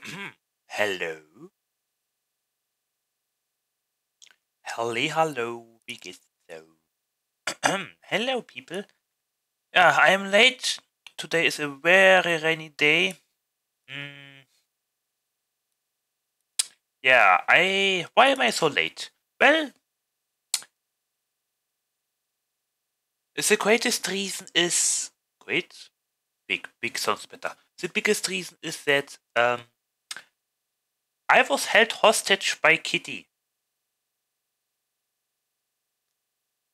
Hello. Halli hallo, wie geht's so? Hello people. Yeah, I am late. Today is a very rainy day. Mm. Yeah, I. Why am I so late? Well, the greatest reason is. Great? Big. Big sounds better. The biggest reason is that um, I was held hostage by Kitty.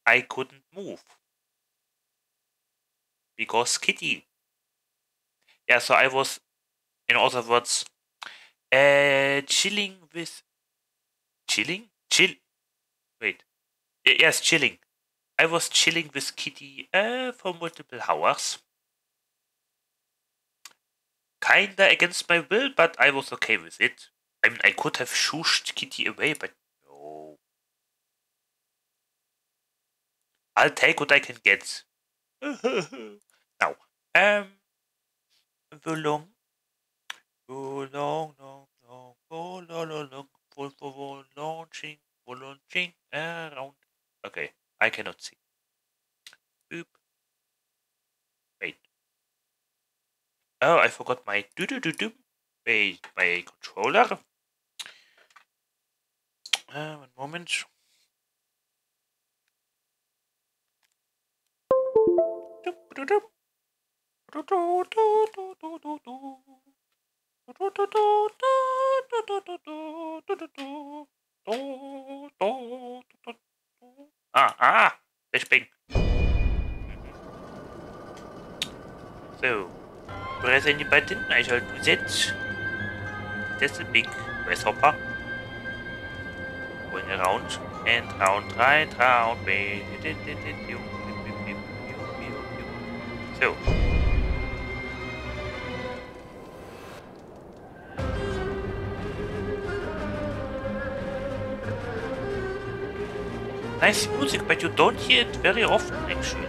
I couldn't move. Because Kitty. Yeah, so I was, in other words, uh, chilling with. Chilling? Chill. Wait. Yes, chilling. I was chilling with Kitty uh, for multiple hours. Kinda against my will, but I was okay with it. I mean, I could have shooshed Kitty away, but no. I'll take what I can get. now, um, the long, oh long, long, long, oh long, long, long, full for launching, for launching around. Okay, I cannot see. Boop. Wait. Oh, I forgot my do do do do. Wait, my controller. Uh, one moment. Ah, ah, fish ping. So, press any button, I shall do that. That's a big grasshopper. Going around and round, right round. So. Nice music, but you don't hear it very often, actually.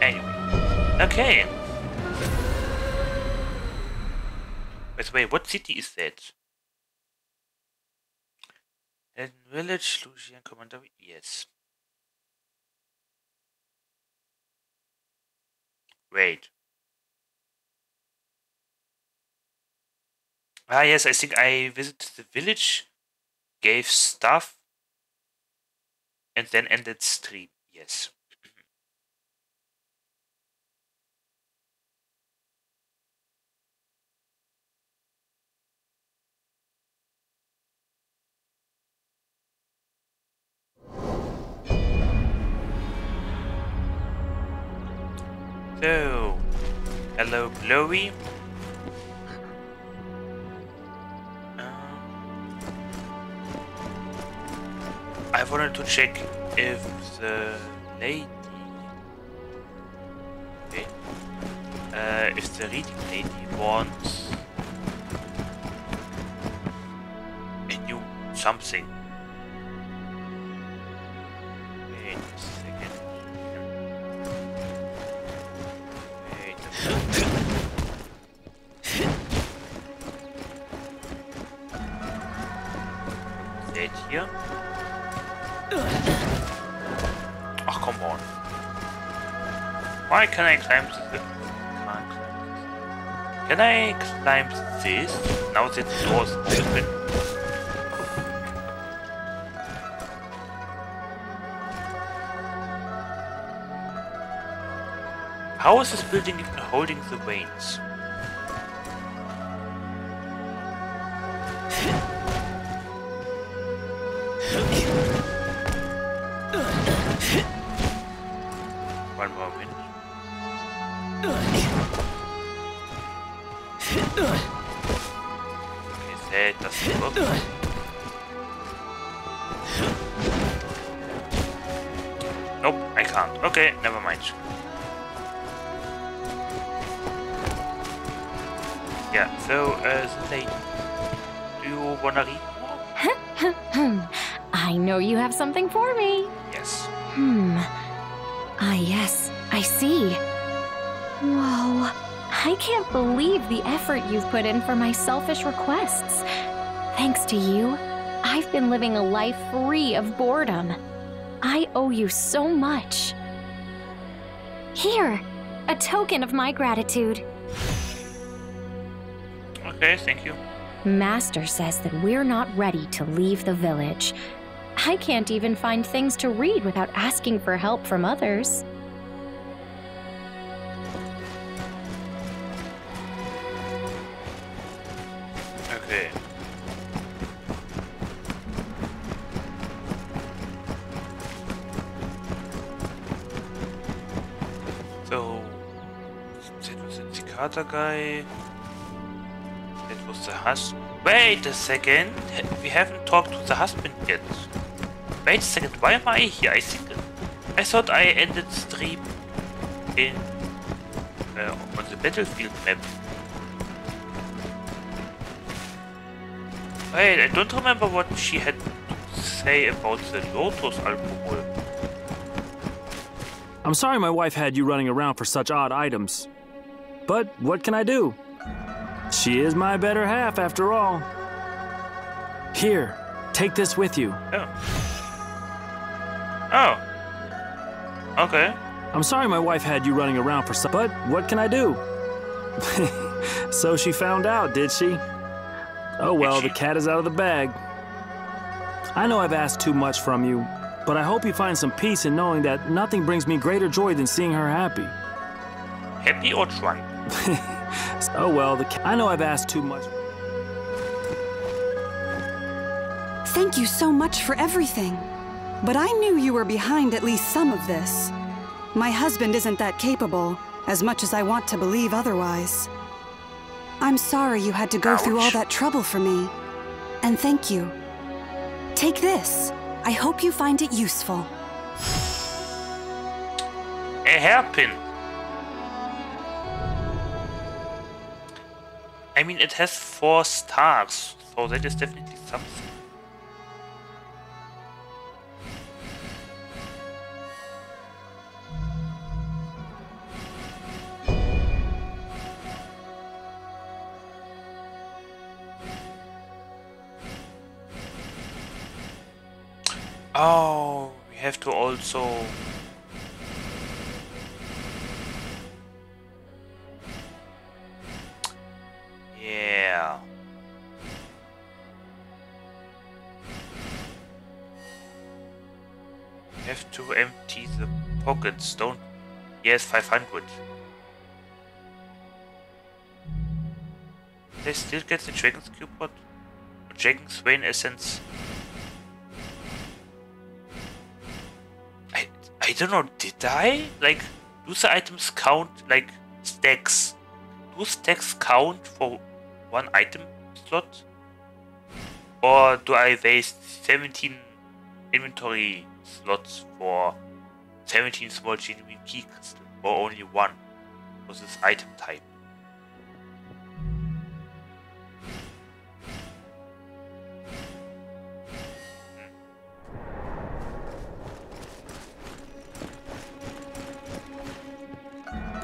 Anyway. Okay. By the way, what city is that? Elden Village, Lucian Commander. Yes. Wait. Ah, yes, I think I visited the village, gave stuff, and then ended stream. Yes. So, hello, Chloe. Um, I wanted to check if the lady, okay, uh, if the reading lady wants a new something. Why can I climb this? Can I climb this? Now the door's open. How is this building holding the veins? So, uh. Do you wanna read more? I know you have something for me. Yes. Hmm. Ah, yes, I see. Whoa. I can't believe the effort you've put in for my selfish requests. Thanks to you, I've been living a life free of boredom. I owe you so much. Here, a token of my gratitude. Okay, thank you. Master says that we're not ready to leave the village. I can't even find things to read without asking for help from others. Okay. So, the Cicada guy. Was the husband. Wait a second! We haven't talked to the husband yet. Wait a second, why am I here? I think I thought I ended stream in uh, on the battlefield map. Wait, I don't remember what she had to say about the Lotus alcohol. I'm sorry my wife had you running around for such odd items. But what can I do? She is my better half after all. Here, take this with you. Oh. Oh. Okay. I'm sorry my wife had you running around for such. But what can I do? so she found out, did she? Oh well, the cat is out of the bag. I know I've asked too much from you, but I hope you find some peace in knowing that nothing brings me greater joy than seeing her happy. Happy or drunk? oh well, the ca- I know I've asked too much. Thank you so much for everything. But I knew you were behind at least some of this. My husband isn't that capable, as much as I want to believe otherwise. I'm sorry you had to go through all that trouble for me. And thank you. Take this. I hope you find it useful. A hairpin. I mean, it has four stars, so that is definitely something. Oh, we have to also Yeah. Have to empty the pockets, don't Yes, 500. They still get the Dragon's Cube pot? Dragon's Vein Essence? I, I don't know, did I? Like, do the items count like stacks? do stacks count for one item slot? Or do I waste 17 inventory slots for 17 small genuine key crystals, or only one for this item type?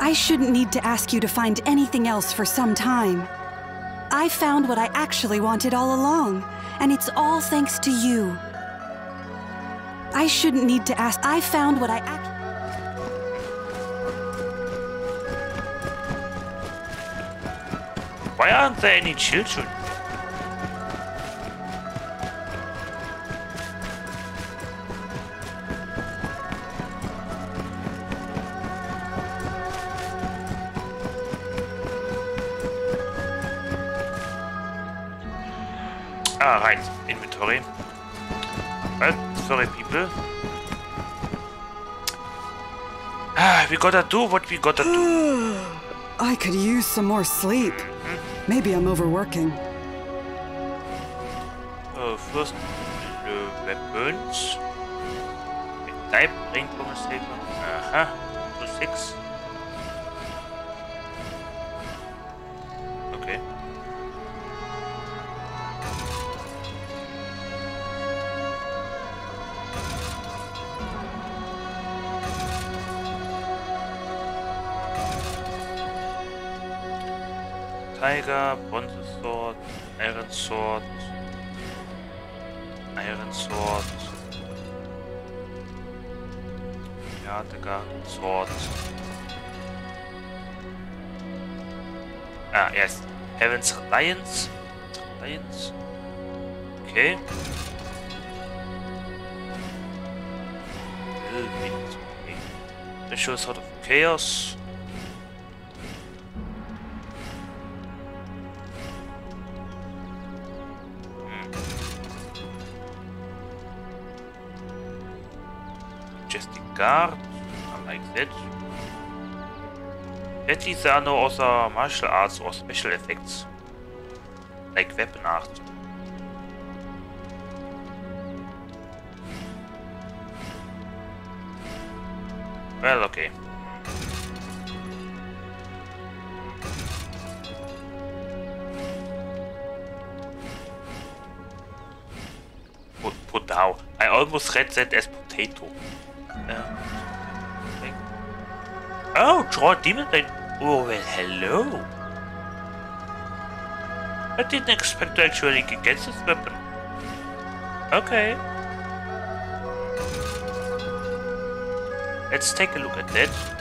I shouldn't need to ask you to find anything else for some time. I found what I actually wanted all along, and it's all thanks to you. I shouldn't need to ask. I found what I ac- Why aren't there any children? Ah, right. Inventory. Well, sorry, people. Ah, we gotta do what we gotta do. I could use some more sleep. Hmm? Maybe I'm overworking. Uh, first, the weapons. Type, Ringbogen, Silver. Aha, 2 6. Tiger, Bronze Sword, Iron Sword, Iron Sword. Ja, Digga, Sword. Ah, yes. Heaven's Alliance. Alliance. Okay. Okay. Ritual Sword of Chaos. Guard. Like that. Yet these are no other martial arts or special effects. Like weapon art. Well, okay. Put, put down. I almost read that as potato. Oh, draw a demon blade. Oh, well, hello. I didn't expect to actually get this weapon. Okay. Let's take a look at that.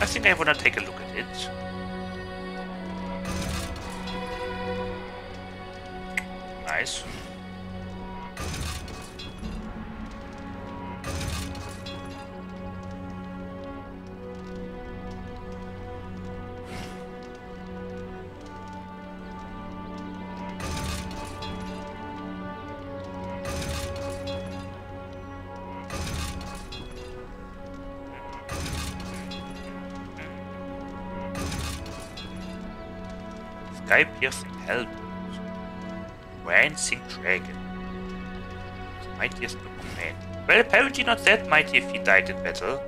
I think I wanna take a look at it. Nice. Dragon. The mightiest of men. Well, apparently not that mighty if he died in battle.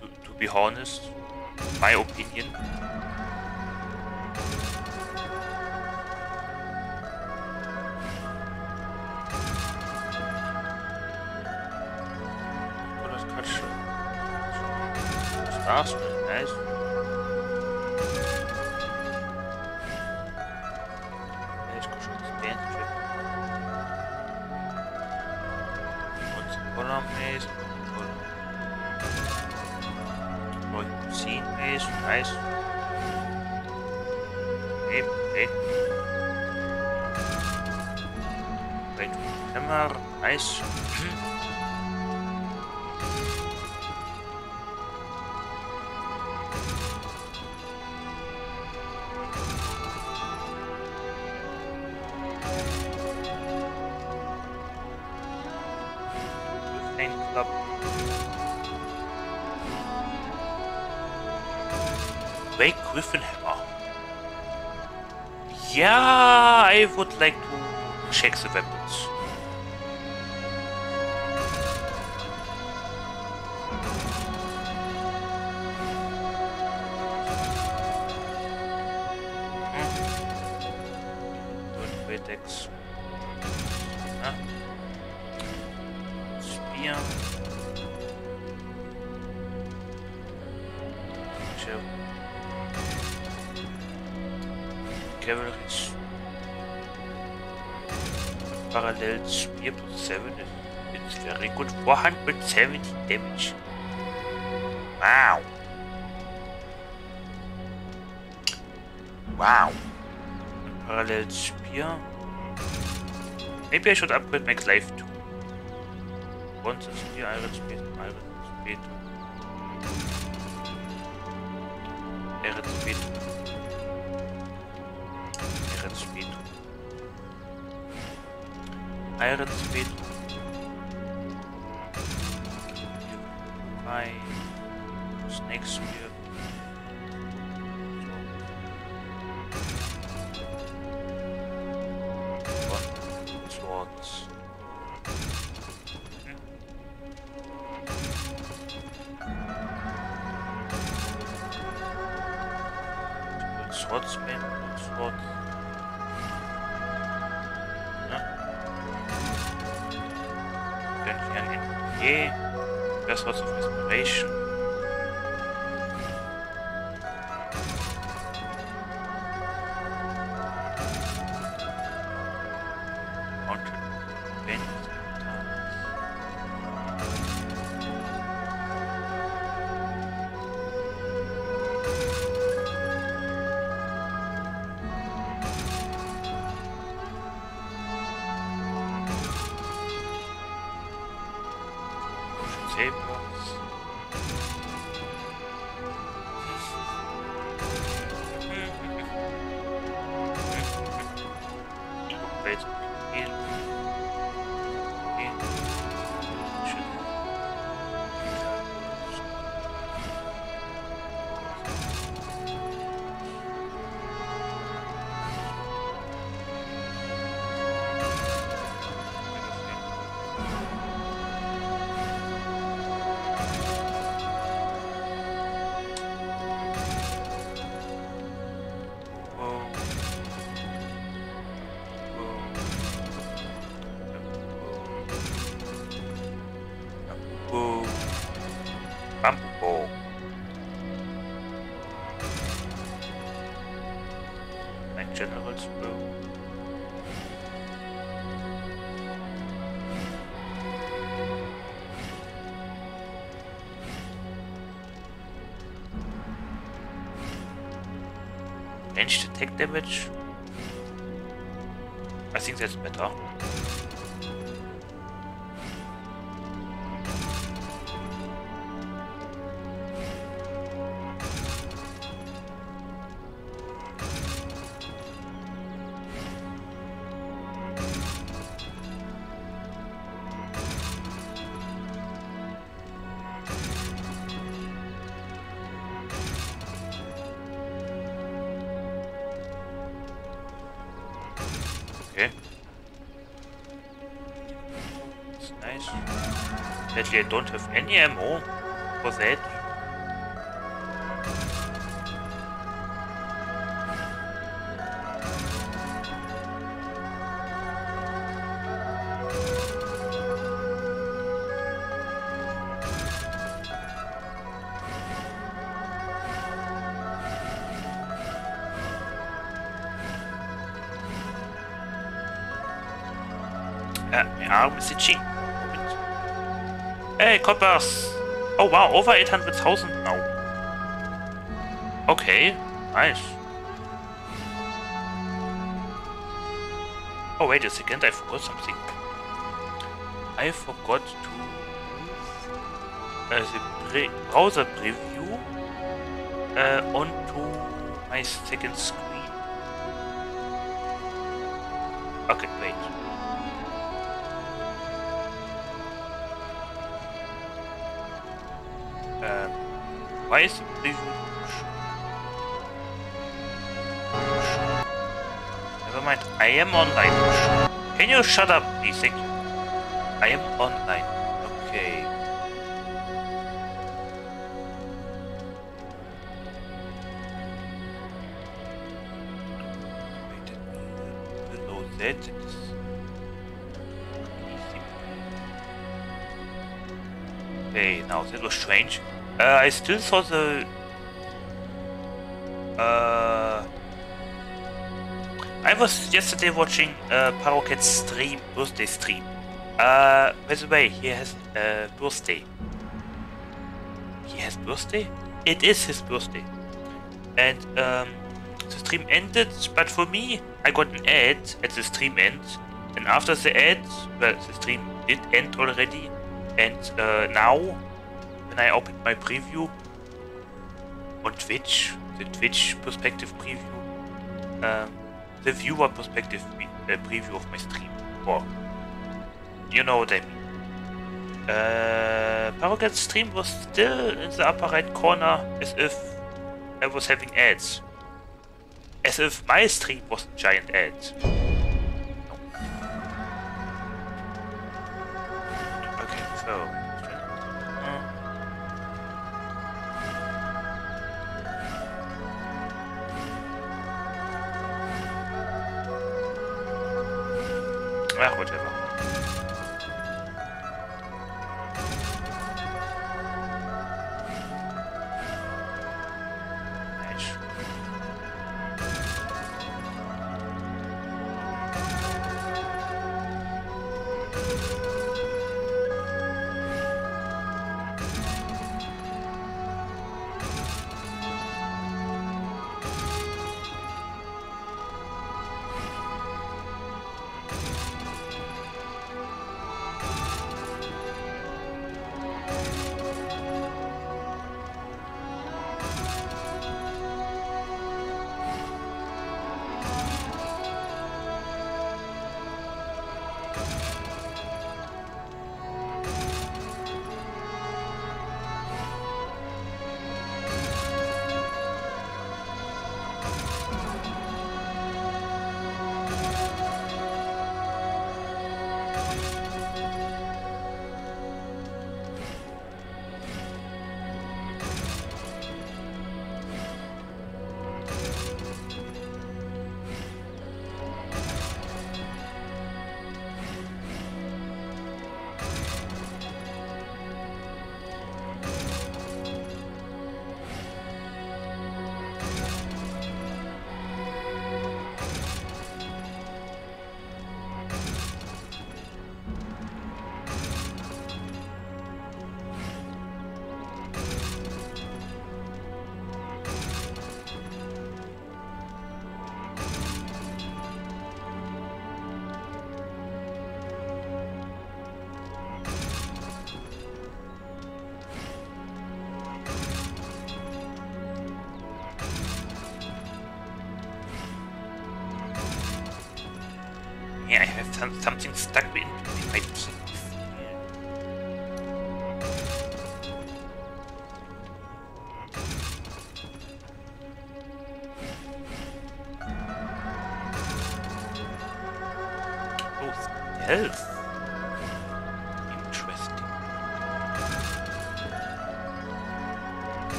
To, to be honest, my opinion. Nicholas wow. Parallel spear. Maybe I should upgrade max life too. A spear iron spear iron spear. Iron spear. Iron spear. Iron Speed. Attack damage. I think that's better. I don't have any ammo for that. Ah, ja, mein Arm ist itchy. Coppers! Oh wow, over 800,000 now. Okay, nice. Oh, wait a second, I forgot something. I forgot to uh, the pre browser preview uh, onto my second screen. The? Never mind. I am online. Can you shut up, please? Thank you. I am online. Okay. Okay, now that was strange. Uh, I still saw the. Uh, I was yesterday watching uh, stream, birthday stream. Uh, by the way, he has a uh, birthday. He has birthday? It is his birthday. And um, the stream ended, but for me, I got an ad at the stream end. And after the ad, well, the stream did end already. And uh, now, I opened my preview on Twitch, the Twitch perspective preview, um, the viewer perspective uh, preview of my stream. Or, you know what I mean. Uh, stream was still in the upper right corner as if I was having ads. As if my stream was a giant ad.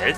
I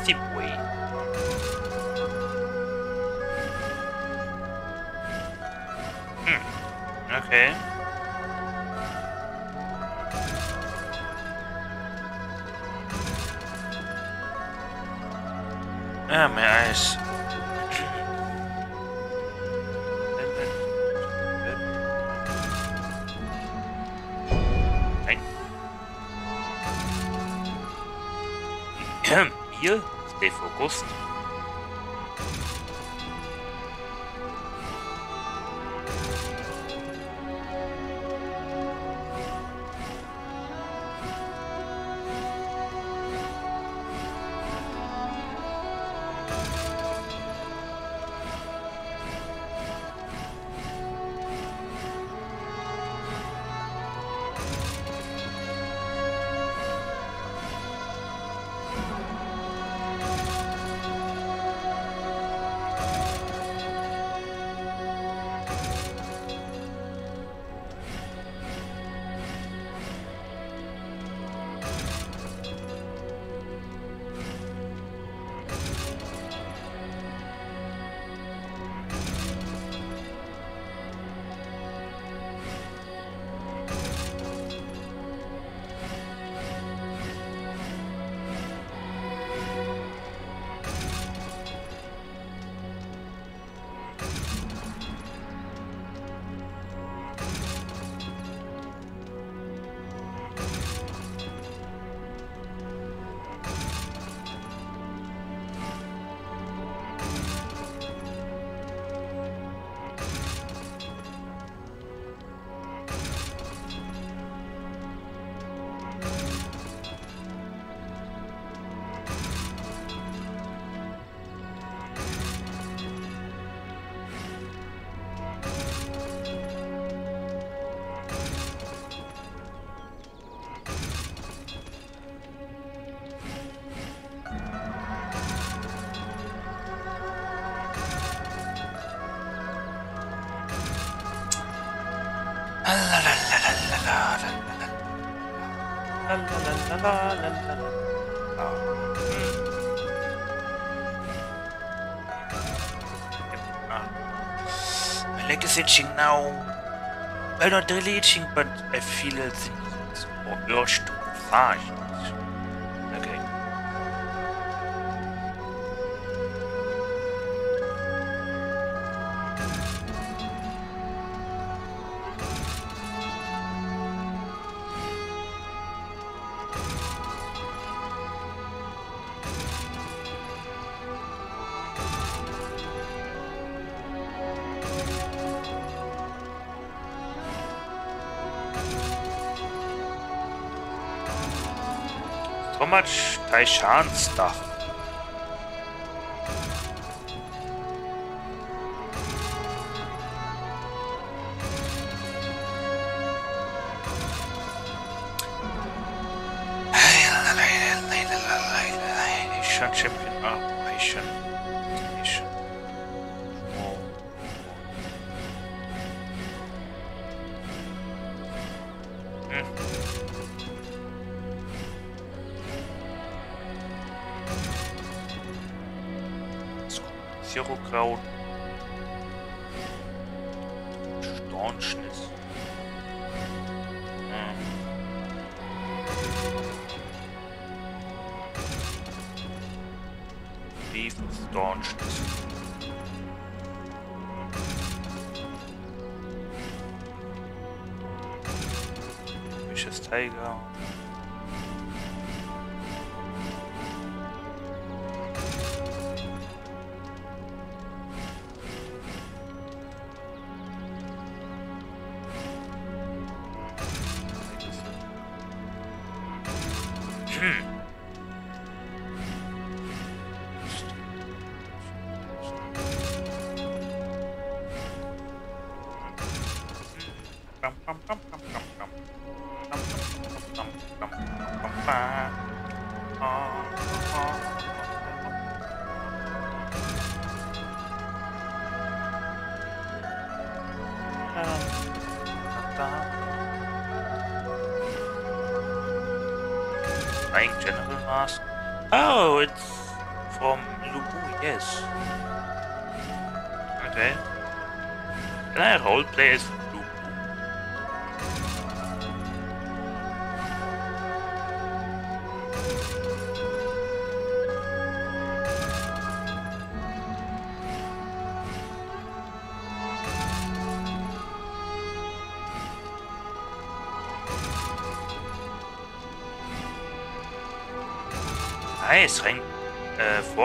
My leg is itching now. Well, not really itching, but I feel it's urge to massage. Much Taishan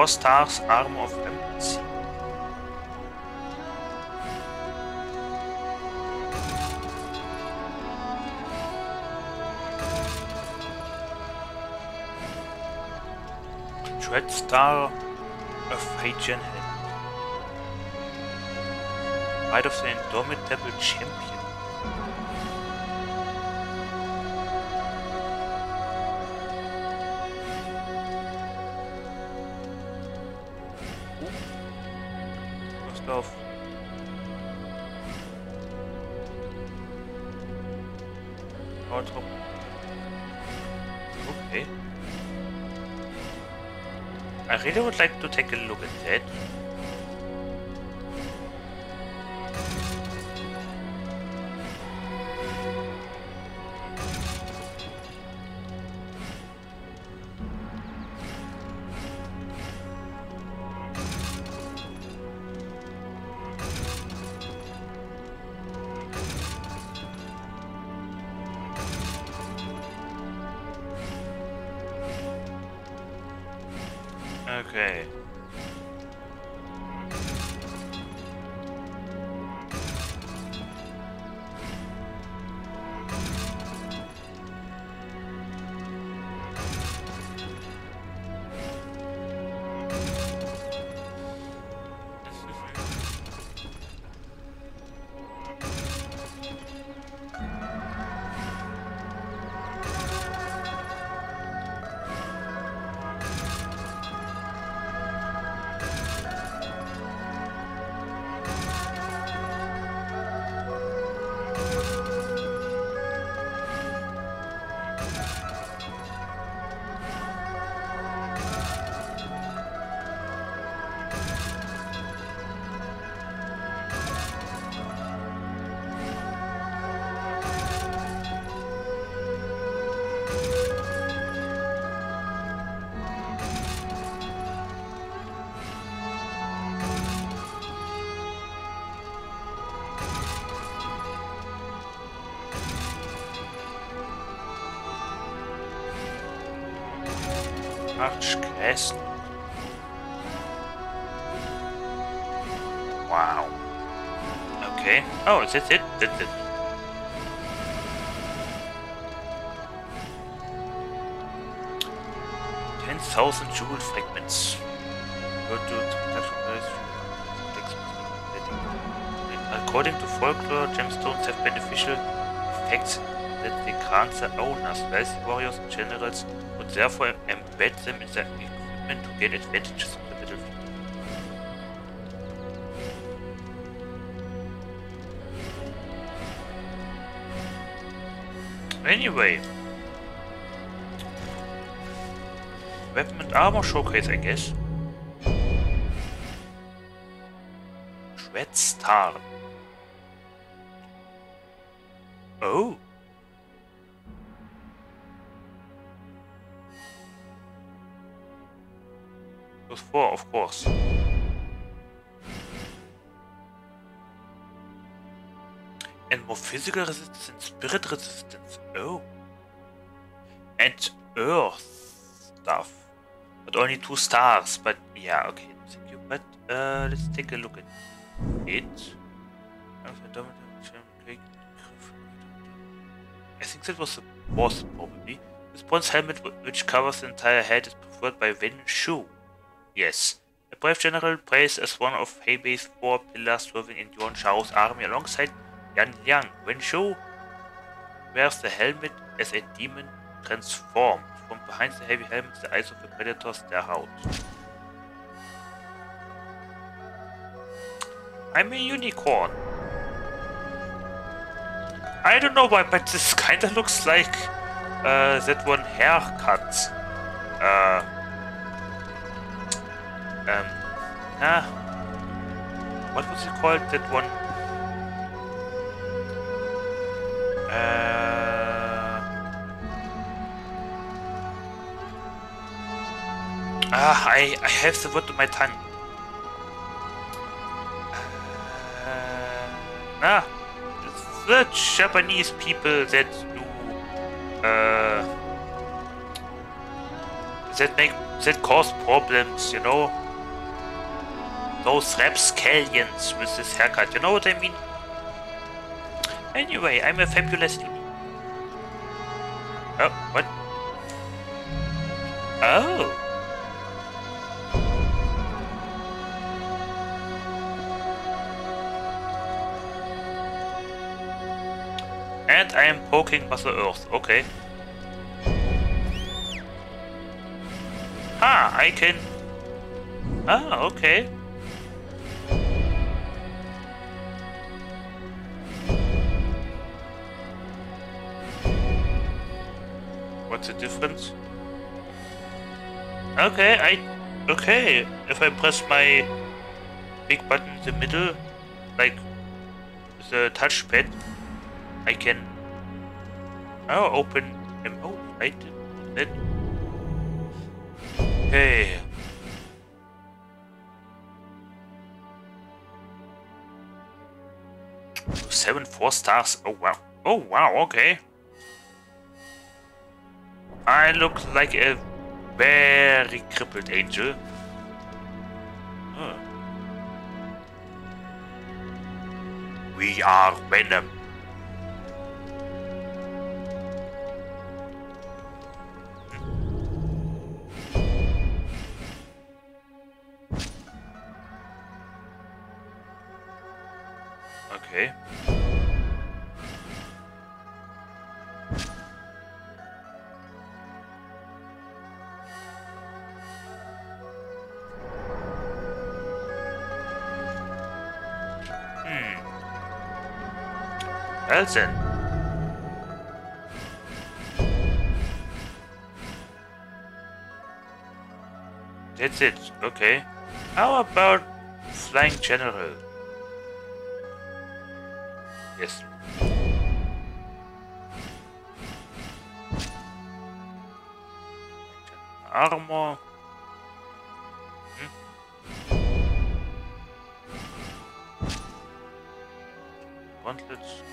uh, 4 stars, Arm of Empathy. Dread Star of Hagen Pride of the Indomitable Champion. Like to take a look at that. It? That's it. Ten thousand jewel fragments. According to folklore, gemstones have beneficial effects that they grant their owners, wealthy warriors and generals, would therefore embed them in their equipment to gain advantages Anyway. Weapon and armor showcase, I guess. Shred Star. Oh. Those four, of course. Physical resistance spirit resistance. Oh. And earth stuff. But only two stars. But yeah, okay. Thank you. But uh, let's take a look at it. I think that was the boss, probably. This bronze helmet, which covers the entire head, is preferred by Wen Shu. Yes. A brave general praised as one of Hebei's four pillars serving in Yuan Shao's army alongside Yan Liang. Wen Shu wears the helmet as a demon transformed. From behind the heavy helmet, the eyes of the predator stare out. I'm a unicorn. I don't know why, but this kinda looks like uh, that one haircut. Uh, um, ah, what was it called? That one. Uh, ah, I I have the word on my tongue. Uh, ah the Japanese people that do uh, that make that cause problems, you know. Those rapscallions with this haircut, you know what I mean? Anyway, I'm a fabulous. Oh, what? Oh. And I am poking Mother Earth. Okay. Ah, I can... Ah, okay. What's the difference? Okay, I... Okay, if I press my big button in the middle, like the touchpad, I can oh open oh right then okay. Seven four stars oh wow. Oh wow okay I look like a very crippled angel huh. we are Venom hmm. Okay. Well. That's it. Okay. How about Flying General? Yes. Armor. Hmm. Gauntlets.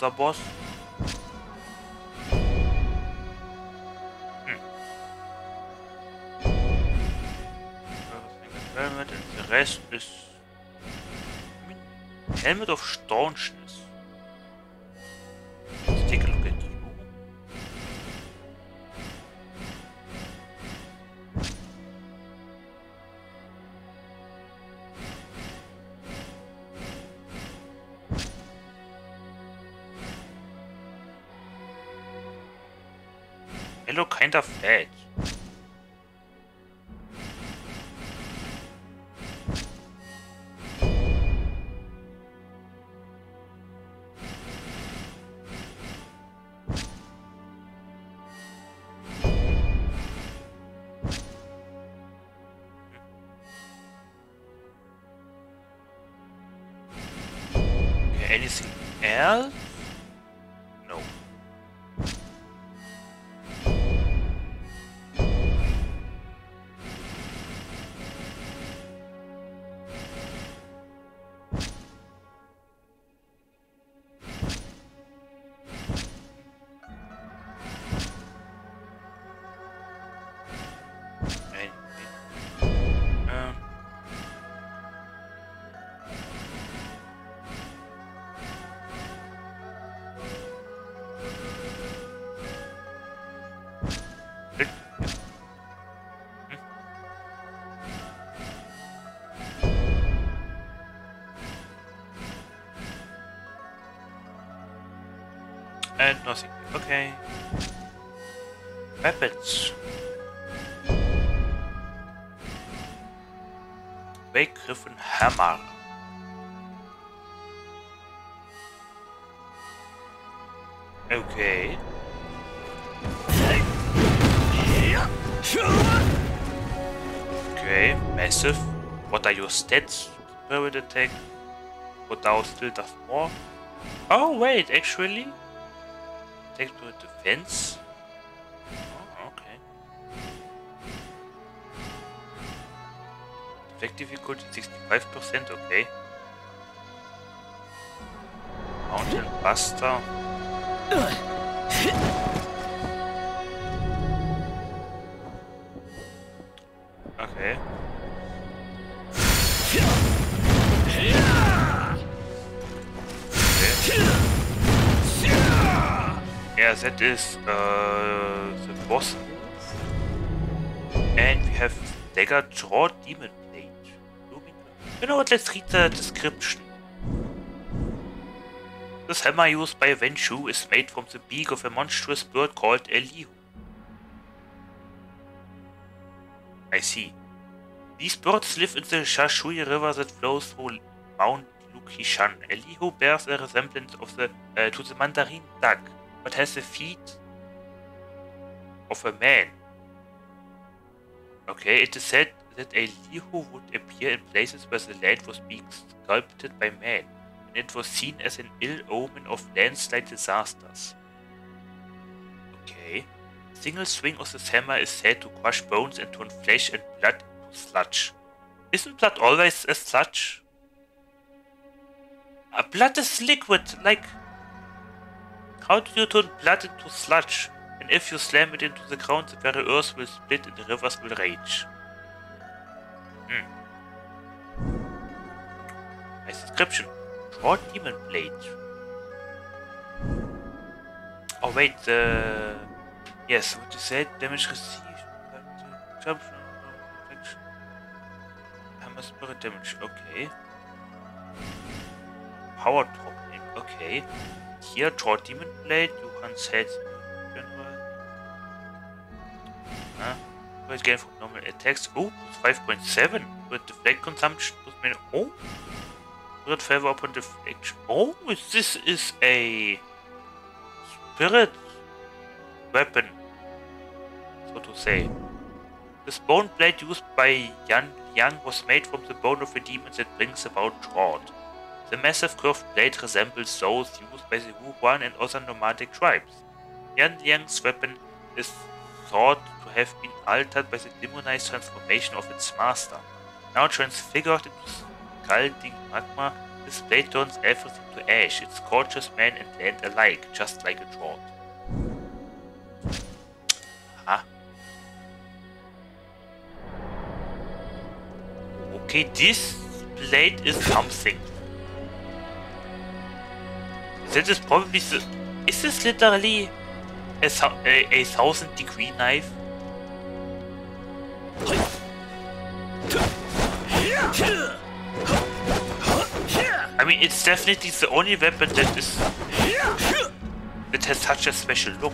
From the other boss? Hmm. Helmet and the rest is Helmet of Staunchness. Let's kind of fat. And nothing. Okay. Weapons. Weggriffen Hammer. Okay. Okay, massive. What are your stats? Spirit attack. What now still does more? Oh wait, actually. To defense. Oh, okay. Effective difficulty 65%, okay. Mountain Buster. Okay. Yeah, that is uh, the boss. And we have Dagger Draw Demon Blade. You know what, let's read the description. This hammer used by Venshu is made from the beak of a monstrous bird called Elihu. I see. These birds live in the Shashui River that flows through Mount Lukishan. Elihu bears a resemblance of the uh, to the mandarin duck, but has the feet of a man. Okay, it is said that Elihu would appear in places where the land was being sculpted by man, and it was seen as an ill omen of landslide disasters. Okay. Single swing of this hammer is said to crush bones and turn flesh and blood into sludge. Isn't blood always a sludge? Uh, blood is liquid, like... How do you turn blood into sludge? And if you slam it into the ground, the very earth will split and the rivers will rage. Hmm. Nice description. Short demon blade. Oh wait, the... Yes, what you said, damage received. Jump protection. Hammer spirit damage, okay. Power dropping, okay. Here, draw demon blade, you can set general. Huh? Gain from normal attacks. Oh, plus 5.7 with the deflect consumption. Oh, spirit favor upon deflection. Oh, this is a spirit weapon so to say. This bone blade used by Yan Liang was made from the bone of a demon that brings about drought. The massive curved blade resembles those used by the Wuhuan and other nomadic tribes. Yan Liang's weapon is thought to have been altered by the demonized transformation of its master, now transfigured into scalding magma, this blade turns everything to ash. It scorches man and land alike, just like a drought. Okay, this blade is something. That is probably the... Is this literally a, a, a thousand degree knife? I mean, it's definitely the only weapon that is that has such a special look.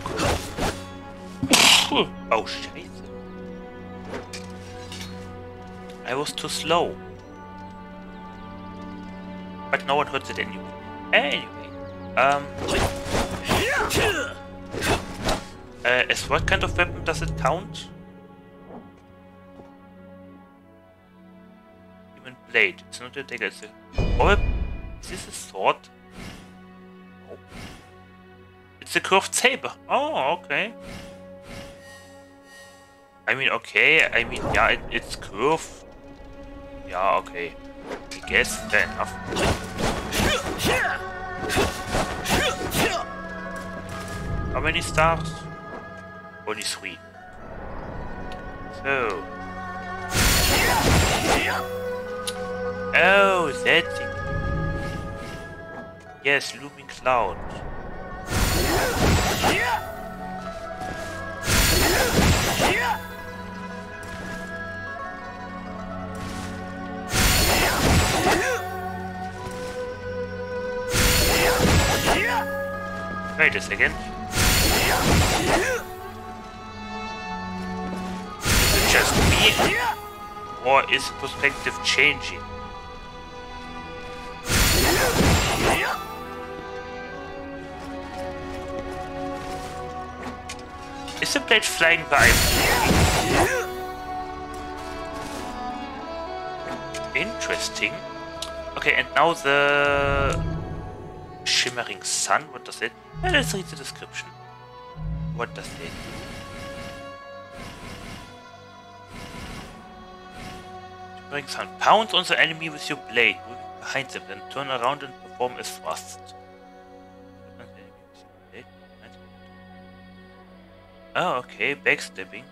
oh shit! I was too slow, but no one hurts it anyway. Anyway, um, uh, as what kind of weapon does it count? Human blade. It's not a dagger, it's a... Oh, is this a sword? No. It's a curved saber. Oh, okay. I mean, okay. I mean, yeah, it, it's curved. Yeah, okay. I guess fair enough. How many stars? Only three. So. Oh, that's it. Yes, looming cloud. Wait a second. Just me? Or is perspective changing? Is the blade flying by? Interesting. Okay, and now the shimmering sun. What does it? Let's read the description. What does it? Shimmering sun. Pounce on the enemy with your blade, moving behind them, then turn around and perform a thrust. Oh, okay, backstabbing.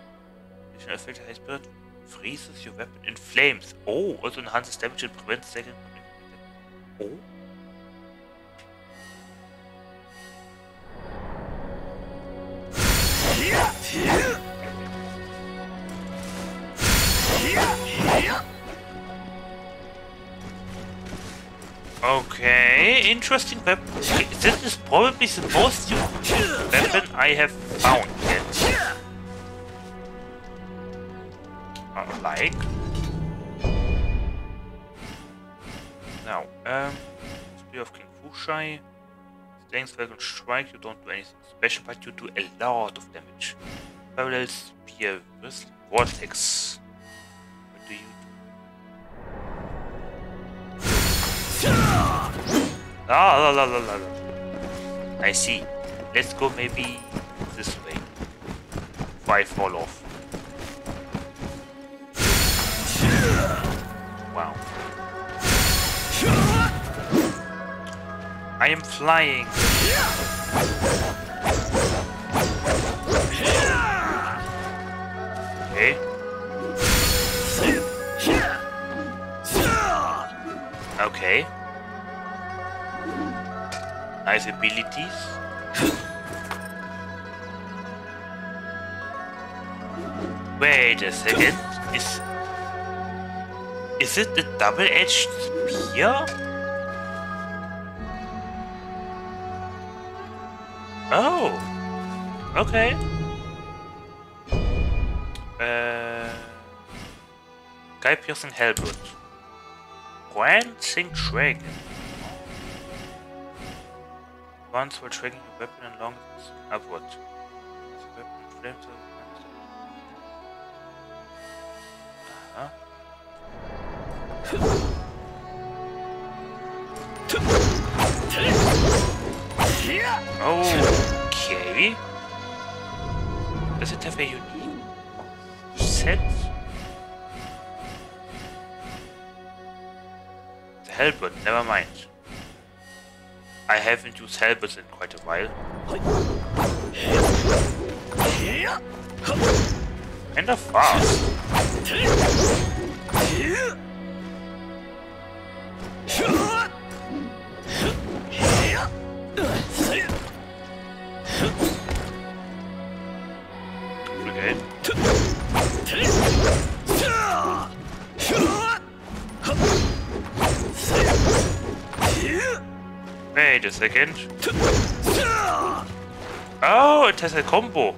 Additional effect high spirit freezes your weapon in flames. Oh, also enhances damage and prevents second Oh. Okay, interesting weapon. This is probably the most useful weapon I have found yet. Uh, like. Now, um, Spear of King Fuchai. Strength Dragon Strike, you don't do anything special, but you do a lot of damage. Parallel Spear with Vortex. Ah, la, la, la, la. I see. Let's go maybe this way. If I fall off. Wow. I am flying. Okay. Okay nice abilities. Wait a second. Is is it a double-edged spear? Oh. Okay. Uh, Guy piercing halberd. Prancing dragon. Once while tracking your weapon and long upward. The weapon flames uh -huh. Okay. Does it have a unique set? halberd, never mind. I haven't used halberds in quite a while. Kinda fast. Okay. Wait a second. Oh, it has a combo.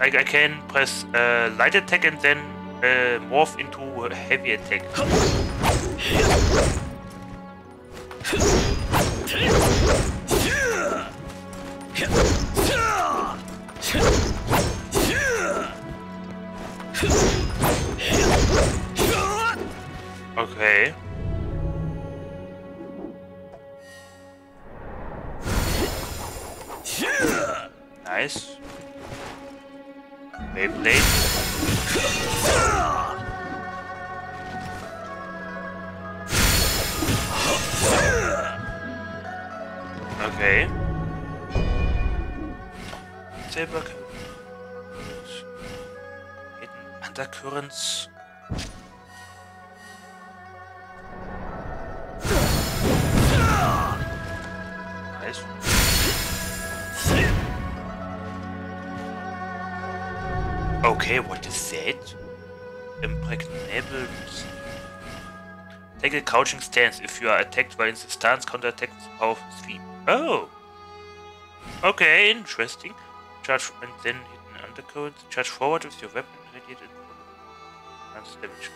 Like I can press uh, light attack and then uh, morph into a heavy attack. Okay. Nice. Beyblade. Okay. Saber hidden undercurrents. Nice. Okay, what is that? Impregnable. Take a crouching stance. If you are attacked while in the stance, counterattack with powerful sweep. Oh! Okay, interesting. Charge and then hit an undercurrent. Charge forward with your weapon radiate and enhance damage.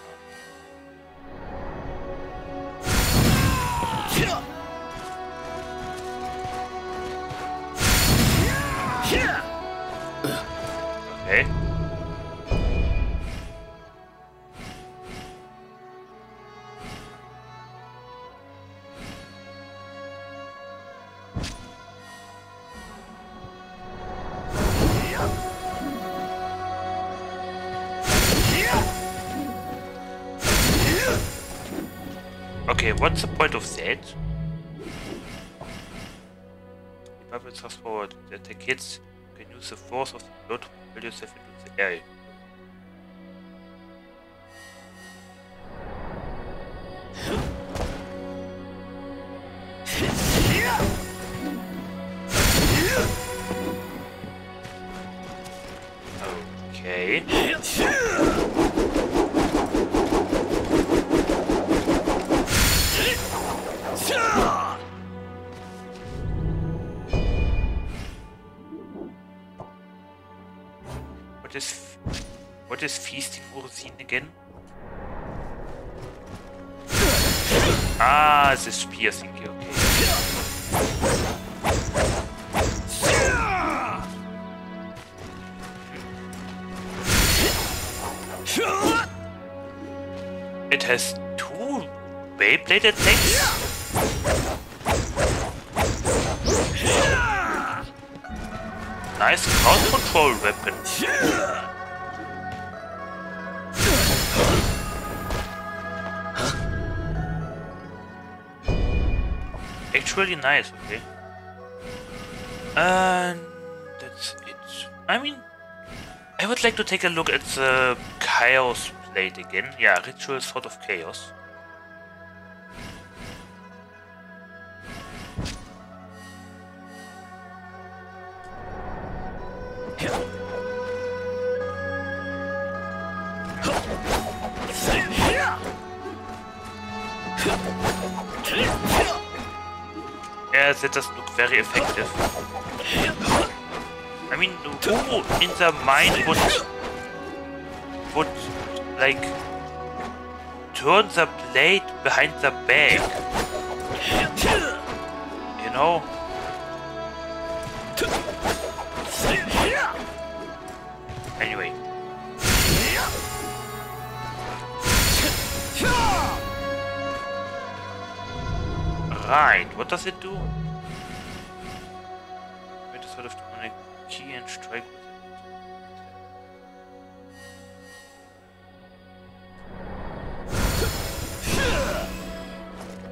Okay. Okay, what's the point of that? The weapon thrust forward. The attack hits. You can use the force of the blow to propel yourself into the air. Okay. What is what is feasting Urzin again? Ah, the spear thingy, okay. It has two Beyblade attacks? Nice crowd control weapon. Actually nice, okay. And that's it. I mean, I would like to take a look at the Chaos Plate again. Yeah, Ritual Sword of Chaos. Yeah, that does look very effective. I mean, who in their mind would would like turn the blade behind the back? You know? Anyway. Right, what does it do? Wait sort of on a key and strike with it.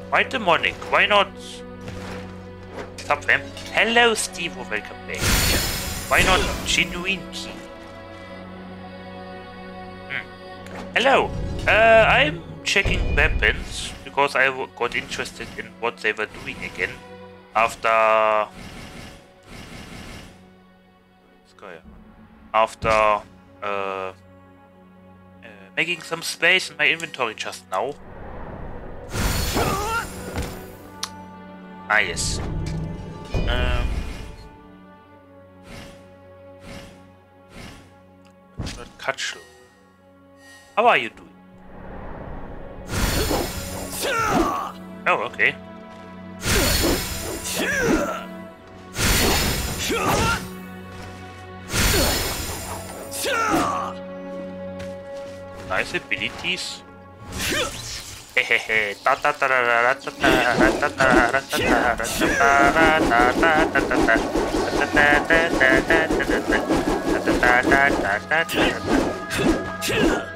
quite demonic. Why not? Stop. Hello, Steve. Welcome back. Why not genuine key? Hmm. Hello. Uh, I'm checking weapons because I got interested in what they were doing again after after uh, uh, making some space in my inventory just now. Ah yes. Um, Katschel. How are you doing? Oh, okay. Nice abilities. Oh.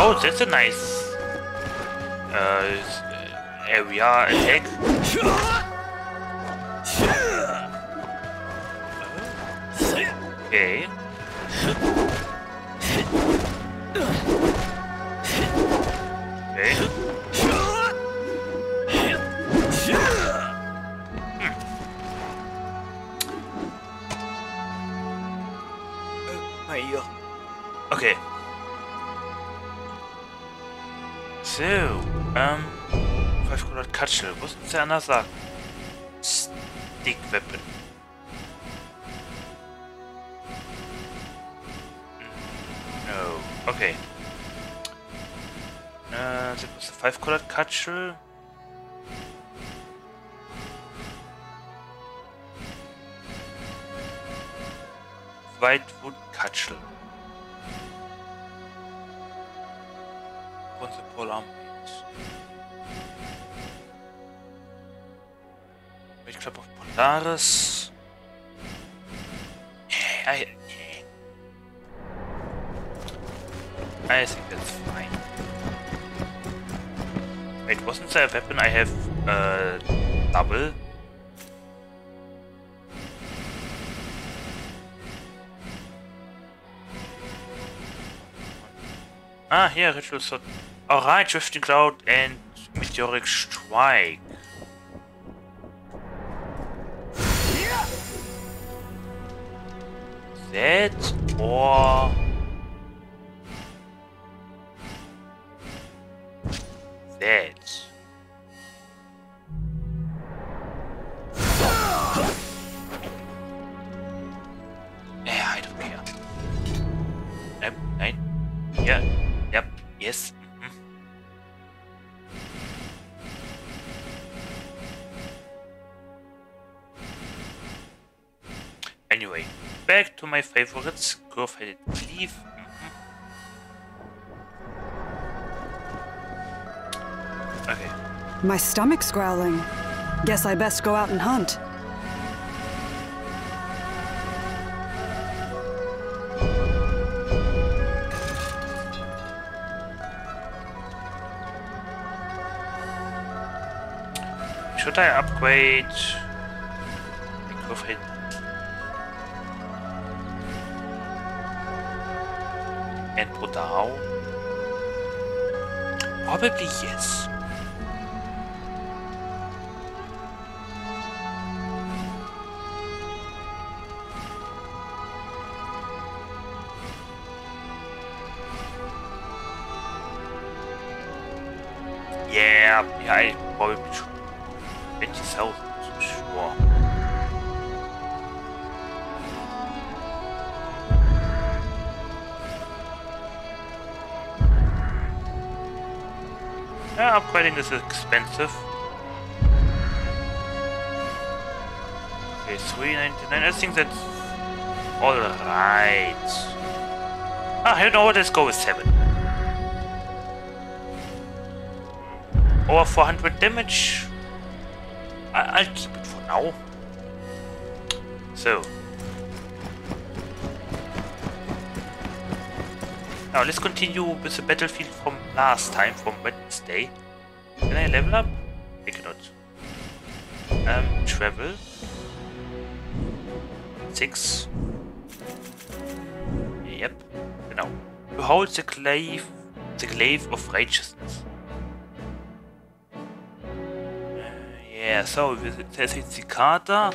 Oh, that's a nice uh, area attack. Okay. Okay. Ear. Okay. So, um, five colored cudgel. Wasn't there another stick weapon? No. Okay. Uh, that was the five colored cudgel. White wood cudgel. On the pole arm weight. Weight club of Polaris. I. I think that's fine. Wait, wasn't there a weapon I have uh, double? Ah, here, Ritual Sword. Alright, Drifting Cloud and Meteoric Strike. That or... That. Yeah, I don't care. Nope, nein. Yeah, yep, yes. Back to my favorites. Curve-headed cleave. mhm. Okay. My stomach's growling. Guess I best go out and hunt. Should I upgrade my curve-head? And Podao? Probably yes. Upgrading is expensive. Okay, 399. I think that's alright. Ah, you know what? Let's go with 7. Over 400 damage. I I'll keep it for now. So. Now let's continue with the battlefield from last time, from Wednesday. Level up? I cannot. Um, travel. Six. Yep. Genau. Behold the glaive, the glaive of righteousness. Yeah, so there's the cicada.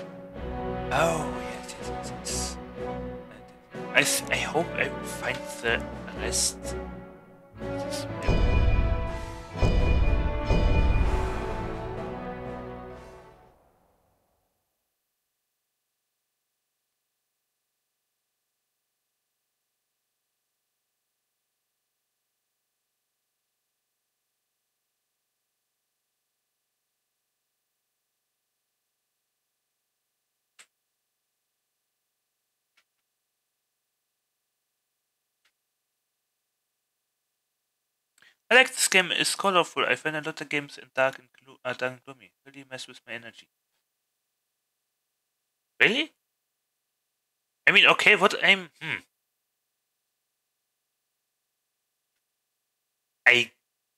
Oh, yes, yes, yes, yes. I, I hope I will find the rest. I like this game. It's colorful. I find a lot of games in dark and, glo- uh, dark and gloomy. Really mess with my energy. Really? I mean, okay, what I'm. Hmm. I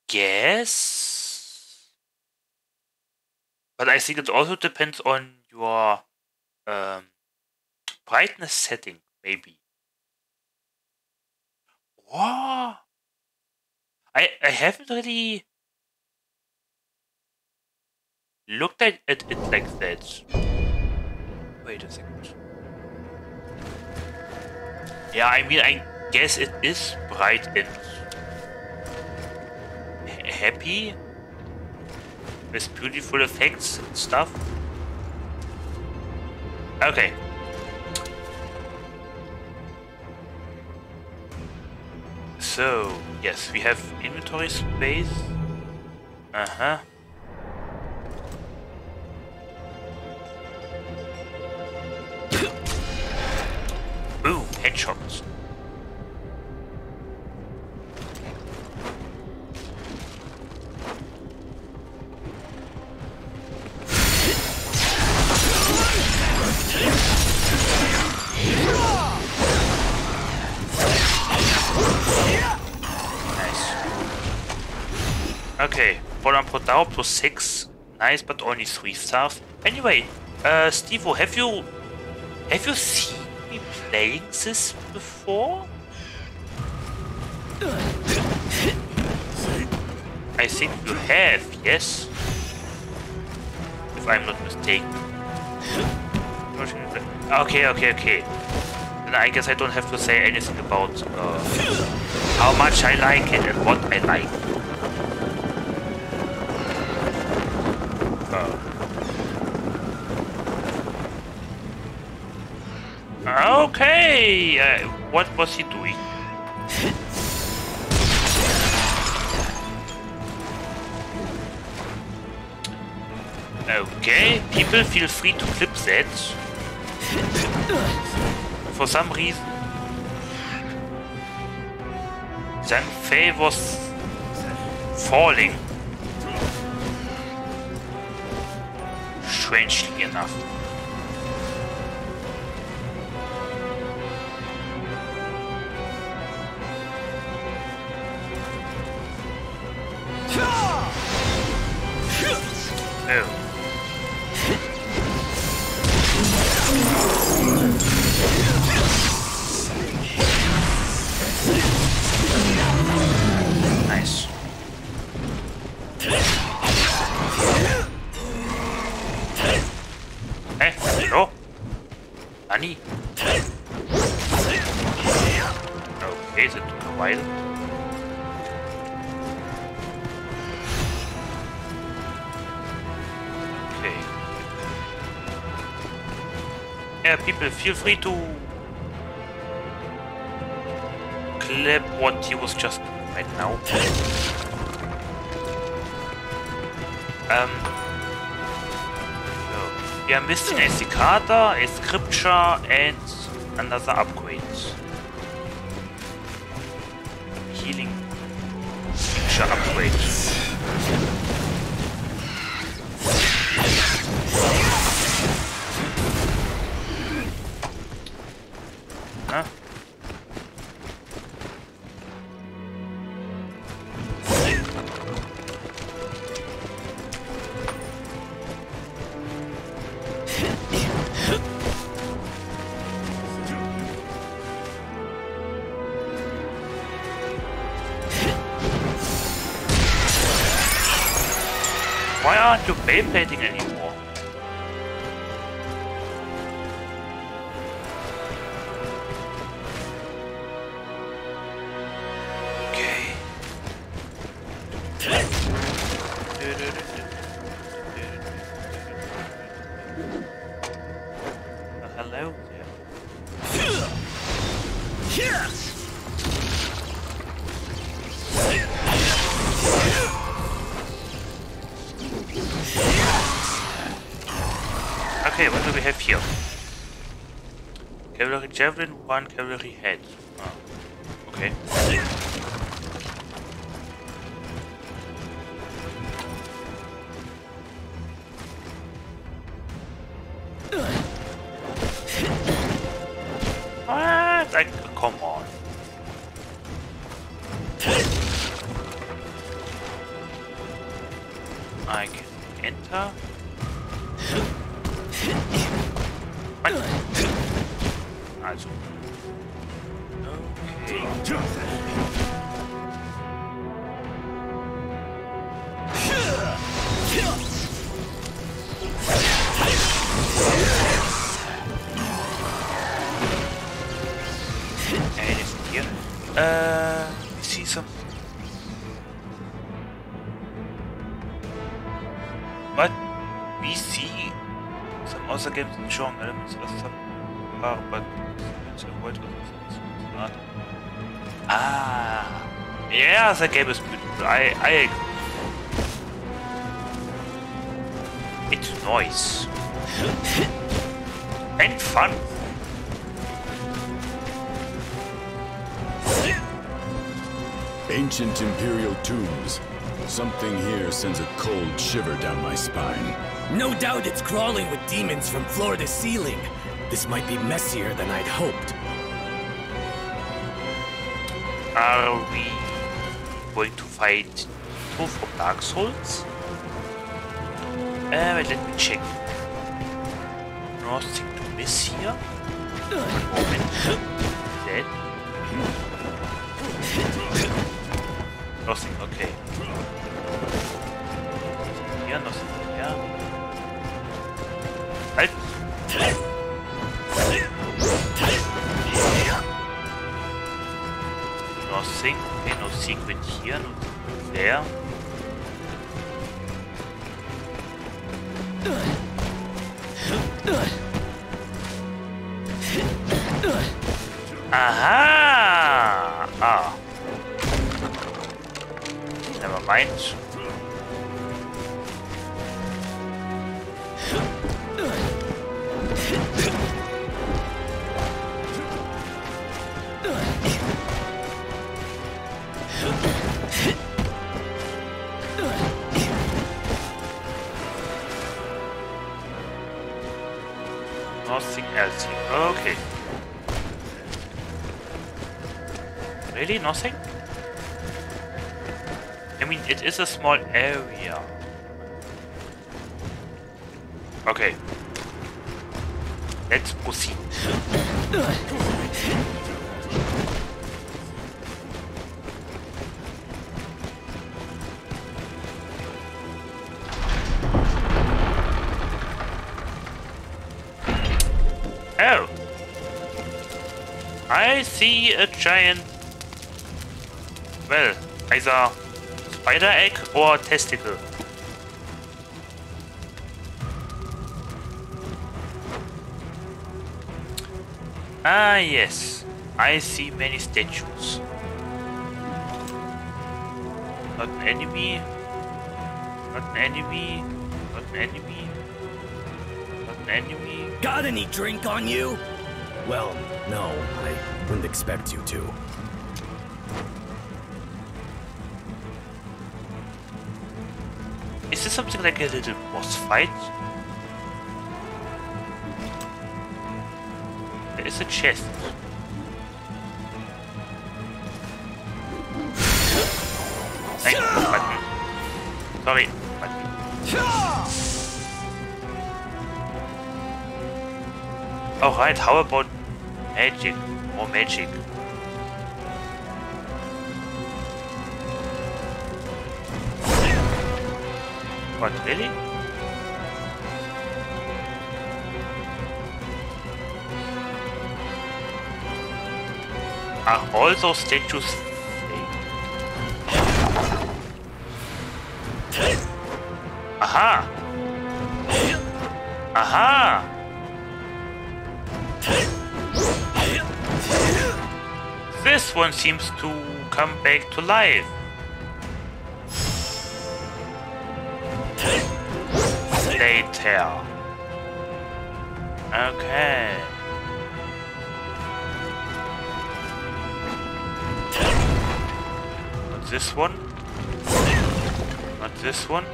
guess. But I think it also depends on your um, brightness setting, maybe. What? I I haven't really looked at, at it like that. Wait a second. Yeah, I mean, I guess it is bright and happy with beautiful effects and stuff. Okay. So, yes, we have inventory space. Uh-huh. Boom, headshots. Polar put down plus 6. Nice, but only 3 stars. Anyway, uh, Steve, have you have you seen me playing this before? I think you have, yes? If I'm not mistaken. Okay, okay, okay. Then I guess I don't have to say anything about uh, how much I like it and what I like. Okay, uh, what was he doing? Okay, people feel free to clip that. For some reason, Zhang Fei was falling. Strangely enough. Feel free to clip what he was just right now. Um, so, we are missing a cicada, a scripture, and another upgrade. Healing scripture upgrade. Javelin, one cavalry head. Yeah, the game is beautiful. I, I agree. It's noise and fun. Ancient Imperial tombs. Something here sends a cold shiver down my spine. No doubt it's crawling with demons from floor to ceiling. This might be messier than I'd hoped. Are we going to fight two from Dark Souls? Uh, wait, let me check. Nothing to miss here. Moment. Dead. Nothing, okay. Here, nothing here. Halt! Nothing. Okay, no secret here, no secret there. Aha! Ah. Never Okay. Really? Nothing? I mean, it is a small area. Okay. Let's proceed. See a giant, well, either spider egg or testicle. Ah, yes. I see many statues. Not an enemy. Not an enemy. Not an enemy. Not an enemy. Got any drink on you? Well, no, I wouldn't expect you to. Is this something like a little boss fight? There is a chest. Nein, button. Sorry. Alright, oh, how about magic? Magic. What, really? Are all those statues fake? Aha! This one seems to come back to life. Later. Okay. Not this one. Not this one.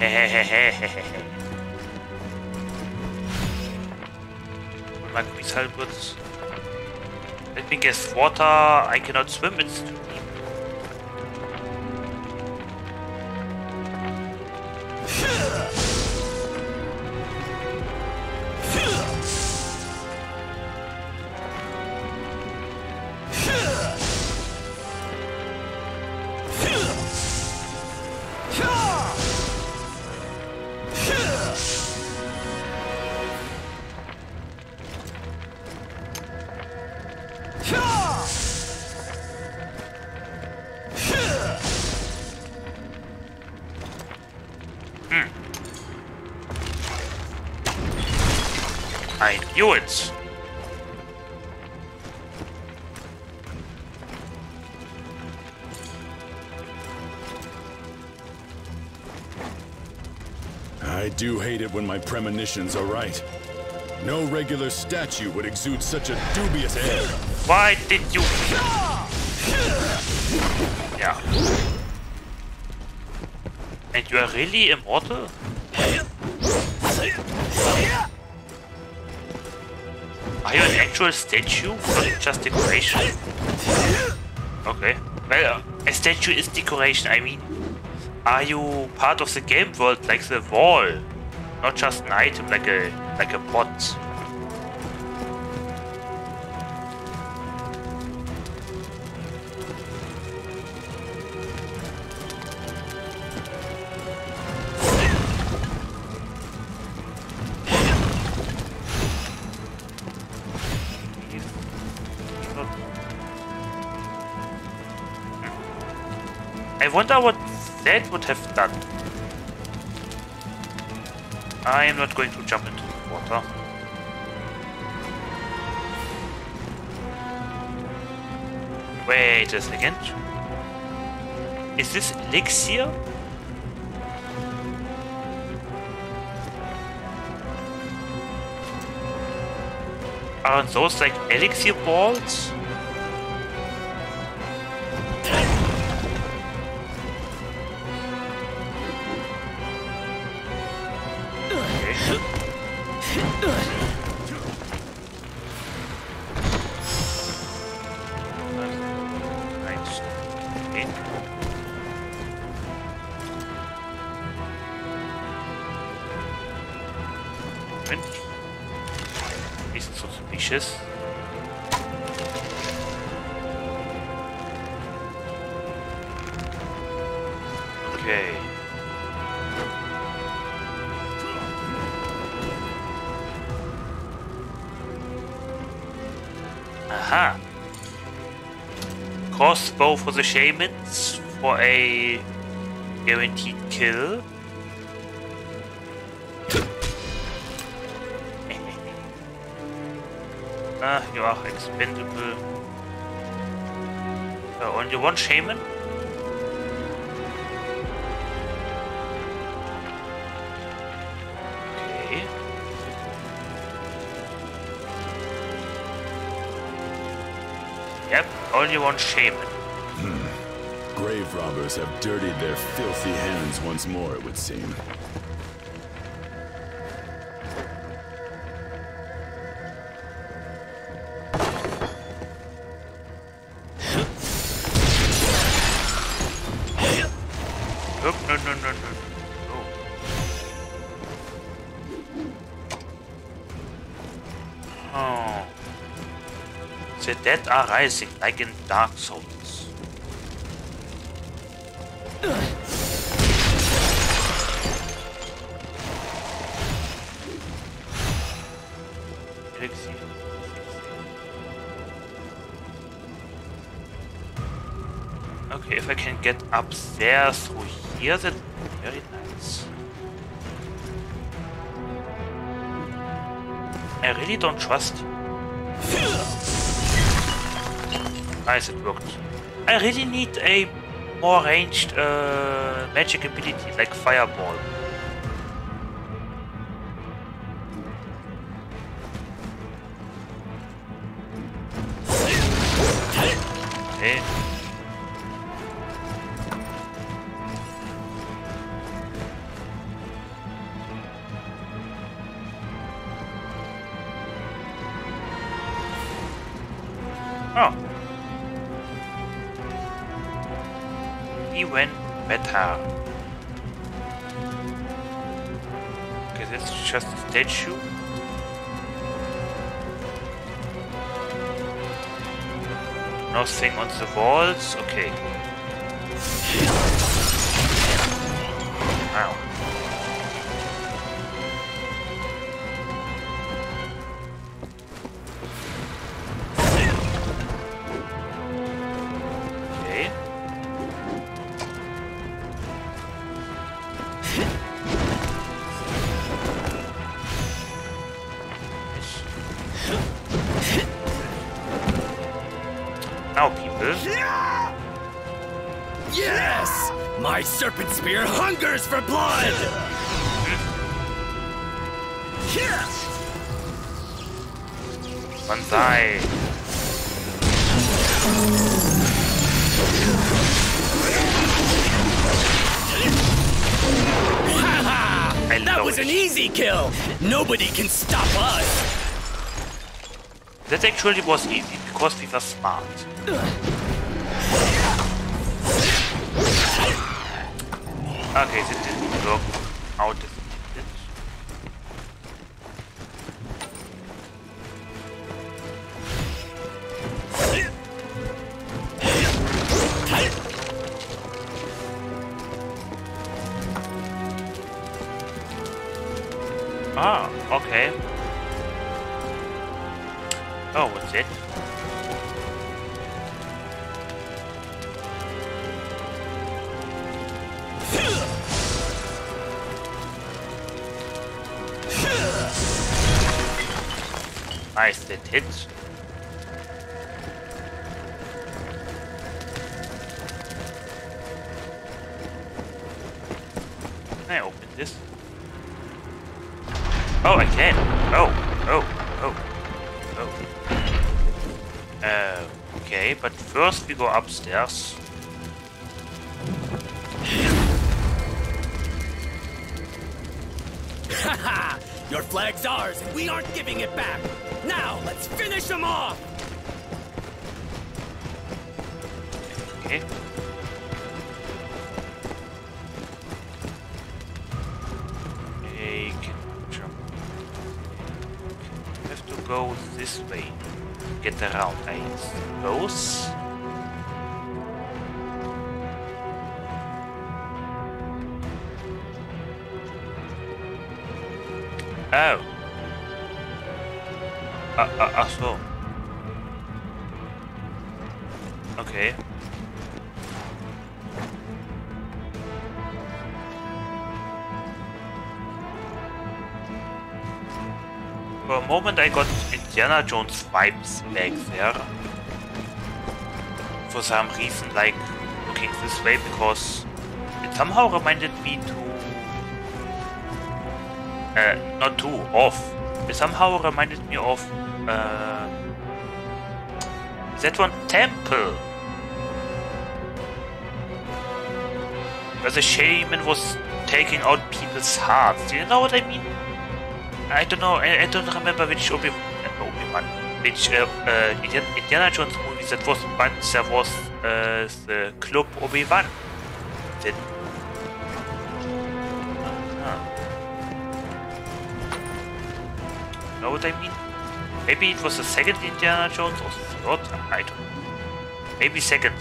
Hehehehehehe. Mag mich halt kurz. Let me guess, water, I cannot swim, it's it! I do hate it when my premonitions are right. No regular statue would exude such a dubious air. Why did you... Yeah. And you are really immortal? Actual statue, not just decoration? Okay. Well, a statue is decoration, I mean. Are you part of the game world, like the wall? Not just an item, like a like a pot. Am not going to jump into the water. Wait a second. Is this elixir? Aren't those like elixir balls? The shamans for a guaranteed kill. ah, you are expendable. Uh, only one shaman? Okay. Yep, only one shaman. Robbers have dirtied their filthy hands once more, it would seem. Oh. The dead are rising, like in Dark Souls. Can get up there through here, that very nice. I really don't trust. Nice, it worked. I really need a more ranged uh, magic ability, like Fireball. Nothing on the walls. Okay. Actually it was easy because we were smart. Okay, moment I got Indiana Jones vibes back there. For some reason, like looking this way because it somehow reminded me to uh, not to of. It somehow reminded me of uh, that one temple. Where the shaman was taking out people's hearts. Do you know what I mean? I don't know. I, I don't remember which Obi uh, Obi-Wan, which uh, uh, Indiana, Jones movie that was, but there was uh, the Club Obi-Wan. Then. Ah. Know what I mean? Maybe it was the second Indiana Jones or the third. I don't know. Maybe second.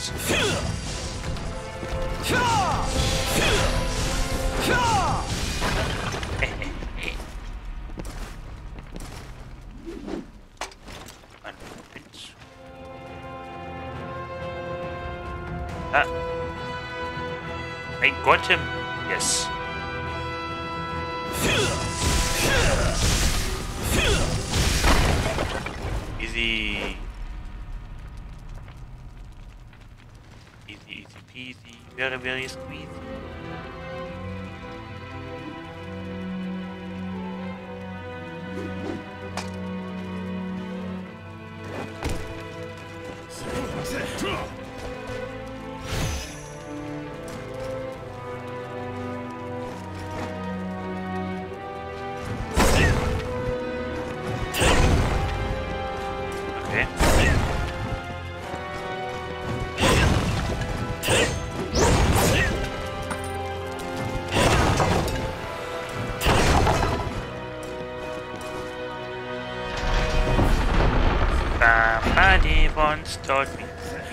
Ah. I got him. Yes. Easy. Easy, easy peasy. Very, very squeezy.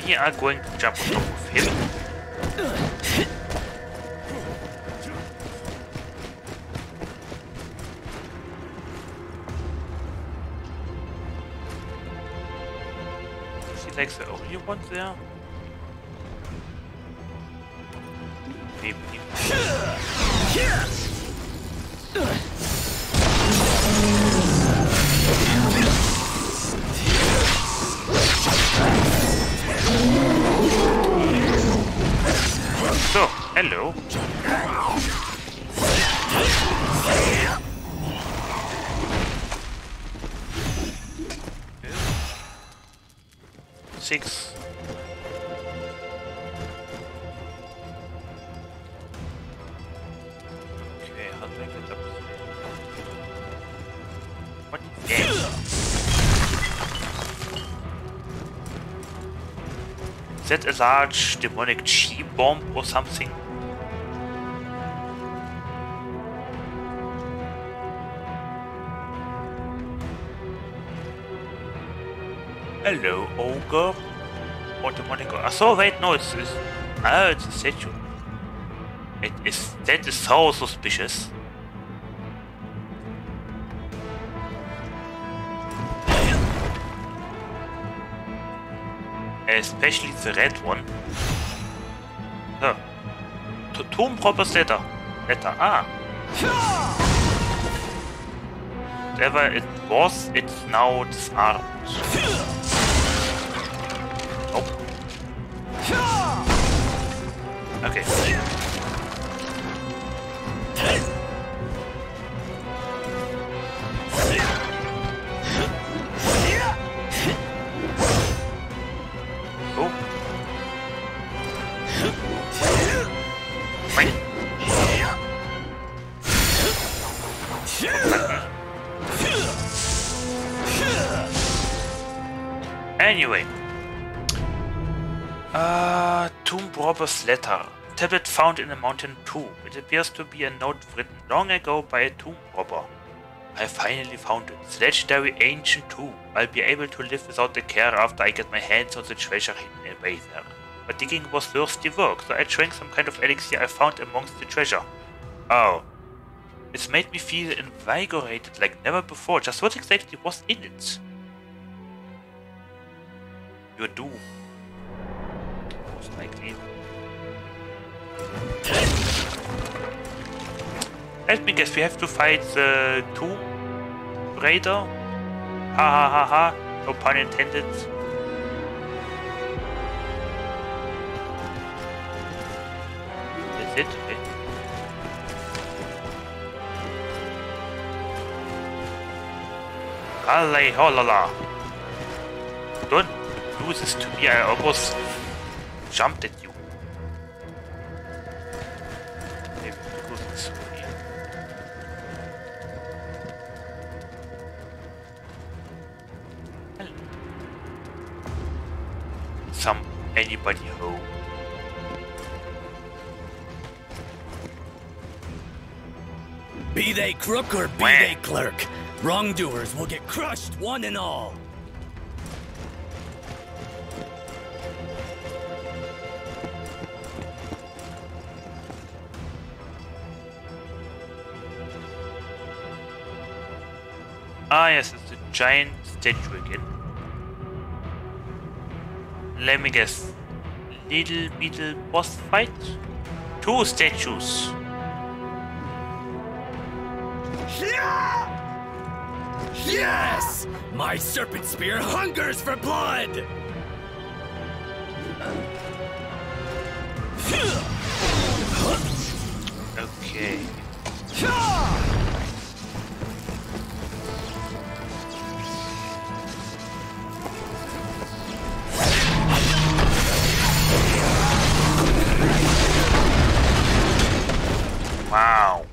We are going to jump on top of him. Is he like the only one there? That a large demonic chi bomb or something? Hello, ogre. Or demonic ogre. So wait, no, it's, it's oh, it's a statue. It is that is so suspicious. Especially the red one. So. To Tomb Robbers letter. Letter. Ah. Whatever it was, it's now disarmed. Robber's letter. Tablet found in a mountain tomb. It appears to be a note written long ago by a tomb robber. I finally found it. The legendary ancient tomb. I'll be able to live without the care after I get my hands on the treasure hidden away there. But digging was thirsty work, so I drank some kind of elixir I found amongst the treasure. Oh. It's made me feel invigorated like never before. Just what exactly was in it? Your doom. Most likely. Let me guess, we have to fight the Tomb Raider? Ha ha ha ha, no pun intended. That's it? Alley holala. Don't do this to me, I almost jumped at you. some anybody home. Be they crook or be they clerk, wrongdoers will get crushed one and all. Ah yes, it's the giant statue again. Let me guess. Little beetle boss fight? Two statues. Yes! My serpent spear hungers for blood! Okay. Wow.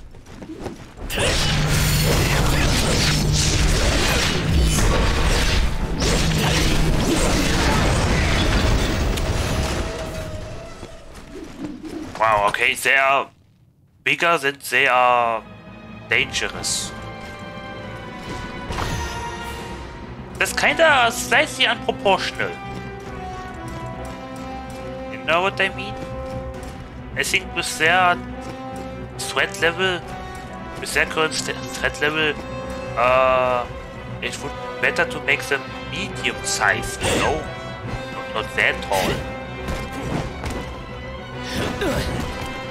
Wow, okay, they are bigger than they are dangerous. That's kinda slightly unproportional. You know what I mean? I think with their threat level, with their current threat level, uh, it would be better to make them medium sized, you know? Not, not that tall.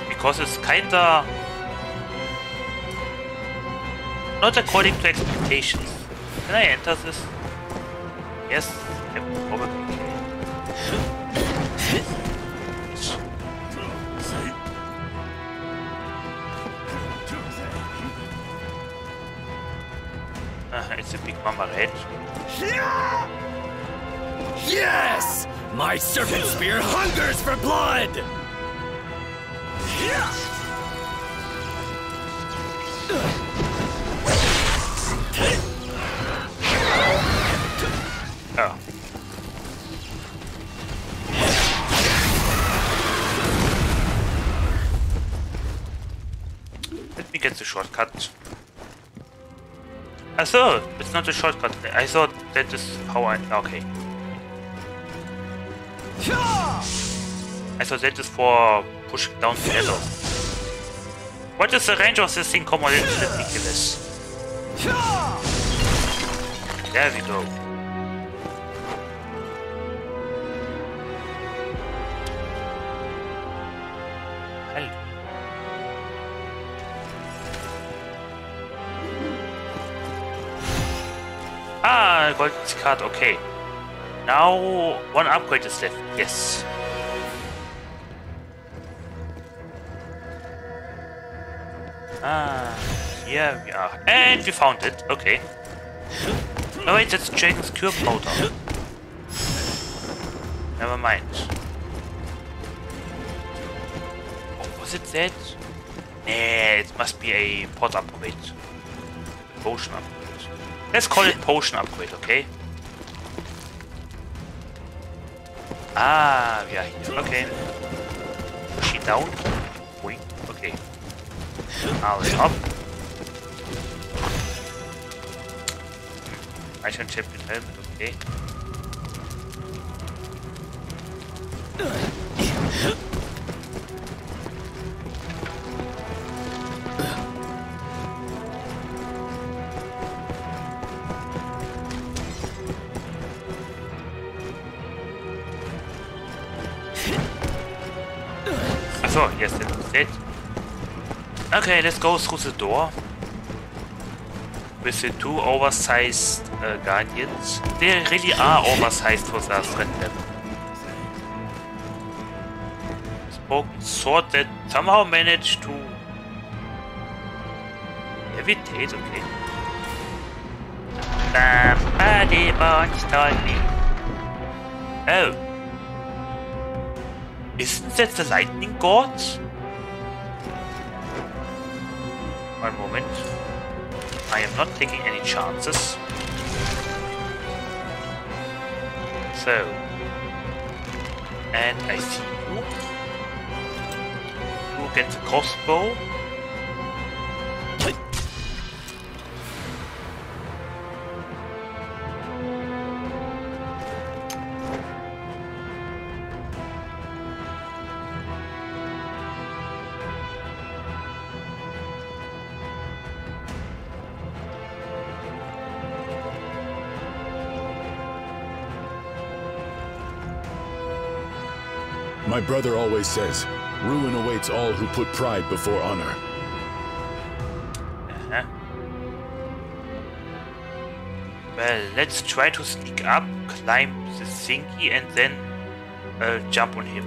Because it's kinda not according to expectations. Can I enter this? Yes, I probably can. Uh, it's a big mama red. Yes! My serpent spear hungers for blood! Oh. Let me get the shortcut. I thought it's not a shortcut. I thought that is how I. Okay. I thought that is for pushing down the ladder. What is the range of this thing? Come on, it's ridiculous. There we go. Ah, golden card, okay. Now one upgrade is left, yes. Ah, here we are. And we found it, okay. No wait, that's Dragon's Cure Powder. Never mind. Oh, was it that? Nah, it must be a pot upgrade. Potion upgrade. Let's call it potion upgrade, okay? Ah, we are here. Okay. Push it down. Wait. Okay. Now let's up. Item champion helmet, okay. So, yes, that's it. Okay, let's go through the door. With the two oversized uh, guardians. They really are oversized for their threat level. Spoken sword that somehow managed to levitate, okay. Somebody told me. Oh. Isn't that the lightning god? One moment. I am not taking any chances. So. And I see you. You get the crossbow. My brother always says, ruin awaits all who put pride before honor. Uh-huh. Well, let's try to sneak up, climb the thingy, and then uh, jump on him.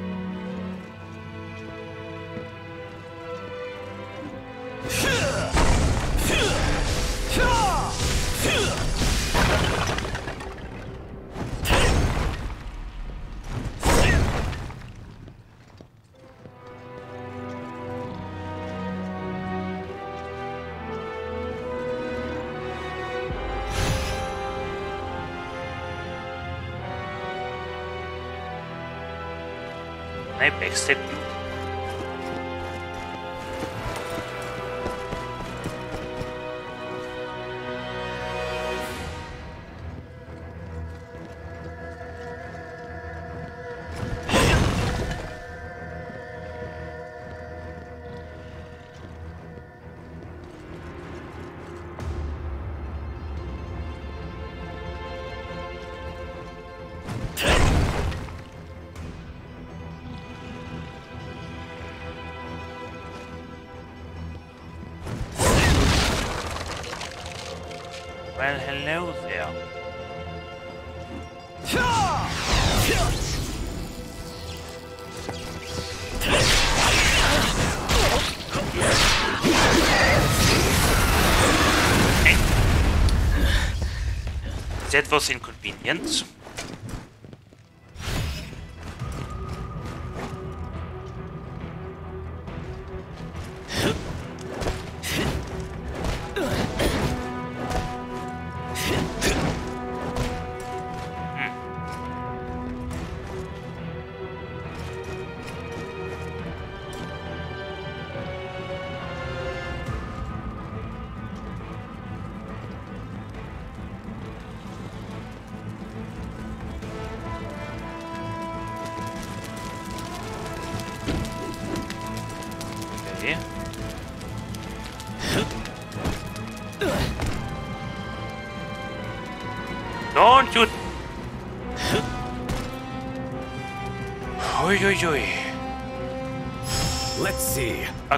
That was inconvenient.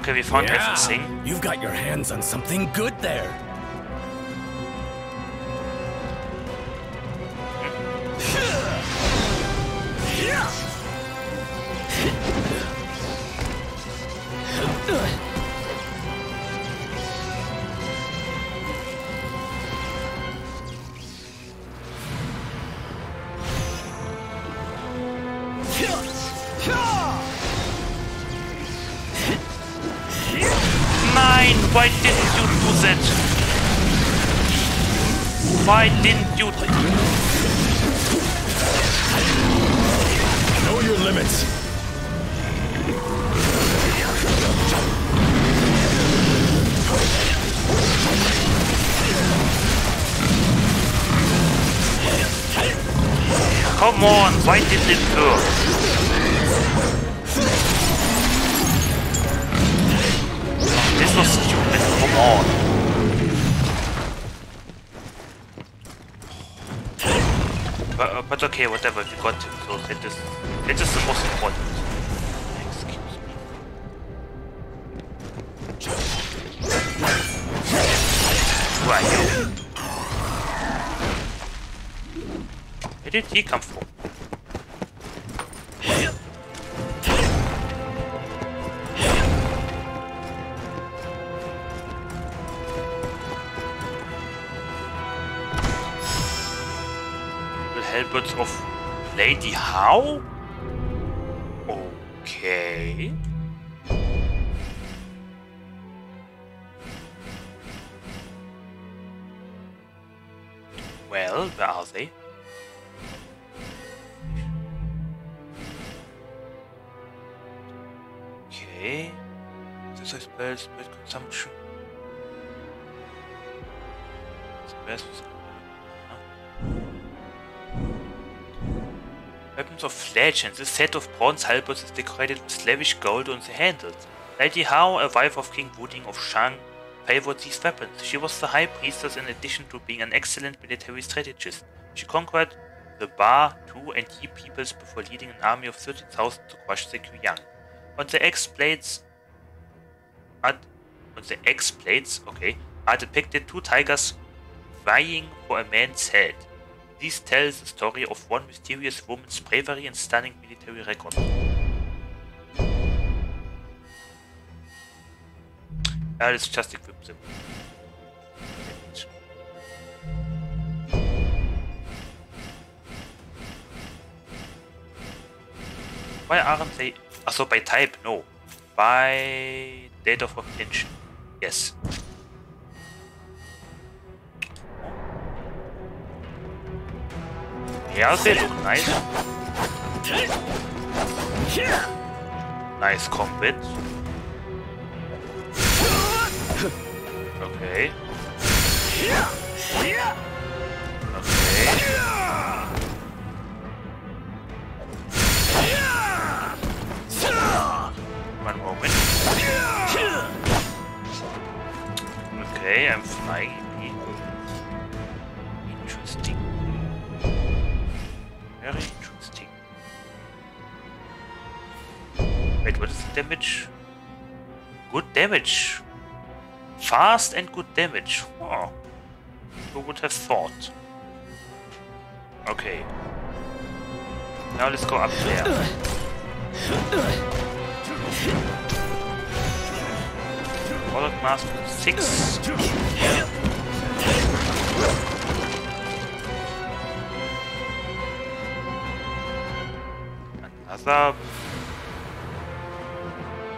See. Okay, we found yeah. You've got your hands on something good there. Why didn't you do that? Why didn't you... Know your limits. Come on, why didn't it work? Was stupid, come on. But, uh, but okay, whatever, we got him, so that is, that is the most important. Excuse me. Where did he come from? Lady This set of bronze halberds is decorated with lavish gold on the handles. Lady Hao, a wife of King Wuding of Shang, favored these weapons. She was the high priestess in addition to being an excellent military strategist. She conquered the Ba, two and Yi peoples before leading an army of 13,000 to crush the Quyang. On the X plates are, on the X plates, okay, are depicted two tigers vying for a man's head. This tells the story of one mysterious woman's bravery and stunning military record. Uh, let's just equip them. Why aren't they... Also by type, no. By date of obtention, yes. Yeah, nice. Nice combat. Okay. Okay. One moment. Okay, I'm flying. Very interesting. Wait, what is the damage? Good damage. Fast and good damage. Who would have thought? Okay. Now let's go up there. Product mask 6.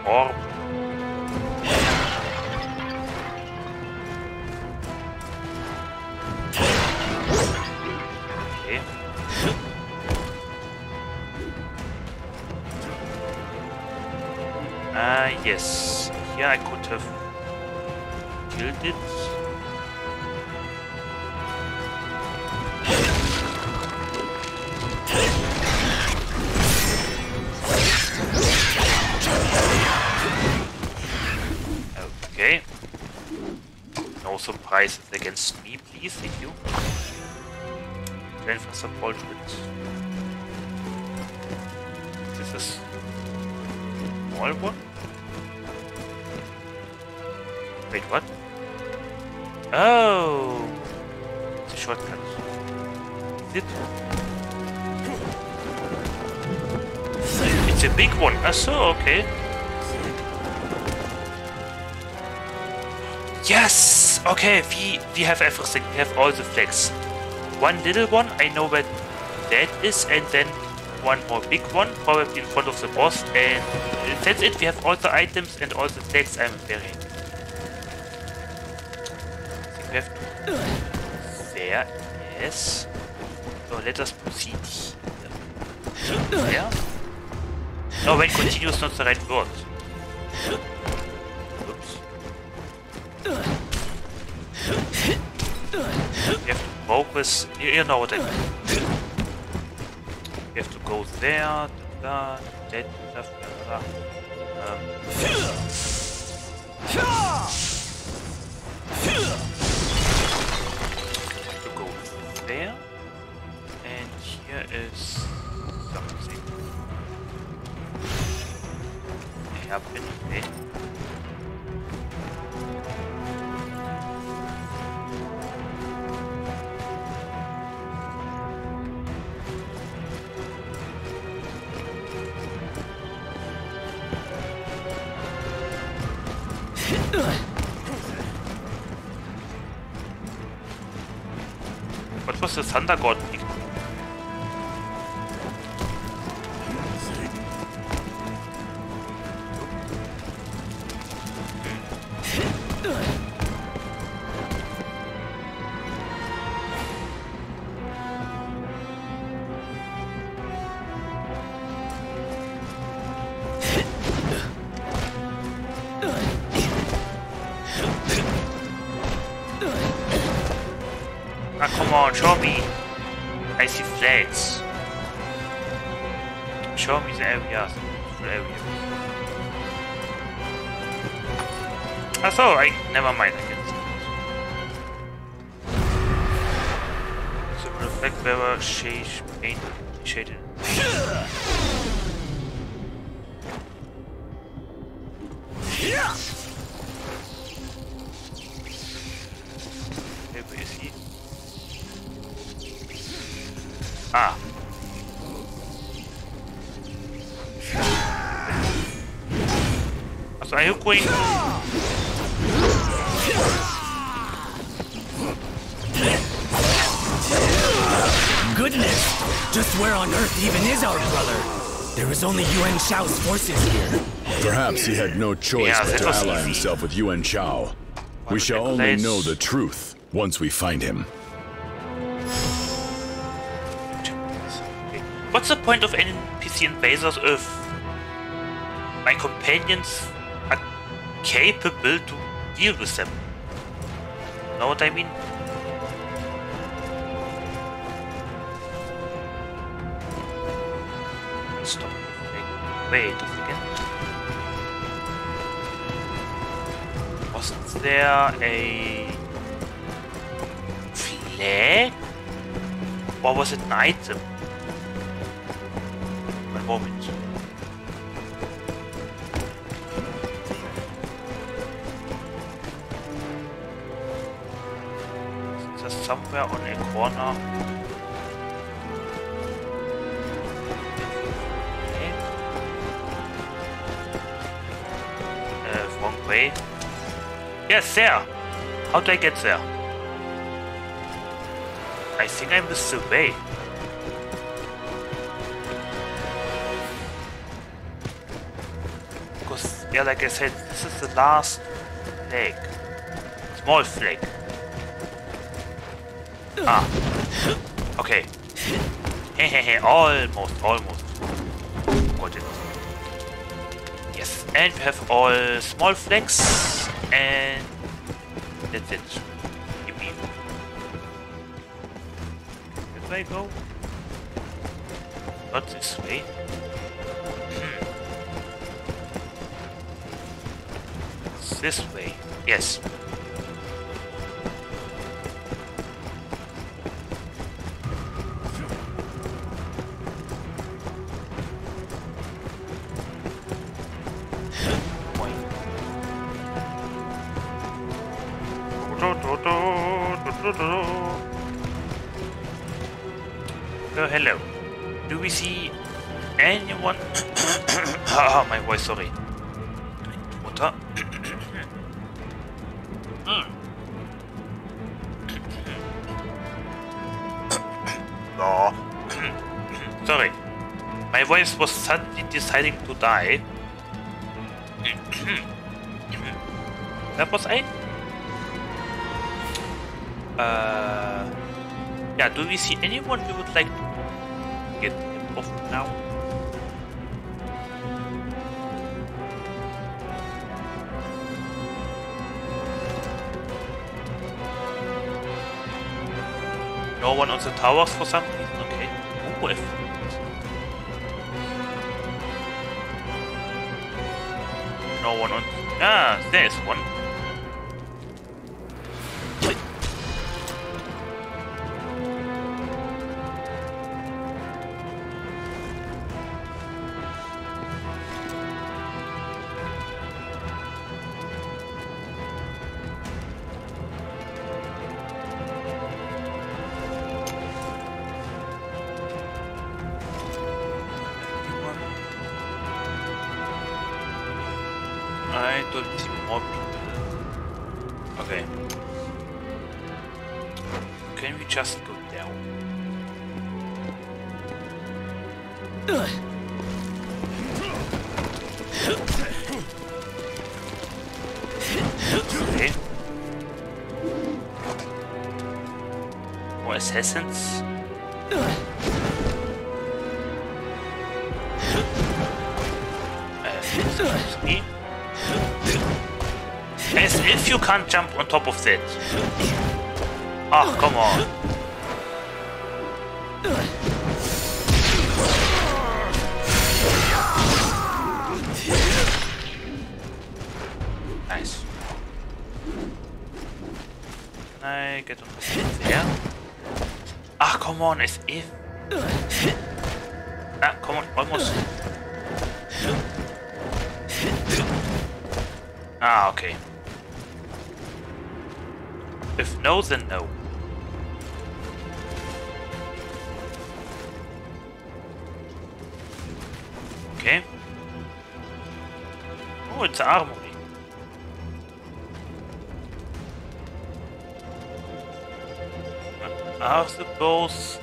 Orb. Ah, yes. Here I could have killed it. Okay. No surprises against me, please. Thank you. Transfer support with. This is small one? Wait, what? Oh! It's a shortcut. Is it? It's a big one. Ah, so, okay. Yes! Okay, we, we have everything. We have all the flags. One little one, I know where that is, and then one more big one, probably in front of the boss, and that's it. We have all the items and all the flags I'm wearing. We have to... There, yes. So let us proceed here. There. No, when continue is not the right word. Have to progress. You, you know what I mean. We have to go there, da, stuff, blah, blah. Um, to go there, and here is something. Happen, okay. What was the Shao's forces here. Perhaps he had no choice Yeah, but to ally easy. himself with Yuan Shao. We shall only place- know the truth once we find him. What's the point of NPC invaders if my companions are capable to deal with them? Know what I mean? Wait a second. Wasn't there a flag? Or was it an item? One moment. Is somewhere on a corner? Way. Yes, there! How do I get there? I think I missed the way. Because, yeah, like I said, this is the last flag. Small flag. Ah. Okay. Hehehe, almost, almost. Got it. And we have all small flags, and that's it. Yippee. This way go? Not this way. It's this way. Yes. Oh, hello. Do we see anyone? ah, my voice, sorry. Water. Hmm. no. sorry. My voice was suddenly deciding to die. that was I. Uh, yeah, do we see anyone we would like to get rid of now? No one on the towers for some reason? Okay. Ooh, if... No one on... Ah, there's one. Top of that. Ah, come on. Nice. Can I get on the side there? Ah, come on, as if. Then no. Okay. Oh, it's armory. Are the both...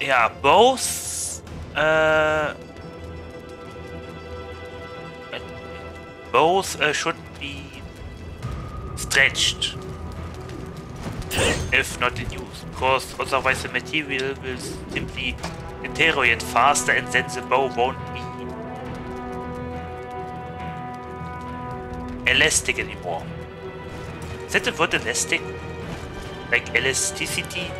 Yeah, both... Uh, both uh, should be stretched if not in use, because otherwise the material will simply deteriorate faster and then the bow won't be elastic anymore. Is that the word elastic? Like elasticity?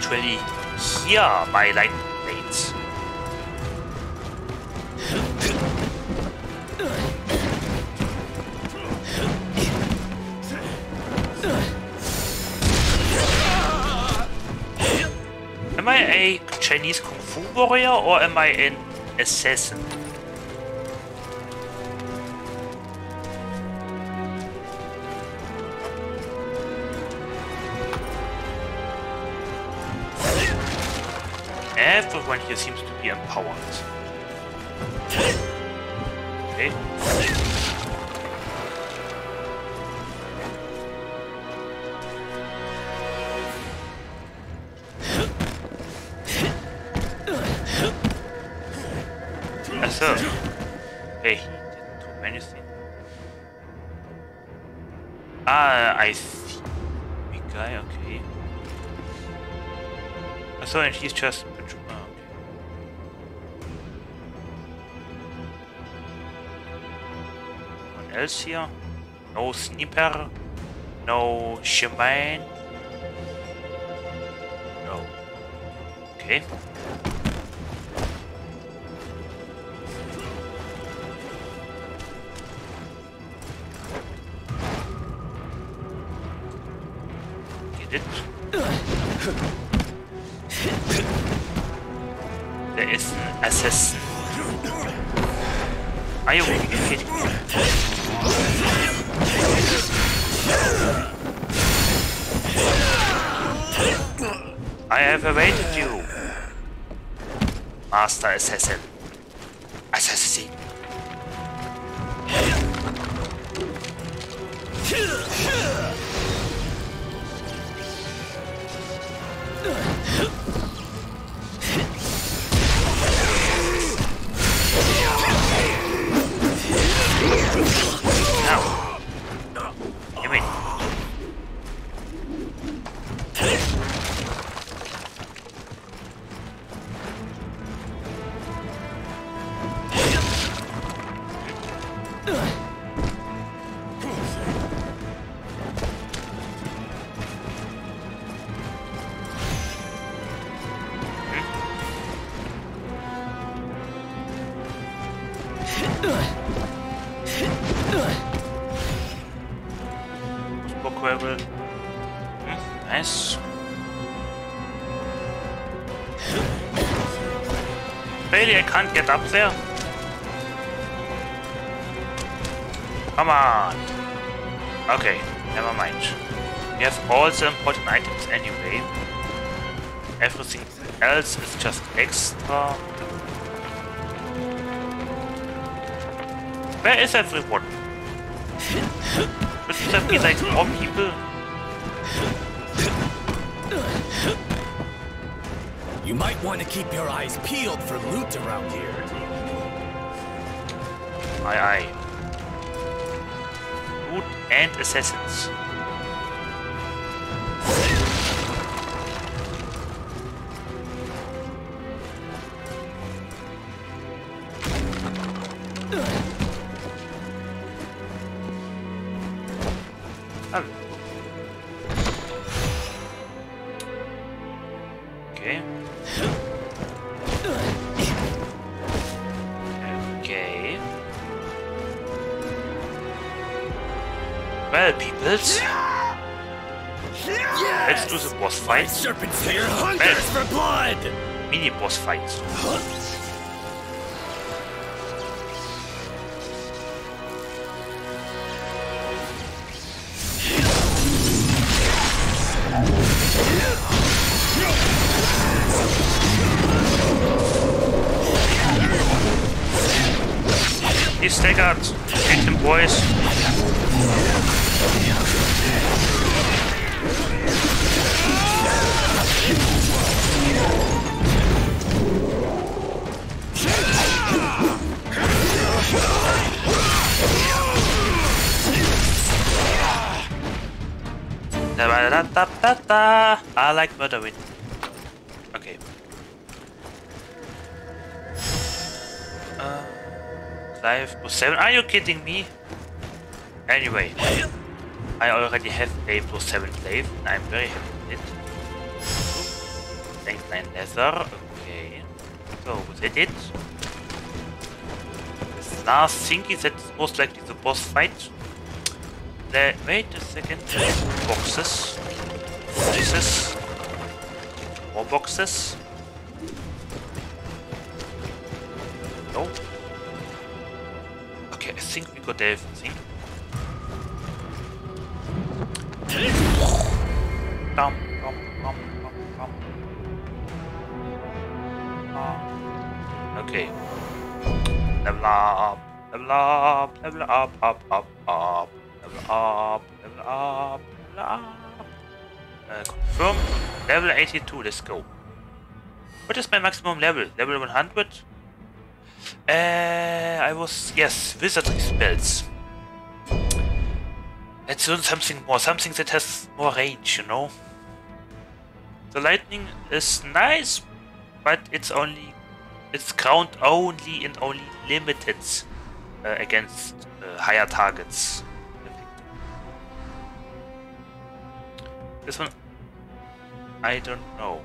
Actually hear my lightning blades. Am I a Chinese Kung Fu warrior or am I an assassin? He's just... Oh, okay. Anyone else here? No sniper? No shaman? No. Okay. Assassin. Assassin. Up there? Come on. Okay, never mind. We have all the important items anyway. Everything else is just extra. Where is everyone? Shouldn't there be like more people? You might want to keep your eyes peeled for loot around here. Aye aye. Loot and assassins. 7. Are you kidding me? Anyway, I already have a plus 7 glaive. I'm very happy with it. Thanks 9 leather. Okay. So, was that it? This last thing is that most likely the boss fight. Le wait a second. Boxes. Boxes. More boxes. 5 picotev, sim. Tom, tom, tom, tom, tom. Uh, okay. Level up, level up, level up, up, up, up, level up, level up, level up. Uh, confirm. Level 82, let's go. What is my maximum level? Level 100? Uh, I was, yes, wizardry spells. Let's learn something more, something that has more range, you know? The lightning is nice, but it's only, it's ground only and only limited uh, against uh, higher targets. This one, I don't know.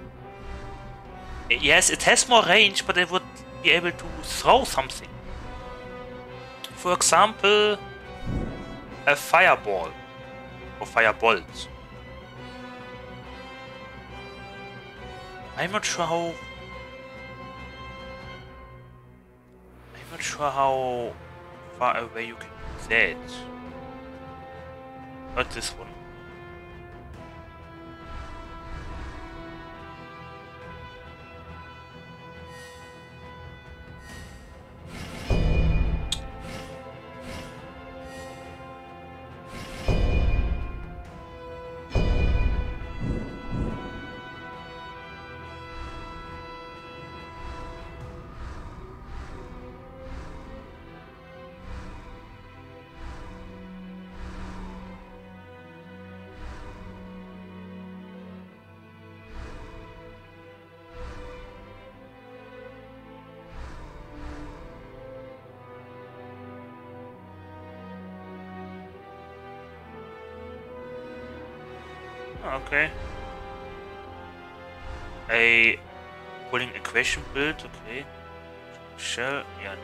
Yes, it has more range, but I would be able to throw something. For example, a fireball or fireballs. I'm not sure how. I'm not sure how far away you can do that. Not this one. by pulling a question build, okay. Shell, yeah.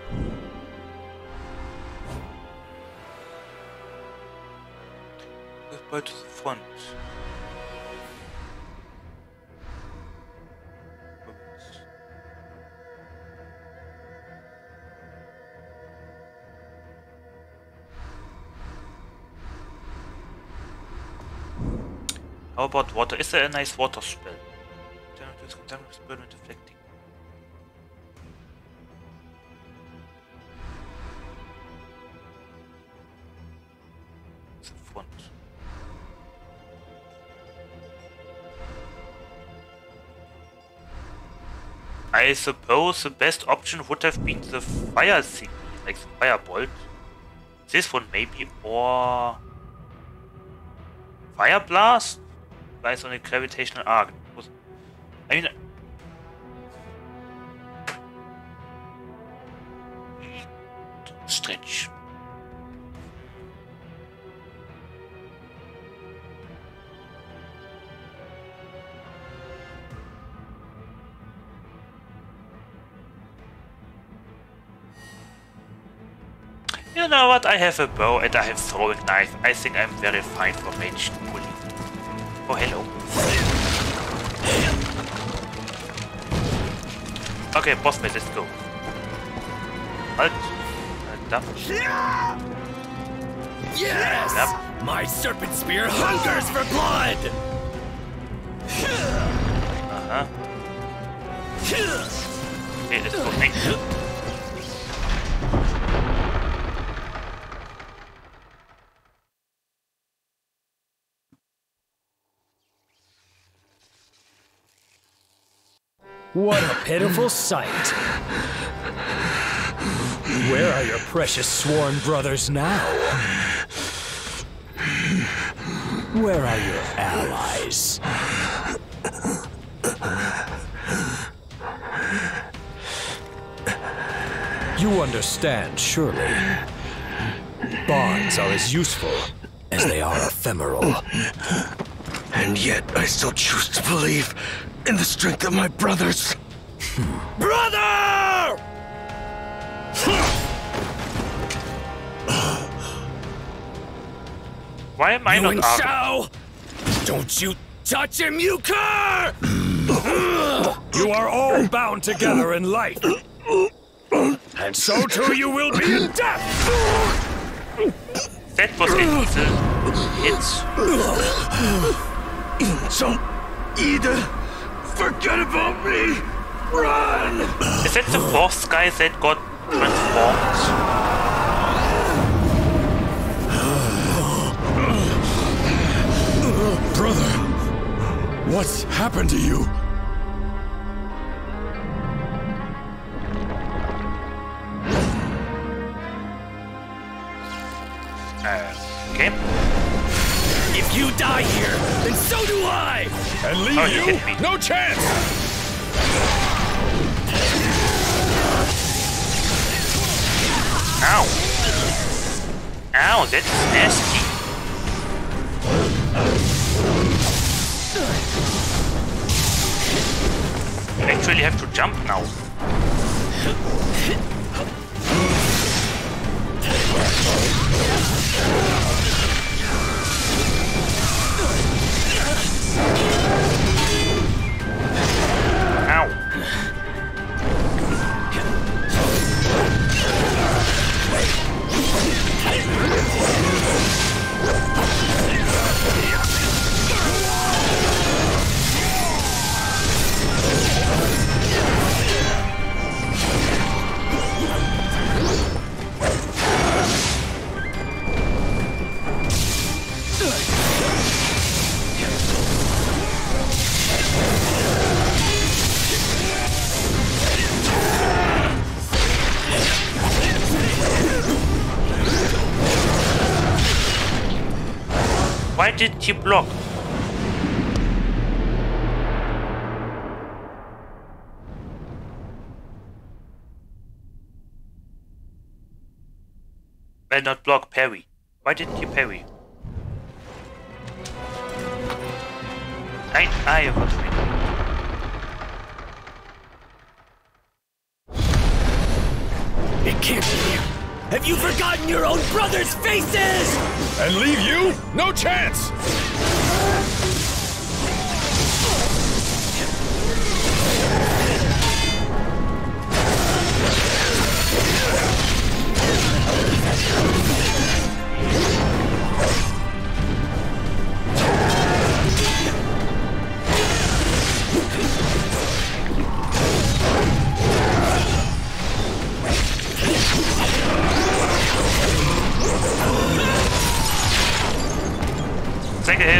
Goodbye to the front. How about water? Is there a nice water spell? The front. I suppose the best option would have been the fire thing, like the firebolt. This one maybe, or fire blast? Lies on a gravitational arc. I mean, stretch. You know what? I have a bow and I have throwing knife. I think I'm very fine for mage bully. Oh, hello. Okay, boss fight, let's go. Halt. Halt up. Yes! Yep. My serpent spear hungers for blood! Uh-huh. Okay, let's go. Thank What a pitiful sight! Where are your precious sworn brothers now? Where are your allies? You understand, surely. Bonds are as useful as they are ephemeral. And yet, I still choose to believe in the strength of my brothers. Brother! Why am I Yuan not? Shao! Don't you touch him, you cur! you are all bound together in life. And so too you will be in death! That was an easy hit. So, Ida, forget about me! Run! Is that the fourth guy that got transformed? Brother, what's happened to you? Uh, okay. If you die here, then so do I! And leave Oh, you you? me. No chance! Ow! Ow, that's nasty. You actually have to jump now. Ow. Did you block? Why not block Perry. Why didn't you parry? I, I was It can't be! Have you forgotten your own brothers' faces? And leave you? No chance!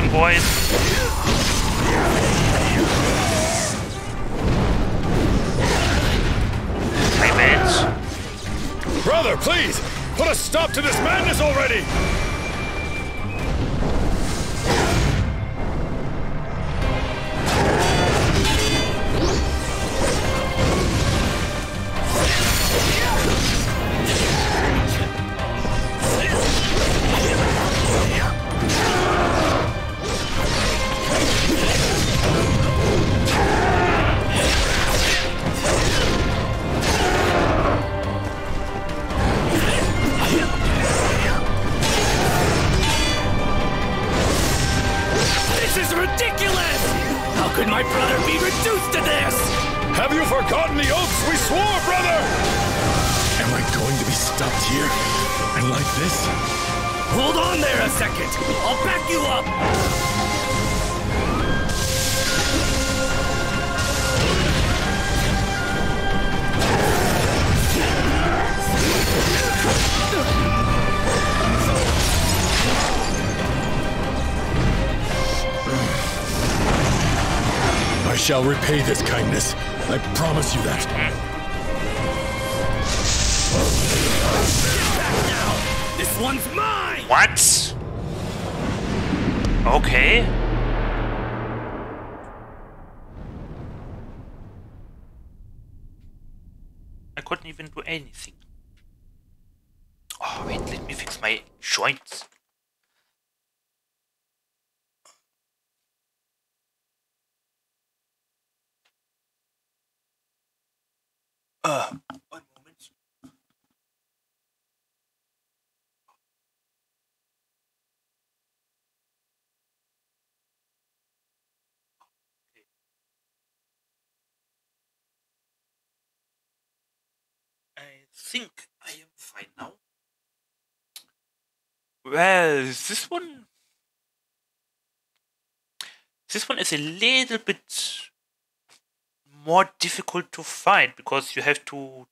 Boys. Hey, mates. Brother, please! Put a stop to this madness already! Repay this kindness. I promise you that. Think I am fine now. Well, this one. This one is a little bit more difficult to find because you have to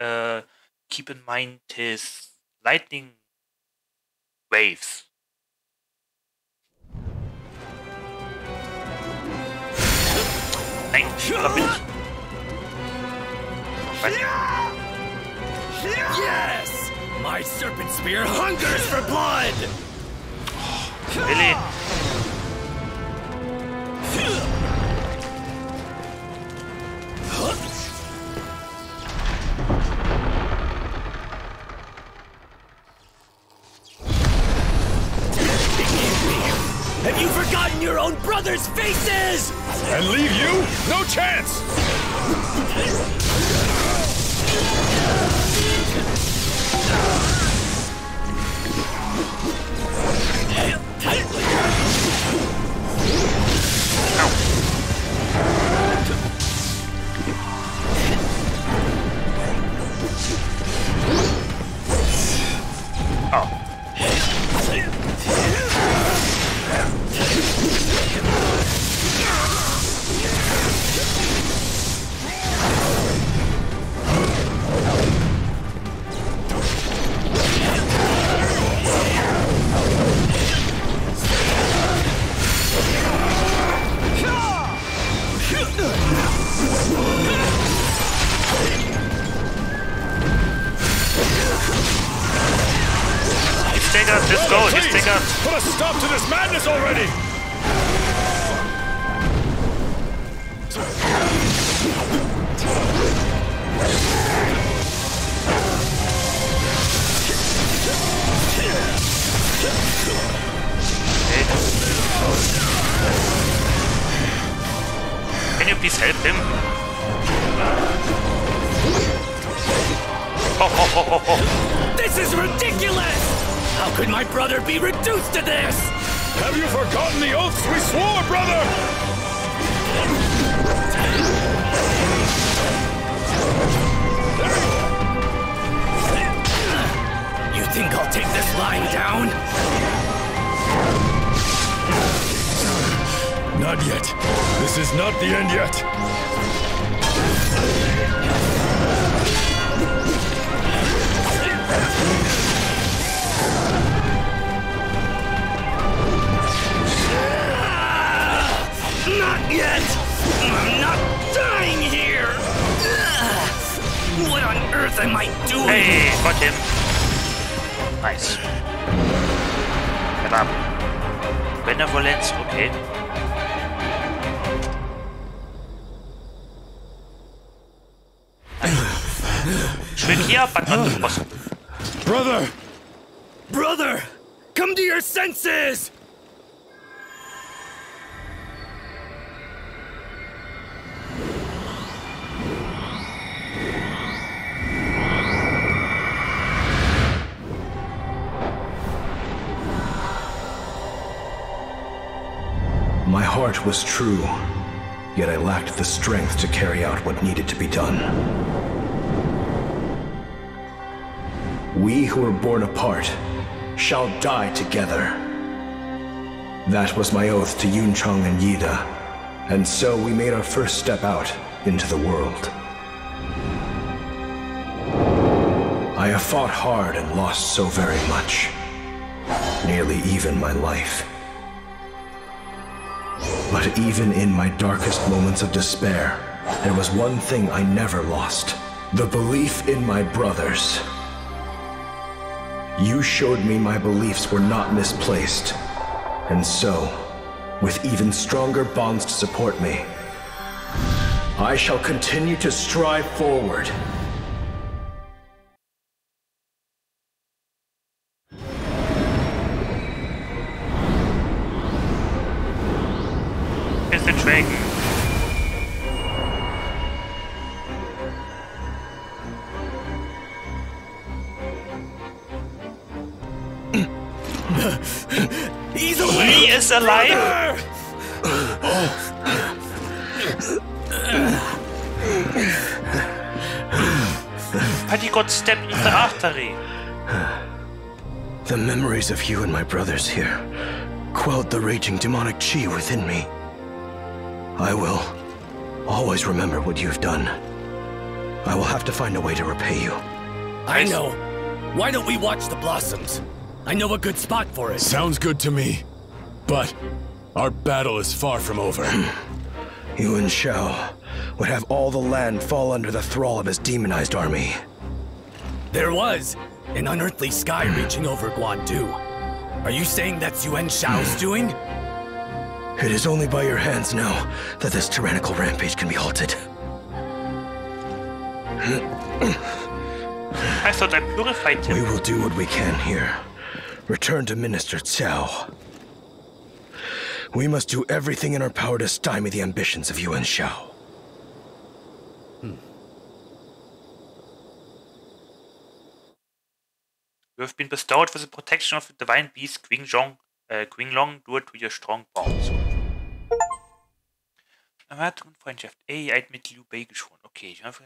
uh, keep in mind his lightning waves. Nein, da bin ich. Yes! My serpent spear hungers for blood! Really? Have you forgotten your own brother's faces? And leave you? No chance! Oh. Taking us. Let's go. Please, taking us. put a stop to this madness already! Can you please help him? Oh, oh, oh. This is ridiculous! How could my brother be reduced to this? Have you forgotten the oaths we swore, brother? You think I'll take this lying down? Not yet. This is not the end yet. Not yet! I'm not dying here! What on earth am I doing? Hey, fuck him. Nice. Get up. Benevolence, okay. Trick here, but not the boss. Brother! Brother! Come to your senses! Heart was true, yet I lacked the strength to carry out what needed to be done. We who were born apart shall die together. That was my oath to Yunchang and Yide, and so we made our first step out into the world. I have fought hard and lost so very much, nearly even my life. But even in my darkest moments of despair, there was one thing I never lost the belief in my brothers. You showed me my beliefs were not misplaced. And so, with even stronger bonds to support me, I shall continue to strive forward. Here's the dragon. He's away! He is alive! But he got stabbed in the artery. The memories of you and my brothers here quelled the raging demonic chi within me. I will always remember what you've done. I will have to find a way to repay you. I know. Why don't we watch the blossoms? I know a good spot for it. Sounds good to me. But our battle is far from over. Yuan Shao would have all the land fall under the thrall of his demonized army. There was an unearthly sky reaching over Guandu. Are you saying that's Yuan Shao's doing? It is only by your hands now that this tyrannical rampage can be halted. I thought I purified We will do what we can here. Return to Minister Cao. We must do everything in our power to stymie the ambitions of Yuan Shao. You have been bestowed with the protection of the divine beast Qinglong, äh, uh, Qinglong due to your strong bonds. Erweiterung Freundschaft. Ey, Eid mit Liu Bei geschworen. Okay, ich habe...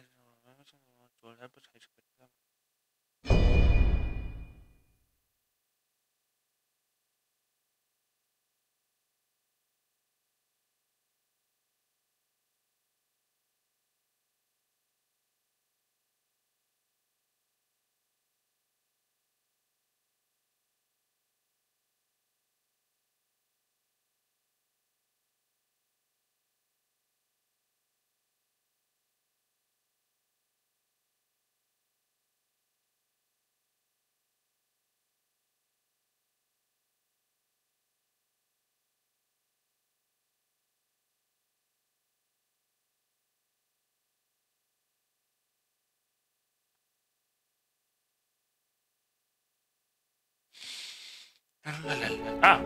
Ah,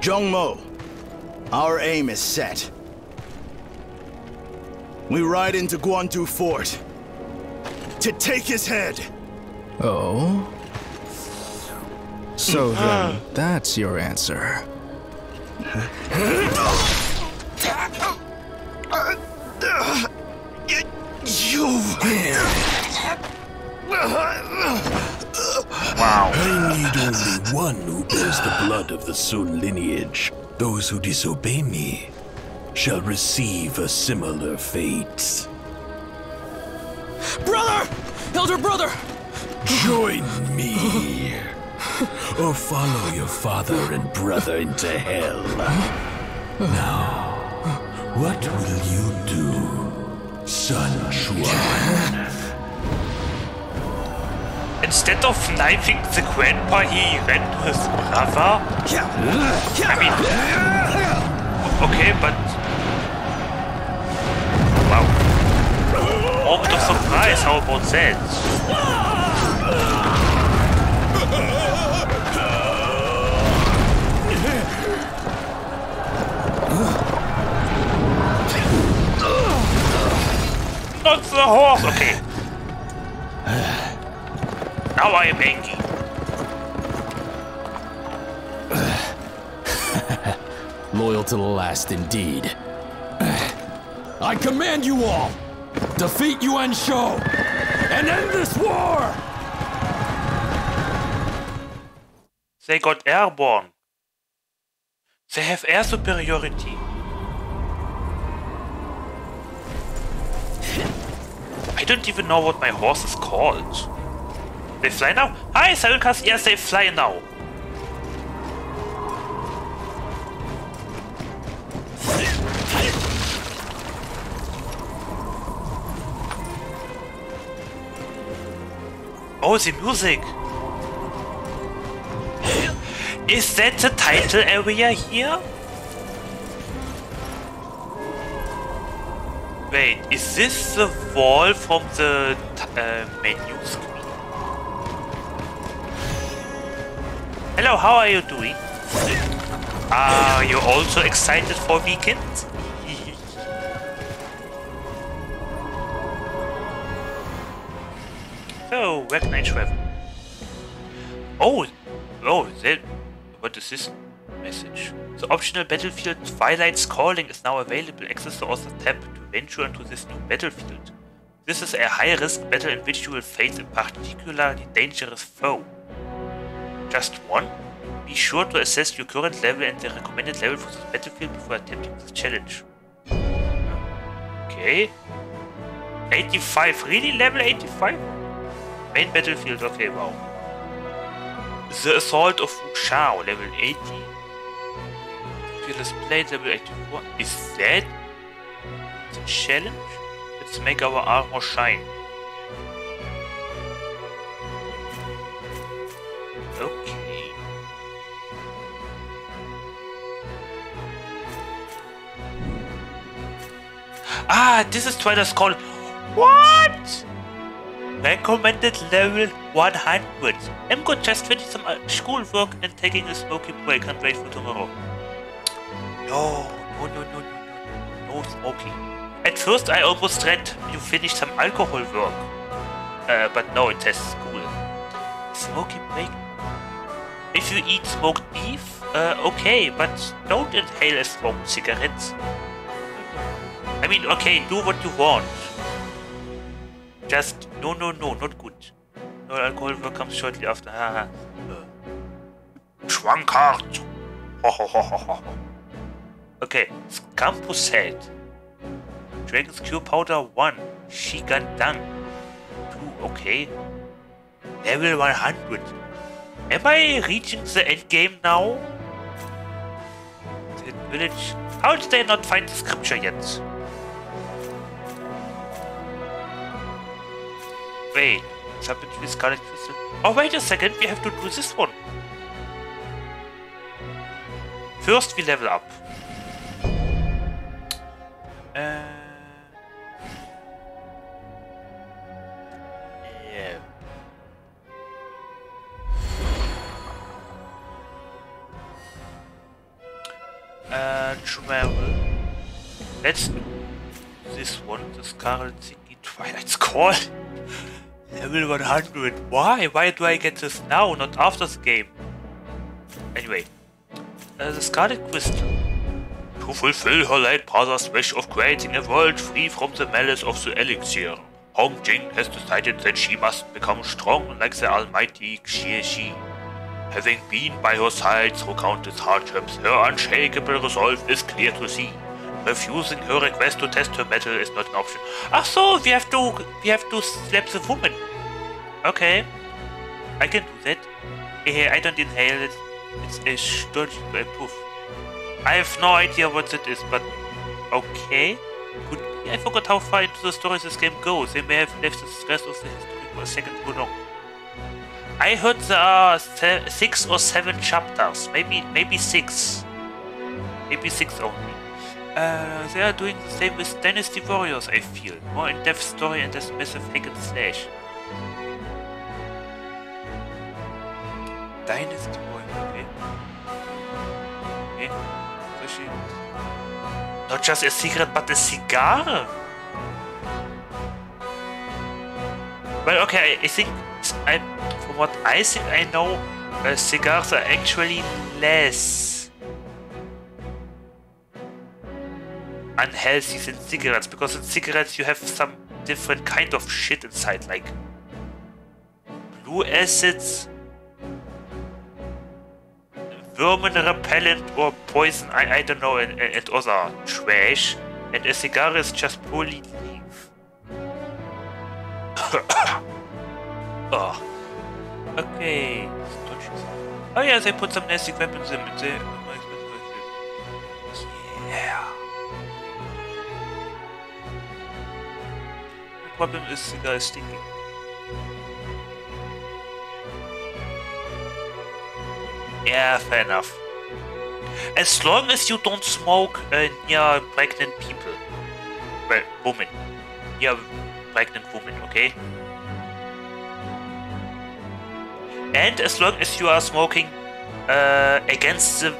Zhongmou, our aim is set. We ride into Guandu Fort to take his head. Oh? So then, that's your answer. You. Wow. I need only one who bears the blood of the Sun lineage. Those who disobey me shall receive a similar fate. Brother! Elder brother! Join me, or follow your father and brother into hell. Now, What will you do, Sun Quan? Instead of knifing the grandpa, he ran to his brother? I mean... Okay, but... Wow. Moment of surprise, how about that? Not the horse! Okay. Now I am angry. Loyal to the last, indeed. I command you all, defeat Yuan Shao, and end this war! They got airborne. They have air superiority. I don't even know what my horse is called. They fly now? Hi, Selkas! Yes, they fly now. Oh, the music! Is that the title area here? Wait, is this the wall from the uh, menu screen? Hello, how are you doing? Are you also excited for weekend? so, where can I travel? Oh, oh, that, what is this message? The optional battlefield Twilight's Calling is now available. Access the author tab to venture into this new battlefield. This is a high-risk battle in which you will face a particularly dangerous foe. Just one? Be sure to assess your current level and the recommended level for this battlefield before attempting this challenge. Okay. 85, really? Level 85? Main battlefield, okay, wow. The Assault of Wuchao, level 80. Fearless Blade, level 84. Is that the challenge? Let's make our armor shine. Ah, this is Twilight's Call. What? Recommended level 100. I'm good, just finishing some uh, schoolwork and taking a smoky break. Can't wait for tomorrow. No, no, no, no, no, no, no smoking. At first I almost read you finished some alcohol work. Uh, but no, it says school. Smoky break. If you eat smoked beef, uh, okay, but don't inhale a smoked cigarette. I mean, okay, do what you want. Just, no, no, no, not good. No alcohol work comes shortly after. Haha. Schwankart. Uh, ho. Okay, Scampus Head. Dragon's Cure Powder 1. Shigandang. 2, okay. Level 100. Am I reaching the end game now? The village. How did they not find the scripture yet? Wait, submit with Scarlet Crystal. Oh, wait a second, we have to do this one. First, we level up. Uh, yeah. Uh, travel. Let's do this one, the Scarlet Thingy Twilight's Call. Level 100. Why? Why do I get this now, not after the game? Anyway, uh, the Scarlet Crystal. To fulfill her late brother's wish of creating a world free from the malice of the elixir, Hong Jing has decided that she must become strong like the almighty Xie Shi. Having been by her side through countless hardships, her unshakable resolve is clear to see. Refusing her request to test her metal is not an option. Ach so, we have to we have to slap the woman. Okay. I can do that. I don't inhale it. It's a sturge by poof. I have no idea what it is, but Okay. Could be. I forgot how far into the story this game goes. They may have left the rest of the history for a second too long. I heard there are six or seven chapters. Maybe maybe six. Maybe six only. Uh, they are doing the same with Dynasty Warriors, I feel. More in-depth story and less massive hack and slash. Dynasty Warriors, okay. Okay. So. Not just a cigarette, but a cigar? Well, okay, I think, I, from what I think I know, uh, cigars are actually less unhealthy than cigarettes, because in cigarettes you have some different kind of shit inside, like blue acids, vermin repellent or poison, I, I don't know, and, and other trash. And a cigar is just purely leaf. oh. Okay. Oh yeah, they put some nasty weapons in. They, yeah. Problem is the guy is stinking. Yeah, fair enough. As long as you don't smoke uh, near pregnant people. Well, women. Near pregnant women, okay? And as long as you are smoking uh, against the...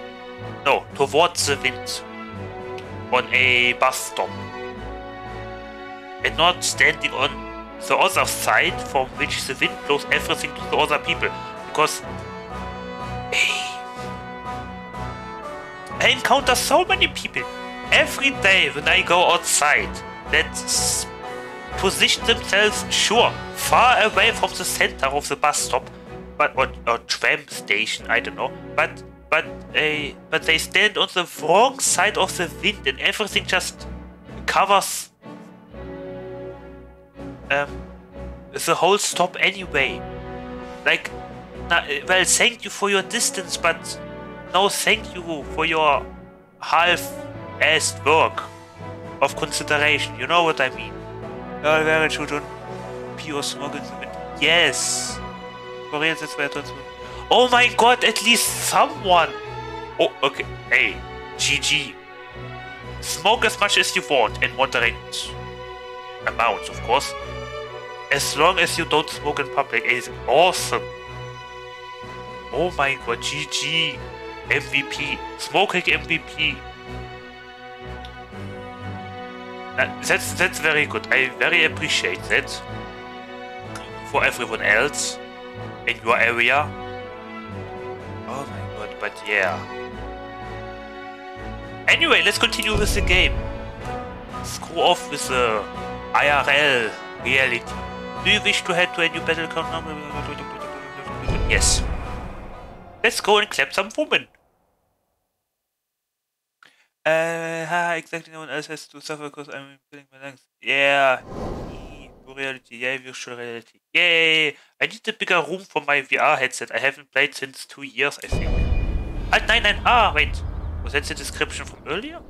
No, towards the wind. On a bus stop. And not standing on the other side from which the wind blows everything to the other people. Because I encounter so many people every day when I go outside that position themselves, sure, far away from the center of the bus stop, but or, or tram station, I don't know, but but uh, but they stand on the wrong side of the wind and everything just covers um, the whole stop anyway. Like, well, thank you for your distance, but no thank you for your half-assed work of consideration. You know what I mean? Ja, wäre children pure the. Yes! Oh my god, at least someone! Oh, okay. Hey, GG. Smoke as much as you want in moderate amounts, of course. As long as you don't smoke in public, it is awesome. Oh my god, GG. MVP. Smoking MVP. That's that's very good. I very appreciate that. For everyone else in your area. Oh my god, but yeah. Anyway, let's continue with the game. Screw off with the IRL reality. Do you wish to head to a new battle count? Yes. Let's go and clap some women. Uh, ha, exactly no one else has to suffer because I'm filling my lungs. Yeah. Reality, yeah, virtual reality. Yay! I need a bigger room for my VR headset. I haven't played since two years, I think. Alt 99. Ah, wait. Was that the description from earlier?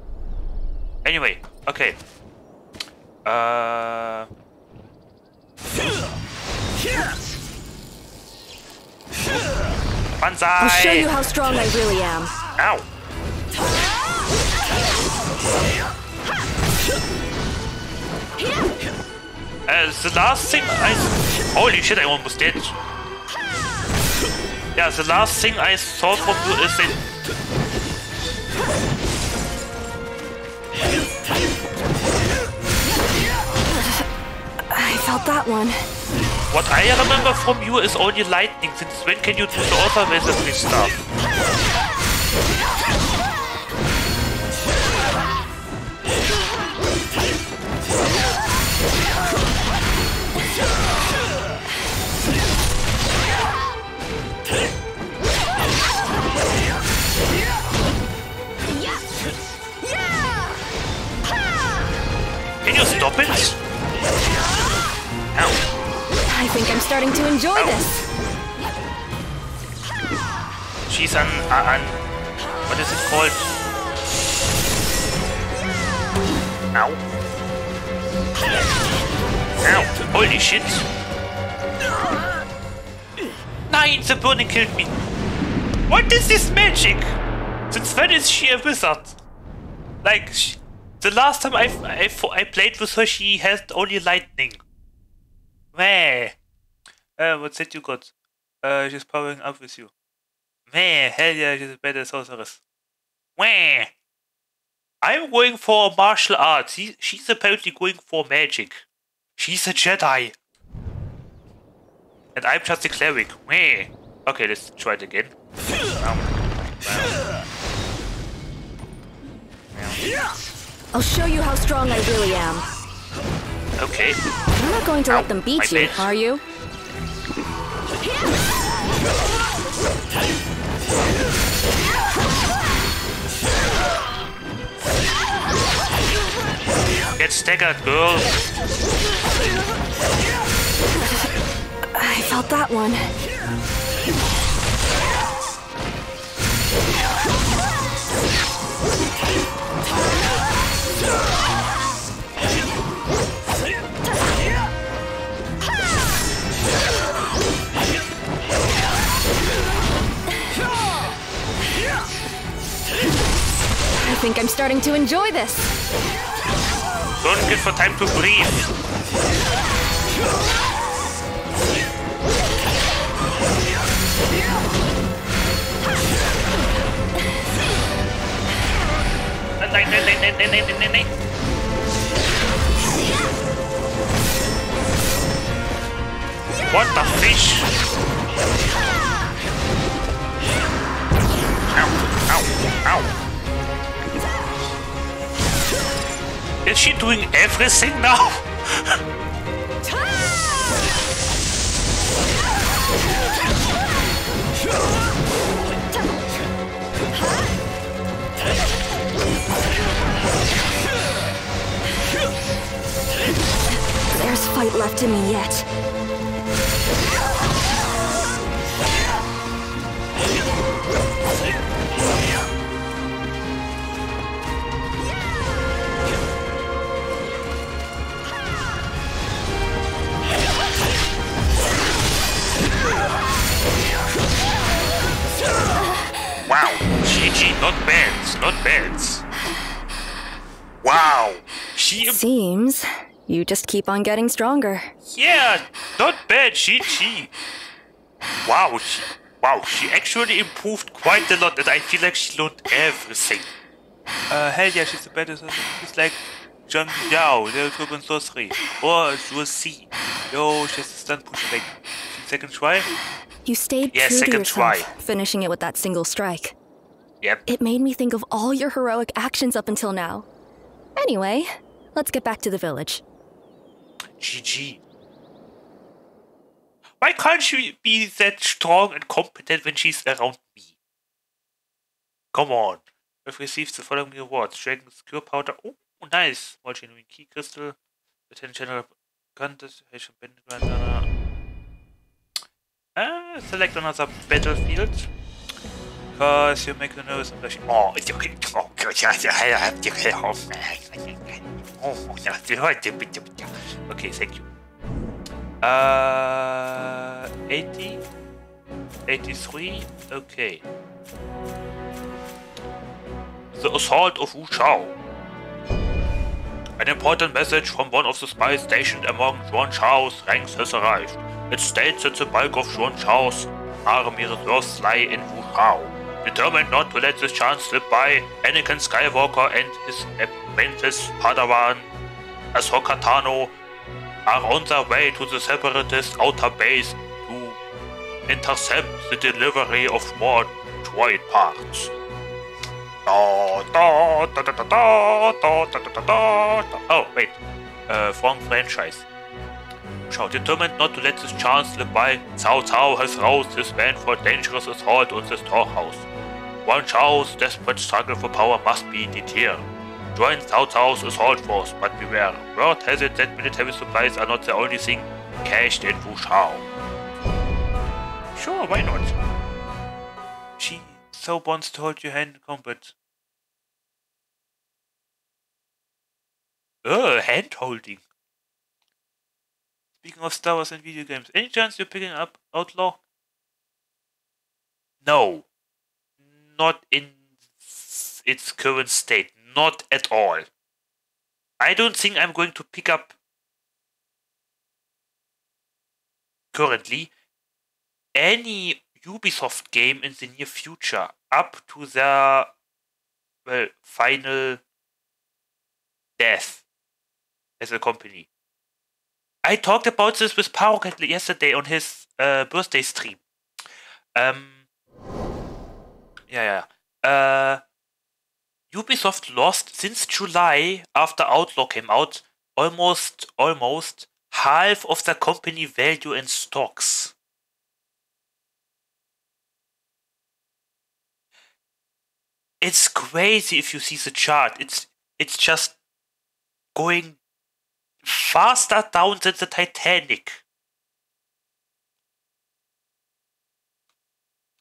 Anyway, okay. Uh. Banzai! I'll show you how strong I really am. Ow! Uh, the last thing I... Holy shit, I almost did. Yeah, the last thing I saw from you is that... I felt that one. What I remember from you is only lightning. Since when can you do the other wizardry stuff? Can you stop it? Ow. I think I'm starting to enjoy Ow. this. She's an, an... What is it called? Ow. Ow. Holy shit. Nein, the burning killed me. What is this magic? Since when is she a wizard? Like, she, the last time I, I, I played with her, she had only lightning. Meh. Uh, what's that you got? Uh, she's powering up with you. Meh, hell yeah, she's a better sorceress. Meh. I'm going for martial arts. He, she's apparently going for magic. She's a Jedi. And I'm just a cleric. Meh. Okay, let's try it again. I'll show you how strong I really am. Okay. You're not going to Ow, let them beat you, are you? Get staggered, girl. I felt that one. think I'm starting to enjoy this. Don't get for time to breathe. What the fish? Ow, ow, ow. Is she doing everything now? There's fight left in me yet. Wow, GG, not bad, not bad. Wow, she, Seems you just keep on getting stronger. yeah, not bad, GG. Wow, she, wow, she actually improved quite a lot, and I feel like she learned everything. Uh, hell yeah, she's the better. She's like Zhang Yao, the urban sorcery, or Zuo Ci. Yo, she's a stun push back. Second try. You stayed Yeah, true to yourself, try. finishing it with that single strike. Yep. It made me think of all your heroic actions up until now. Anyway, let's get back to the village. GG. Why can't she be that strong and competent when she's around me? Come on. We've received the following rewards. Dragon's Cure Powder. Oh, nice. Small genuine key crystal. Lieutenant General. Haitian Bandana. Uh, select another battlefield. Because you make the nose impression. Oh, okay. Oh, Okay, thank you. Uh, 80, 83, okay. The Assault of Wu Shao. An important message from one of the spies stationed among Yuan Shao's ranks has arrived. It states that the bulk of Yuan Shao's army reserves lie in Wu Shao. Determined not to let this chance slip by, Anakin Skywalker and his apprentice Padawan Ahsoka Tano are on their way to the Separatist outer base to intercept the delivery of more droid parts. Oh, wait. Uh, wrong franchise. Shao determined not to let this chance slip by, Cao Cao has roused his men for a dangerous assault on the storehouse. Yuan Shao's desperate struggle for power must be deterred. Join Cao Cao's assault force, but beware. Word has it that military supplies are not the only thing cached in Wuchao. Sure, why not? She so wants to hold your hand in combat. Oh, hand holding. Speaking of Star Wars and video games, any chance you're picking up Outlaw? No. Not in its current state. Not at all. I don't think I'm going to pick up currently any Ubisoft game in the near future up to their well final death as a company. I talked about this with Parokat yesterday on his uh, birthday stream. Um, yeah, yeah. Uh, Ubisoft lost since July after Outlaw came out almost, almost half of the company value in stocks. It's crazy if you see the chart. It's it's just going faster down than the Titanic.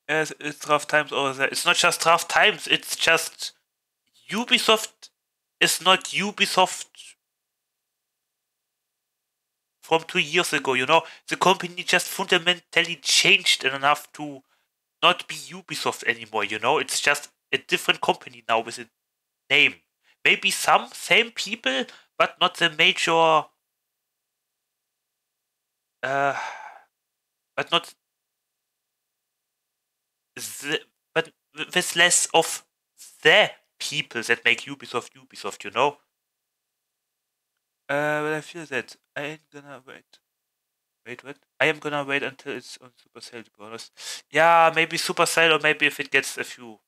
Yes, it's rough times over there. It's not just rough times, it's just Ubisoft is not Ubisoft from two years ago, you know? The company just fundamentally changed enough to not be Ubisoft anymore, you know? It's just a different company now with a name. Maybe some same people, but not the major. Uh, but not the, but with less of the people that make Ubisoft Ubisoft, you know. Uh, but I feel that I ain't gonna wait. Wait, what? I am gonna wait until it's on Supercell, to be honest. Yeah, maybe Supercell, or maybe if it gets a few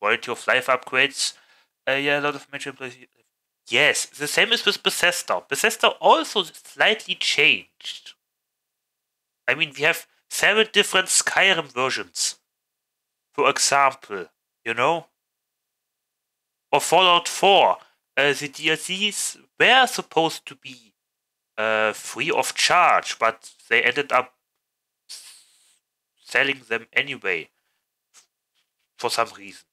quality of life upgrades. Uh, yeah, a lot of major employees. Yes, the same is with Bethesda. Bethesda also slightly changed. I mean, we have seven different Skyrim versions, for example, you know? Or Fallout 4. Uh, the DLCs were supposed to be uh, free of charge, but they ended up selling them anyway for some reason.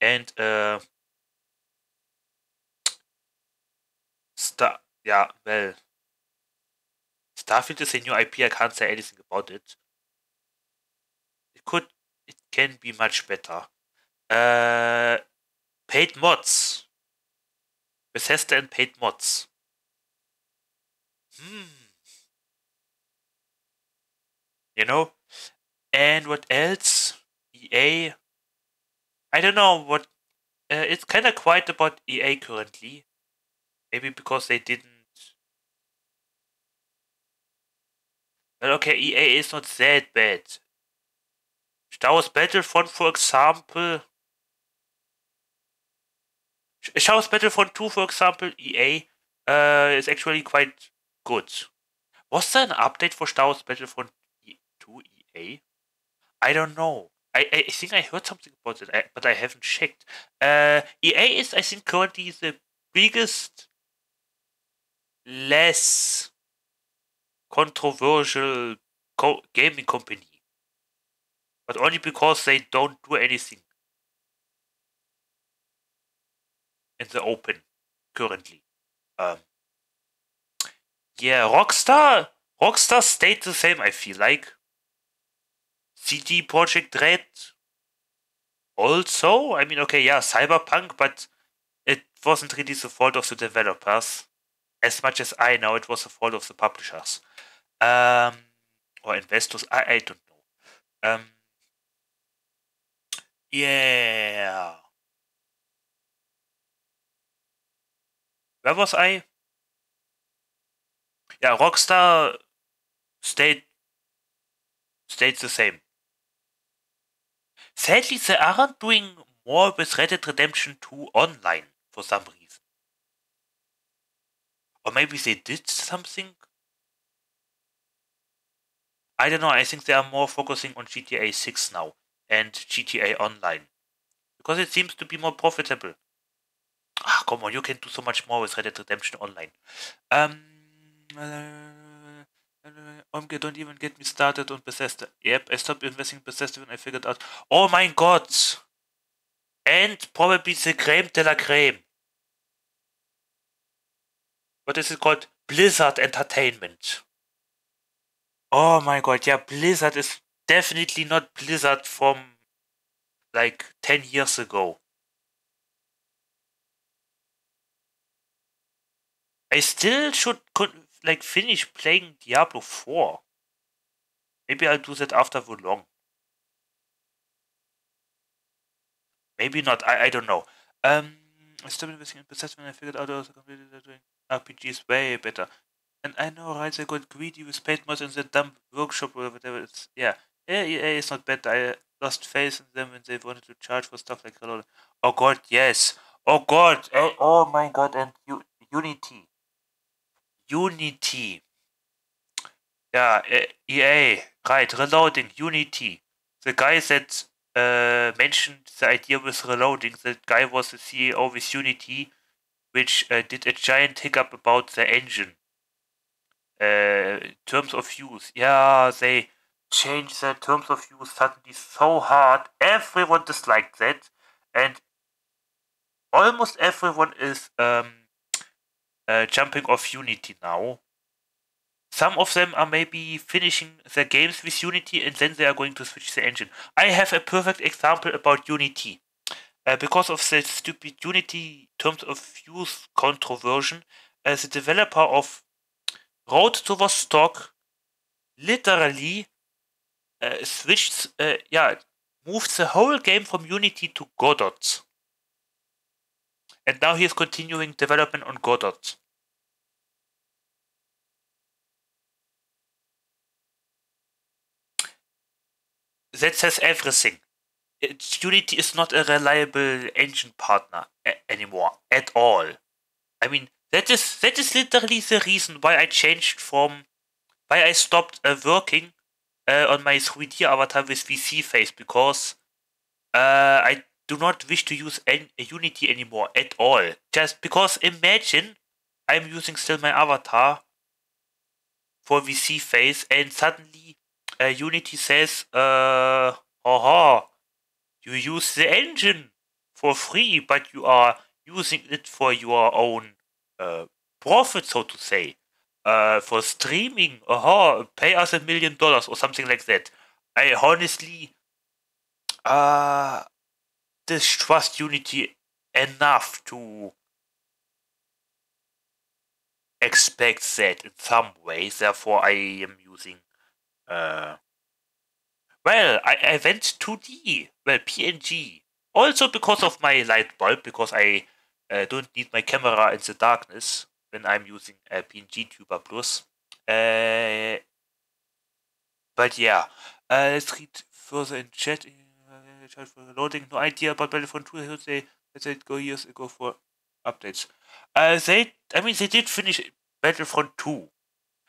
And uh, Star, yeah, well, Starfield is a new IP. I can't say anything about it. It could, it can be much better. Uh, paid mods. Bethesda and paid mods. Hmm. You know? And what else? EA. I don't know what. Uh, it's kind of quiet about EA currently. Maybe because they didn't. Well, okay, EA is not that bad. Star Wars Battlefront, for example. Star Wars Battlefront 2, for example, EA, uh, is actually quite good. Was there an update for Star Wars Battlefront 2 EA? I don't know. I, I think I heard something about it, but I haven't checked. Uh, EA is, I think, currently the biggest, less controversial co- gaming company. But only because they don't do anything in the open currently. Um, yeah, Rockstar, Rockstar stayed the same. I feel like CD Projekt Red also. I mean, okay, yeah, Cyberpunk, but it wasn't really the fault of the developers. As much as I know, it was the fault of the publishers um, or investors. I, I don't know. Um, yeah. Where was I? Yeah, Rockstar stayed stayed the same. Sadly, they aren't doing more with Red Dead Redemption 2 online for some reason. Or maybe they did something? I don't know, I think they are more focusing on GTA 6 now and GTA Online. Because it seems to be more profitable. Ah, come on, you can do so much more with Red Dead Redemption Online. Um, uh, Omge, don't even get me started on Bethesda. Yep, I stopped investing in Bethesda when I figured out. Oh my god! And probably the creme de la creme. what is it called? Blizzard Entertainment. Oh my god, yeah, Blizzard is definitely not Blizzard from like 10 years ago. I still should could like finish playing Diablo 4. Maybe I'll do that after Wo Long. Maybe not, I, I don't know. Um I stopped investing in Bethesda when I figured out I was completely doing RPGs way better. And I know, right, they got greedy with paid mods in the dumb workshop or whatever it's yeah. Yeah, EA is not bad. I lost faith in them when they wanted to charge for stuff like Reload. Oh god, yes. Oh god. Oh, oh my god, and U- Unity. Unity. Yeah, EA. Right, reloading, Unity. The guy that uh, mentioned the idea with reloading, that guy was the CEO with Unity, which uh, did a giant hiccup about the engine. Uh, terms of use. Yeah, they changed their terms of use suddenly so hard. Everyone disliked that, and almost everyone is um, uh, jumping off Unity now. Some of them are maybe finishing their games with Unity and then they are going to switch the engine. I have a perfect example about Unity. Uh, because of the stupid Unity terms of use controversy, uh, the developer of Road to Vostok literally uh, switched, uh, yeah, moved the whole game from Unity to Godot. And now he is continuing development on Godot. That says everything. It, Unity is not a reliable engine partner a- anymore at all. I mean, that is that is literally the reason why I changed from why I stopped uh, working uh, on my 3D avatar with VSeeFace because uh, I do not wish to use any, Unity anymore at all. Just because imagine I'm using still my avatar for VSeeFace and suddenly uh, Unity says, uh, haha, you use the engine for free, but you are using it for your own profit, so to say. Uh, for streaming, aha, pay us a million dollars or something like that. I honestly uh, distrust Unity enough to expect that in some way. Therefore, I am using. Uh, well, I, I went 2D, well, PNG. Also because of my light bulb, because I uh, don't need my camera in the darkness when I'm using a PNG Tuber Plus. Uh, but yeah, uh, let's read further in chat. Uh, for loading. No idea about Battlefront 2. I they, they go years ago for updates. Uh, they, I mean, they did finish Battlefront 2.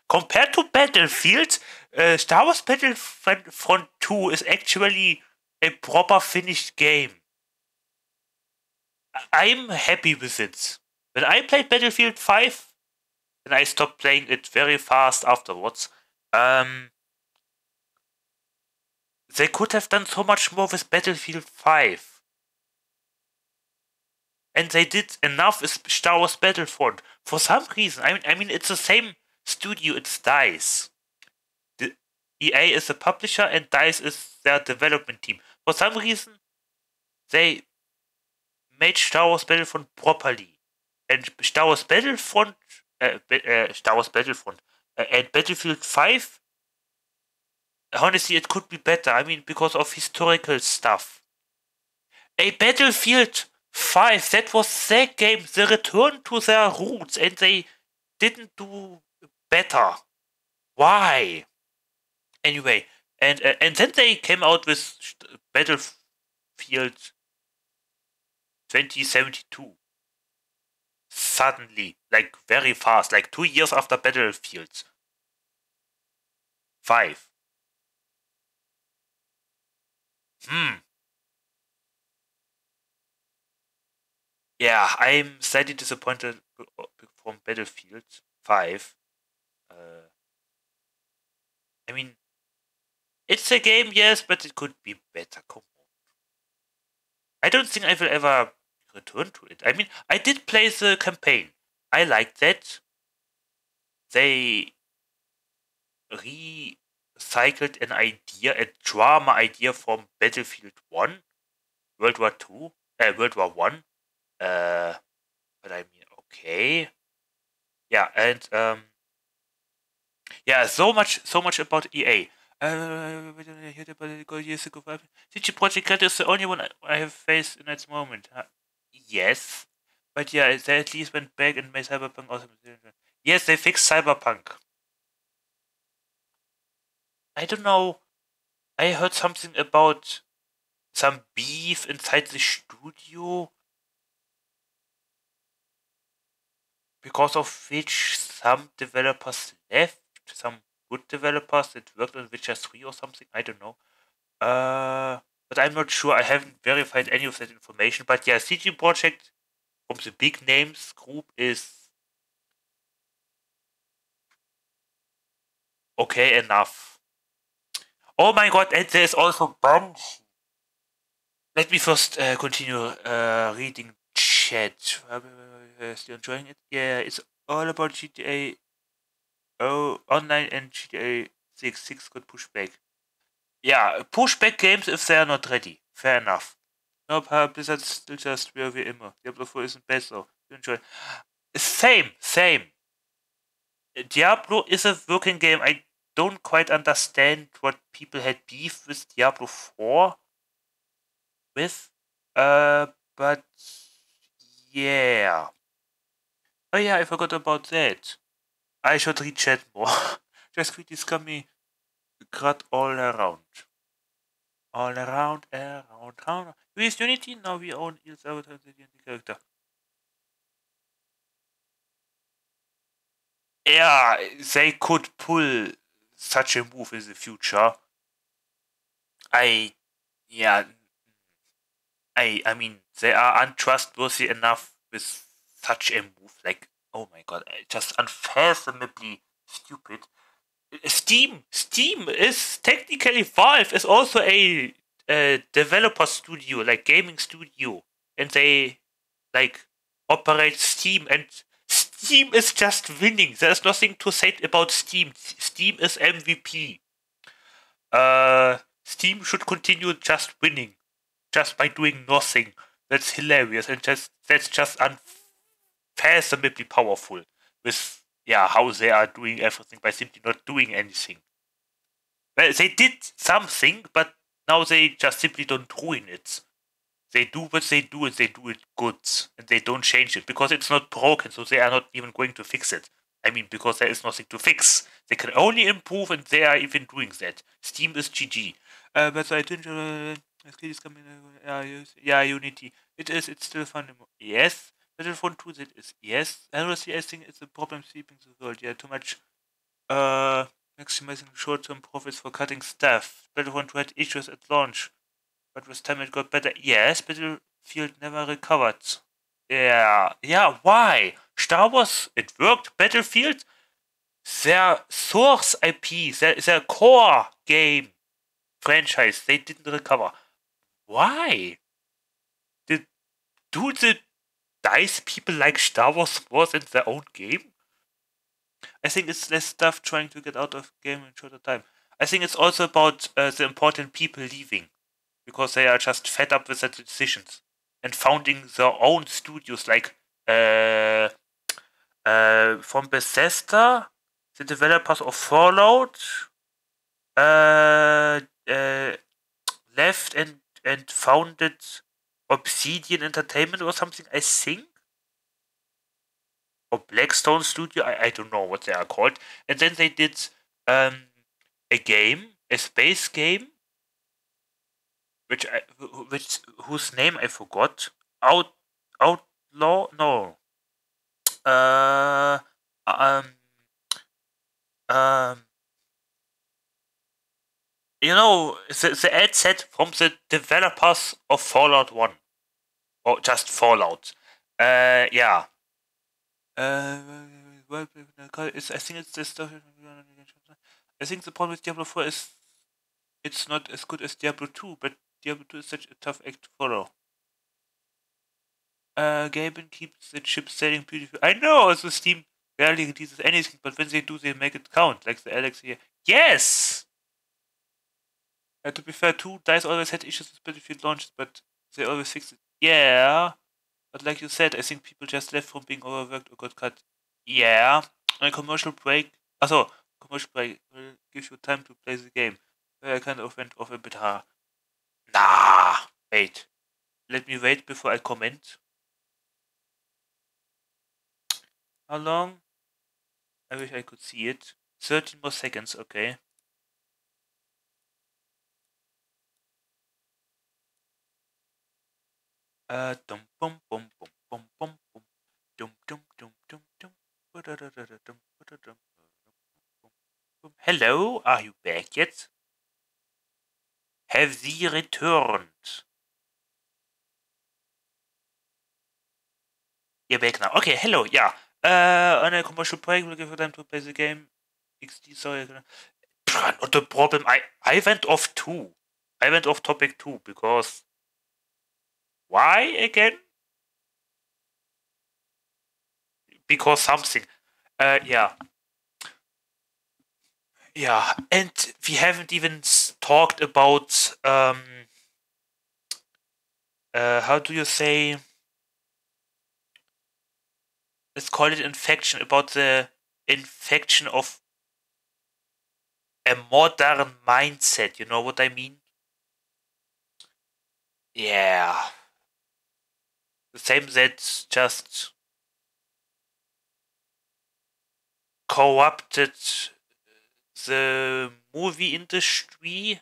Compared to Battlefield, uh, Star Wars Battlefront 2 is actually a proper finished game. I'm happy with it. When I played Battlefield 5, and I stopped playing it very fast afterwards, um, they could have done so much more with Battlefield 5. And they did enough with Star Wars Battlefront. For some reason, I mean, I mean, it's the same studio, it's DICE. The EA is the publisher and DICE is their development team. For some reason, they made Star Wars Battlefront properly. And Star Wars Battlefront, uh, Star Wars Battlefront, uh, and Battlefield 5, honestly, it could be better. I mean, because of historical stuff. A Battlefield 5, that was their game. They returned to their roots and they didn't do better. Why? Anyway, and uh, and then they came out with Battlefield 2072. Suddenly, like very fast, like two years after Battlefields. 5. Hmm. Yeah, I'm slightly disappointed from Battlefield 5. Uh, I mean, it's a game, yes, but it could be better. Come on. I don't think I will ever return to it. I mean, I did play the campaign. I liked that. they recycled an idea, a drama idea from Battlefield 1, World War 2, uh, World War 1. Uh, but I mean, okay. Yeah, and um, yeah, so much, so much about EA. Uh, CD Projekt Red is the only one I have faced in its moment. Yes, but yeah, they at least went back and made Cyberpunk awesome. Yes, they fixed Cyberpunk. I don't know. I heard something about some beef inside the studio. Because of which some developers left, some good developers that worked on Witcher 3 or something, I don't know. Uh, but I'm not sure, I haven't verified any of that information. But yeah, CD Projekt from the big names group is okay enough. Oh my god, and there's also Bungie. Let me first uh, continue uh, reading chat. Still enjoying it? Yeah, it's all about GTA oh, Online and GTA 6. 6 could push back. Yeah, push back games if they are not ready. Fair enough. No, Blizzard still just where wie immer. Diablo 4 isn't better. Enjoy. Same, same. Diablo is a working game. I don't quite understand what people had beef with Diablo 4 with. Uh, but yeah. Oh yeah, I forgot about that. I should read chat more. Just quickly scummy cut all around. All around, around, around. We use Unity, now we own its avatar the character. Yeah, they could pull such a move in the future. I, yeah, I, I mean, they are untrustworthy enough with such a move. Like, oh my god, just unfathomably stupid. Steam, Steam is technically Valve is also a, a developer studio, like gaming studio, and they like operate Steam, and Steam is just winning. There's nothing to say about Steam. Steam is MVP. Uh, Steam should continue just winning, just by doing nothing. That's hilarious, and just that's just unfathomably powerful. With yeah, how they are doing everything by simply not doing anything. Well, they did something, but now they just simply don't ruin it. They do what they do and they do it good. And they don't change it because it's not broken, so they are not even going to fix it. I mean, because there is nothing to fix. They can only improve and they are even doing that. Steam is GG. Uh, but I didn't. Uh, coming. Uh, yeah, Unity. It is. It's still fun. Yes. Battlefront 2 that is. Yes. Honestly, I think it's a problem sweeping the world. Yeah, too much. Uh, maximizing short-term profits for cutting staff. Battlefront 2 had issues at launch but with time it got better. Yes, Battlefield never recovered. Yeah, yeah, why? Star Wars, it worked. Battlefield, their source IP, their, their core game franchise, they didn't recover. Why? Did, do the DICE people like Star Wars was in their own game? I think it's less stuff trying to get out of game in shorter time. I think it's also about uh, the important people leaving because they are just fed up with their decisions and founding their own studios like uh, uh, from Bethesda, the developers of Fallout, uh, uh, left and and founded Obsidian Entertainment or something, I think. Or Blackstone Studio, I, I don't know what they are called. And then they did um, a game, a space game, which I, which whose name I forgot. Out outlaw no. Uh um um you know the, the ad set from the developers of Fallout 1 or just Fallout. Uh yeah. Uh I think it's. I think the problem with Diablo 4 is it's not as good as Diablo 2, but Diablo 2 is such a tough act to follow. Uh, Gaben keeps the ship sailing beautifully. I know, also Steam, rarely releases anything, but when they do, they make it count, like the Alyx here. Yes! Uh, to be fair, too, DICE always had issues with Battlefield launches, but they always fixed it. Yeah, but like you said, I think people just left from being overworked or got cut. Yeah, a commercial break. Also, commercial break will give you time to play the game. Where I kind of went off a bit hard. Nah, wait. Let me wait before I comment. How long? I wish I could see it. 13 more seconds, okay. Uh. Hello, are you back yet? Have thee returned? You're back now. Okay, hello, yeah. Uh, on a commercial break, looking for them to play the game. XD, sorry. Not the problem. I, I went off too. I went off topic too because. Why again? Because something. Uh, yeah. Yeah, and we haven't even talked about. Um, uh, how do you say? let's call it infection about the infection of a modern mindset you know what i mean yeah the same that just corrupted the movie industry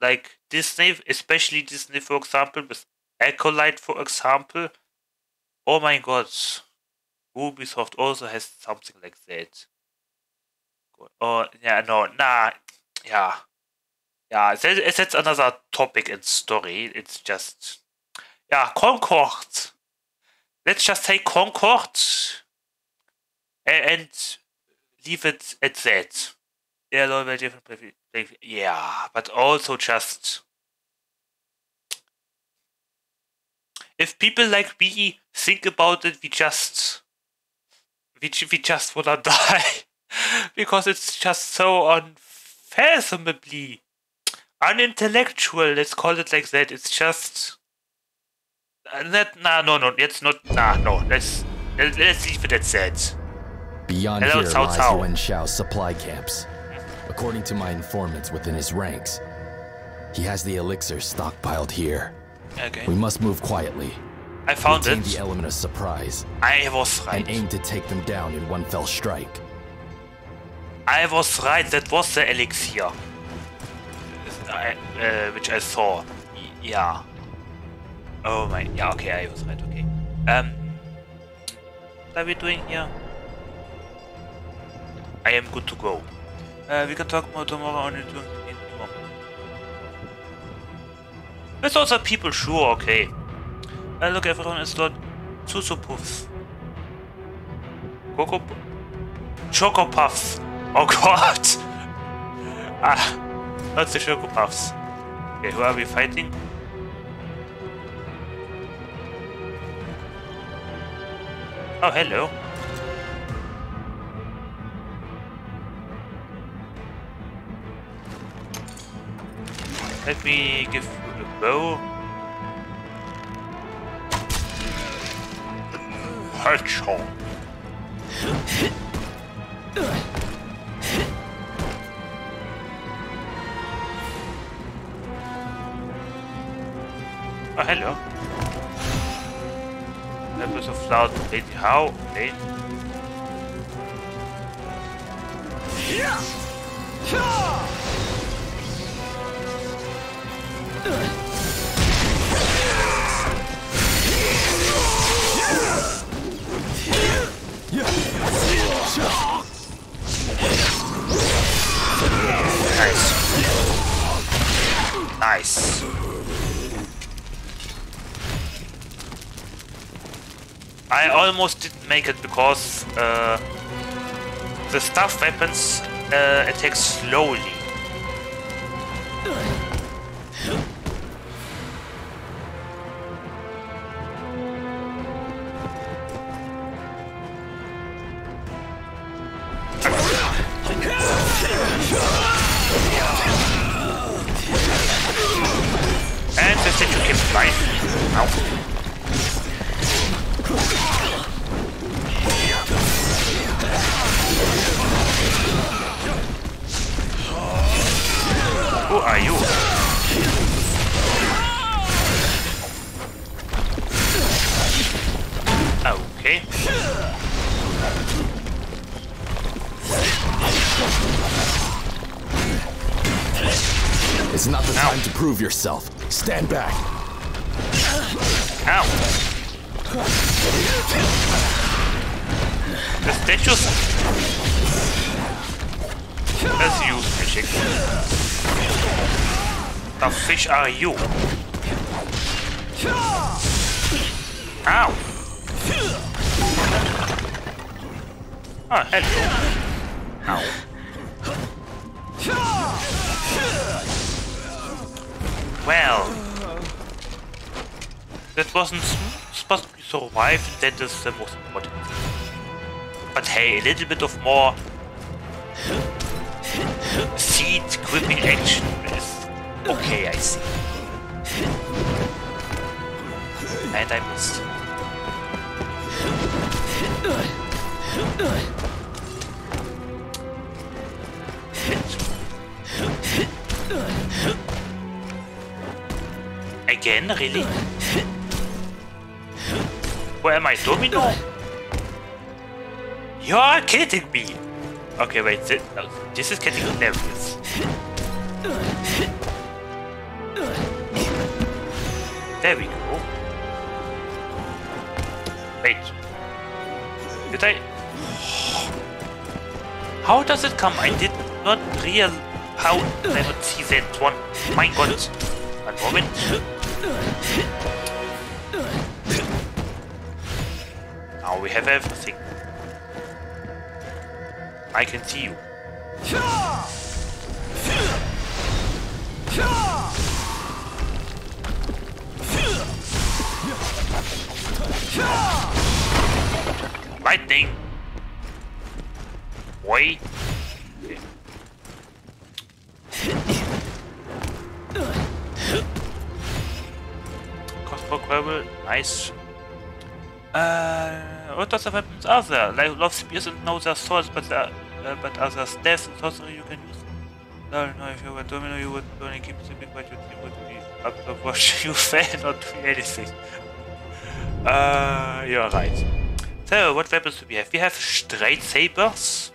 like disney especially disney for example with acolyte for example oh my god Ubisoft also has something like that. Oh, yeah, no, nah, yeah. Yeah, that, that's another topic and story. It's just, yeah, Concord. Let's just say Concord and, leave it at that. Yeah, different. Yeah, but also just if people like me think about it, we just we, we just wanna die because it's just so unfathomably unintellectual. Let's call it like that. It's just that. Nah, no, no. It's not. Nah, no. Let's let- let's leave it at that. Beyond Hello, here Cao lies Cao. Yuan Shao's supply camps. According to my informants within his ranks, he has the elixir stockpiled here. Okay. We must move quietly. I found Retain it. the element of surprise. I was right. And aim to take them down in one fell strike. I was right. That was the elixir, I, uh, which I saw. Y- yeah. Oh my. Yeah. Okay, I was right. Okay. Um. What are we doing here? I am good to go. Uh, we can talk more tomorrow on it. tomorrow. With other people, sure, okay. Uh, look, everyone is not Susu Puffs. Coco Choco Puffs. Oh god! Ah, not the Choco Puffs. Okay, who are we fighting? Oh, hello. Let me give you a bow. Hedgehog. Oh, hello. Members of Cloud Lady How? Okay. Nice. Nice. I almost didn't make it because uh, the staff weapons uh, attack slowly. And the statue kept flying. Who are you? Okay. It's not the time to prove yourself. Stand back. Ow. The statues Let's use The fish are you? Ow! Oh, hello. Ow. Well, that wasn't supposed to be survived, that is the most important. But hey, a little bit of more seed gripping action is okay, I see. And I missed. Again, really? Where am I, Domino? You're kidding me! Okay, wait, this, this is getting hilarious. There we go. Wait. Did I... How does it come? I did not real... How I not see that one? My god. One moment. Now we have everything. I can see you. Lightning! Okay. Crossbow gravel, nice. Uh, what other weapons are there? Like love spears and no, they're swords, but there, uh, but as a staffs and sorcery you can use? No, no, if you were Domino, you would only keep sleeping, but your team would be up to watching you fail, not doing anything. Uh, you're right. So, what weapons do we have? We have straight sabers.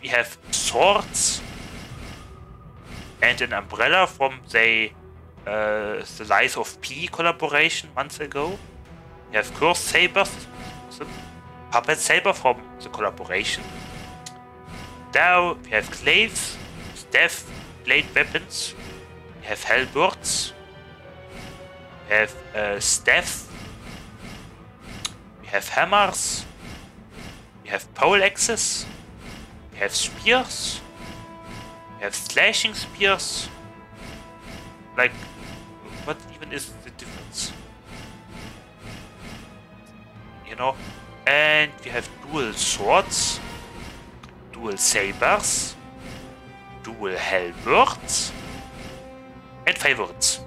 We have swords. And an umbrella from the, uh, the Lies of P collaboration months ago. We have cursed sabers. Puppet saber from the collaboration. Now we have glaives, staff, blade weapons. We have halberds. We have uh, staff. We have hammers. We have pole axes. We have spears. We have slashing spears. Like, what even is the difference? You know? And we have dual swords, dual sabers, dual halberds, and favorites.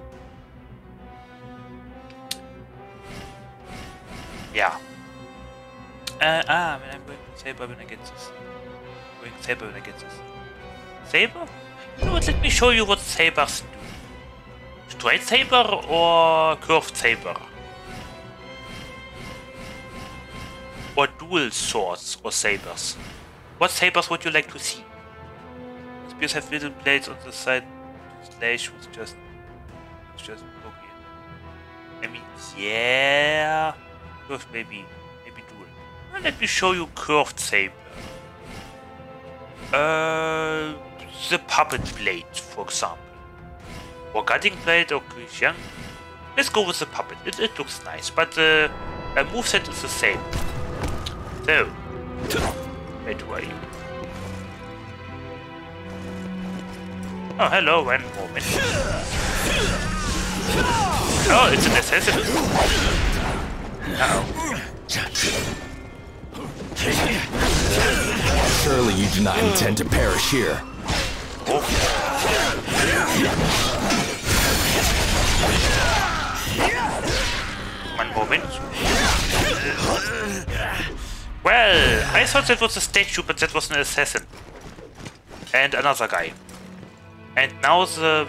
Yeah. Uh, ah, when I'm going to saber when I get this. I'm going saber when I get this. Saber? You know what, let me show you what sabers do. Straight saber or curved saber? Or dual swords or sabers? What sabers would you like to see? Spears have little blades on the side. Slash was just, was just okay. I mean, yeah, curved maybe, maybe dual. Well, let me show you curved saber. Uh, the puppet blade, for example. Or cutting blade, or yeah. Let's go with the puppet. It, it looks nice, but the uh, moveset is the same. So, where? Oh, hello, one moment. Oh, it's a necessity. Uh-oh. Surely you do not intend to perish here. One moment. Well, I thought that was a statue, but that was an assassin. And another guy. And now the...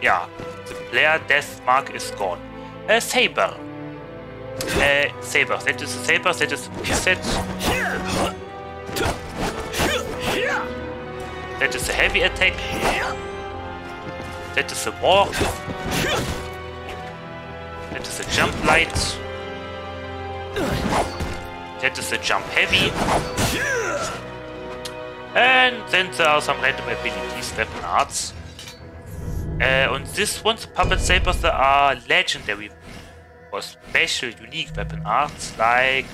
Yeah, the player death mark is gone. A saber. Uh, saber. That is a saber. That is a set. That is a heavy attack. That is a walk. That is a jump light. That is a jump heavy. And then there are some random abilities, weapon arts. Uh, on this one, the puppet sabers, there are legendary or special unique weapon arts like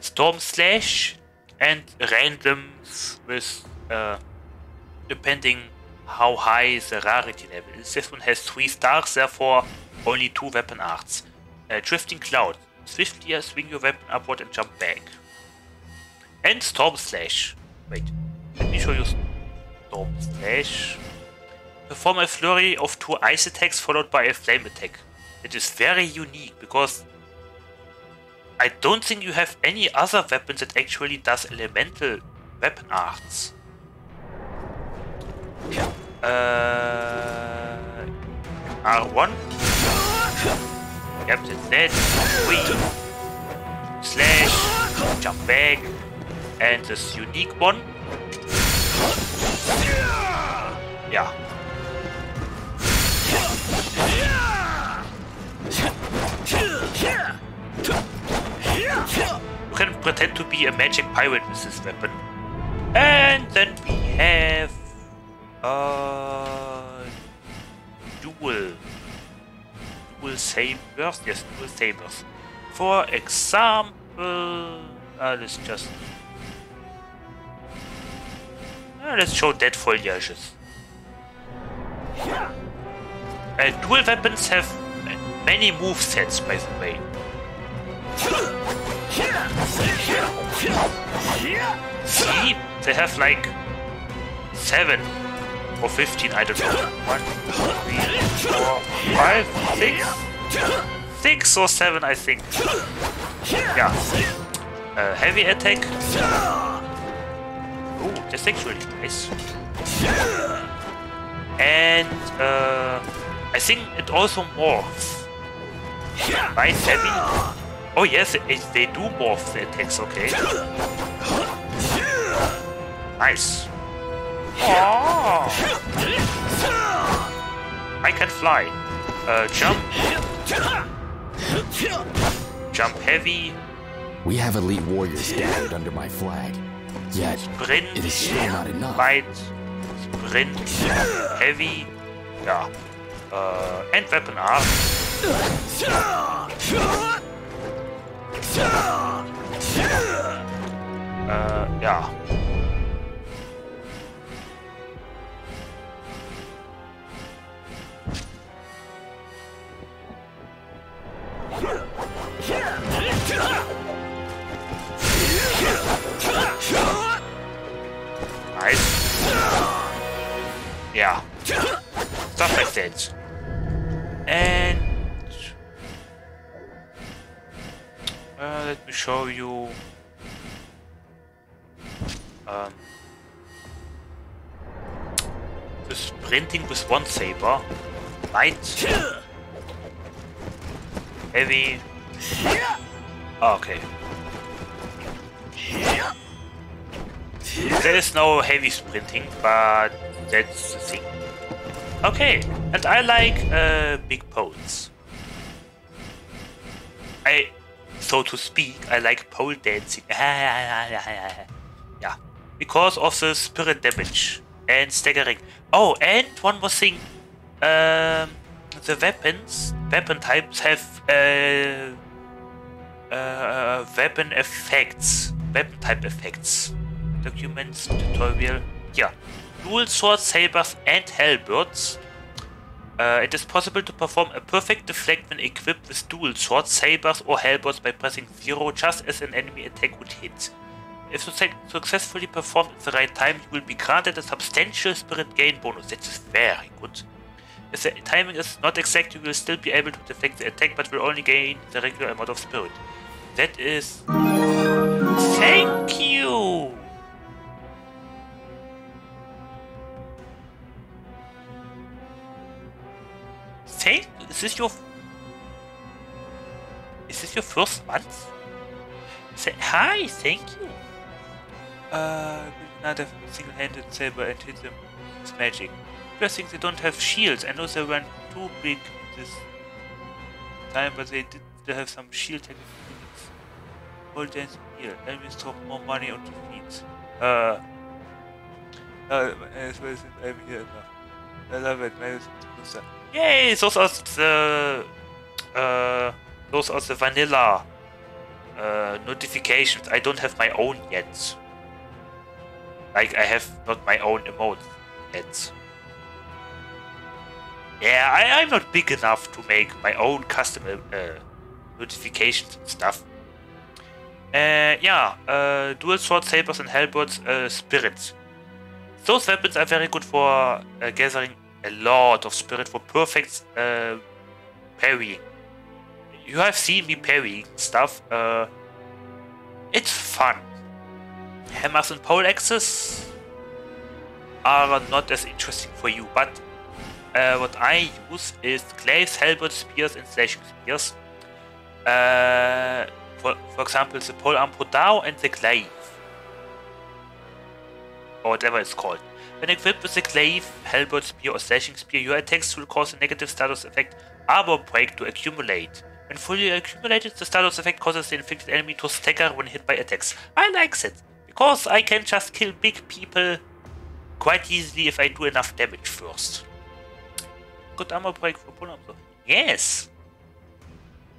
Storm Slash and randoms with uh, depending how high the rarity level is. This one has 3 stars, therefore only 2 weapon arts. Uh, Drifting Cloud. Swiftly swing your weapon upward and jump back. And Storm Slash. Wait, let me show you Storm Slash. Perform a flurry of two ice attacks followed by a flame attack. It is very unique because I don't think you have any other weapon that actually does elemental weapon arts. Yeah. Uh, R1. That's that. Three. Slash. Jump back. And this unique one. Yeah. You can pretend to be a magic pirate with this weapon. And then we have uh dual dual sabers. Yes, dual sabers. For example, uh, let's just uh, let's show dead foliages. Uh, dual weapons have many move sets, by the way. See? They have like seven or fifteen, I don't know. One, three, four, five, six, six or seven, I think. Yeah. Heavy attack. Oh, that's actually nice. And uh, I think it also morphs. Nice heavy. Oh yes, it, they do morph the attacks, okay. Nice. Oh. I can fly. Uh, jump. Jump heavy. We have elite warriors gathered under my flag. Yet, Sprint. it is still not enough. Light. Sprint. Heavy. Yeah. Uh, and weapon arm. Uh, yeah. Yeah. And uh, let me show you um, the sprinting with one saber. Light. Heavy. Okay. There is no heavy sprinting, but that's the thing. Okay, and I like uh, big poles. I, so to speak, I like pole dancing. yeah, because of the spirit damage and staggering. Oh, and one more thing. Um, the weapons, weapon types have uh, uh, weapon effects, weapon type effects. Documents, tutorial. Yeah. Dual sword sabers and halberds. Uh, it is possible to perform a perfect deflect when equipped with dual sword sabers or halberds by pressing zero just as an enemy attack would hit. If su successfully performed at the right time, you will be granted a substantial spirit gain bonus. That is very good. If the timing is not exact, you will still be able to deflect the attack, but will only gain the regular amount of spirit. That is... Thank you! Thank... Is this your... Is this your first month? Say, hi, thank you. Uh, not have single-handed saber and hit them with magic. Interesting, they don't have shields. I know they weren't too big this time, but they did have some shield technical units. Hold dance here. Enemies drop more money on defeats. Uh, uh, as I'm here enough. I love it. Yay! Those are the uh, those are the vanilla uh, notifications. I don't have my own yet. Like I have not my own emote yet. Yeah, I, I'm not big enough to make my own custom uh, notifications and stuff. Uh, yeah, uh, dual sword sabers and halberds, uh, spirits. Those weapons are very good for uh, gathering a lot of spirit for perfect uh, parrying. You have seen me parrying stuff. It's fun. Hammers and pole axes are not as interesting for you, but uh, what I use is glaives, halberd spears, and slashing spears. Uh, for, for example, the pole arm podao and the glaive. Or whatever it's called. When equipped with the glaive, halberd, spear, or slashing spear, your attacks will cause a negative status effect Armor Break to accumulate. When fully accumulated, the status effect causes the inflicted enemy to stagger when hit by attacks. I like that, because I can just kill big people quite easily if I do enough damage first. Good armor break for pull up. Yes!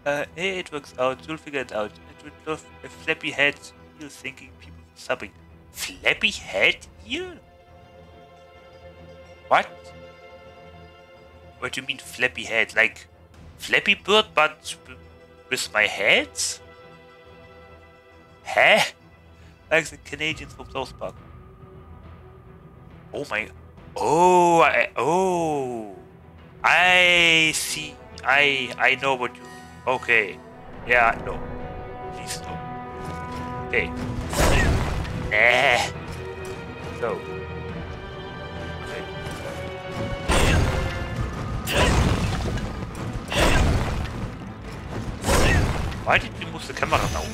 Uh, it works out. You'll figure it out. It would love a flappy head heal thinking people subbing. Flappy head heal? What? What do you mean flappy head? Like Flappy Bird but with my head? Huh? Like the Canadians from South Park. Oh my... Oh, I... Oh... I see. I I know what you. Okay. Yeah, no. Please no. Okay. Nah. So. Okay. Why did we move the camera now?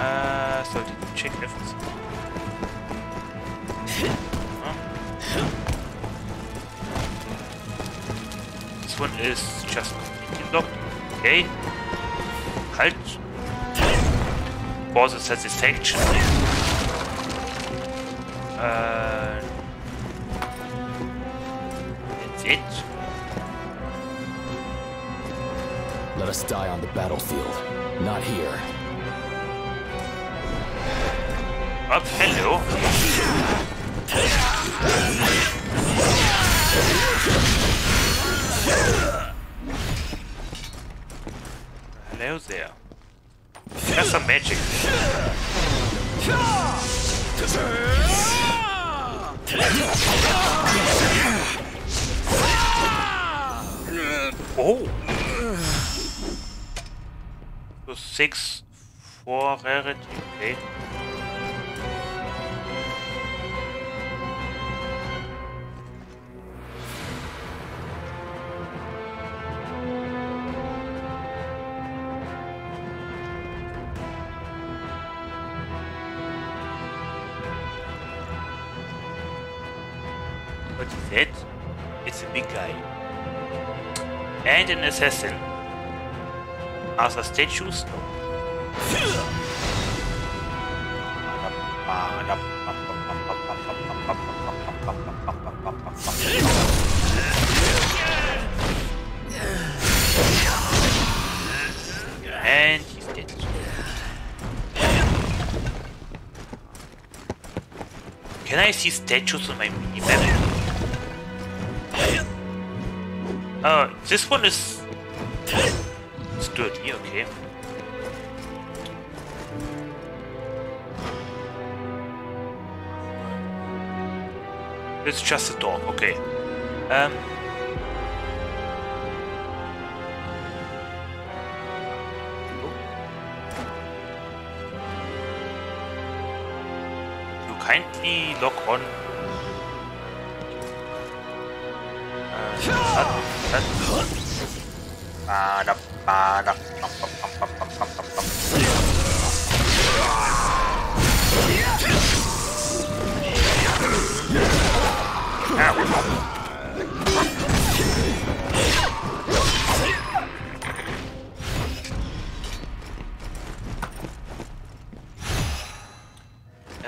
Uh, so did check everything? Huh? This one is just completely locked. Okay. Halt. For the satisfaction. Uh, that's it. Let us die on the battlefield, not here. Up, hello. Hello there. Have some magic. Oh! So six, four rarity, okay. And an assassin. Are there statues? No. And he's dead. Can I see statues on my mini-map? Oh, this one is it's dirty, okay. It's just a dog, okay. Ähm. You kindly log on.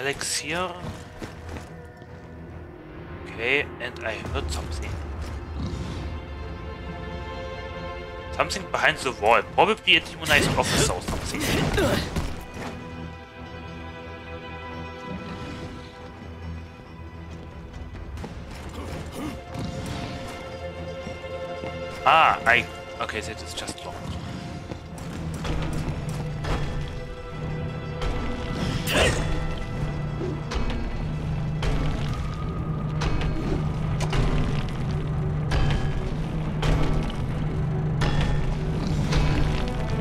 Elixir. Okay, and I heard something. Something behind the wall. Probably a demonized officer or something. Ah, I... Okay, that is just locked.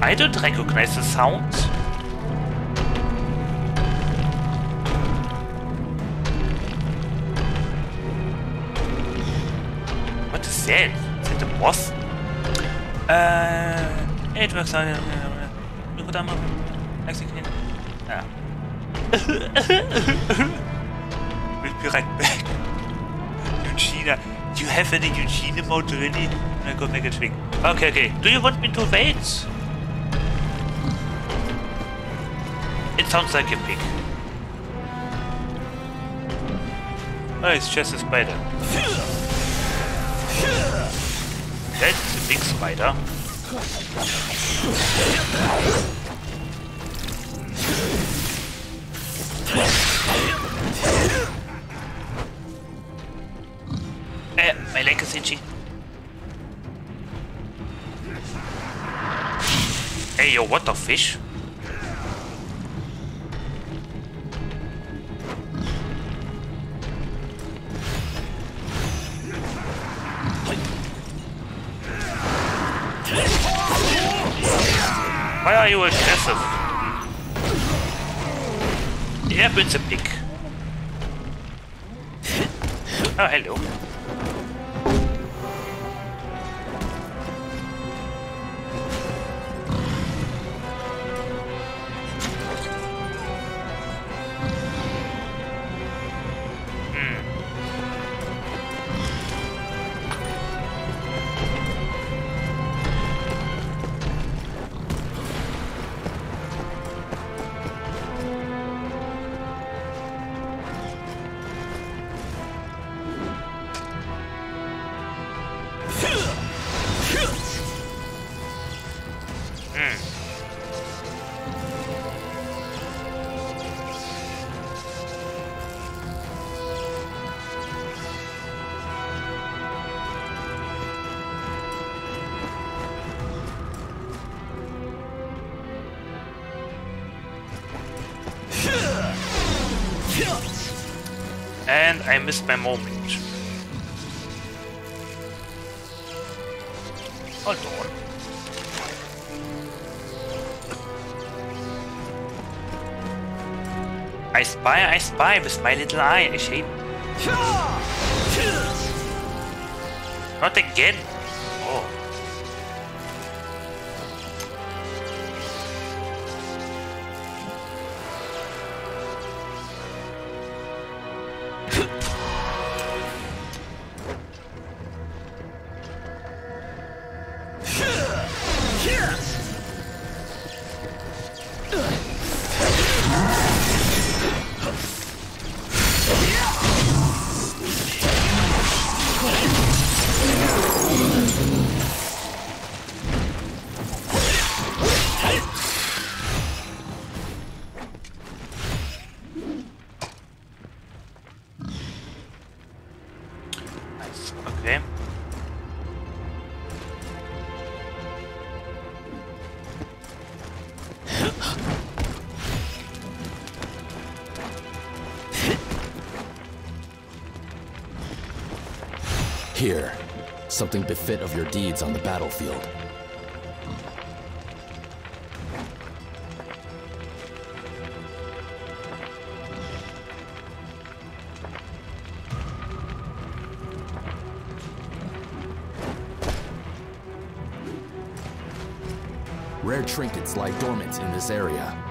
I don't recognize the sound. What is that? Is that a boss? Uh, it works on Look what I'm Mexican. Yeah. We'll be right back. Eugenia. Do you have any Eugenia mode really? I'm gonna go make a drink. Okay, okay. Do you want me to wait? Sounds like a pig. Oh, it's just a spider. That's a big spider. Eh, my leg is itchy. Hey, yo, what the fish? Why are you aggressive? But it's a pig. Oh, hello. Missed my moment. Hold on. I spy, I spy with my little eye. I shame. Not again. Something befit of your deeds on the battlefield. Rare trinkets lie dormant in this area.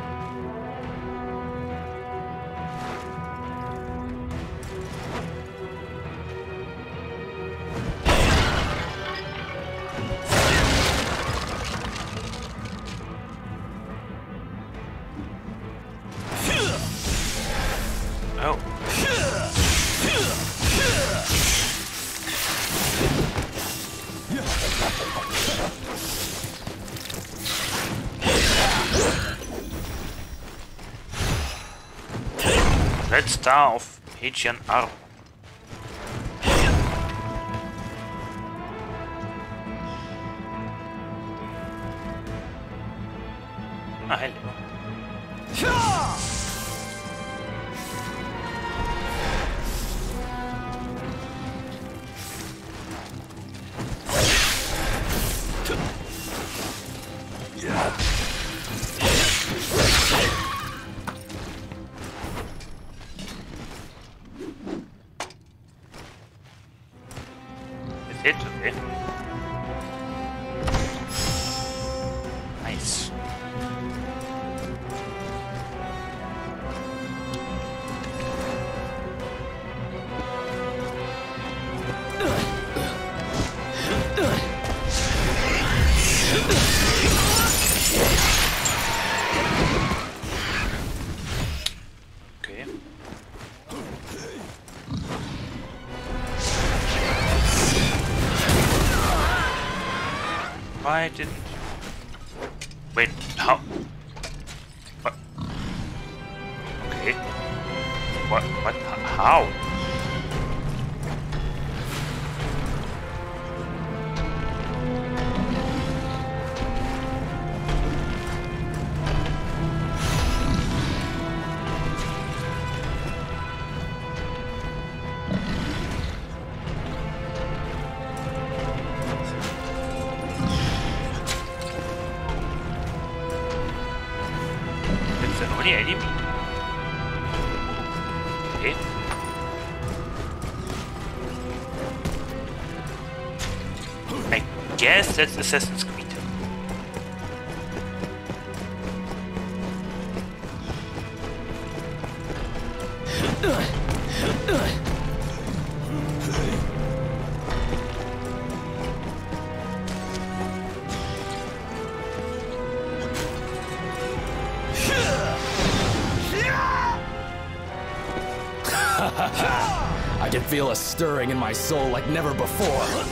Of Haitian Arm. Why didn't... guess that's Assassin's Creed. I can feel a stirring in my soul like never before.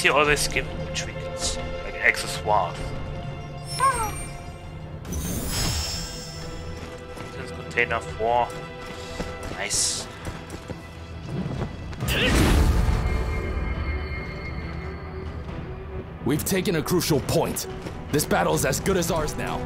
He always giving me trinkets, like accessoires? This container four. Nice. We've taken a crucial point. This battle is as good as ours now.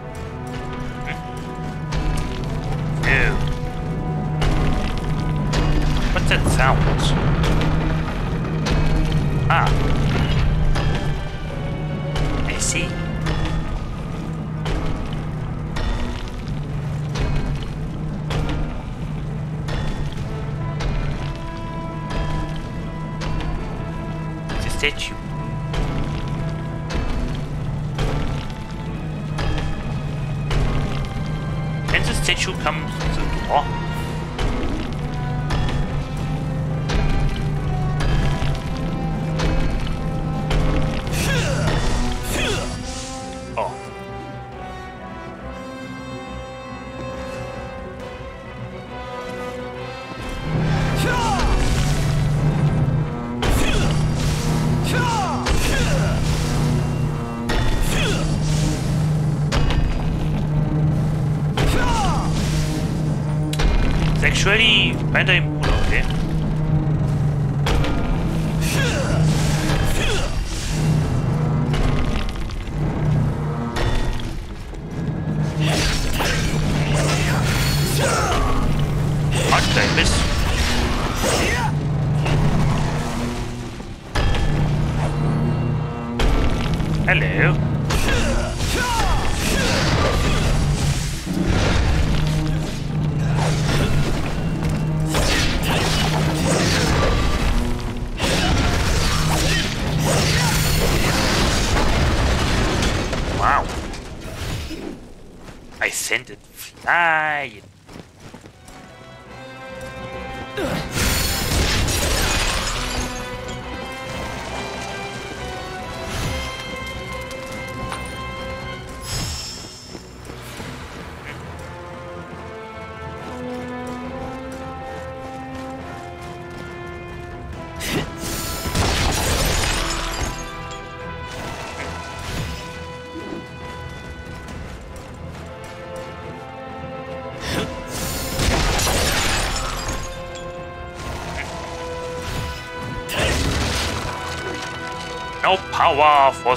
Power for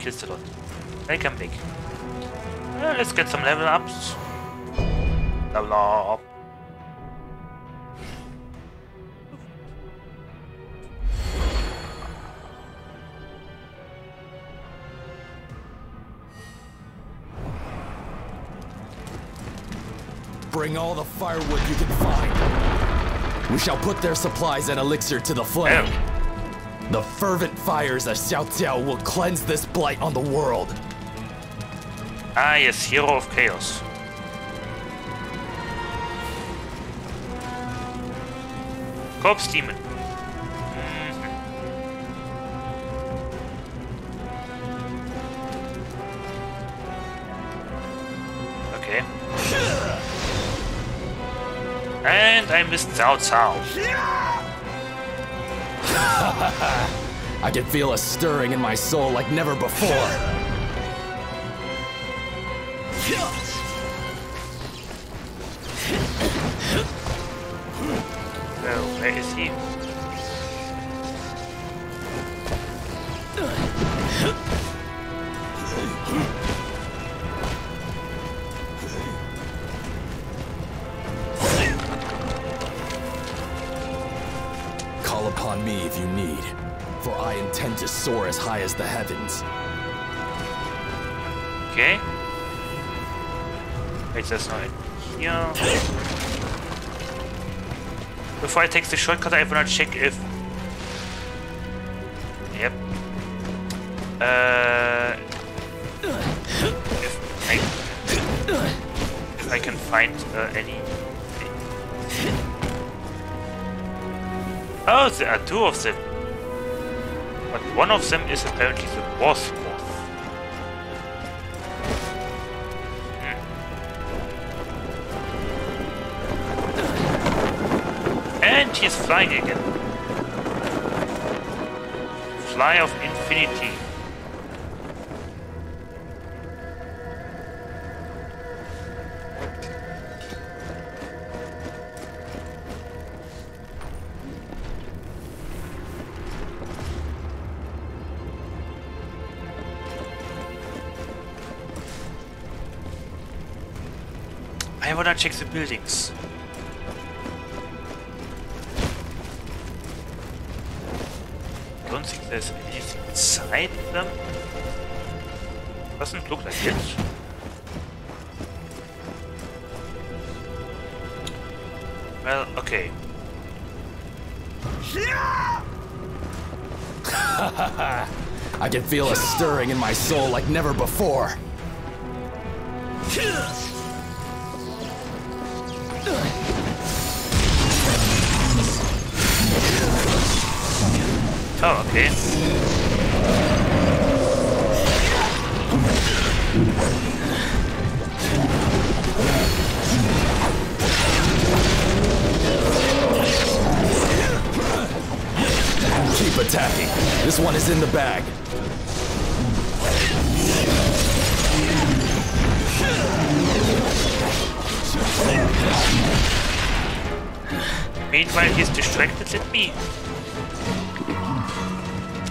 Hi, Jimmy Kistelot. Welcome back. Well, let's get some level ups. Level up. Bring all the firewood you can find. We shall put their supplies and elixir to the flame. The fervent fires of Xiao Xiao will cleanse this blight on the world. Ah, yes, Hero of Chaos. Corpse Demon. Mhm. Okay. And I missed Cao Cao. I can feel a stirring in my soul like never before. Well, where is he? Soar as high as the heavens. Okay. Wait, that's not. Here. Before I take the shortcut, I wanna check if... Yep. Uh... If I... If I can find uh, any... Oh, there are two of them. One of them is apparently the boss boss. Hmm. And he's flying again. Fly of Infinity. Check the buildings. Don't think there's anything inside them. Doesn't look like it. Well, okay. I can feel a stirring in my soul like never before. Oh, okay. Keep attacking. This one is in the bag. Meanwhile, he's distracted. Let me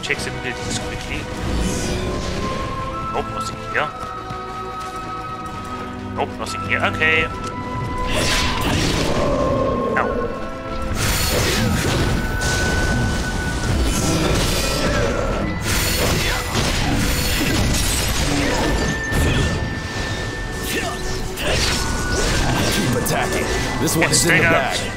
check the buildings quickly. Nope, nothing here. Nope, nothing here. Okay. Now. Keep attacking. This one It's is in the out.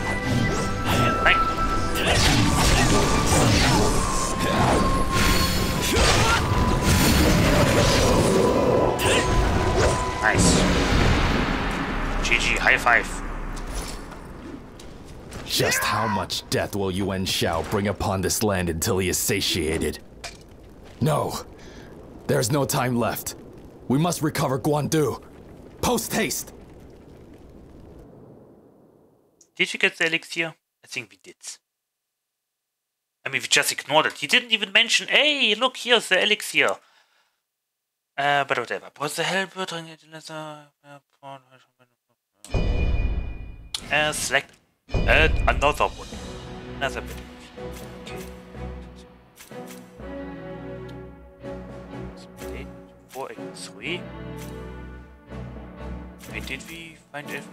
Five. Just how much death will Yuan Shao bring upon this land until he is satiated? No. There's no time left. We must recover Guandu. Post haste! Did you get the elixir? I think we did. I mean, we just ignored it. He didn't even mention, hey, look, here's the elixir. Uh, but whatever. Pause the hell, uh, select add another one. Another. Eight, four, eight, three. Wait, did we find everything?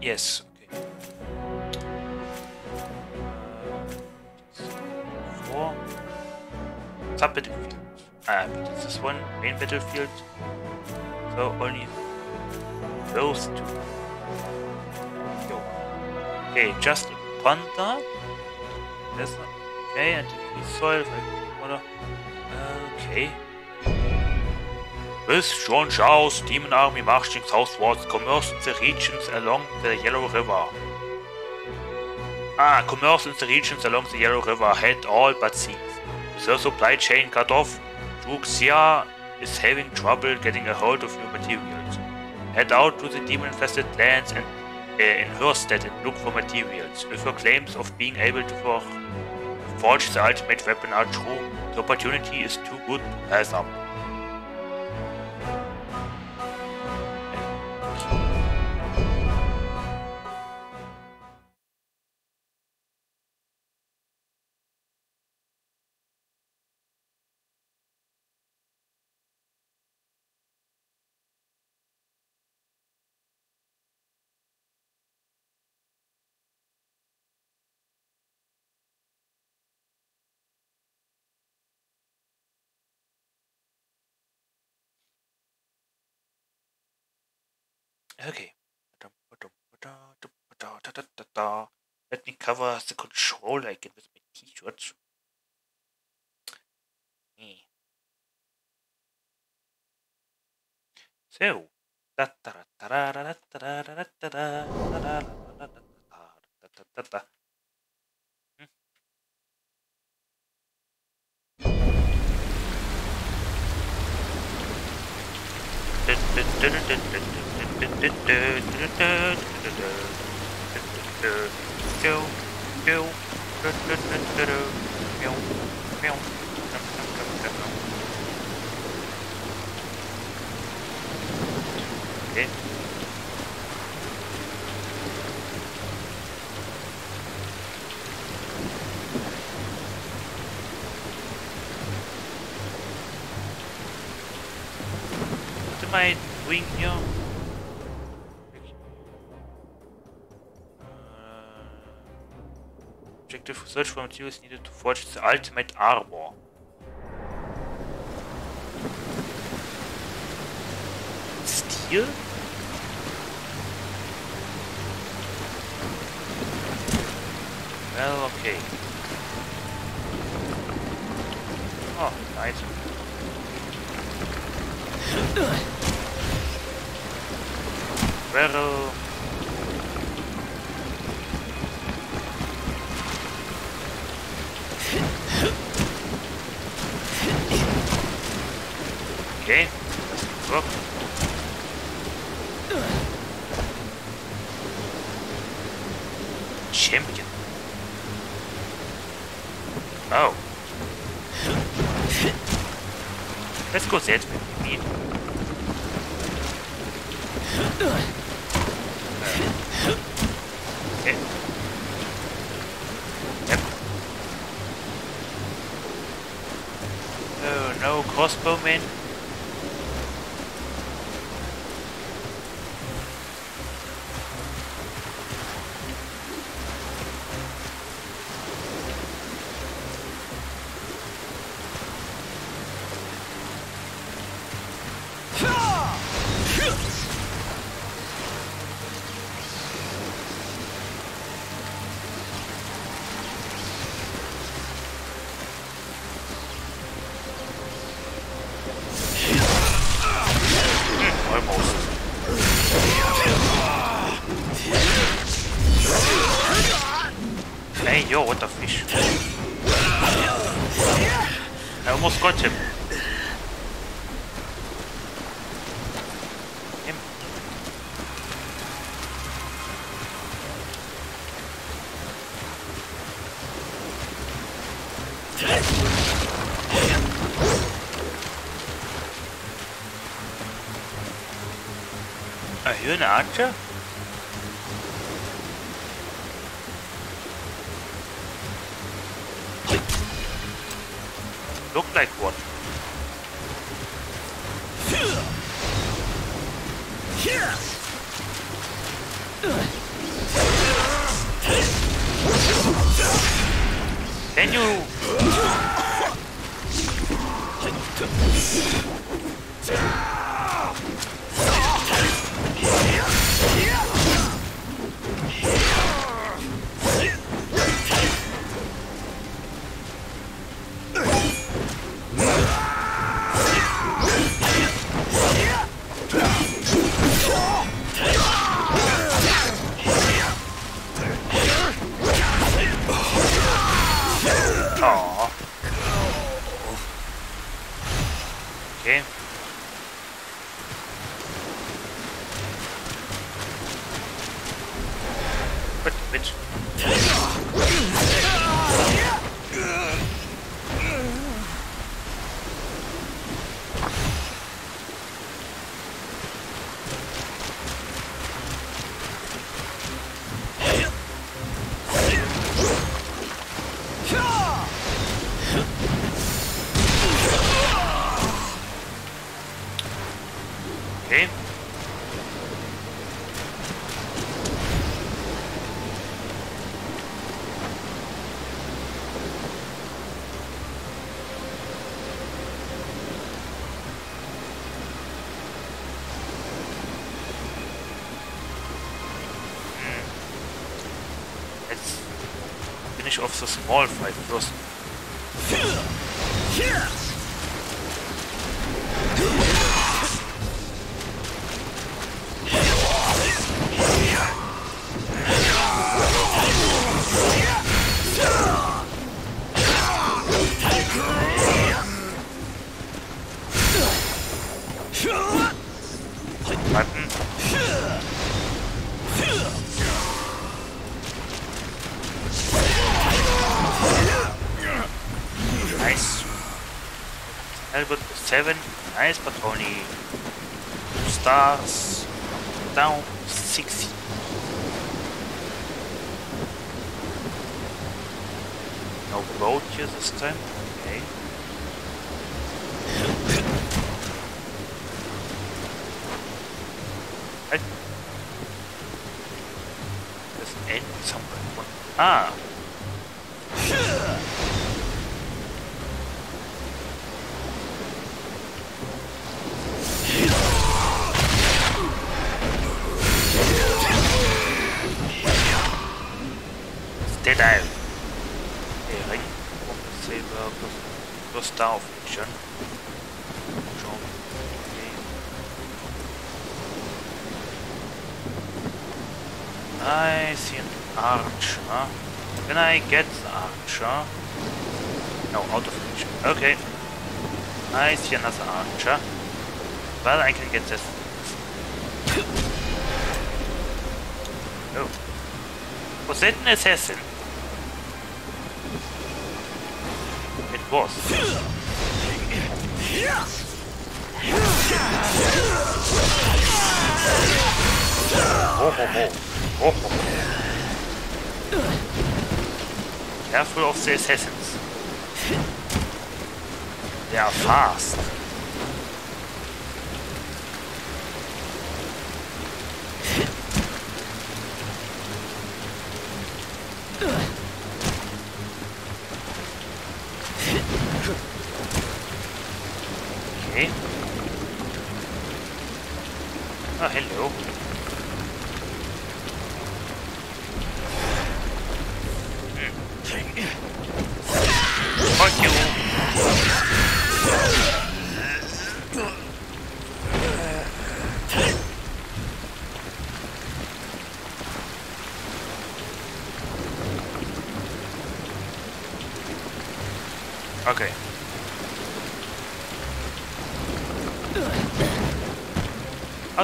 Yes, okay. Uh, four. Sub battlefield. Ah, it's this one, main battlefield. So only those two. Yo. Okay, just a panda. This one. Okay, and the soil. Okay. With Zhao's demon army marching southwards, commerce in the regions along the Yellow River. Ah, commerce in the regions along the Yellow River had all but ceased. The supply chain cut off, Zhuge Xia is having trouble getting a hold of new materials. Head out to the demon-infested lands and uh, in Herstead and look for materials. If your claims of being able to for forge the ultimate weapon are true, the opportunity is too good to pass up. Okay. Let me cover the controller again with my t-shirt. Eh. So. Okay. What am I doing here? Objective search for materials needed to forge the ultimate armor. Steel? Well, okay. Oh, nice. Barrel. Okay, let's. Champion. Oh. Let's go that way. I mean. Okay. Yep. Oh no, crossbowmen. Small fight first. Seven. Nice, but only two stars. Down six. No boat here this time. Okay. Ah. I see another archer. Well, I can get this. Oh. Was that an assassin? It was. Oh, oh. Oh, oh, oh. Careful of the assassins. Fast. Okay. Oh, hello. Fuck you. Okay.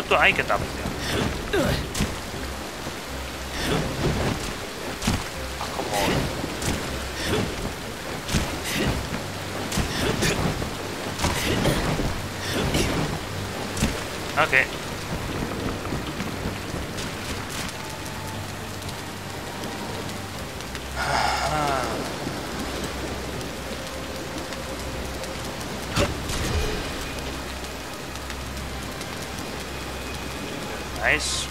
How do I get up there? Oh, come on. Okay. Nice.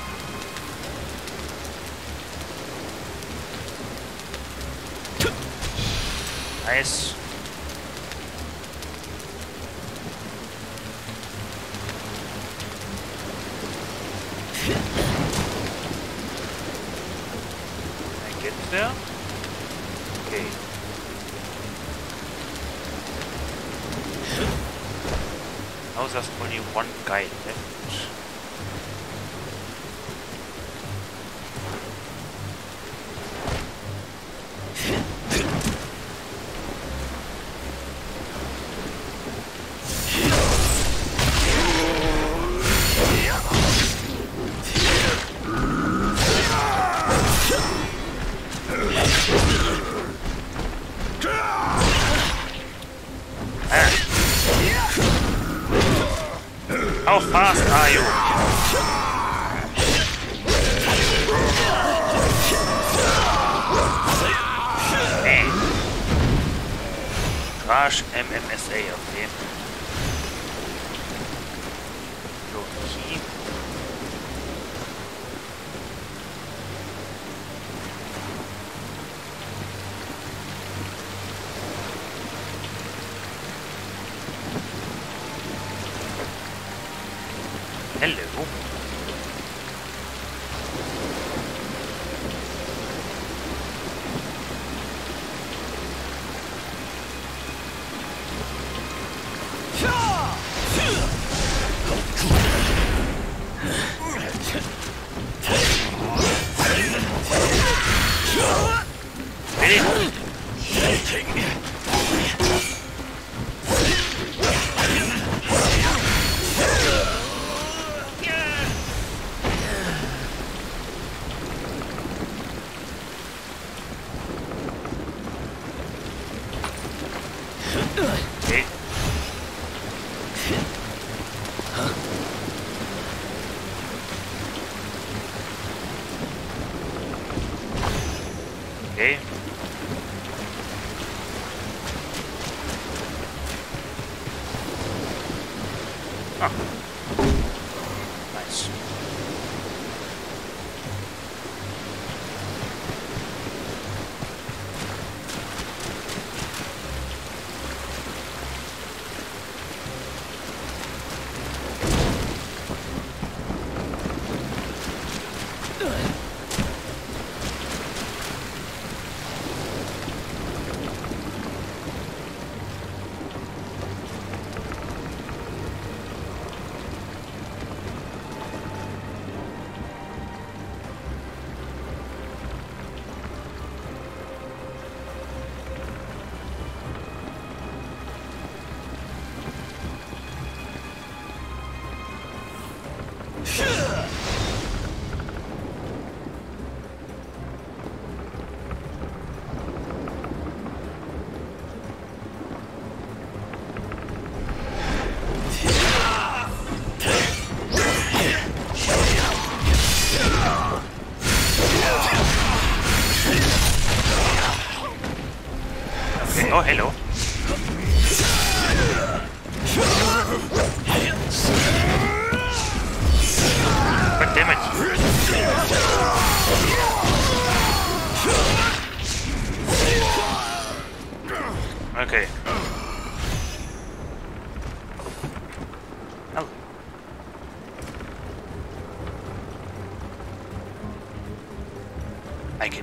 Nice.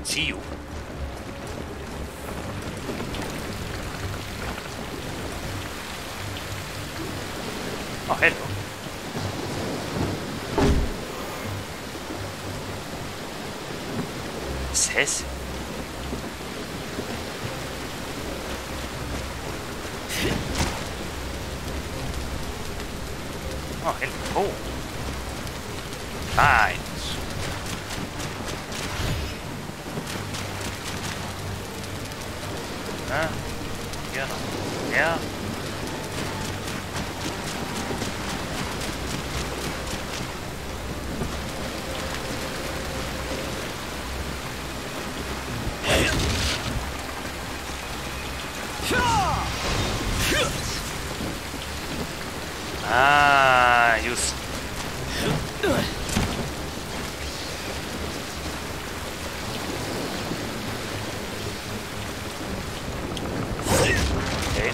See you. Oh, hello. Says. Oh, hello. Nice. Ah, ja, ja. Ah, just. Okay.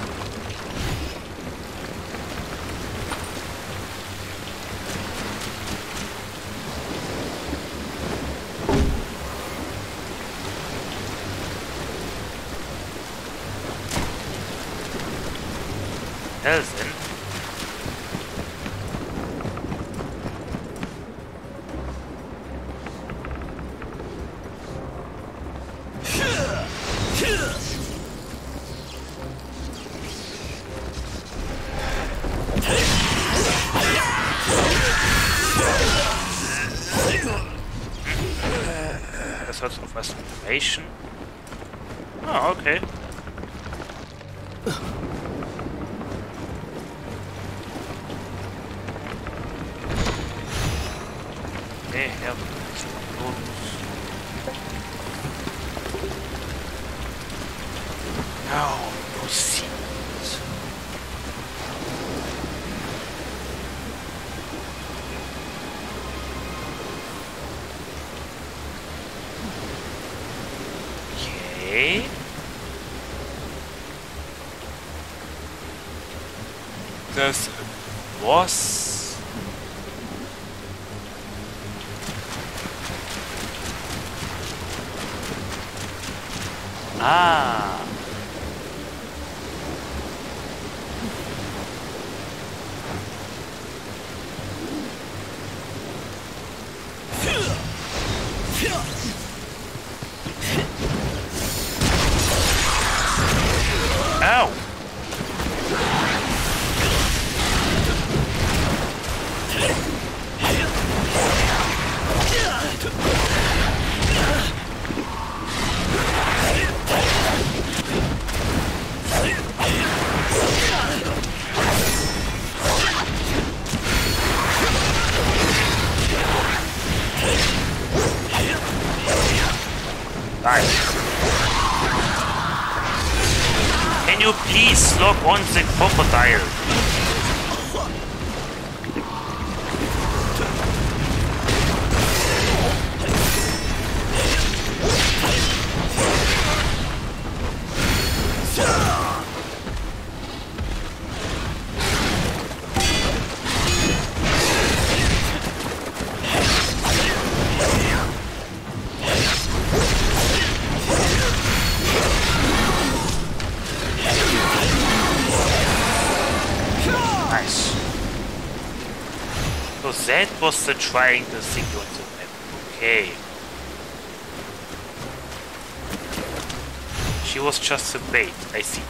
Elsen. Das hat auf was Information. Ah, okay. Nee, ja, ist los. Nou, precies. Okay. Das was? was trying to single on the map. Okay. She was just a bait, I see.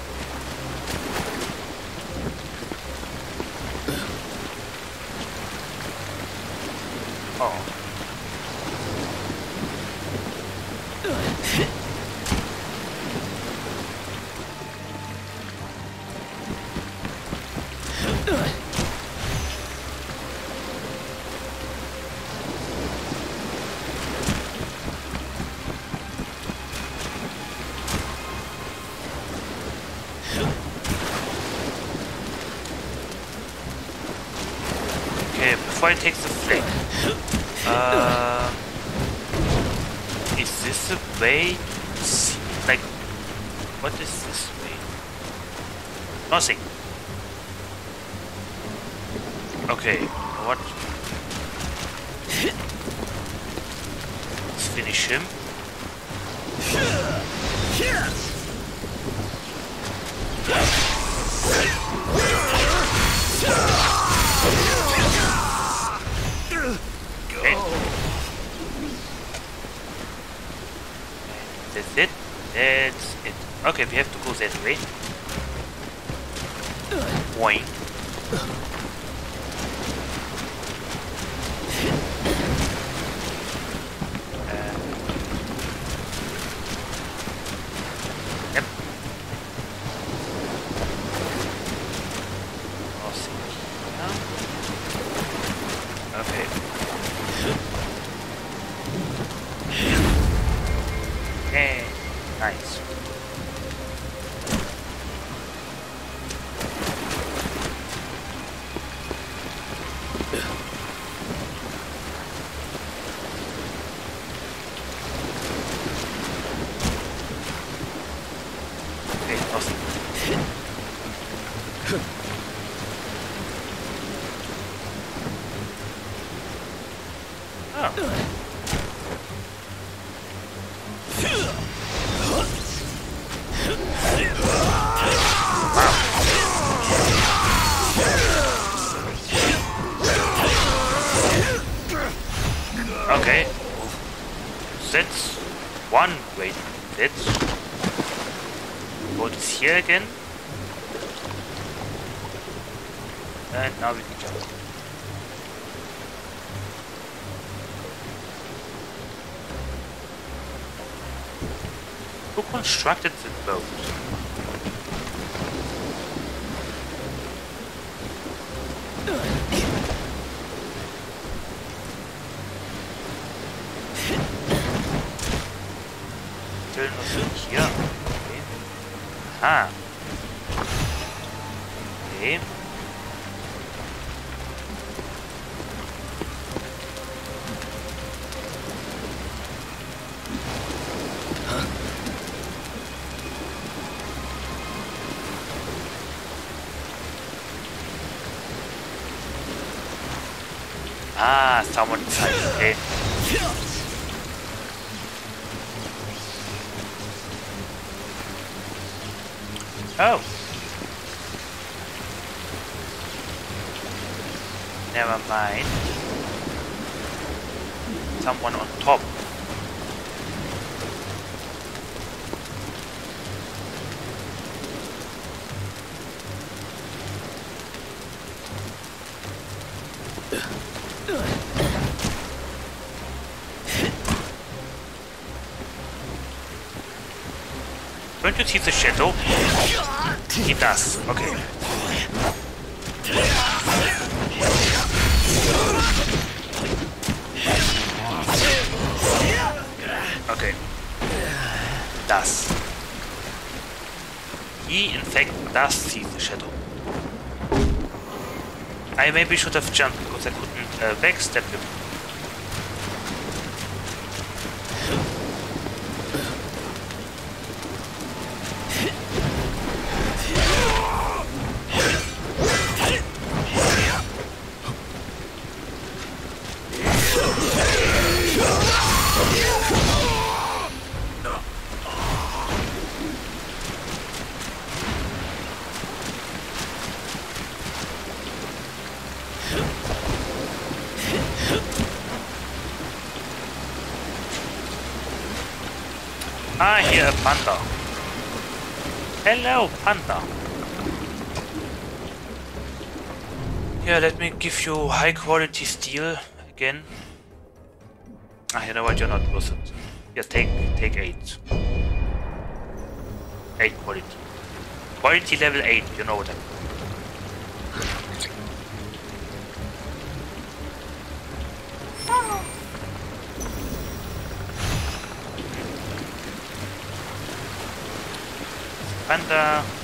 is rich constructed Shadow. Gib das. Okay. Okay. Das. He infect does see the shadow. I maybe should have jumped because I couldn't uh, backstep him. Panda. Hello, panda. Yeah, let me give you high quality steel again. Ah, you know what? You're not worth it. Yeah, take take eight. Eight quality. Quality level eight. You know what I mean. Panda.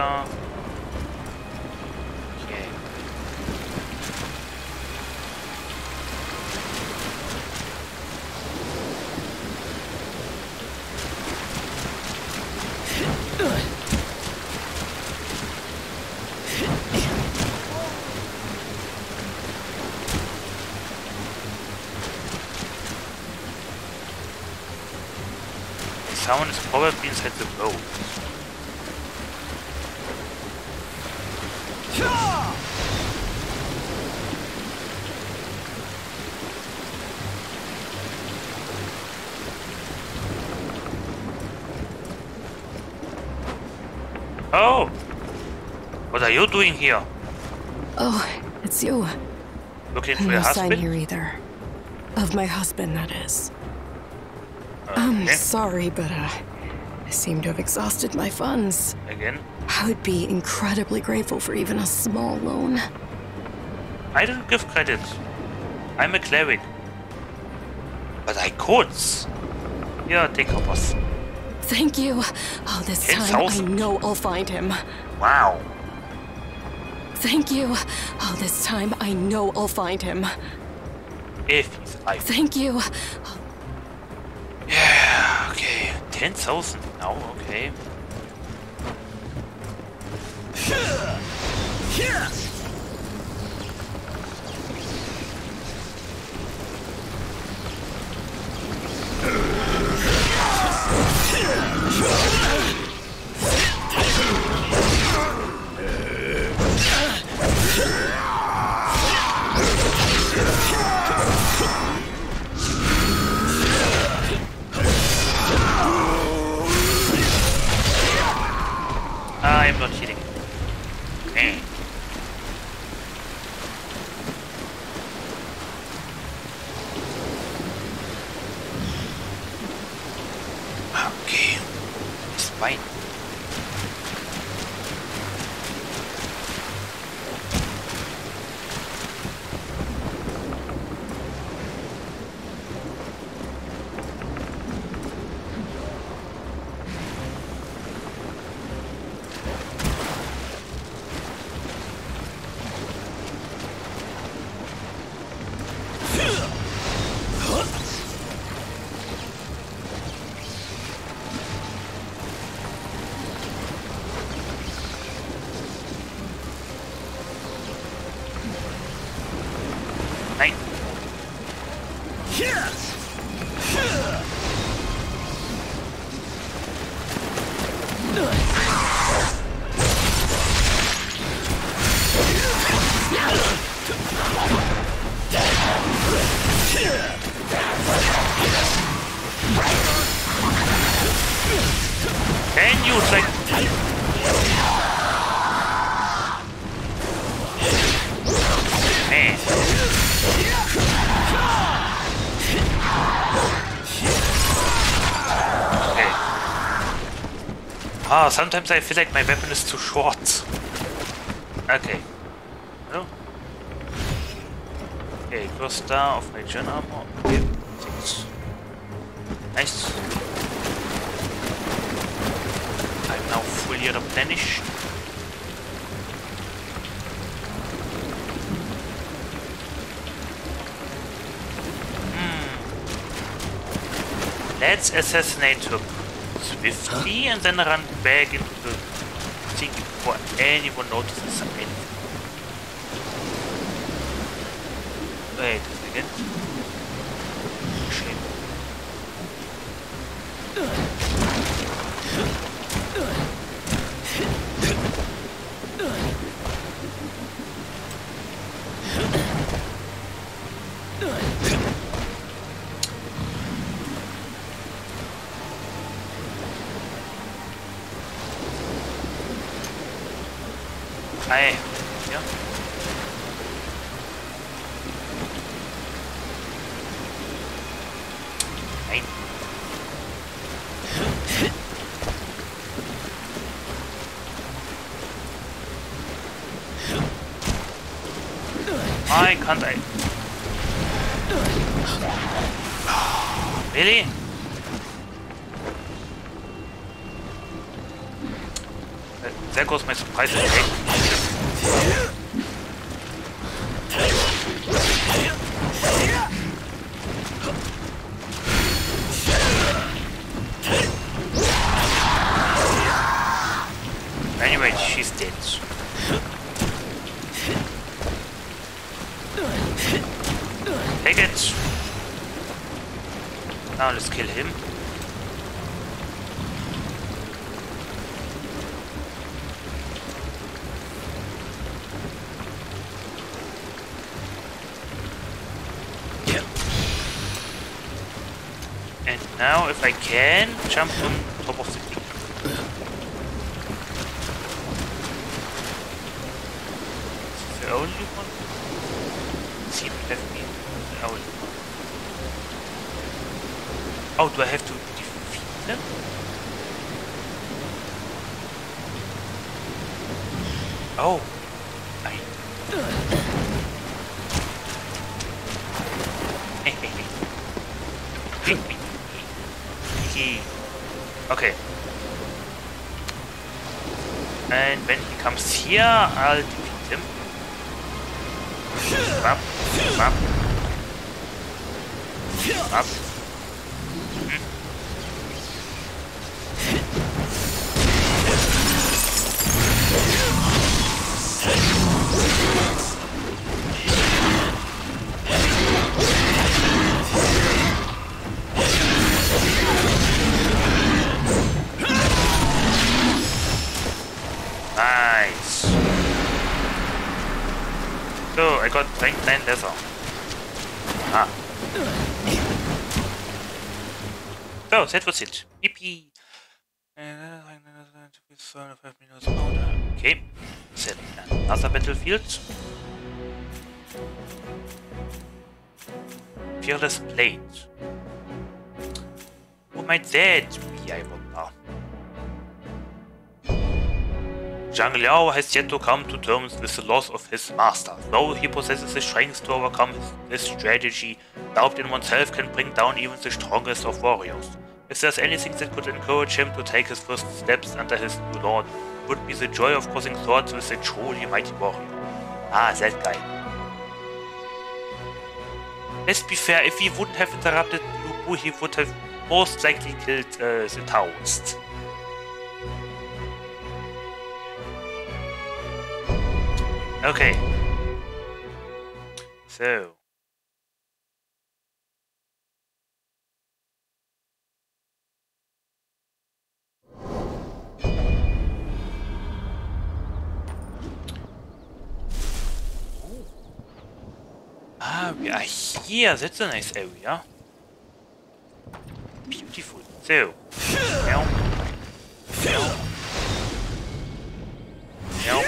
Is better. Okay. The sound is probably inside the road. Oh! What are you doing here? Oh, it's you. Looking for no your sign here either. Of my husband, that is. I'm sorry, but uh, I seem to have exhausted my funds. Again? I would be incredibly grateful for even a small loan. I don't give credit. I'm a cleric. But I could. Yeah, take coppers. Thank you. Oh, this time I know I'll find him. Wow. Thank you. Oh, this time I know I'll find him. If he's alive. Thank you. Yeah, okay. 10,000 now, okay. I'm Ah, sometimes I feel like my weapon is too short. Okay. No? Okay, first star of my gen armor. Okay, six. Nice. I'm now fully replenished. Hmm. Let's assassinate her swiftly and then run back into the thing before anyone notices anything. Wait a second. Shame. Hi. Ja. Nein. Why I can, jump on top of the thing. This is the only one? Seem to have been the only one. Oh, do I have to defeat them? Oh. I... okay. And when he comes here, Be, I wonder? Zhang Liao has yet to come to terms with the loss of his master. Though he possesses the strength to overcome his, this strategy, doubt in oneself can bring down even the strongest of warriors. If there's anything that could encourage him to take his first steps under his new lord, would be the joy of crossing swords with a truly mighty warrior. Ah, that guy. Let's be fair, if he wouldn't have interrupted Lu Bu, he would have most likely killed uh, the Taoist. Okay. So. Ah, we are here. That's a nice area beautiful too. Help. Help. Help.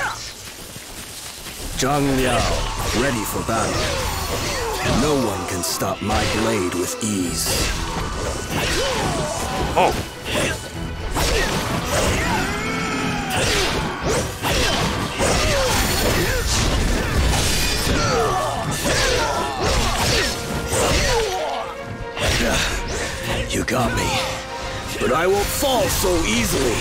Zhang Liao, ready for battle. No one can stop my blade with ease. Oh. Yeah got me. But I won't fall so easily.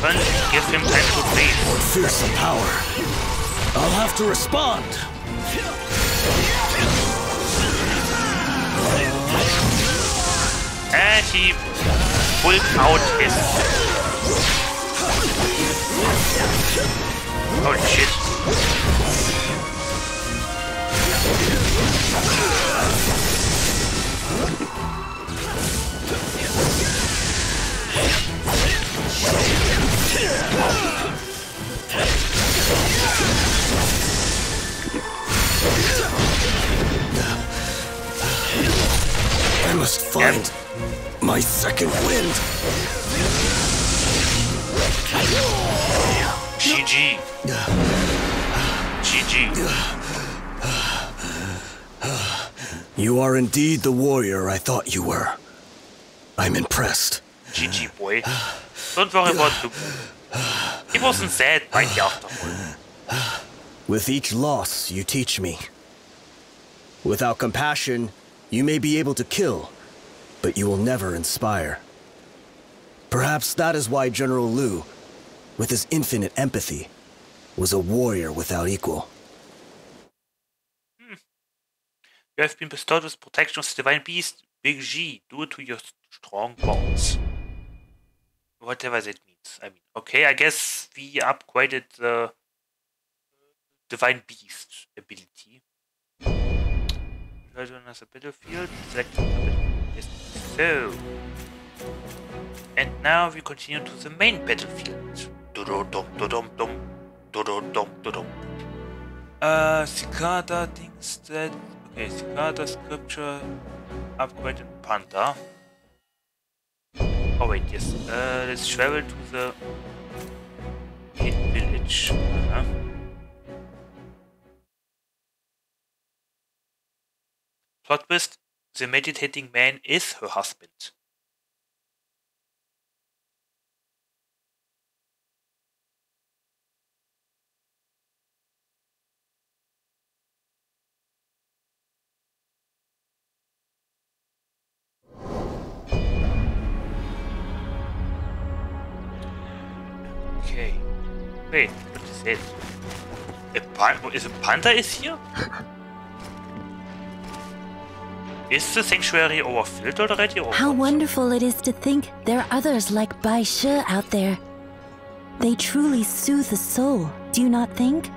Don't give him time to breathe. What fearsome power. I'll have to respond. And he pulled out his. Holy shit. I must find my second wind. GG. GG. You are indeed the warrior I thought you were. I'm impressed. GG, boy. Don't worry about the. He wasn't sad by the. With each loss, you teach me. Without compassion, you may be able to kill, but you will never inspire. Perhaps that is why General Liu, with his infinite empathy, was a warrior without equal. Hmm. You have been bestowed with protection of the divine beast, Big G, due to your strong bonds. Whatever that means. I mean, okay, I guess we upgraded the divine beast ability. Try to another battlefield. Select the battlefield. Yes. So. And now we continue to the main battlefield. Uh, Cicada thinks that. Okay, Cicada scripture upgraded Panda. Oh, wait, yes. Uh, let's travel to the Pit village. Uh-huh. Plot twist the meditating man is her husband. Okay. Wait, what is it? A pan- is a panda is here? is the sanctuary overfilled already? Or How wonderful it is to think there are others like Bai Shi out there. They truly soothe the soul, do you not think?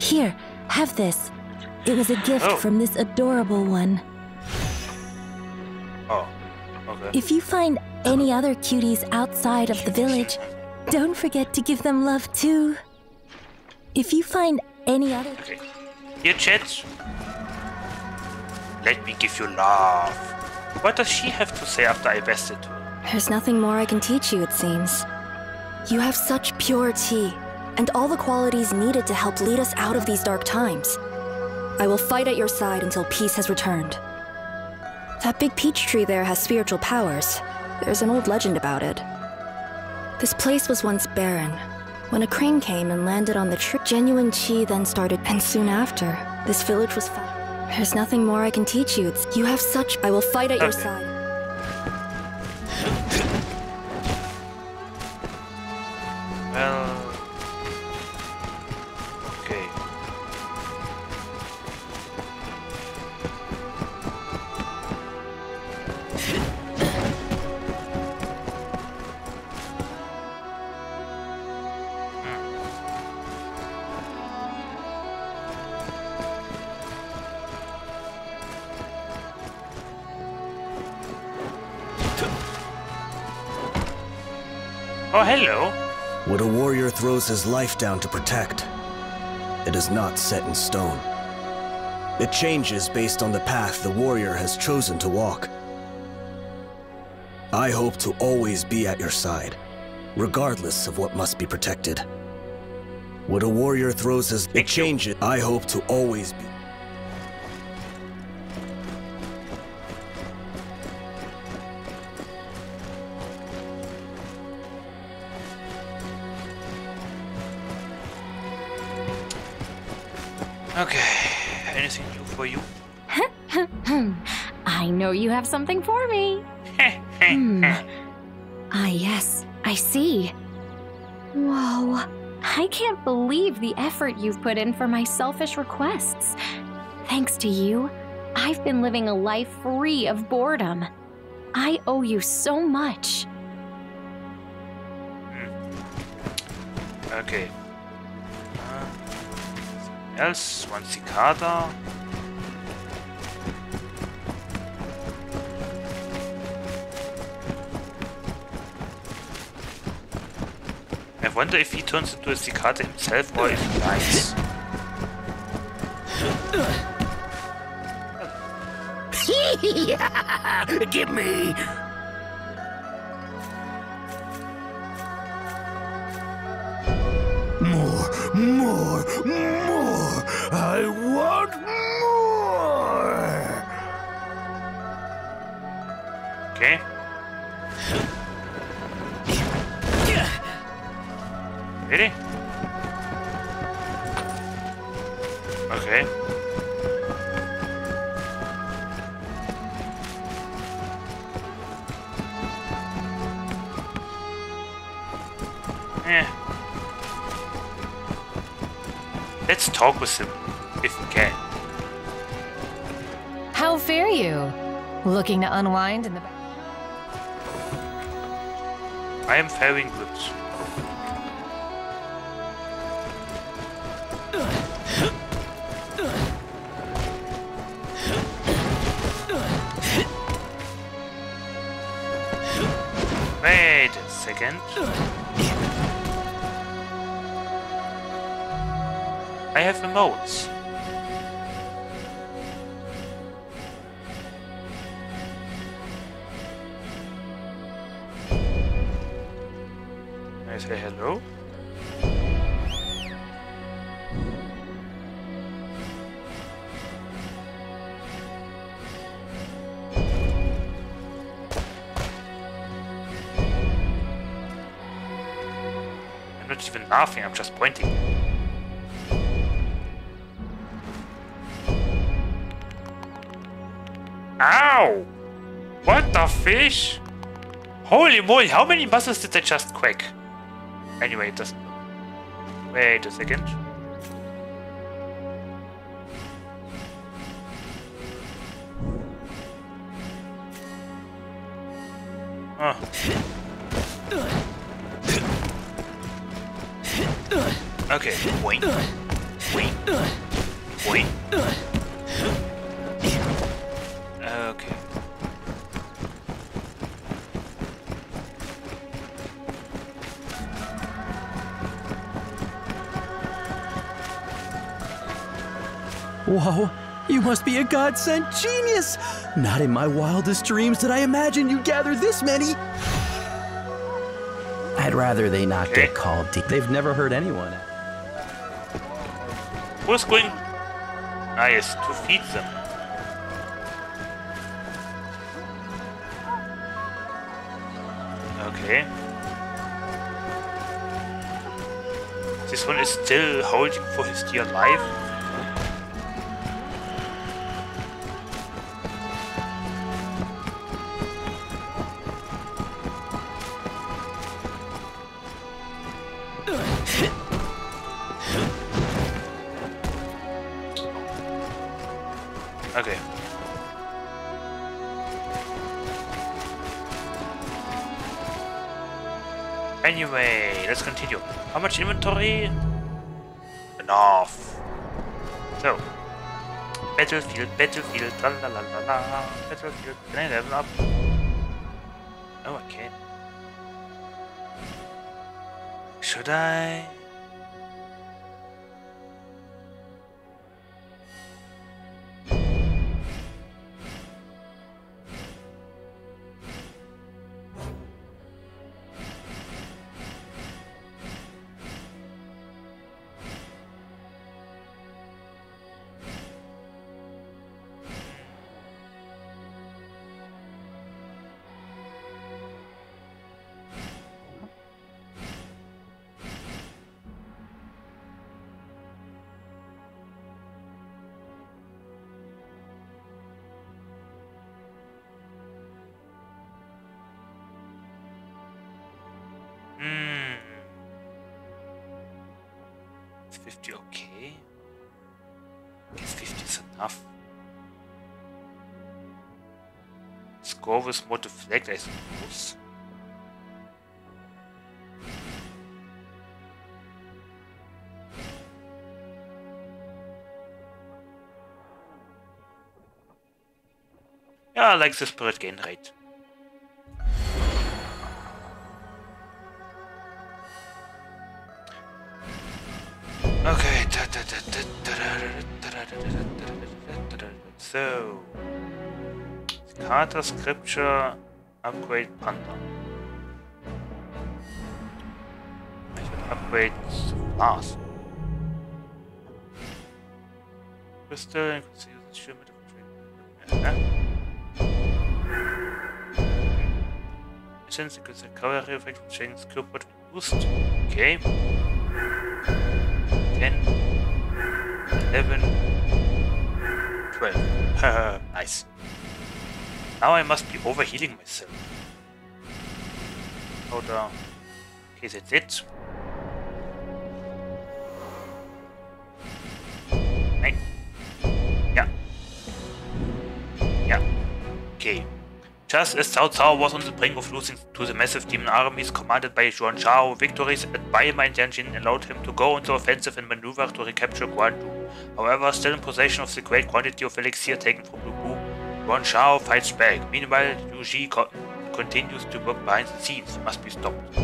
Here, have this. It was a gift Oh. from this adorable one. Oh, okay. If you find any other cuties outside of the village, don't forget to give them love too. If you find any other. Here, chat. Let me give you love. What does she have to say after I bested her? There's nothing more I can teach you, it seems. You have such purity, and all the qualities needed to help lead us out of these dark times. I will fight at your side until peace has returned. That big peach tree there has spiritual powers. There's an old legend about it. This place was once barren. When a crane came and landed on the tree, genuine chi then started, and soon after, this village was found. There's nothing more I can teach you. It's, you have such. I will fight at your side. Well. Oh, hello. What a warrior throws his life down to protect, it is not set in stone. It changes based on the path the warrior has chosen to walk. I hope to always be at your side, regardless of what must be protected. What a warrior throws his it changes. I hope to always be. Okay, anything new for you? I know you have something for me. hmm. Ah, yes, I see. Whoa. I can't believe the effort you've put in for my selfish requests. Thanks to you, I've been living a life free of boredom. I owe you so much. Okay. Else, one cicada. I wonder if he turns into a cicada himself or if he dies. Give me! More, more, more! I want more! Okay. Really? Okay. Eh. Let's talk with him, if we can. How fare you? Looking to unwind in the back? I am faring good. Wait a second. I have emotes. I say hello. I'm not even laughing, I'm just pointing. Ow! What the fish? Holy moly, how many muscles did they just crack? Anyway, it doesn't. Wait a second. Okay, wait. Wait. Wait. Okay. Whoa, you must be a godsend genius! Not in my wildest dreams did I imagine you'd gather this many! I'd rather they not get called deep. They've never hurt anyone. Who's going? Ah, yes, to feed them. Okay. This one is still holding for his dear life. Okay. Anyway, let's continue. How much inventory? Enough. So, battlefield, battlefield, la la la la la, battlefield. Can I level up? Oh, I can. Should I? With more deflect, I suppose. Yeah, I like the spirit gain rate. Okay. So, Carter Scripture upgrade Panda. I should upgrade Mars. Crystal and could use Since it could recovery effect from Shane's cupboard boost. Okay. 10, 11, 12. nice. Now I must be overhealing myself. Hold on. Okay, that's it. Nein. Ja. Ja. Okay. Just as Cao Cao was on the brink of losing to the massive demon armies commanded by Yuan Shao, victories at Bai Mai Tianjin allowed him to go into offensive and maneuver to recapture Guandu. However, still in possession of the great quantity of elixir taken from Lu Yuan Shao fights back. Meanwhile, Liu Ji co continues to work behind the scenes. Must be stopped.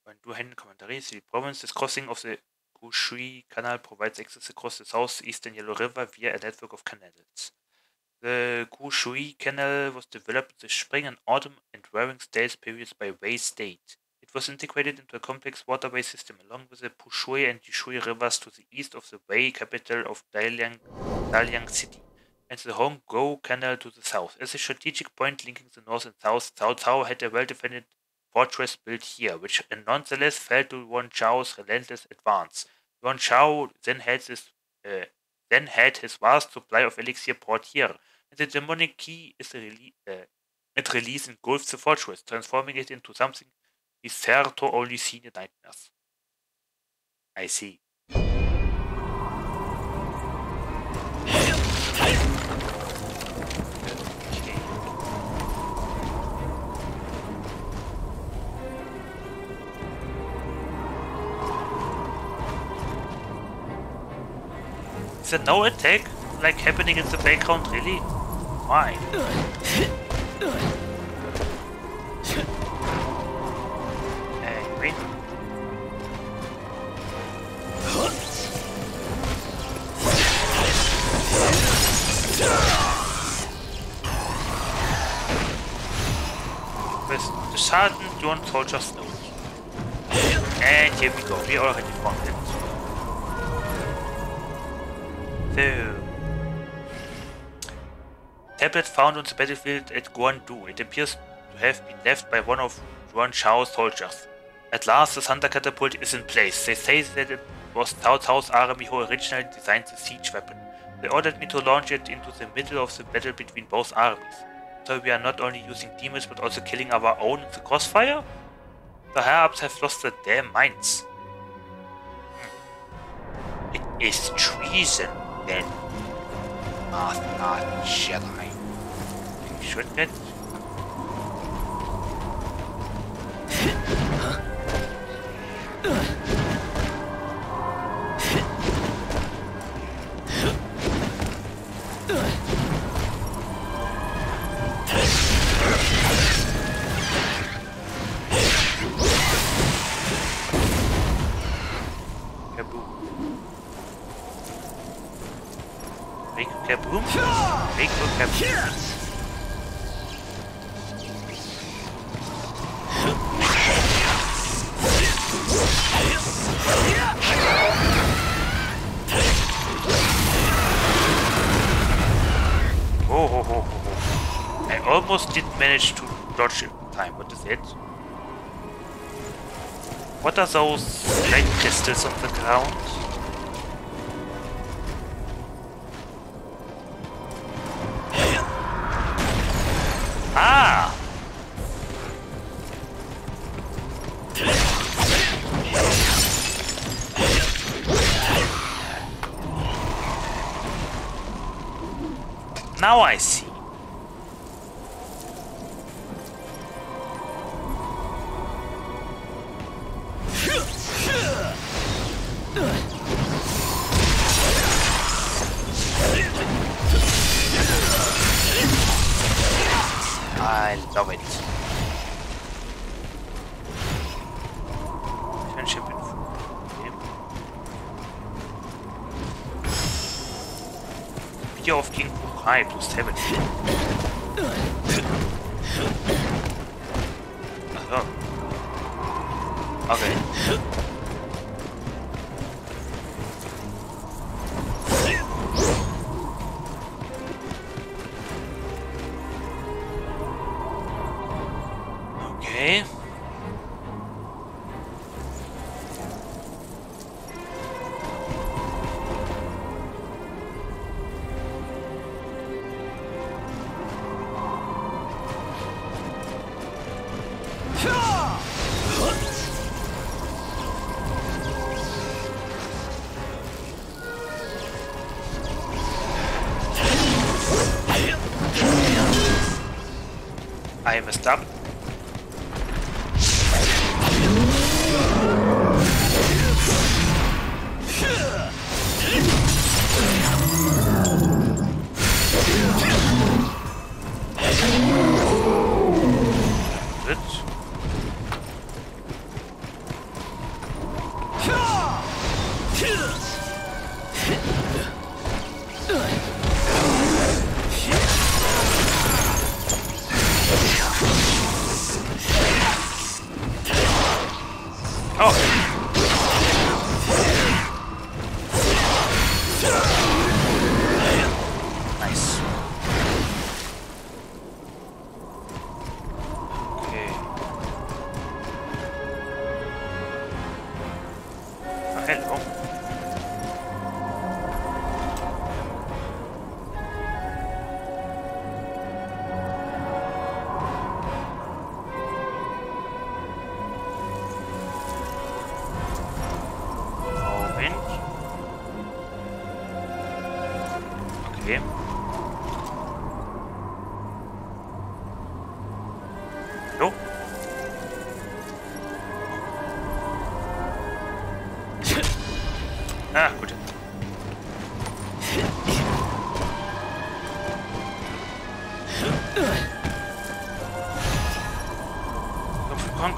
Guandu Henan Commandery, the province is crossing of the Gushui Canal provides access across the southeastern Yellow River via a network of canals. The Gushui Canal was developed in the spring and autumn and warring states periods by Wei State. It was integrated into a complex waterway system along with the Pushui and Yishui rivers to the east of the Wei capital of Daliang, City, and the Honggou Canal to the south. As a strategic point linking the north and south, Cao Cao had a well-defended fortress built here, which nonetheless fell to Yuan Shao's relentless advance. Yuan Shao then had his uh, then had his vast supply of elixir brought here, and the demonic key is rele- uh, it release engulfed the fortress, transforming it into something hitherto only seen in nightmares. I see. There no attack like happening in the background really? Why? Wait. With the Sergeant John Soldier's note. And here we go, we already found it. So, tablet found on the battlefield at Guandu. It appears to have been left by one of Yuan Shao's soldiers. At last, the Thunder Catapult is in place. They say that it was Cao Cao's army who originally designed the siege weapon. They ordered me to launch it into the middle of the battle between both armies. So we are not only using demons but also killing our own in the crossfire? The higher-ups have lost their damn minds. Hmm. It is treason, then. Must not Jedi. Shouldn't it? Kaboom. Big kaboom. Big kaboom. Oh, ho, ho, ho. I almost did manage to dodge in time. What is it? What are those light crystals on the ground?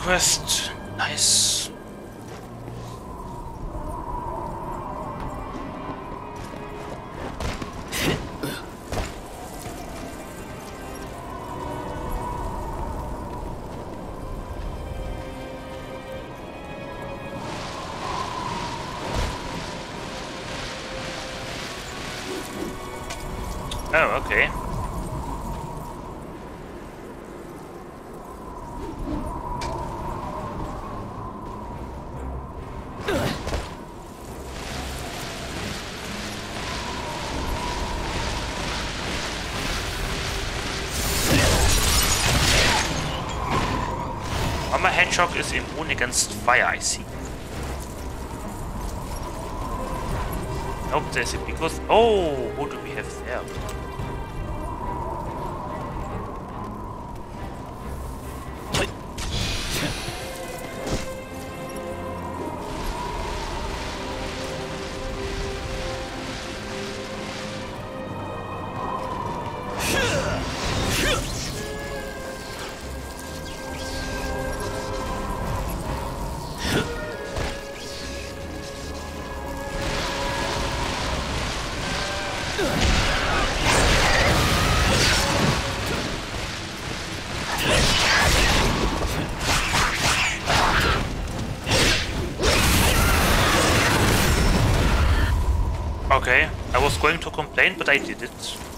Conquest. Hedgehog is immune against fire, I see. Nope, there's a because. Oh, who do we have there? Complain, but I did it.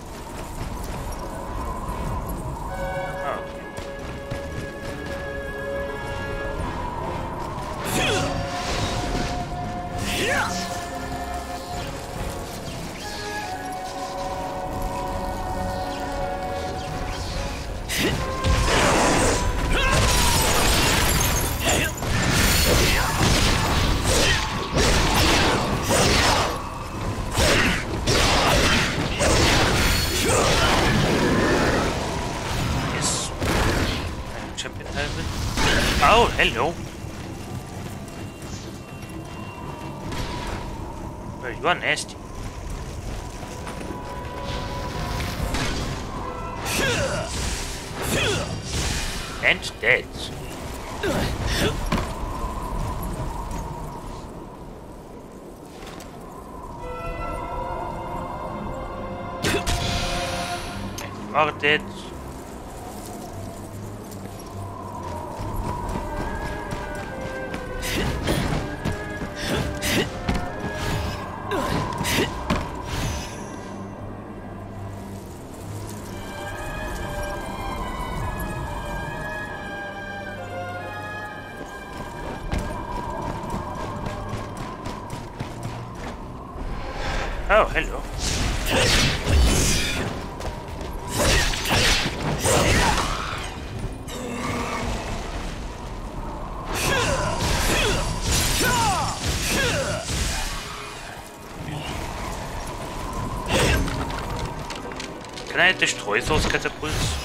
Can I destroy those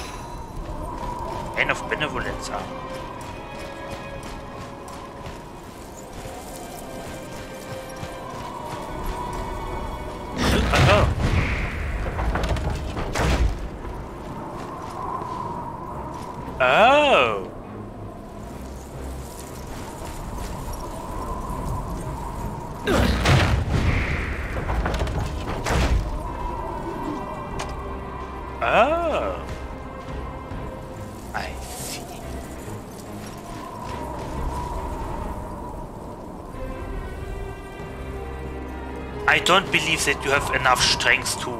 don't believe that you have enough strength to,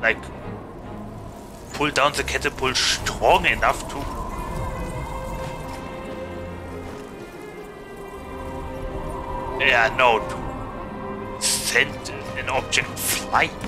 like, pull down the catapult strong enough to. Yeah, no, to send an object flying.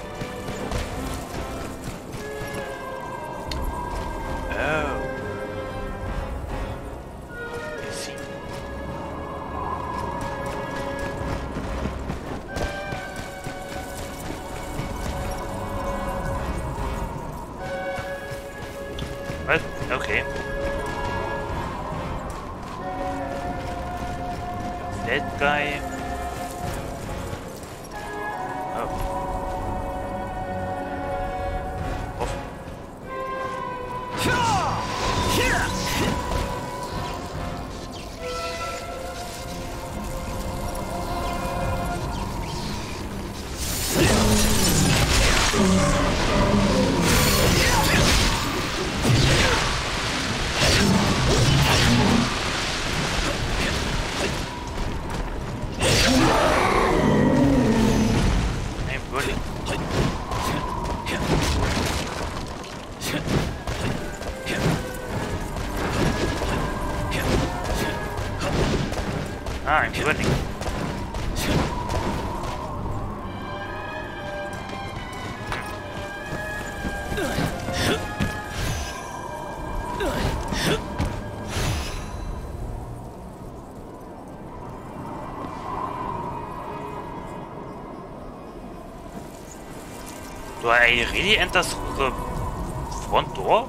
I really enter through the front door?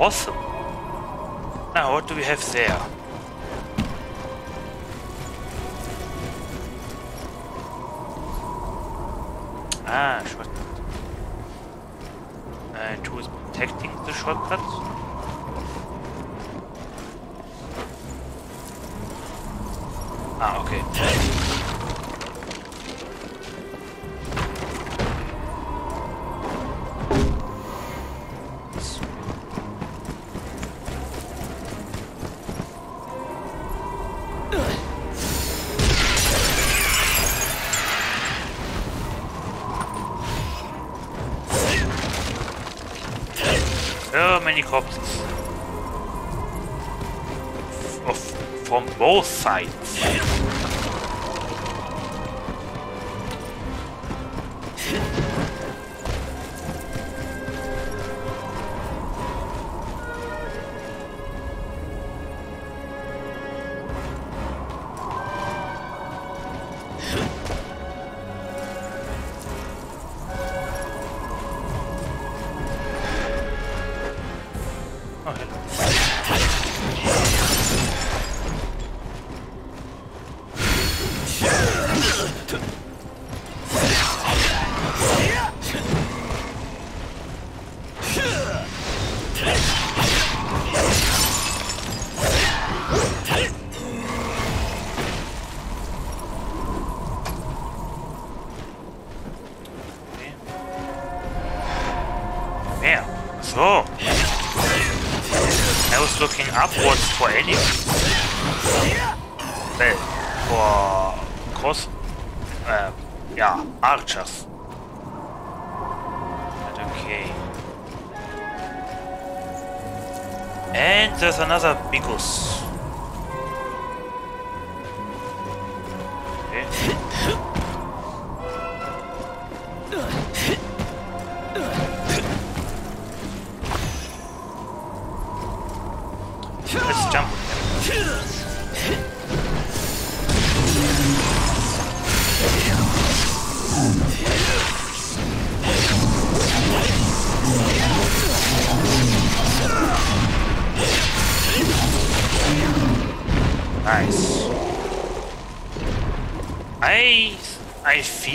Awesome. Now, what do we have there?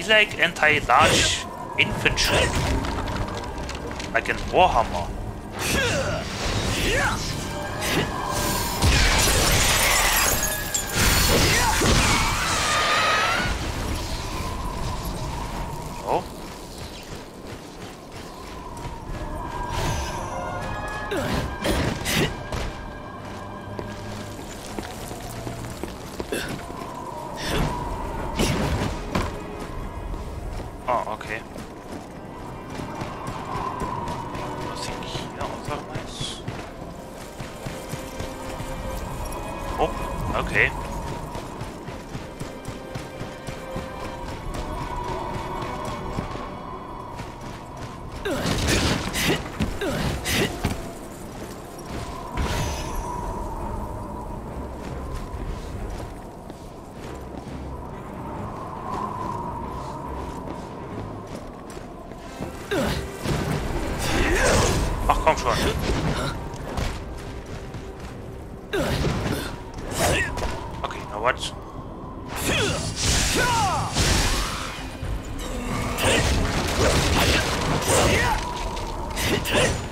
Like anti-large infantry. Like in Warhammer. Ach komm schon. Okay, now what? Yeah.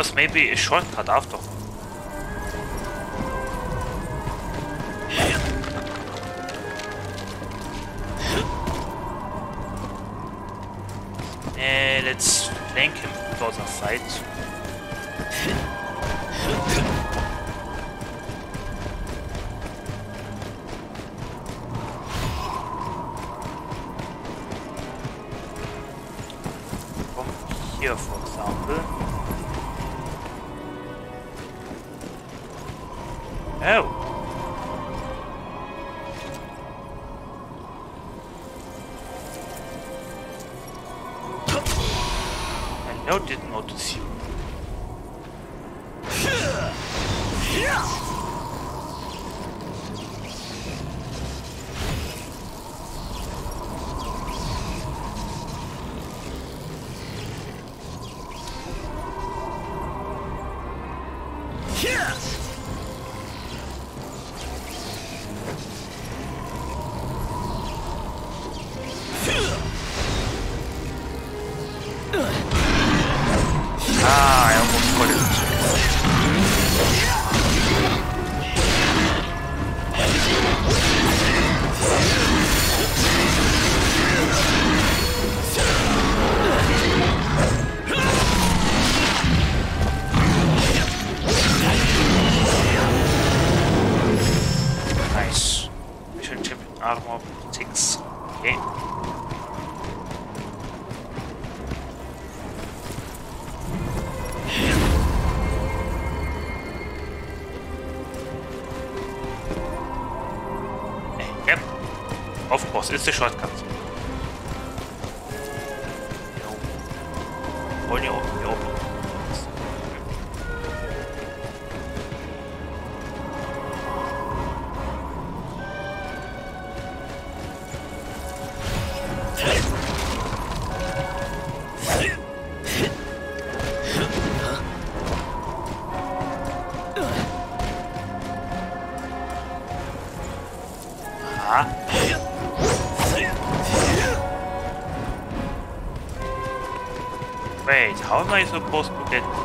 course, maybe a shortcut after Of course, am I supposed to get...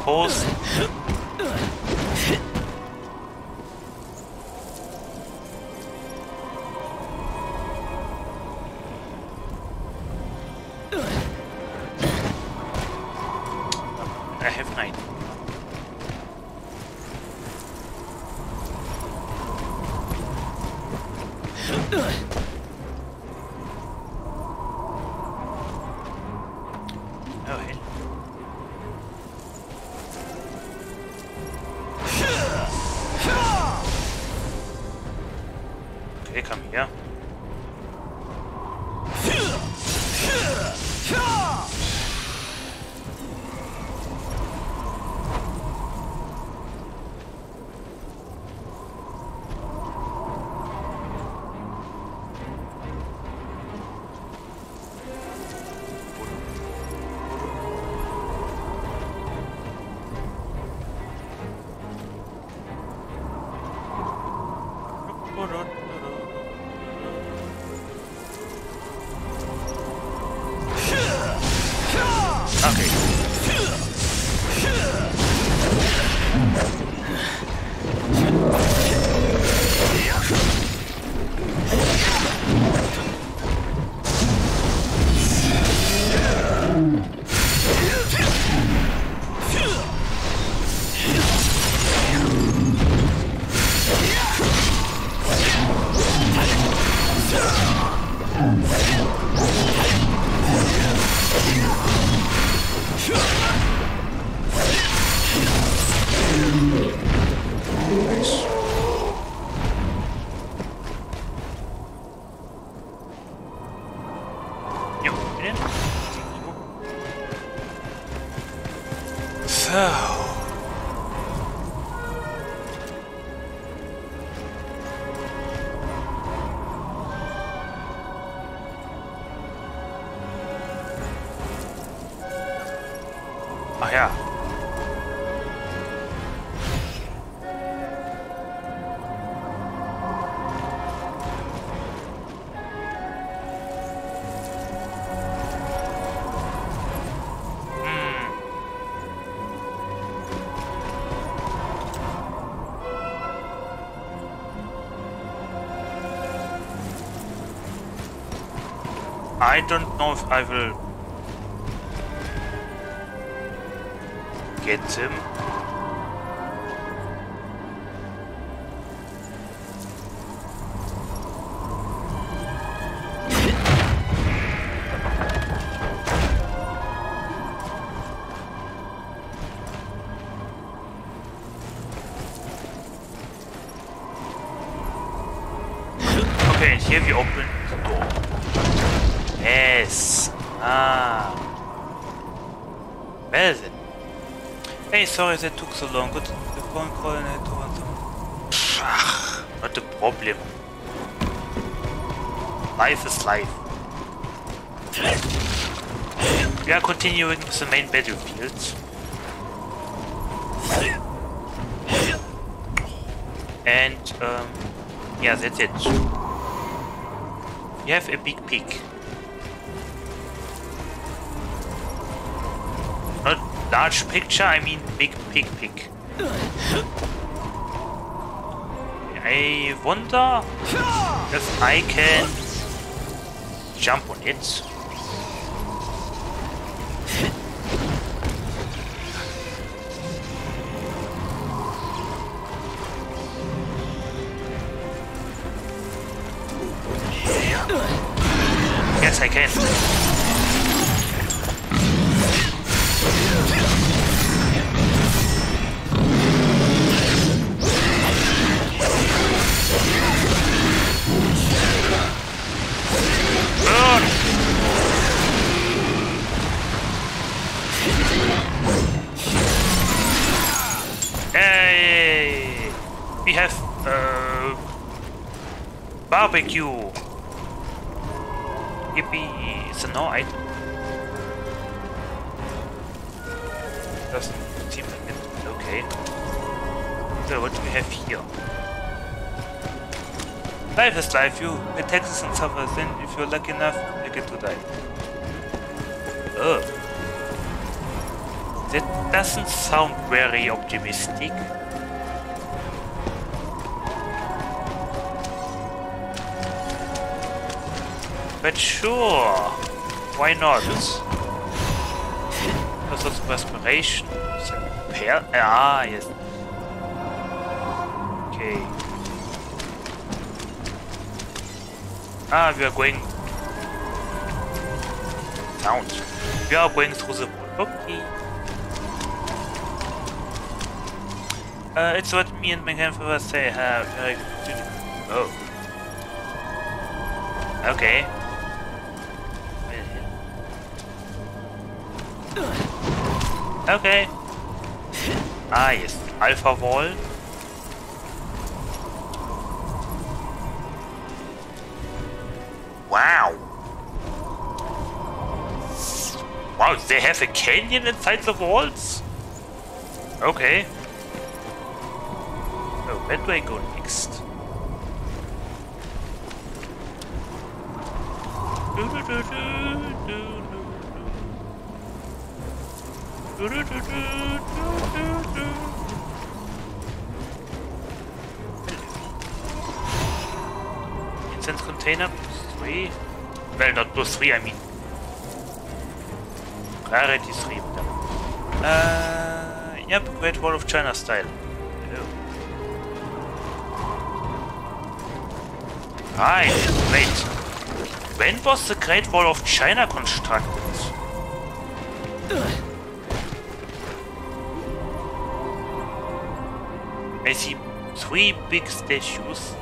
I supposed... I I don't know if I will sorry that took so long. Good, the phone call and I had to not a problem. Life is life. We are continuing with the main battlefields. And, um, yeah, that's it. We have a big peek. Large picture, I mean big pig pig. I wonder if I can jump on it. Life. You pay taxes and suffer. Then, if you're lucky enough, you get to die. Ugh. That doesn't sound very optimistic. But sure, why not? Because of perspiration. Pair? Ah, yes. Ah, we are going... Sound. We are going through the... Okay. Uh, it's what me and my grandfather say have good Oh. Okay. Okay. Ah, yes. Alpha Wall. They have a canyon inside the walls? Okay. Oh, where do I go next? Incense container plus three. Well, not plus three, I mean. Wall of China style. Right, wait. When was the Great Wall of China constructed? I see three big statues.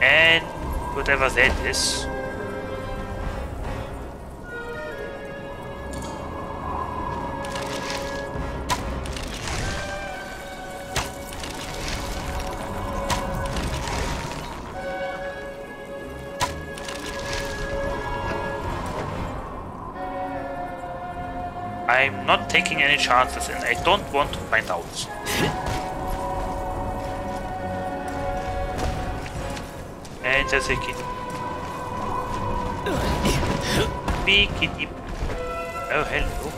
And whatever that is. Not taking any chances and I don't want to find out. And a kitty. Big kitty. Oh, hello.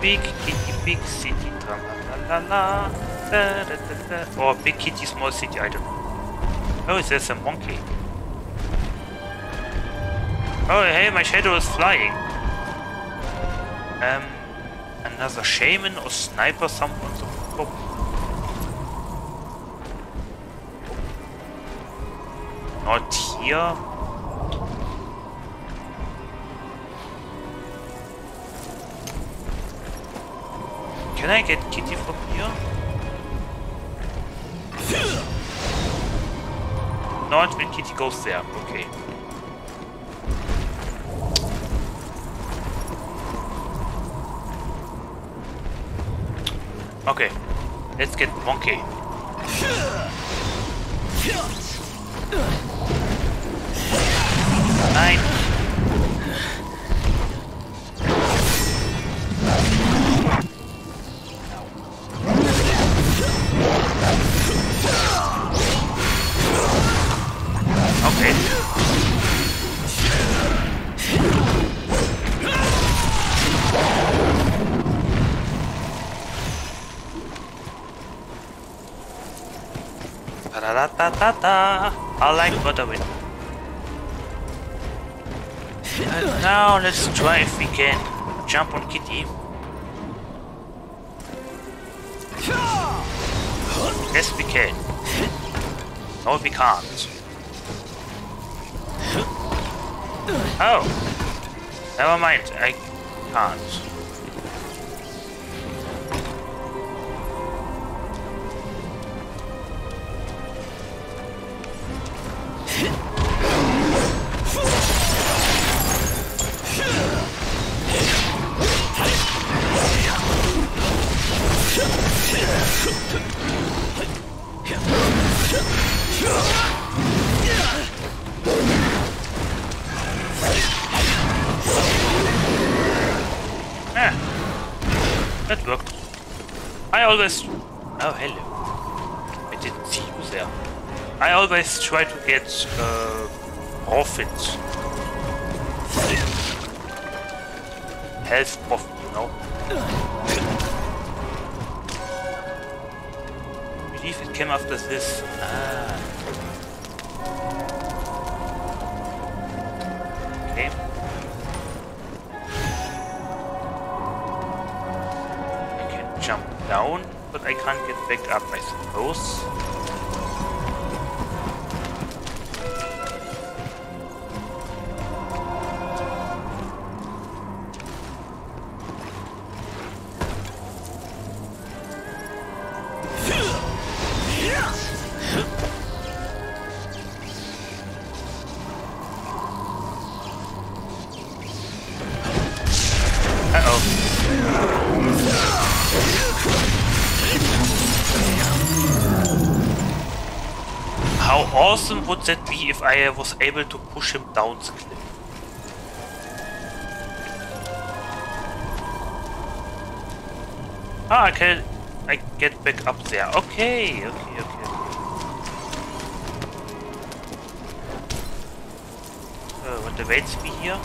Big kitty, big city, tra la la la, da da da da. Or big kitty, small city, I don't know. Oh, there's a monkey. Oh, hey, my shadow is flying. Um, another shaman or sniper, someone. Oh. Not here. Can I get Kitty from here? Not when Kitty goes there. Okay. Okay. Let's get Monkey. Nein. Da. I like Butterwind. And now let's try if we can jump on Kitty. Yes, we can. No, we can't. Oh, never mind. I can't. Always... Oh, hello. I didn't see you there. I always try to get uh, profit. Health profit, you know? I believe it came after this. Ah. Can't up, I suppose. That be if I was able to push him down the cliff? Ah, I can I get back up there. Okay, okay, okay. Uh, what awaits me here?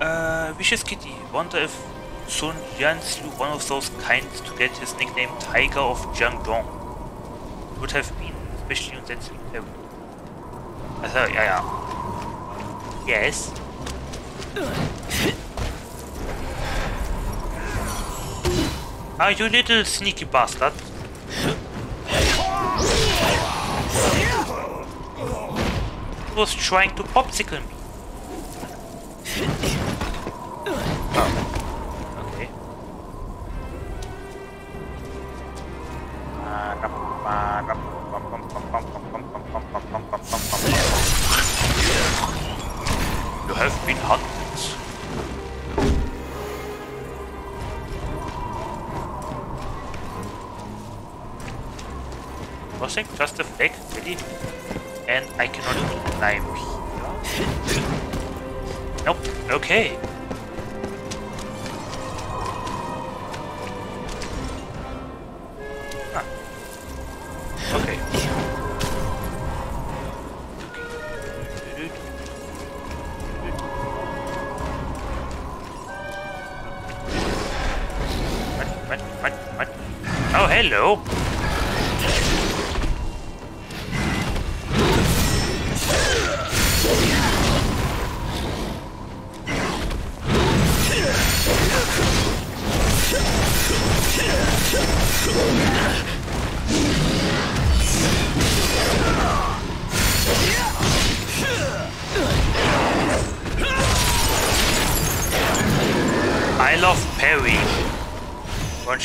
Uh, Vicious Kitty. Wonder if Sun Jian slew one of those kinds to get his nickname Tiger of Jiangdong. It Would have been especially on that level. I thought, yeah, yeah. Yes. Ah, you little sneaky bastard. He was trying to popsicle me.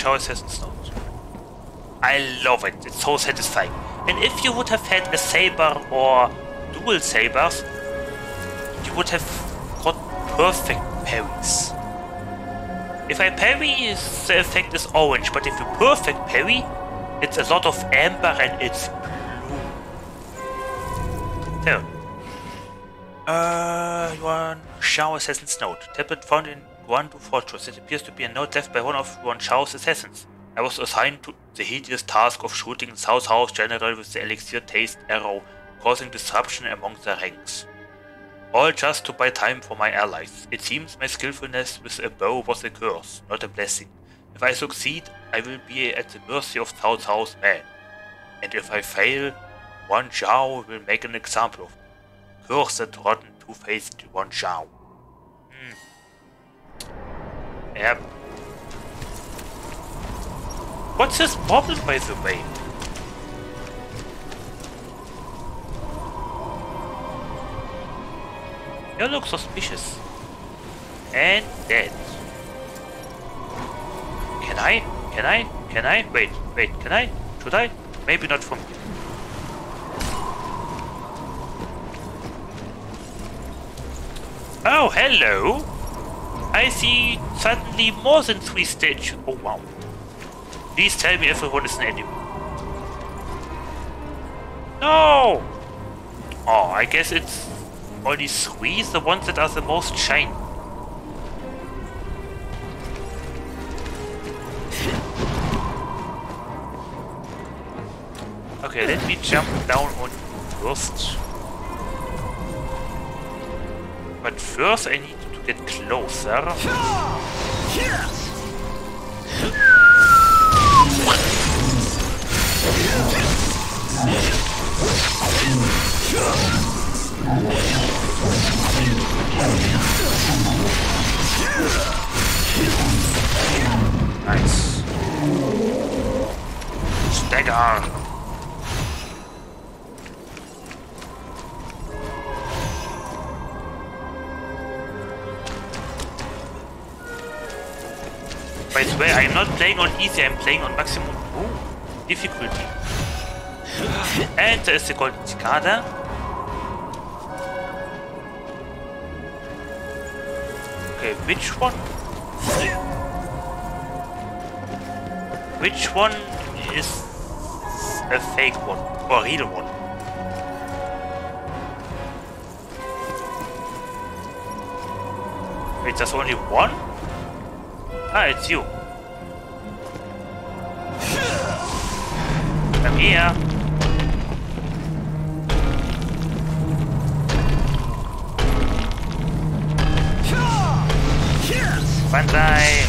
Shower assassin's note. I love it. It's so satisfying. And if you would have had a saber or dual sabers, you would have got perfect parries. If I parry, the effect is orange, but if you perfect parry, It's a lot of amber and it's blue. So. Uh, Yuan Shao Assassin's Note. Tap it found in Guandu Fortress. It appears to be a note left by one of Yuan Shao's assassins. I was assigned to the hideous task of shooting South House General with the elixir taste arrow, causing disruption among the ranks. All just to buy time for my allies. It seems my skillfulness with a bow was a curse, not a blessing. If I succeed, I will be at the mercy of Cao Cao's men. And if I fail, Yuan Shao will make an example of me. Curse that rotten two-faced Yuan Shao. Yep. What's his problem, by the way? You look suspicious. And dead. Can I? Can I? Can I? Wait, wait, can I? Should I? Maybe not from here. Oh, hello! I see suddenly more than three statues. Oh, wow. Please tell me everyone is an enemy. No! Oh, I guess it's only three, the ones that are the most shiny. Okay, let me jump down on first. But first I need get closer. Nice. Stagger. By the way, I'm not playing on easy, I'm playing on maximum ooh, difficulty. And uh, there is the golden cicada. Okay, which one? Which one is a fake one or real one? Wait, there's only one? Ah, it's you. Come here. Banzai.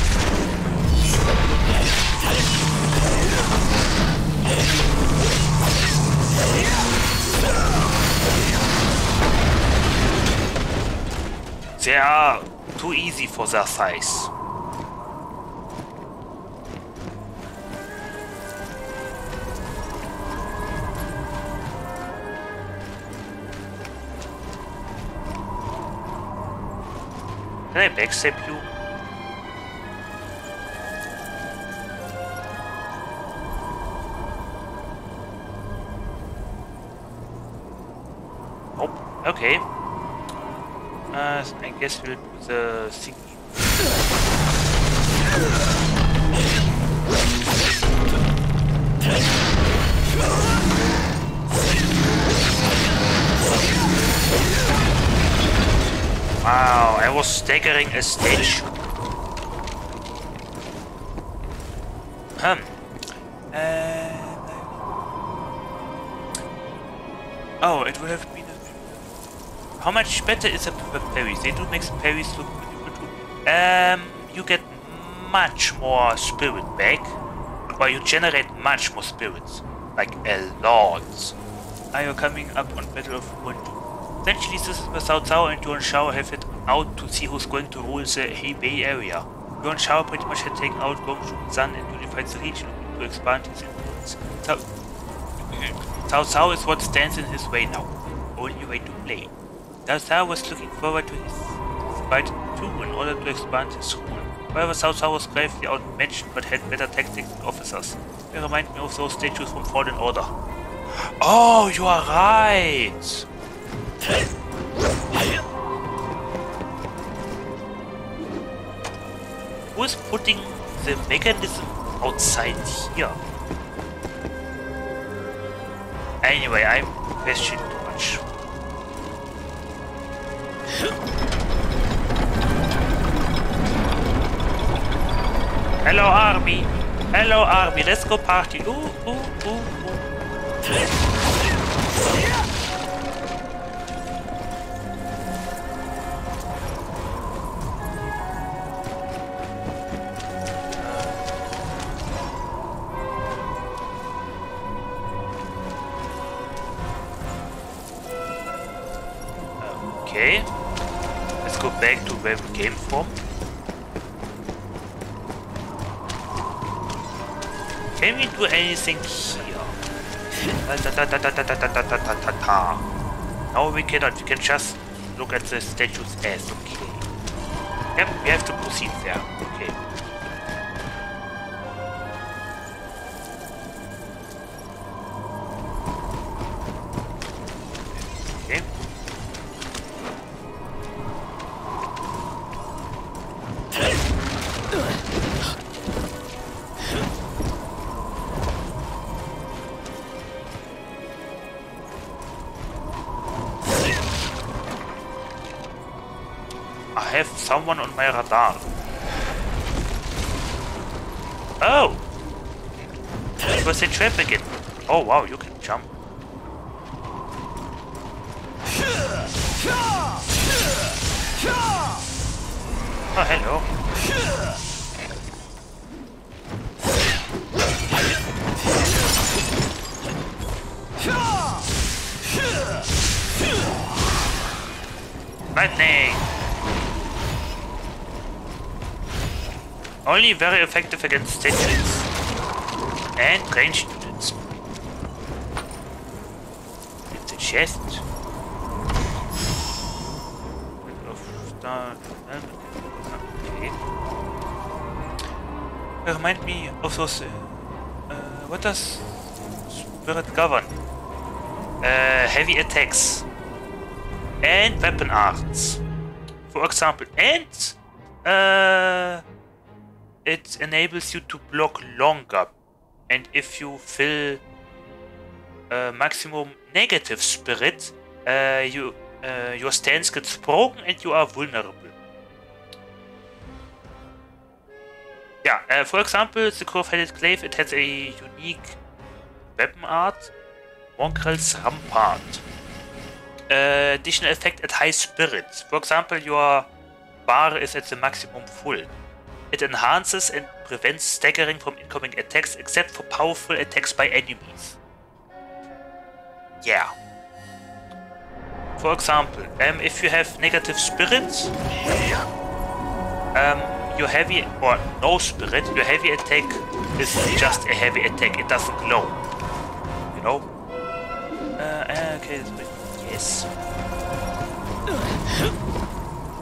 They are too easy for their size. Can I backstep you? Oh, okay. Uh, I guess we'll do the thingy. Wow, I was staggering a stage. Uh, oh, it would have been. A... How much better is a parries? They do make parries look pretty good. Um, you get much more spirit back, or you generate much more spirits, like a lot. Are you coming up on Battle of Guandu? Essentially, this is where Cao and Yuan Shao have it out to see who's going to rule the Hebei area. Yuan Shao pretty much had taken out Gongsun Zan and unified the region to expand his influence. Cao Cao Cao is what stands in his way now. Only way to play. Cao Cao was looking forward to his fight too in order to expand his rule. However, Cao Cao was gravely outmatched but had better tactics and officers. They remind me of those statues from Fallen Order. Oh, you are right! Who is putting the mechanism outside here? Anyway, I'm questioning too much. Hello, army. Hello, army. Let's go party. Ooh, ooh, ooh, ooh. info. Can we do anything here? no, we cannot. We can just look at the statue's ass. Okay. Yep, we have to proceed there. Okay. My radar. Oh! It was a trap again. Oh wow, you can jump. Oh, hello. Only very effective against statues and ranged units. It's a chest. Okay. Remind me of those. Uh, uh, what does Spirit govern? Uh, heavy attacks and weapon arts, for example, and uh, it enables you to block longer. And if you fill uh, maximum negative spirit, uh, you uh, your stance gets broken and you are vulnerable. Yeah, uh, for example, the Curve-Headed Glaive, it has a unique weapon art, Mongrel's Rampart. Uh, additional effect at high spirits. For example, your bar is at the maximum full. It enhances and prevents staggering from incoming attacks except for powerful attacks by enemies. Yeah. For example, um, if you have negative spirits, um, your heavy or no spirit, your heavy attack is just a heavy attack. It doesn't glow. You know. Uh, okay. Yes.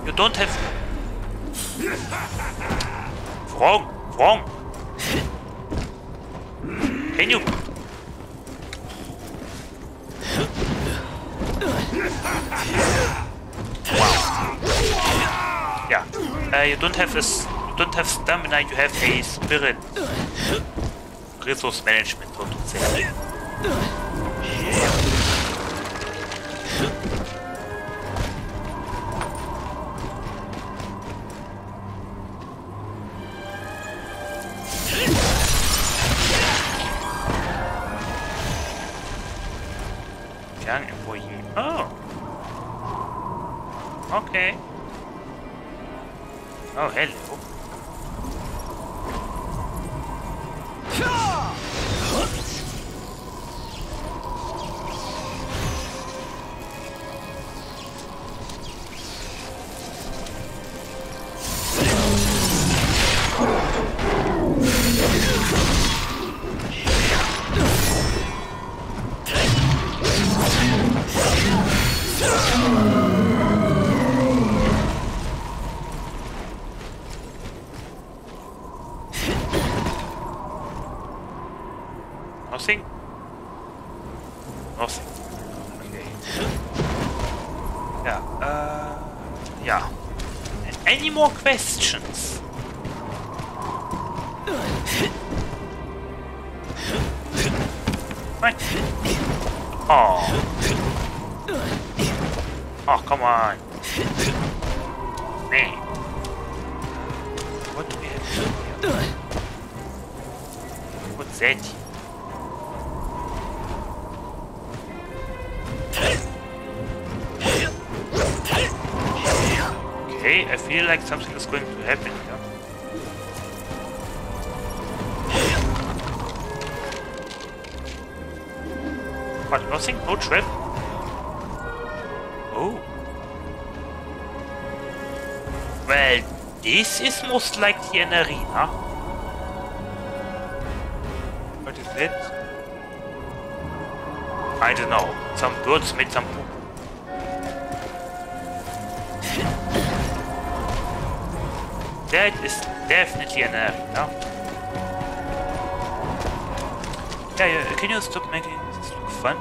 You don't have. Wrong. Wrong. Can you? Wow. Yeah. Uh, you don't have a. You don't have stamina. You have a spirit. Resource management, so to say. Oh. Okay. Oh, hello. question. Most likely an arena. What is it? I don't know. Some birds made some poop. That is definitely an arena. Yeah, yeah, can you stop making this look fun?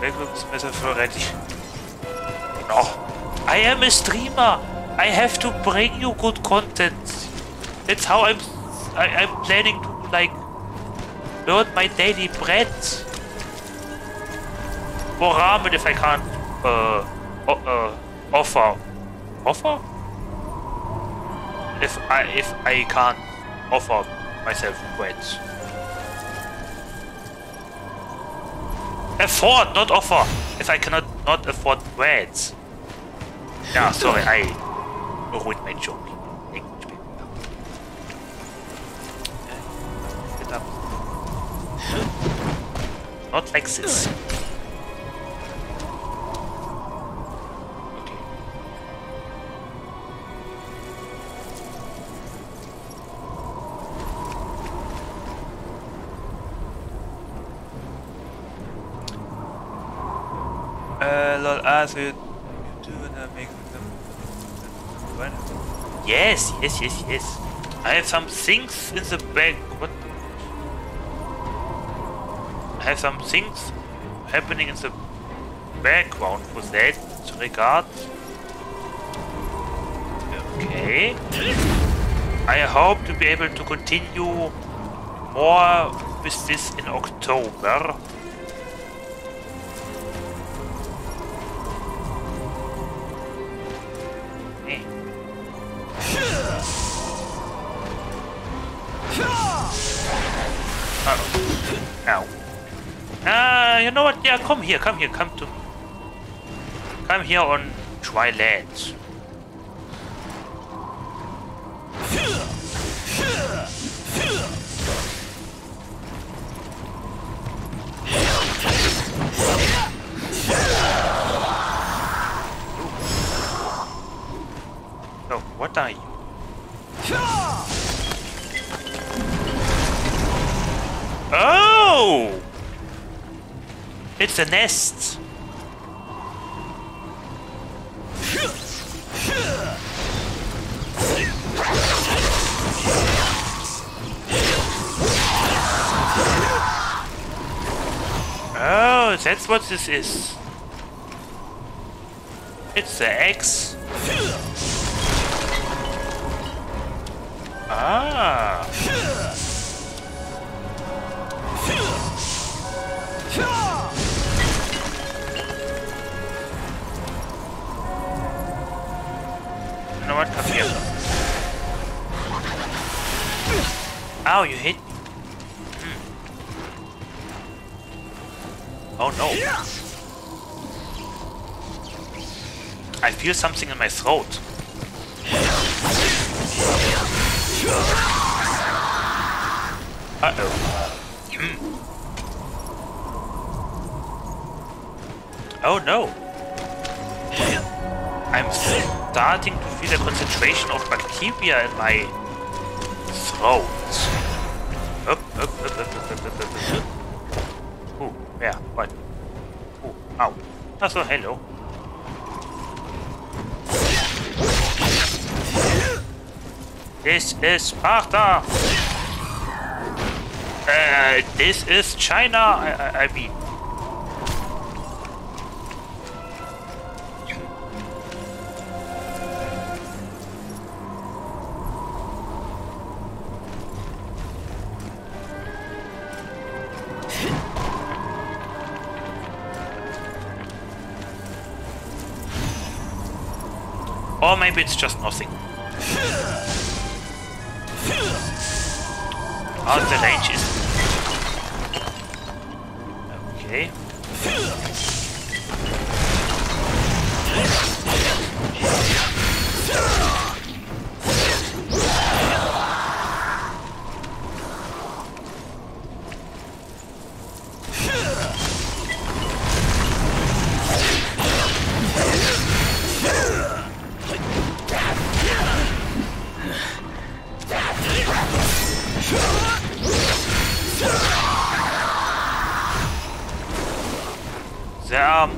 Make looks better already. No, I am a streamer. I have to bring you good content. That's how I'm. I, I'm planning to like earn my daily bread. Or ramen if I can't uh, uh offer offer if I if I can't offer myself bread. Afford, not offer. If I cannot not afford bread. Yeah, sorry, I ruined my joke. Not like this. Uh, lol, acid. You do that make them. Yes, yes, yes, yes. I have some things in the bag. Have some things happening in the background for that regard. Okay. I hope to be able to continue more with this in October. Ah, you know what? Yeah, come here, come here, come to me. Come here on dry land. Oh, what are you? Oh! It's a nest. Oh, that's what this is. It's the X. Ah. You know what? Come here. Ow, you hit. Hmm. Oh no. I feel something in my throat. Uh-oh. Hmm. Oh no. I'm starting to feel a concentration of bacteria in my throat. Up, up, up, up, up, up, up, up. Ooh, yeah, what? Ooh, ow. Oh, so hello. This is Sparta! Uh, this is China, I, I, I mean. Or maybe it's just nothing. Oh, the range is... Okay.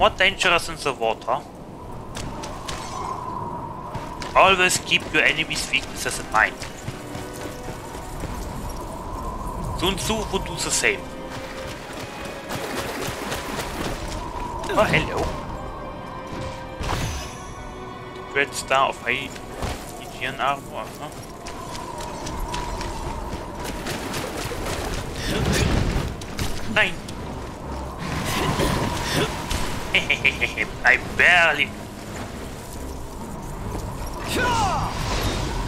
More dangerous in the water. Always keep your enemy's weaknesses in mind. Sun Tzu would do the same. Oh, hello. Red Star of Haitian Armor, ah, huh? Nein! I barely...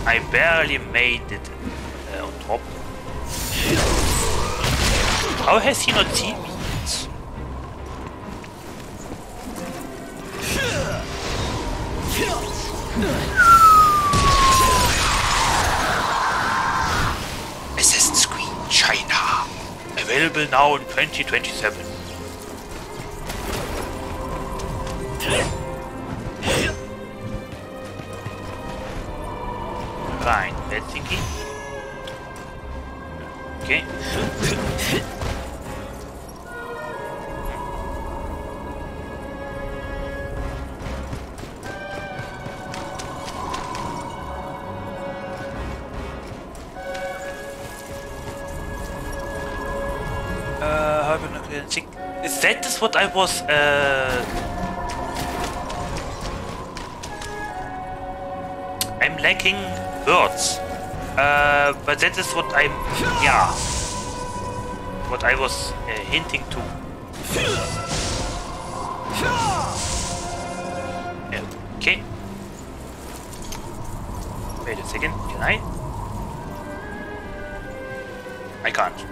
I barely made it uh, on top. How has he not seen me? Assassin's Creed China. Available now in 2027. Fine, that thingy. Okay. Uh? Is that is what I was uh I'm lacking words. Uh, but that is what I'm, yeah, what I was uh, hinting to. Okay. Wait a second, can I? I can't.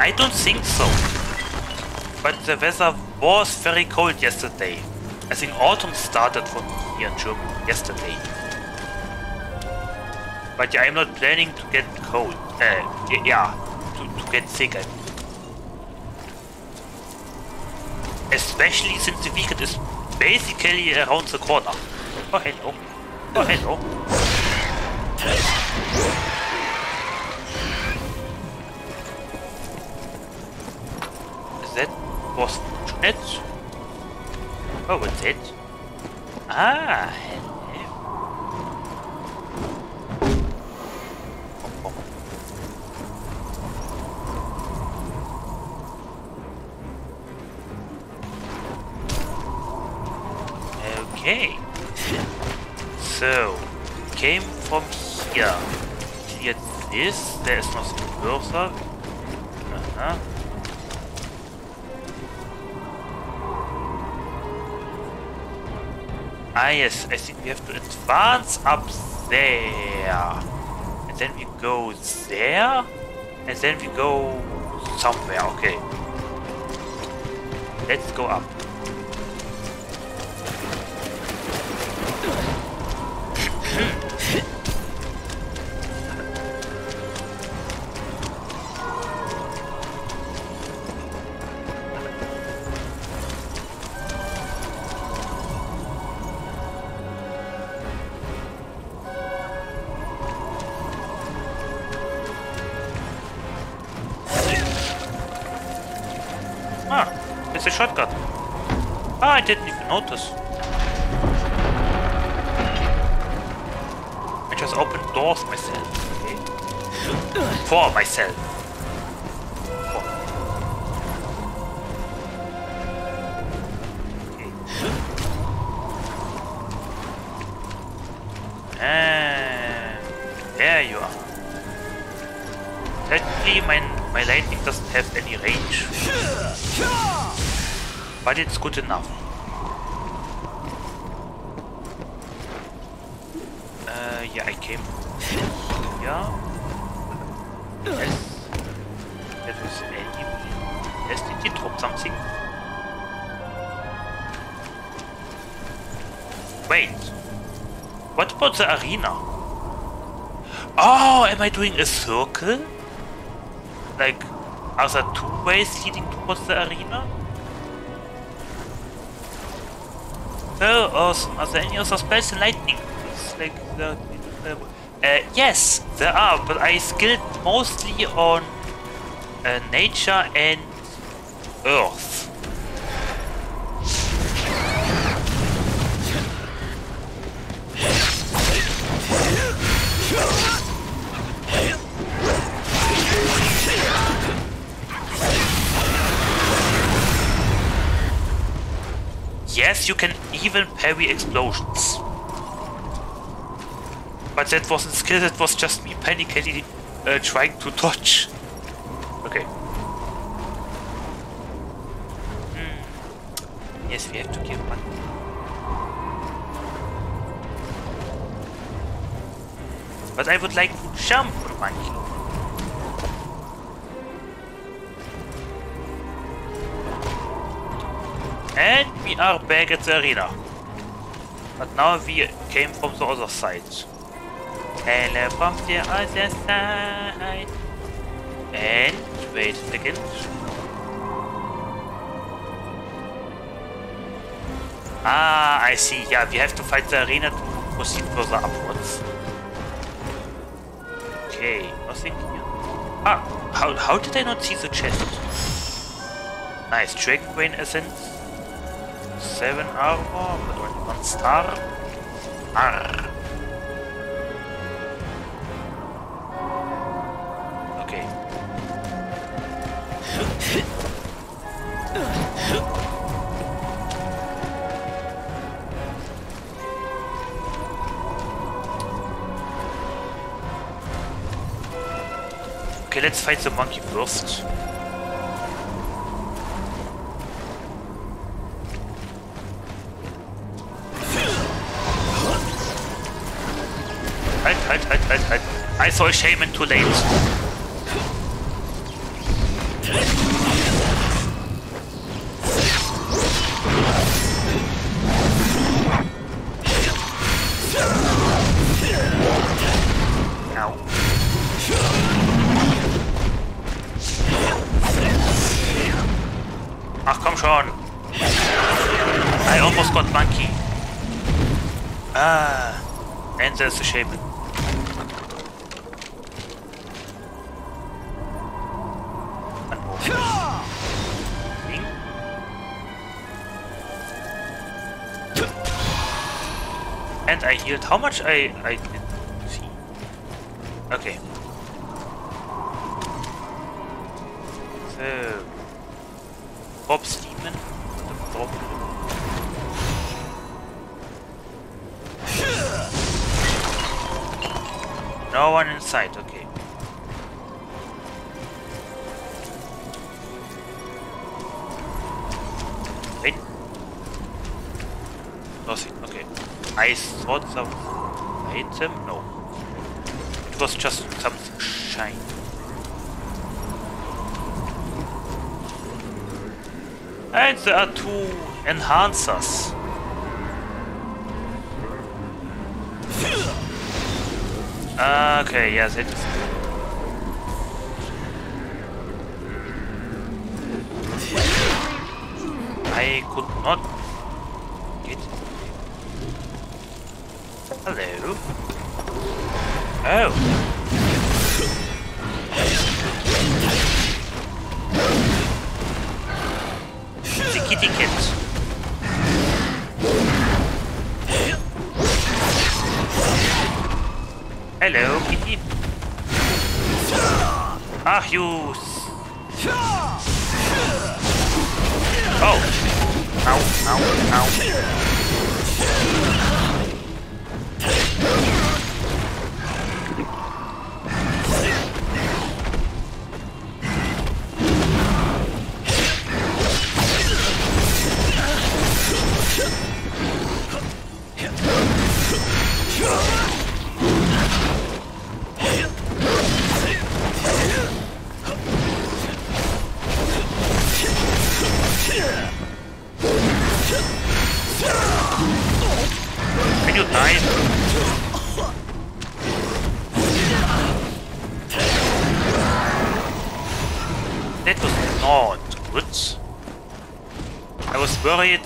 I don't think so. But the weather was very cold yesterday. I think autumn started for here in Germany yesterday. But yeah, I'm not planning to get cold. Uh, yeah, to, to get sick. I mean. Especially since the weekend is basically around the corner. Oh, hello. Oh, hello. That was it. Oh, what's it? Ah. Okay. So, came from here. Cleared this. There is nothing further. Uh-huh. Ah yes, I think we have to advance up there. And then we go there. And then we go somewhere, okay. Let's go up. Notice. I just opened doors myself. Okay. For myself. And there you are. Technically, my, my lightning doesn't have any range. But it's good enough. Drop something? Wait. What about the arena? Oh, am I doing a circle? Like, are there two ways leading towards the arena? Oh, awesome. Are there any other spells in lightning? It's like the, uh, yes, there are, but I skilled mostly on uh, nature and earth. Yes, you can even parry explosions. But that wasn't skill, that was just me panically uh, trying to dodge. Okay. We have to kill one. But I would like to jump on monkey. And we are back at the arena. But now we came from the other side. Hello from the other side. And wait a second. Ah, I see. Yeah, we have to fight the arena to proceed further upwards. Okay, nothing here. Ah, how, how did I not see the chest? Nice, Dragon Brain Essence. 7 armor, but only 1 star. Arr. Let's fight the monkey first. Halt, halt, halt, halt, halt. I saw a shaman too late. I I enhancers. Ah, okay, yes, it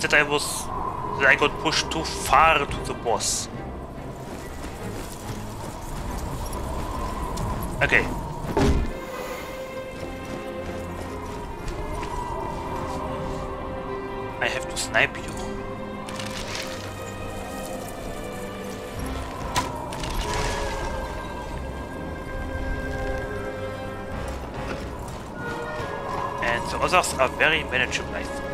that I was that I got pushed too far to the boss. Okay. I have to snipe you. And the others are very manageable, I think.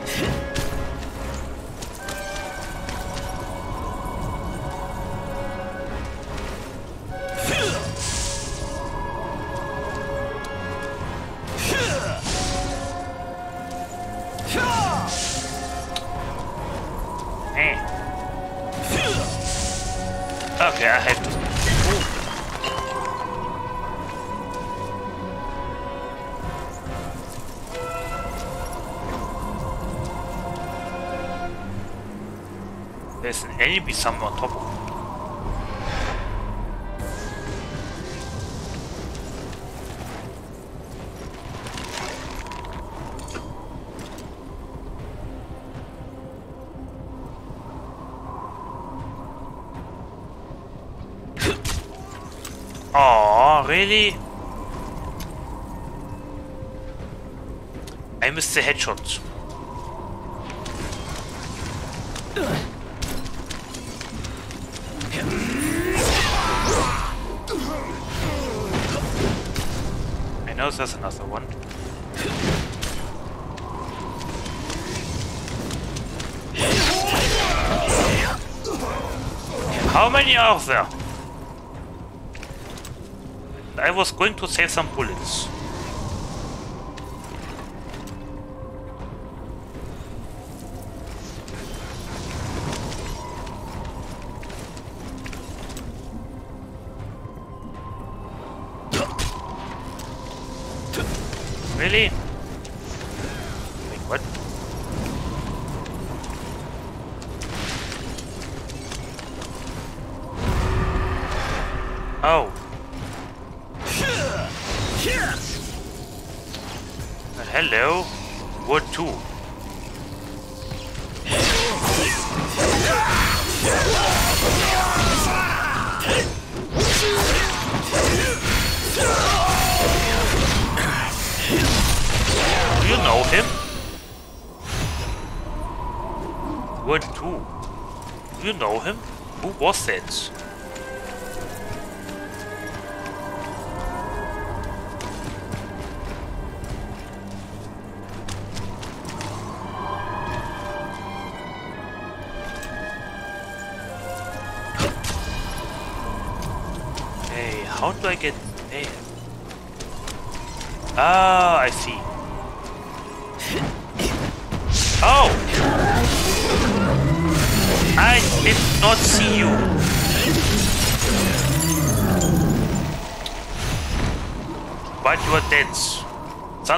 I know there's another one. How many are there? I was going to save some bullets.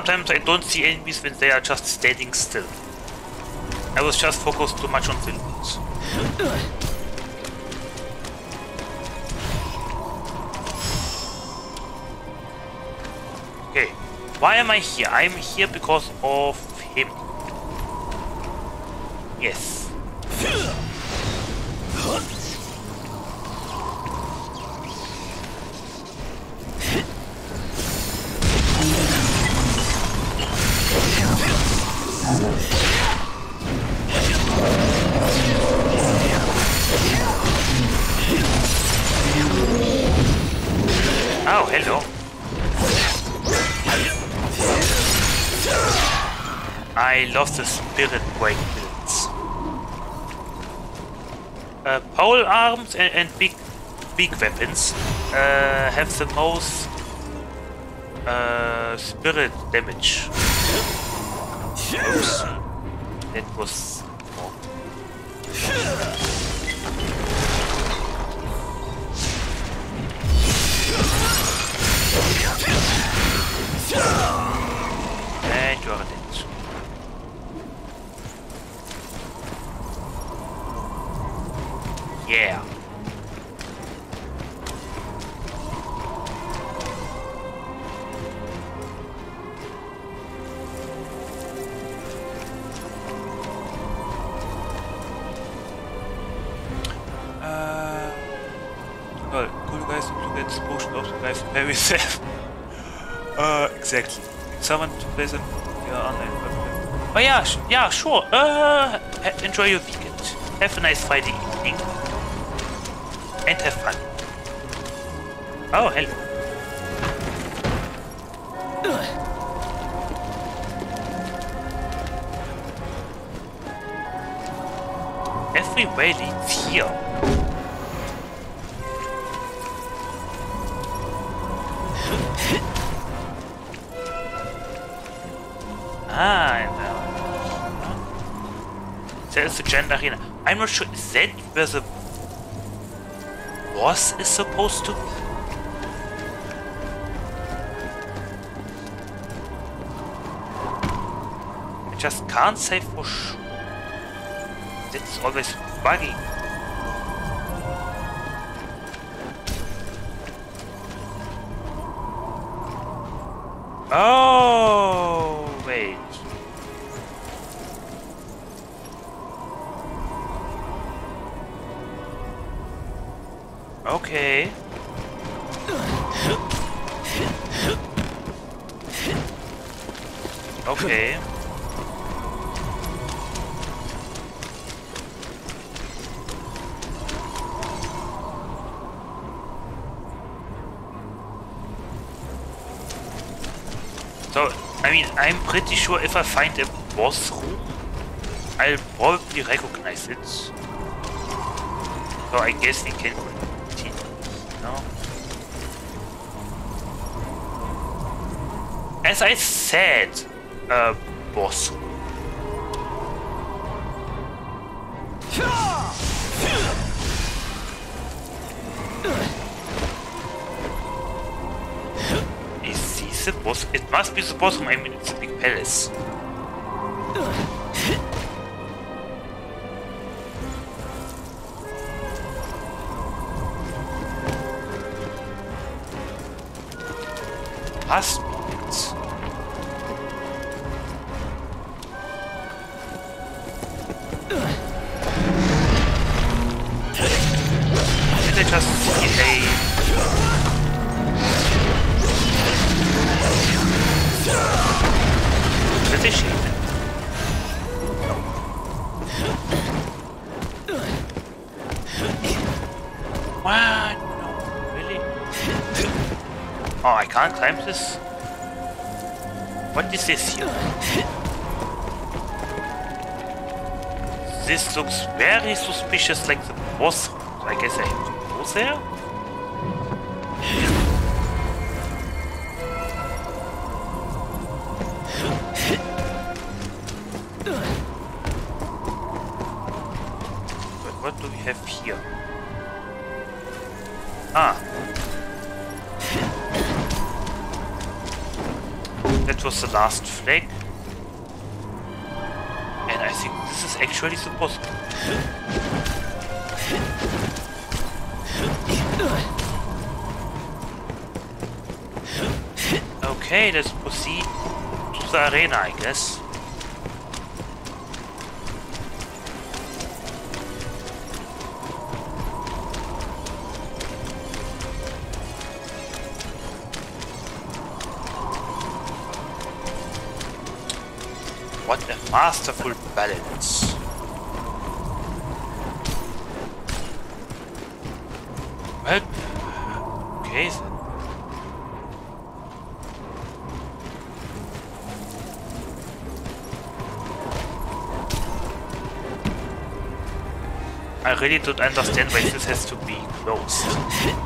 Sometimes I don't see enemies when they are just standing still. I was just focused too much on villains. Okay, why am I here? I'm here because of and, and big big weapons uh, have the most uh, spirit damage. Oops. That was yeah, sure. Uh, enjoy your weekend. Have a nice Friday evening. And have fun. Oh, hello. I'm not sure, is that where the boss is supposed to? I just can't say for sure. It's always buggy. If I find a boss room, I'll probably recognize it. So I guess we can continue, no? As I said, a boss room. Is this the boss? It must be the boss room. I mean, it's a big palace. Can't climb this? What is this here? This looks very suspicious like the boss. So I guess I have to go there? Last flag. And I think this is actually supposed to. Okay, let's proceed to the arena, I guess. Masterful balance. Well, okay. I really don't understand why this has to be closed.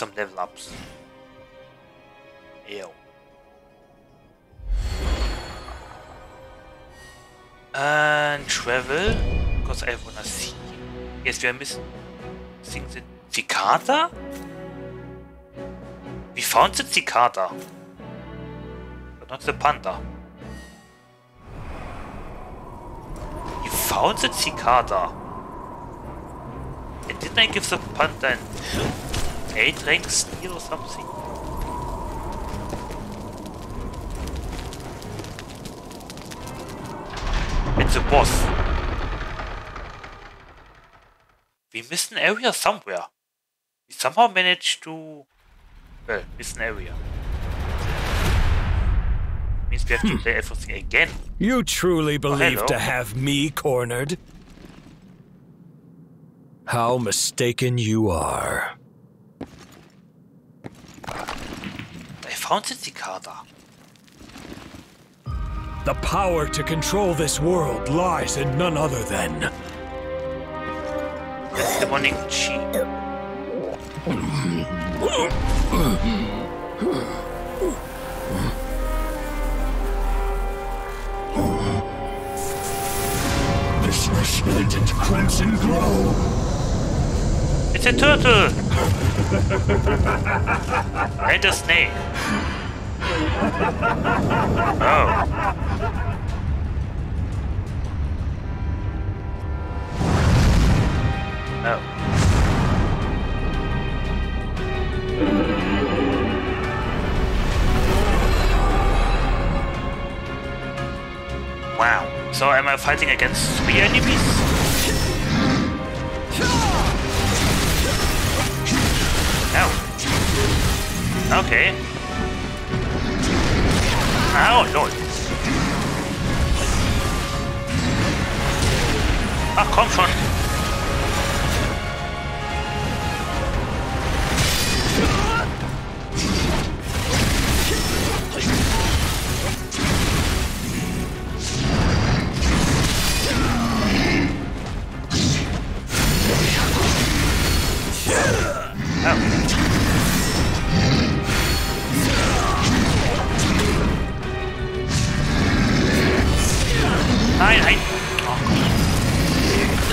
Some level ups. Ew. And travel, because I wanna see. Yes, we are missing the cicada? We found the cicada. But not the panda. You found the cicada. And didn't I give the panda an 8 rank steal or something? It's a boss. We missed an area somewhere. We somehow managed to... Well, miss an area. Means we have to hmm. play everything again. You truly oh, believe hello. to have me cornered? How mistaken you are. I found the cicada. The power to control this world lies in none other than the morning chi. This resplendent crimson glow. It's a turtle! and a snake. Oh. Oh. Wow. So am I fighting against three enemies? Oh. Okay. Oh, lol. Ach, komm schon. I, I... Oh.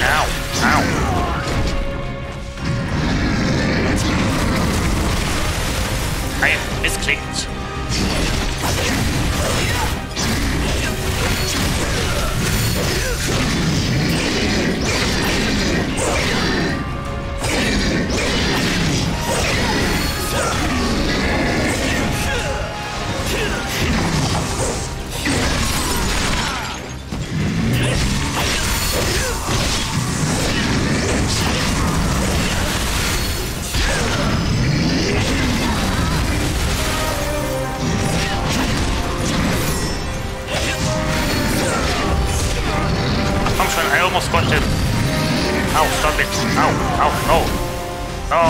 Ow. Ow. I misclicked. Almost got him. Ow, stop it. Ow, ow, no. No.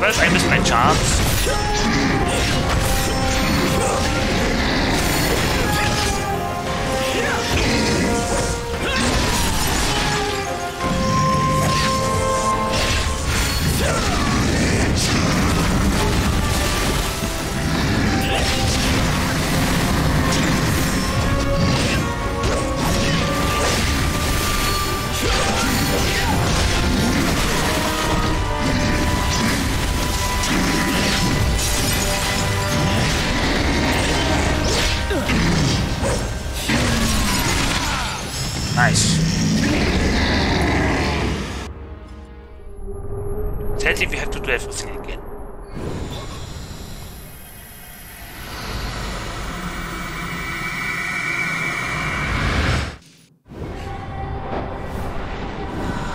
Well, I missed my chance. Nice. Sadly, we have to do everything again.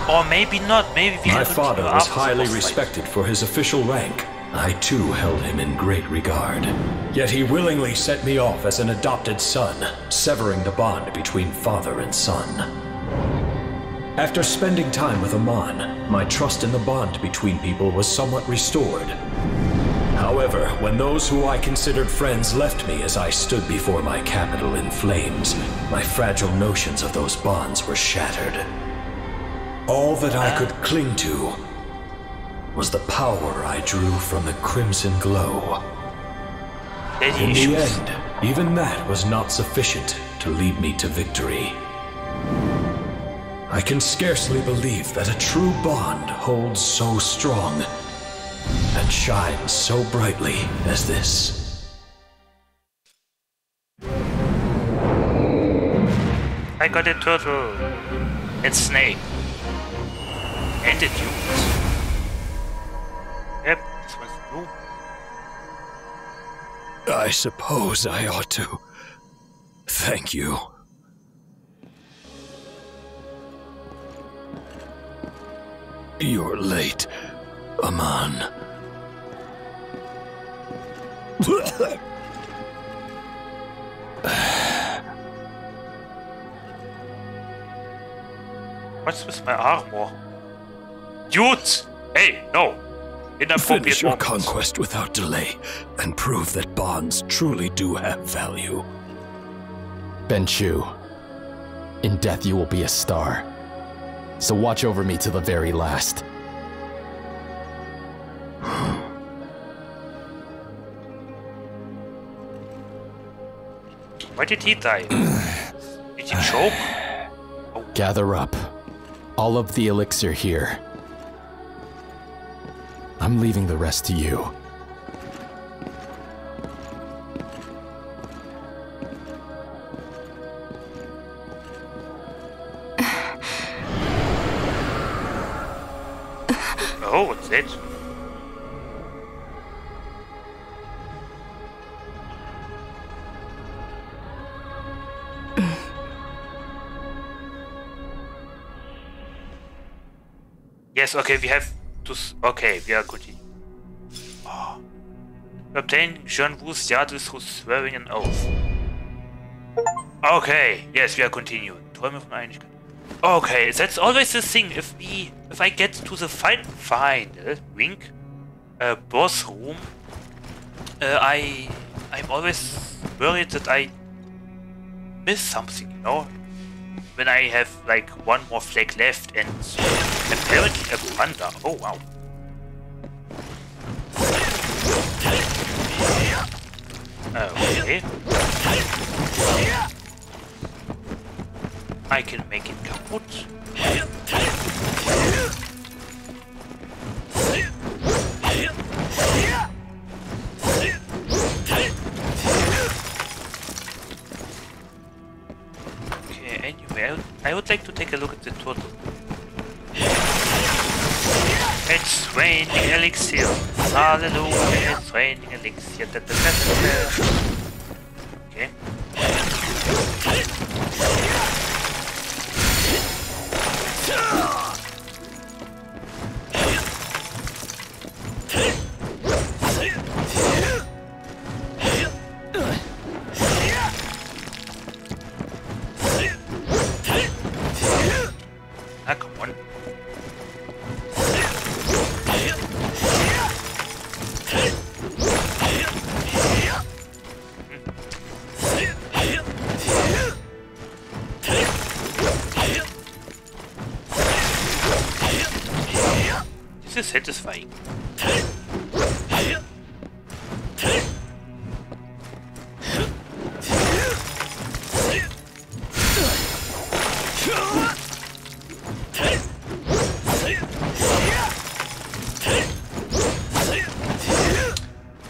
Or maybe not. Maybe we My can father continue was highly respected for his official rank. I too held him in great regard. Yet he willingly sent me off as an adopted son, severing the bond between father and son. After spending time with Amon, my trust in the bond between people was somewhat restored. However, when those who I considered friends left me as I stood before my capital in flames, my fragile notions of those bonds were shattered. All that I could cling to was the power I drew from the crimson glow. In the end, even that was not sufficient to lead me to victory. I can scarcely believe that a true bond holds so strong and shines so brightly as this. I got a turtle. It's Snake. And a dude. I suppose I ought to. Thank you. You're late, Aman. What's with my armor? Dude! Hey, no! Finish your moments. conquest without delay and prove that bonds truly do have value. Ben Chu, in death you will be a star. So watch over me to the very last. Why did he die? did he choke? Oh. Gather up. All of the elixir here. I'm leaving the rest to you. Oh, what's it? yes, okay, we have Okay, we are continuing. Oh. Obtain John Wu's Yardis through swearing an oath. Okay, yes, we are continuing. Träume von Einigkeit. Okay, that's always the thing. If we, if I get to the fi final wink, uh, boss room, uh, I, I'm always worried that I miss something. You know, when I have like one more flag left and apparently a panda. Oh wow. Okay. I can make it kaputt. Okay, I would, I would like to take a look at the turtle. It's raining elixir. Hallelujah, it's raining elixir. Satisfying.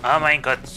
Oh mein Gott.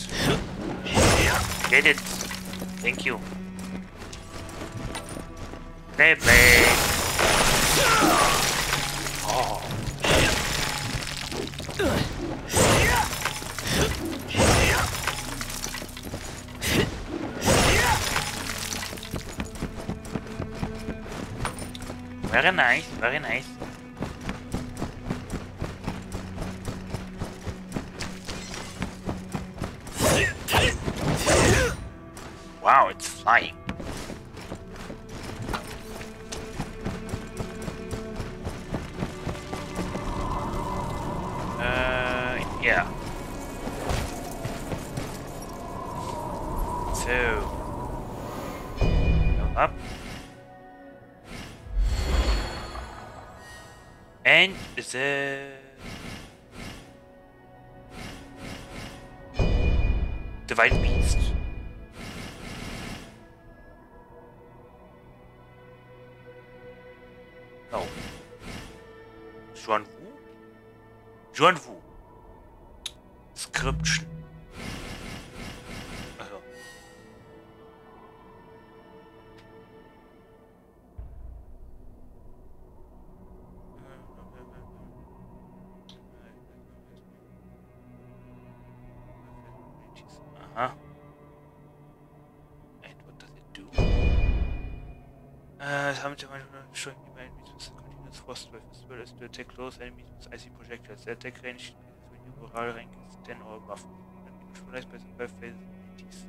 Close enemies with icy projectiles. The attack range when your morale rank is 10 or above. And neutralized by the 5 phases abilities.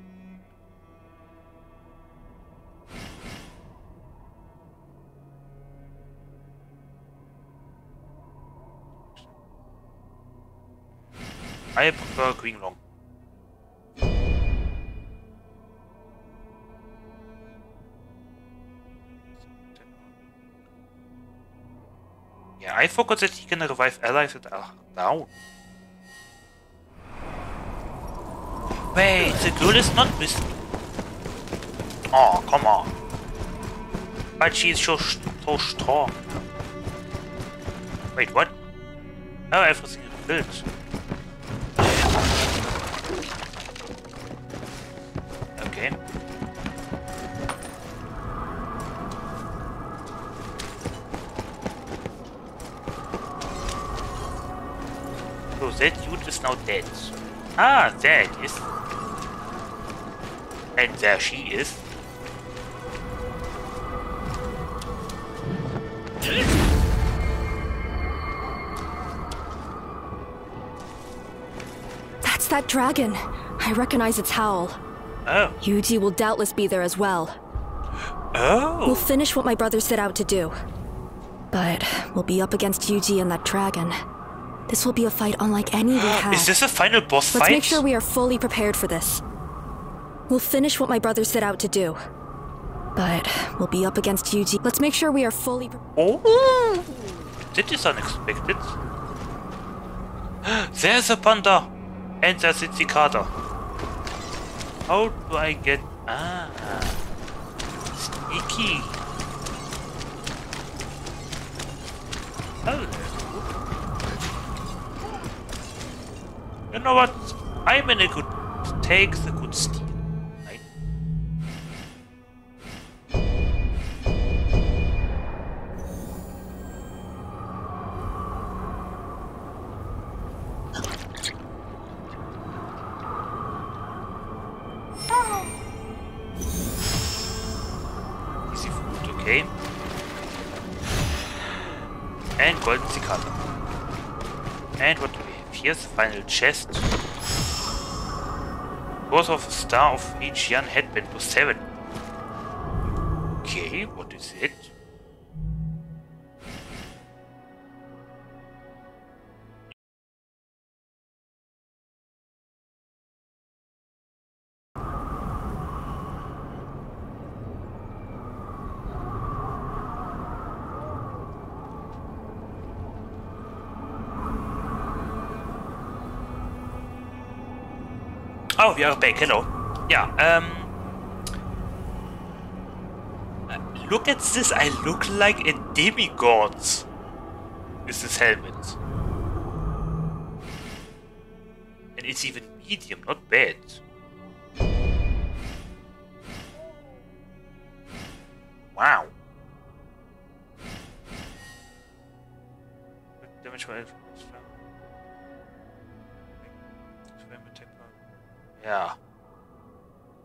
I prefer Green Long. I forgot that he can revive allies that are down. Wait, the girl is not with. Oh, come on. But she's so, so strong. Wait, what? Oh, everything is built. Okay. That dude is now dead. Ah, there it is. And there she is. That's that dragon. I recognize its howl. Oh. Yu Ji will doubtless be there as well. Oh. We'll finish what my brother set out to do. But we'll be up against Yu Ji and that dragon. This will be a fight unlike any we had. Is this a final boss fight? Let's make sure we are fully prepared for this. We'll finish what my brother set out to do. But we'll be up against Yu Ji. Let's make sure we are fully Oh, that is unexpected. There's a panda, and there's a cicada. How do I get? Ah, sneaky. Hello. You know what? I'm in a good. Take the good steal. Chest. Both of the Star of Nichian headband plus 7. Okay, what is it? Oh, are back. Yeah. Um. Look at this. I look like a demigod. With this helmet. And it's even medium, not bad.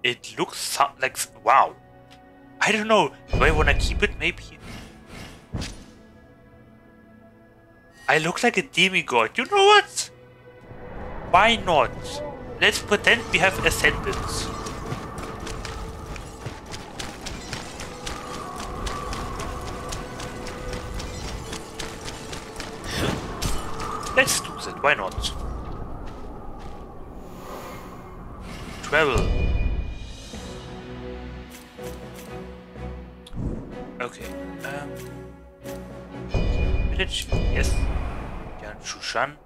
It looks like wow. I don't know. Do I wanna keep it? Maybe. I look like a demigod. You know what? Why not? Let's pretend we have ascendance. Let's do that. Why not? Travel. Okay. Um. Village. Yes. Jan Shushan.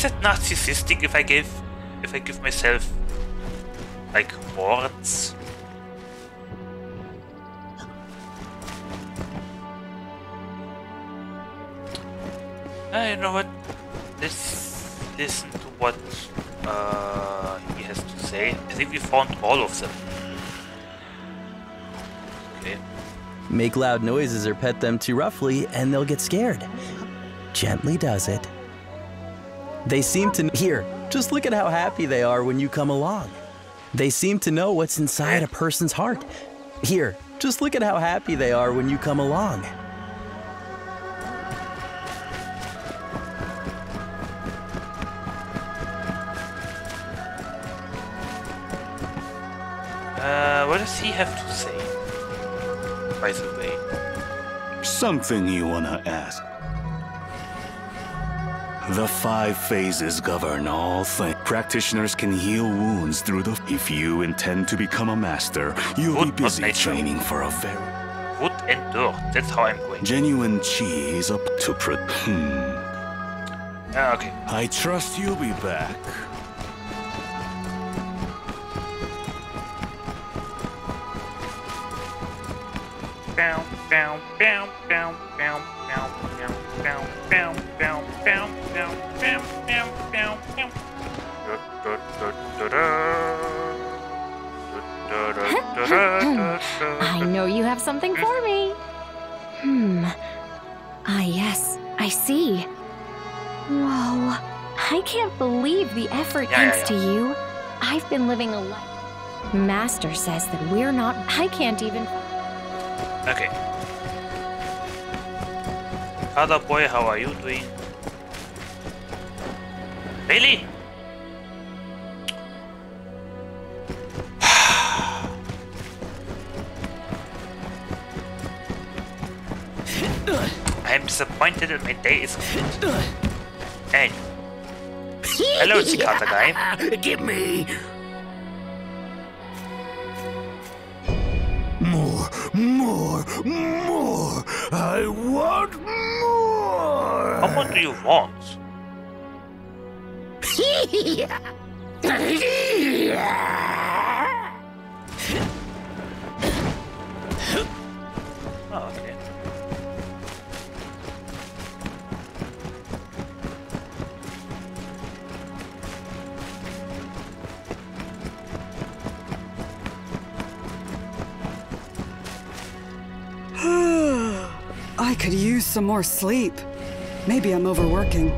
Is it narcissistic if I give if I give myself like wards? Uh, you know what? Let's listen to what uh, he has to say. I think we found all of them. Okay. Make loud noises or pet them too roughly, and they'll get scared. Gently does it. They seem to. Here, just look at how happy they are when you come along. They seem to know what's inside a person's heart. Here, just look at how happy they are when you come along. Uh, what does he have to say? By the way. Something you wanna ask? The five phases govern all things. Practitioners can heal wounds through the. If you intend to become a master, you'll be busy training for a very. Wood and dirt. That's how I'm going. Genuine chi is up to pro. Hmm. Ah, okay. I trust you'll be back. Bow, bow, bow, bow, bow, bow, bow, bow, bow, bow, bow, bow, bow, bow, bow. I know you have something for me. Hmm. Ah, yes, I see. Whoa. I can't believe the effort Yeah, yeah, thanks to you. I've been living a life. Master says that we're not. I can't even. Okay. Other boy, how are you doing? Really? I am disappointed and my day is ruined. And hello, Cicada guy. Give me. More, more, more. I want more. How much do you want? Oh, okay. Could use some more sleep. Maybe I'm overworking.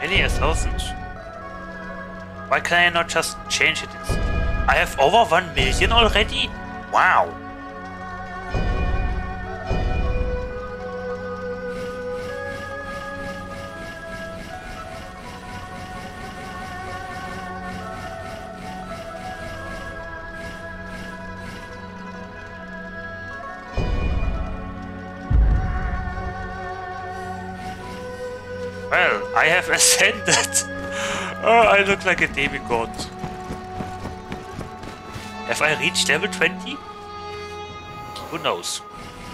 Really, a thousand? Why can I not just change it? I have over one million already? Wow. Have ascended. Oh, I look like a demigod. Have I reached level 20? Who knows?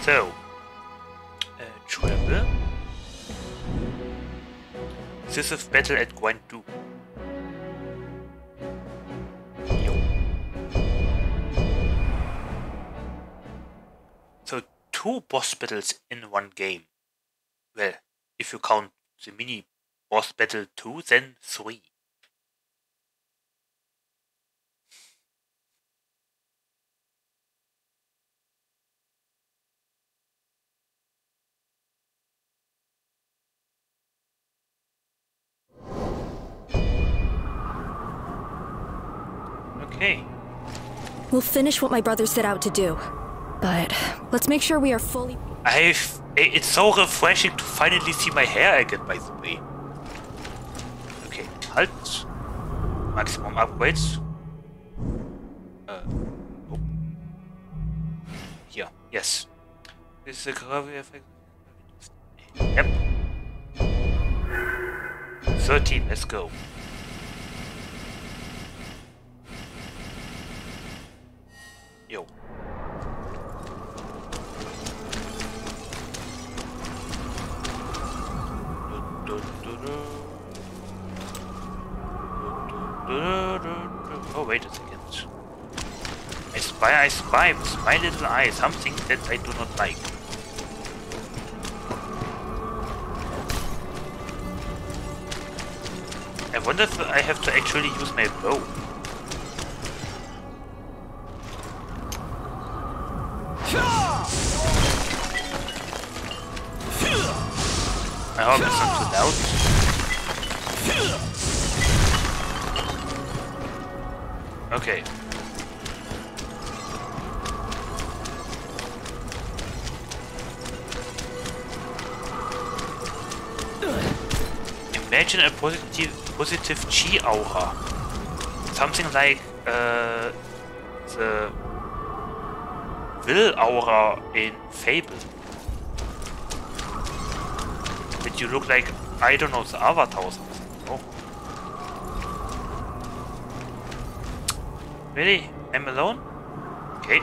So, uh, travel. Decisive battle at Guandu. So, two boss battles in one game. Well, if you count the mini boss battle 2, then 3. Okay. We'll finish what my brother set out to do. But let's make sure we are fully. I've. It's so refreshing to finally see my hair again, by the way. Okay, halt. Maximum upgrades. Uh, oh. Here, yes. This is a gravity effect. Yep. 13, let's go. Yo. Oh, wait a second. I spy, I spy with my little eye something that I do not like. I wonder if I have to actually use my bow. I hope it's not too loud. Okay. Imagine a positive positive chi aura. Something like uh, the will aura in Fable. That you look like I don't know the avatar or something. Oh. Really? I'm alone? Okay.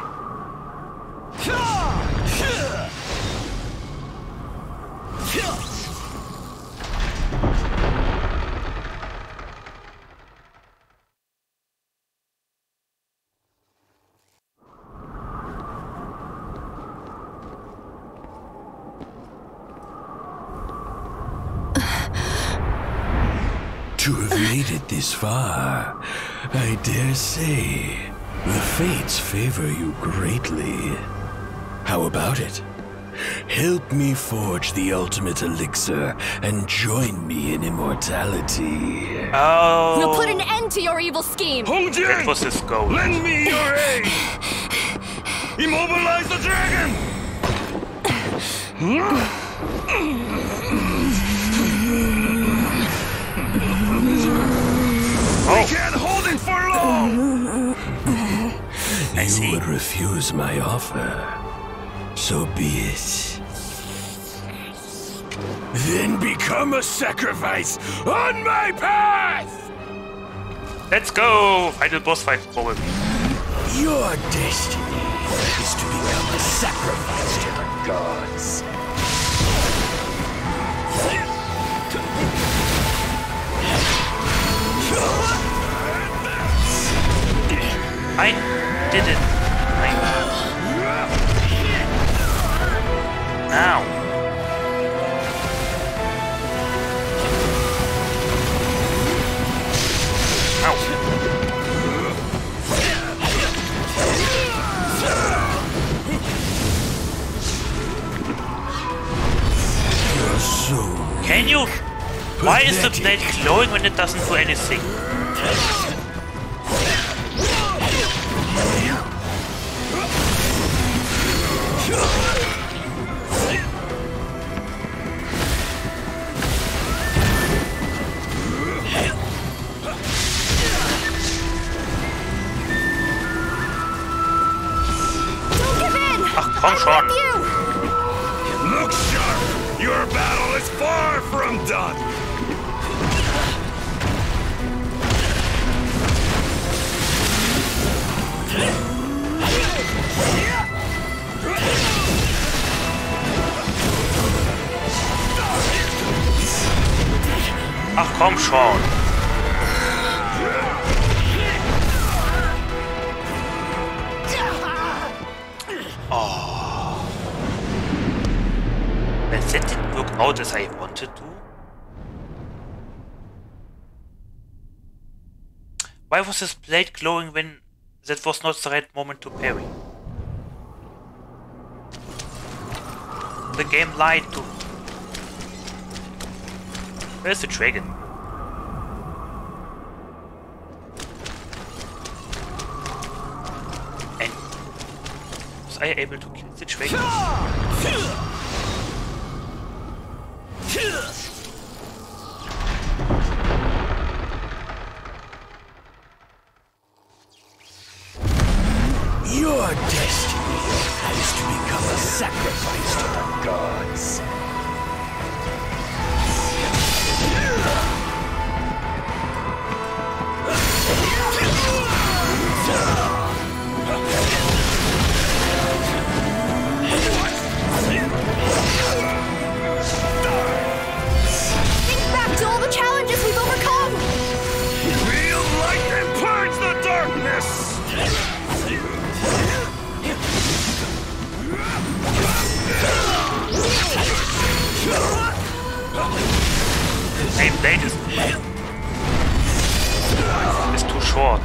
To have made it this far, I dare say the fates favor you greatly. How about it? Help me forge the ultimate elixir and join me in immortality. Oh. We'll put an end to your evil scheme. That was his goal. Lend me your aid! Immobilize the dragon! We can't hold it long! you would refuse my offer. So be it. Then become a sacrifice on my path! Let's go! Final boss fight, probably. Your destiny is to become a sacrifice to the gods. I did it. I... Now. You're so Can you? Why is the blade glowing when it doesn't do anything? Blade glowing when that was not the right moment to parry? The game lied to me. Where's the dragon? And was I able to kill the dragon? Your destiny is to become a sacrifice to the gods. My blade is, is too short.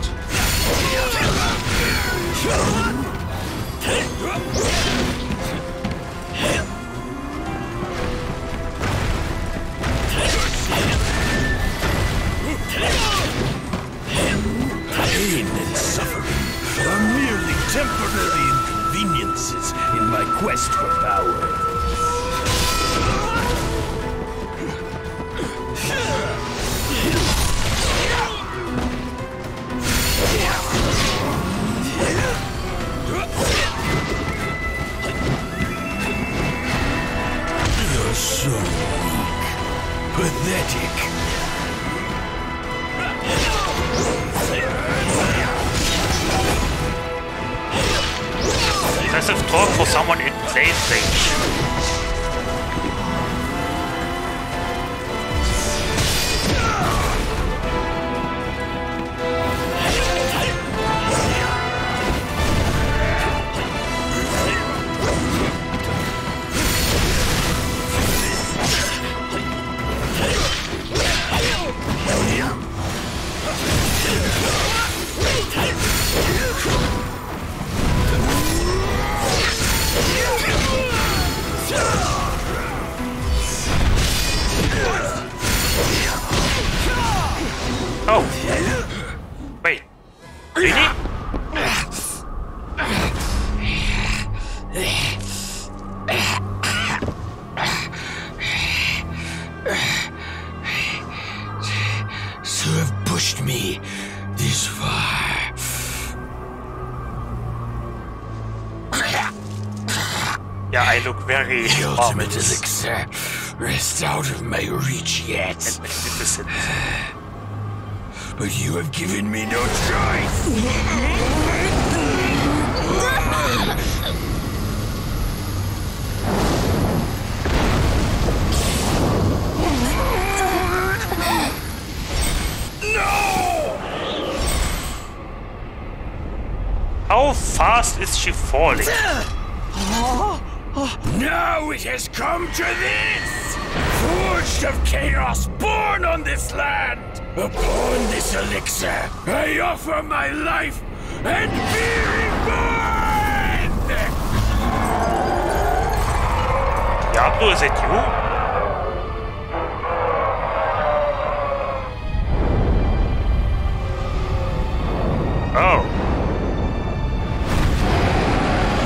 Pain and suffering are merely temporary inconveniences in my quest for power. So weak. Pathetic. Impressive talk for someone in play stage. Rests out of my reach yet. But you have given me no choice. How fast is she falling? Now it has come to this! Forged of chaos, born on this land! Upon this elixir, I offer my life and be reborn! Diablo, is it you? Oh.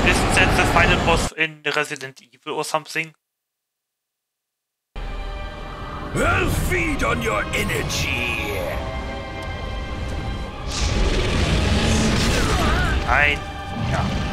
Isn't that the final boss in Resident Evil or something? I'll feed on your energy! Ein. Ja.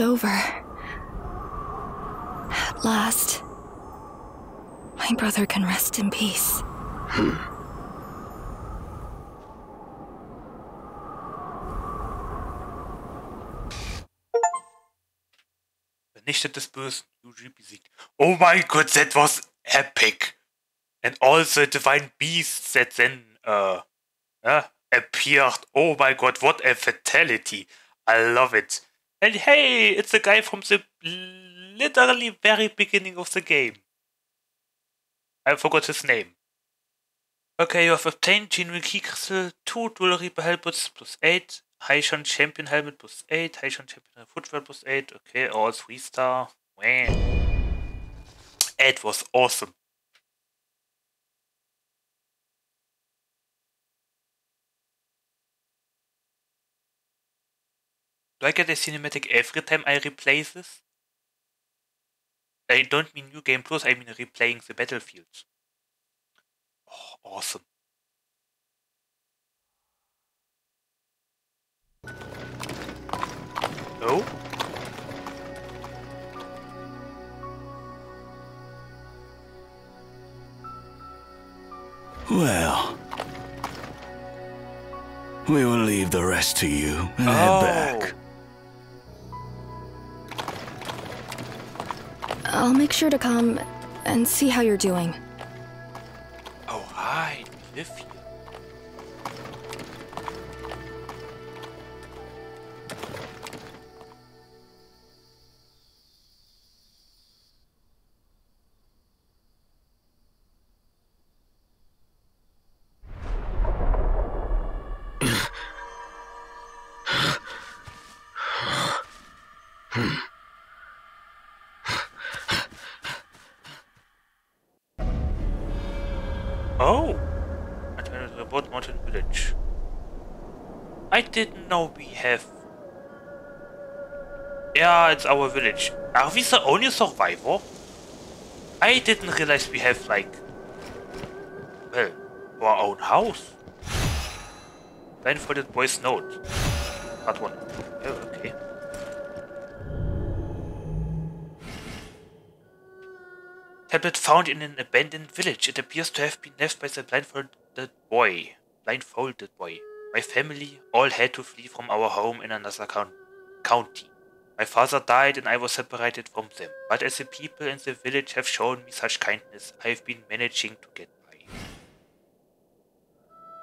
Over. At last. My brother can rest in peace. Vernichtet des Bösen, Yu Ji besiegt. Oh my god, that was epic. And also divine beasts that then uh, uh, appeared. Oh my god, what a fatality. I love it. And hey, it's the guy from the literally very beginning of the game. I forgot his name. Okay, you have obtained Genuine Key Crystal, 2 Dual Reaper Helmets plus 8, Heishan Champion Helmet plus 8, Heishan Champion Footwear plus 8, okay, all 3 star. Wah. It was awesome. Do I get a cinematic every time I replay this? I don't mean New Game Plus, I mean replaying the battlefields. Oh, awesome. No? Well, we will leave the rest to you and Oh. head back. I'll make sure to come and see how you're doing. Oh, hi, we didn't we have... Yeah, it's our village. Are we the only survivor? I didn't realize we have, like... Well, our own house. Blindfolded Boy's Note. Part 1. Oh, okay. Tablet found in an abandoned village. It appears to have been left by the blindfolded boy. Blindfolded boy. My family all had to flee from our home in another county. My father died and I was separated from them. But as the people in the village have shown me such kindness, I have been managing to get by.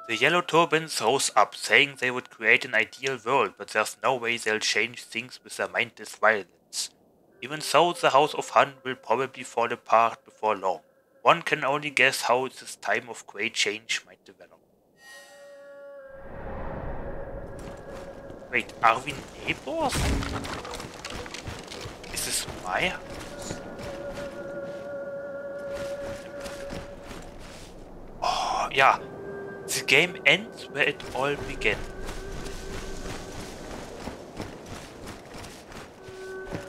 The Yellow Turbans rose up, saying they would create an ideal world, but there's no way they'll change things with their mindless violence. Even so, the House of Han will probably fall apart before long. One can only guess how this time of great change might develop. Wait, are we neighbors? Is this my house? Oh, yeah. The game ends where it all began.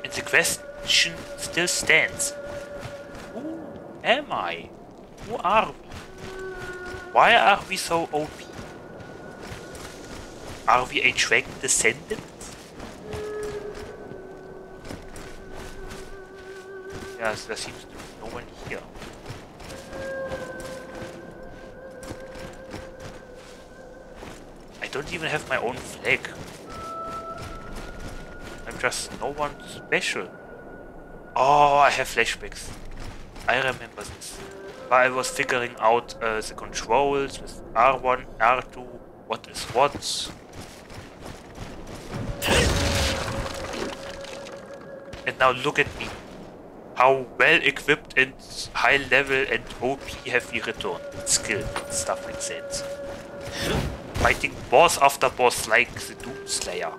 And the question still stands. Who am I? Who are we? Why are we so OP? Are we a dragon descendant? Yes, there seems to be no one here. I don't even have my own flag. I'm just no one special. Oh, I have flashbacks. I remember this. I was figuring out uh, the controls with R1, R2, what is what. And now look at me. How well equipped and high level and OP have we returned. Skill and stuff like that. Fighting boss after boss like the Doom Slayer.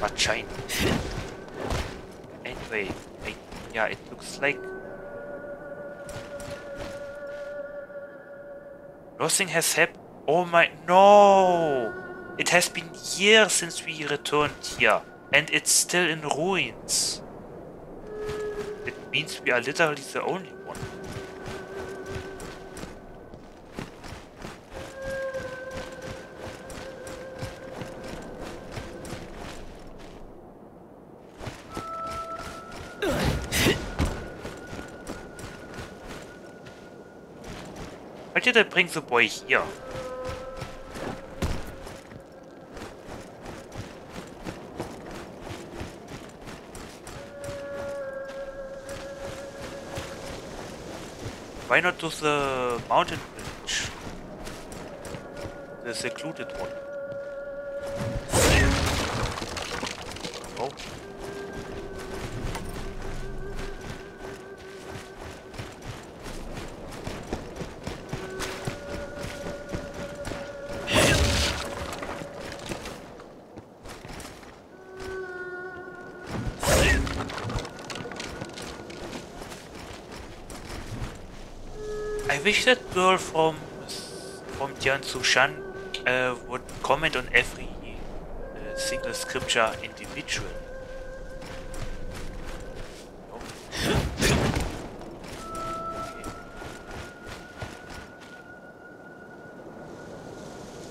But shiny. Anyway, I, yeah, it looks like Nothing has happened. Oh my, no! It has been years since we returned here, and it's still in ruins. It means we are literally the only one. Why did I bring the boy here? Why not to the mountain village? The secluded one. wish that girl from from Jianzu Shan uh, äh, would comment on every uh, äh, single scripture individual.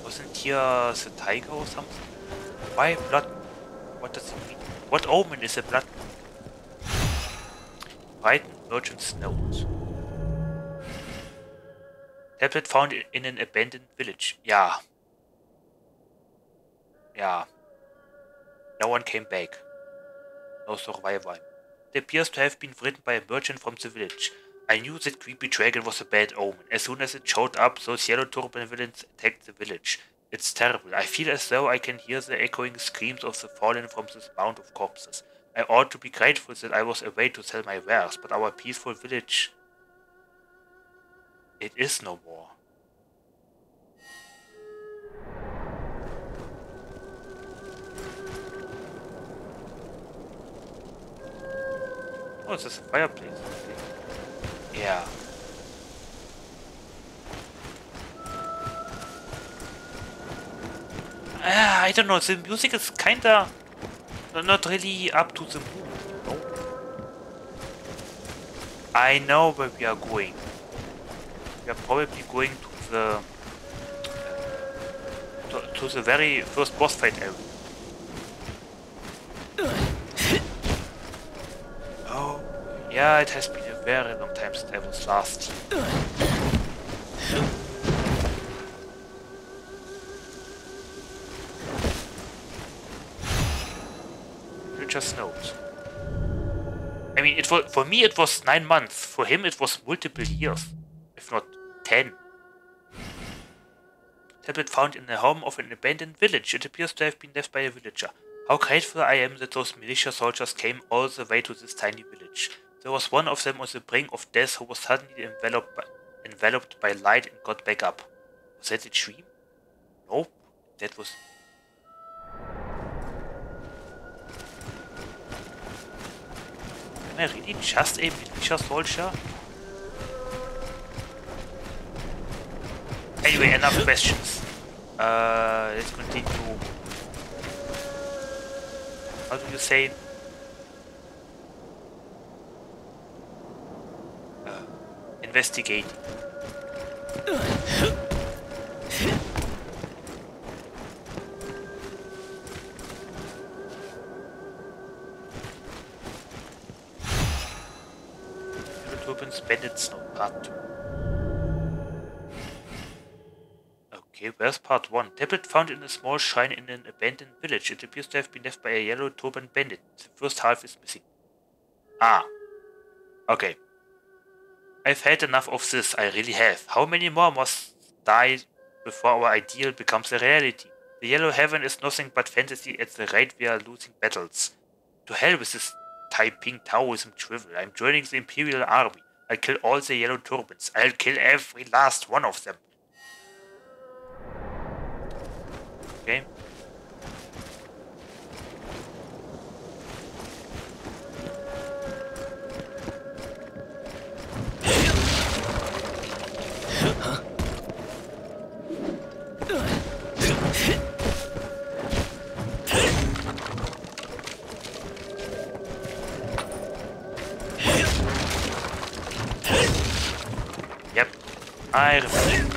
Wasn't here the tiger or something? Why blood? What does it mean? What omen is a blood? Brighton Virgin's Note. Tablet found in an abandoned village. Yeah. Yeah. No one came back. No survivor. It appears to have been written by a merchant from the village. I knew that creepy dragon was a bad omen. As soon as it showed up, those yellow turban villains attacked the village. It's terrible. I feel as though I can hear the echoing screams of the fallen from this mound of corpses. I ought to be grateful that I was away to sell my wares, but our peaceful village... It is no more. Oh, it's just a fireplace. Yeah. Uh, I don't know, the music is kinda not really up to the mood, no? I know where we are going. We are probably going to the uh, to, to the very first boss fight area. Oh, yeah, it has been a very long time since I was last. You just note. I mean, it was for me it was nine months. For him it was multiple years, not ten. Tablet found in the home of an abandoned village. It appears to have been left by a villager. How grateful I am that those militia soldiers came all the way to this tiny village. There was one of them on the brink of death who was suddenly enveloped by, enveloped by light and got back up. Was that a dream? Nope, that was Can I really just a militia soldier? Anyway, enough questions. Uh, let's continue. How do you say? Uh, investigate. Turbans Bandits part 2. Okay, where's part 1? Tablet found in a small shrine in an abandoned village. It appears to have been left by a yellow turban bandit. The first half is missing. Ah. Okay. I've had enough of this, I really have. How many more must die before our ideal becomes a reality? The yellow heaven is nothing but fantasy at the rate we are losing battles. To hell with this Taiping Taoism drivel. I'm joining the Imperial Army. I'll kill all the yellow turbans. I'll kill every last one of them. I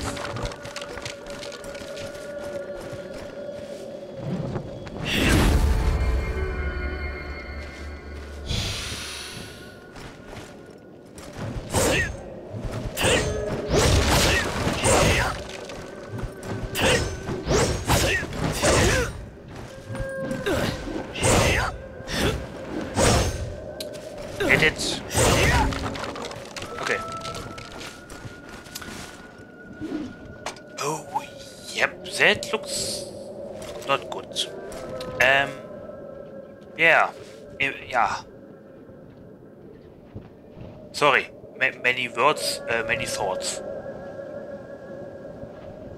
Sorry, Ma many words, uh, many thoughts.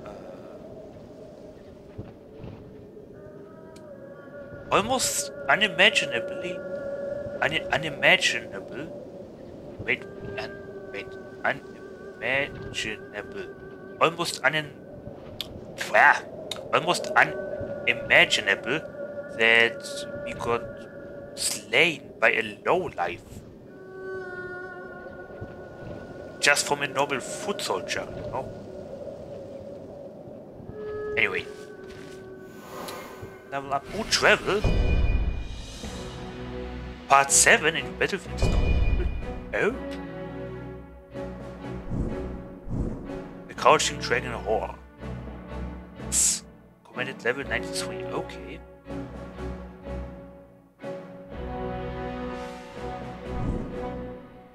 Uh, almost unimaginably, un unimaginable. Wait, un wait, unimaginable almost un ah, almost unimaginable that we got slain by a lowlife. Just from a noble foot soldier, you know? Anyway, Level up. Oh, travel. Part 7 in Battlefield Storm. Oh. The Crouching Dragon Horror. Commanded level 93. Okay.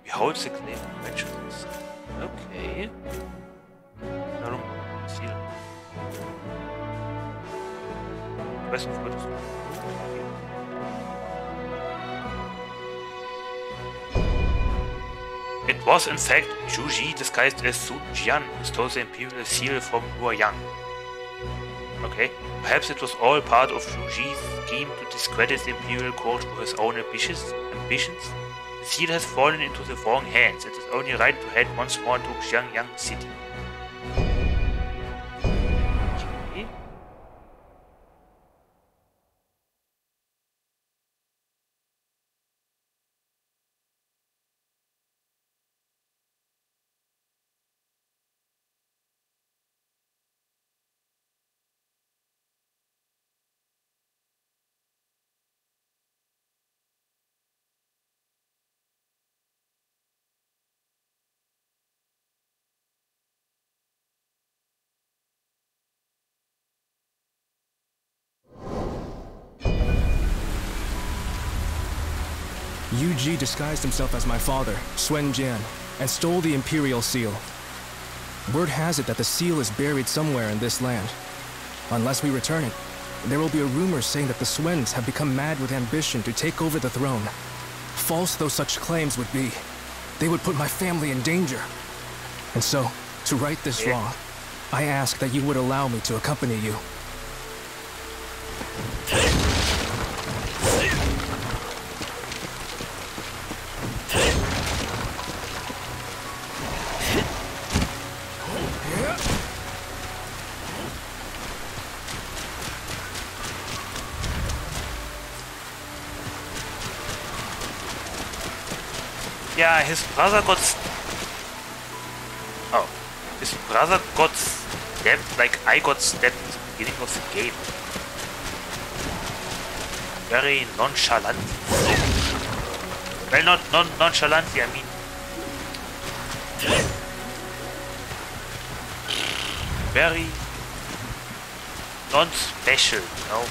Behold the claim of Okay. It was in fact Zhu Ji disguised as Sun Jian who stole the imperial seal from Luoyang. Okay, perhaps it was all part of Zhu Ji's scheme to discredit the imperial court for his own ambitions. ambitions. The seal has fallen into the wrong hands. It is only right to head once more to Xiangyang City. Yu Ji disguised himself as my father, Sun Jian, and stole the Imperial Seal. Word has it that the seal is buried somewhere in this land. Unless we return it, there will be a rumor saying that the Suns have become mad with ambition to take over the throne. False though such claims would be, they would put my family in danger. And so, to right this wrong, I ask that you would allow me to accompany you. his brother got. Oh, his brother got stabbed like I got stabbed at the beginning of the game. Very nonchalant. Well, not non nonchalantly. I mean, very non-special, you know.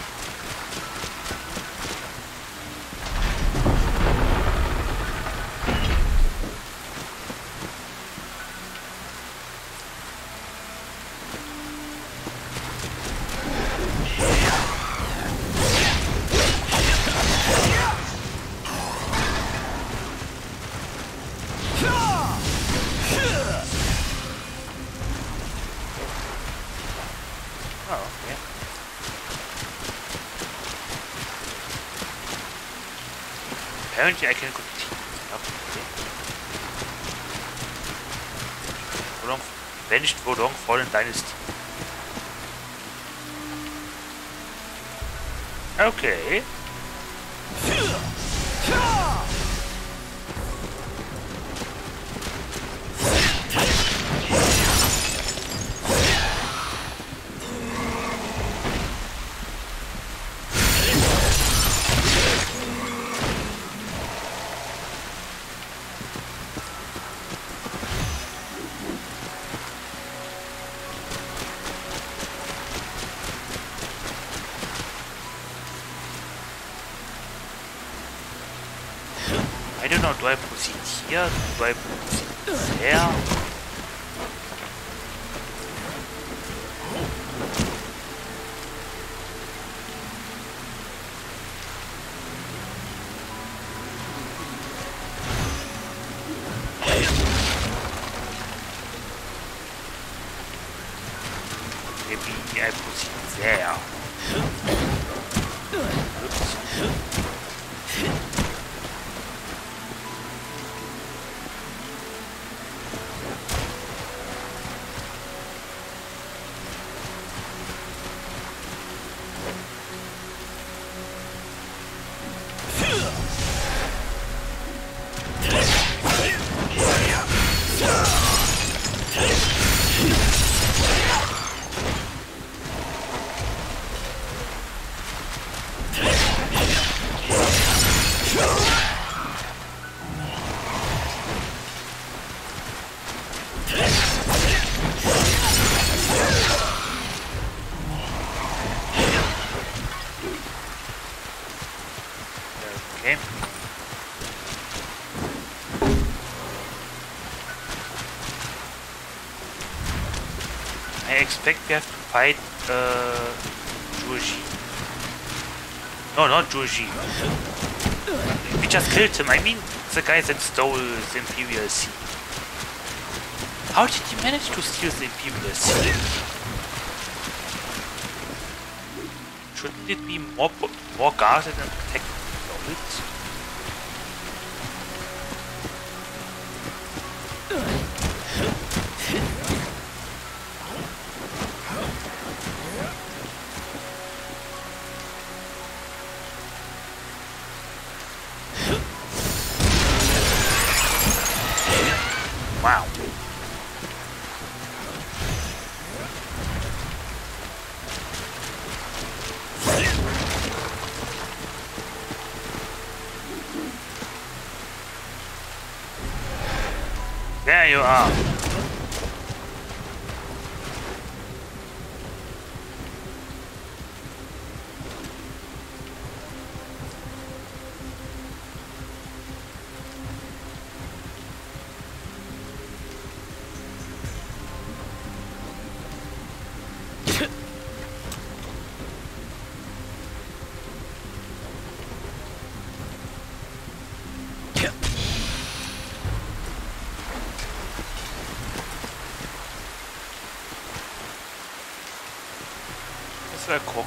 Apparently I can continue. Okay. Wo Long, vanished Wo Long Fallen Dynasty. Okay. We have to fight uh, Joji. No, not Joji. We just killed him. I mean, the guy that stole the Imperial Seal. How did he manage to steal the Imperial Seal? Shouldn't it be more more guarded and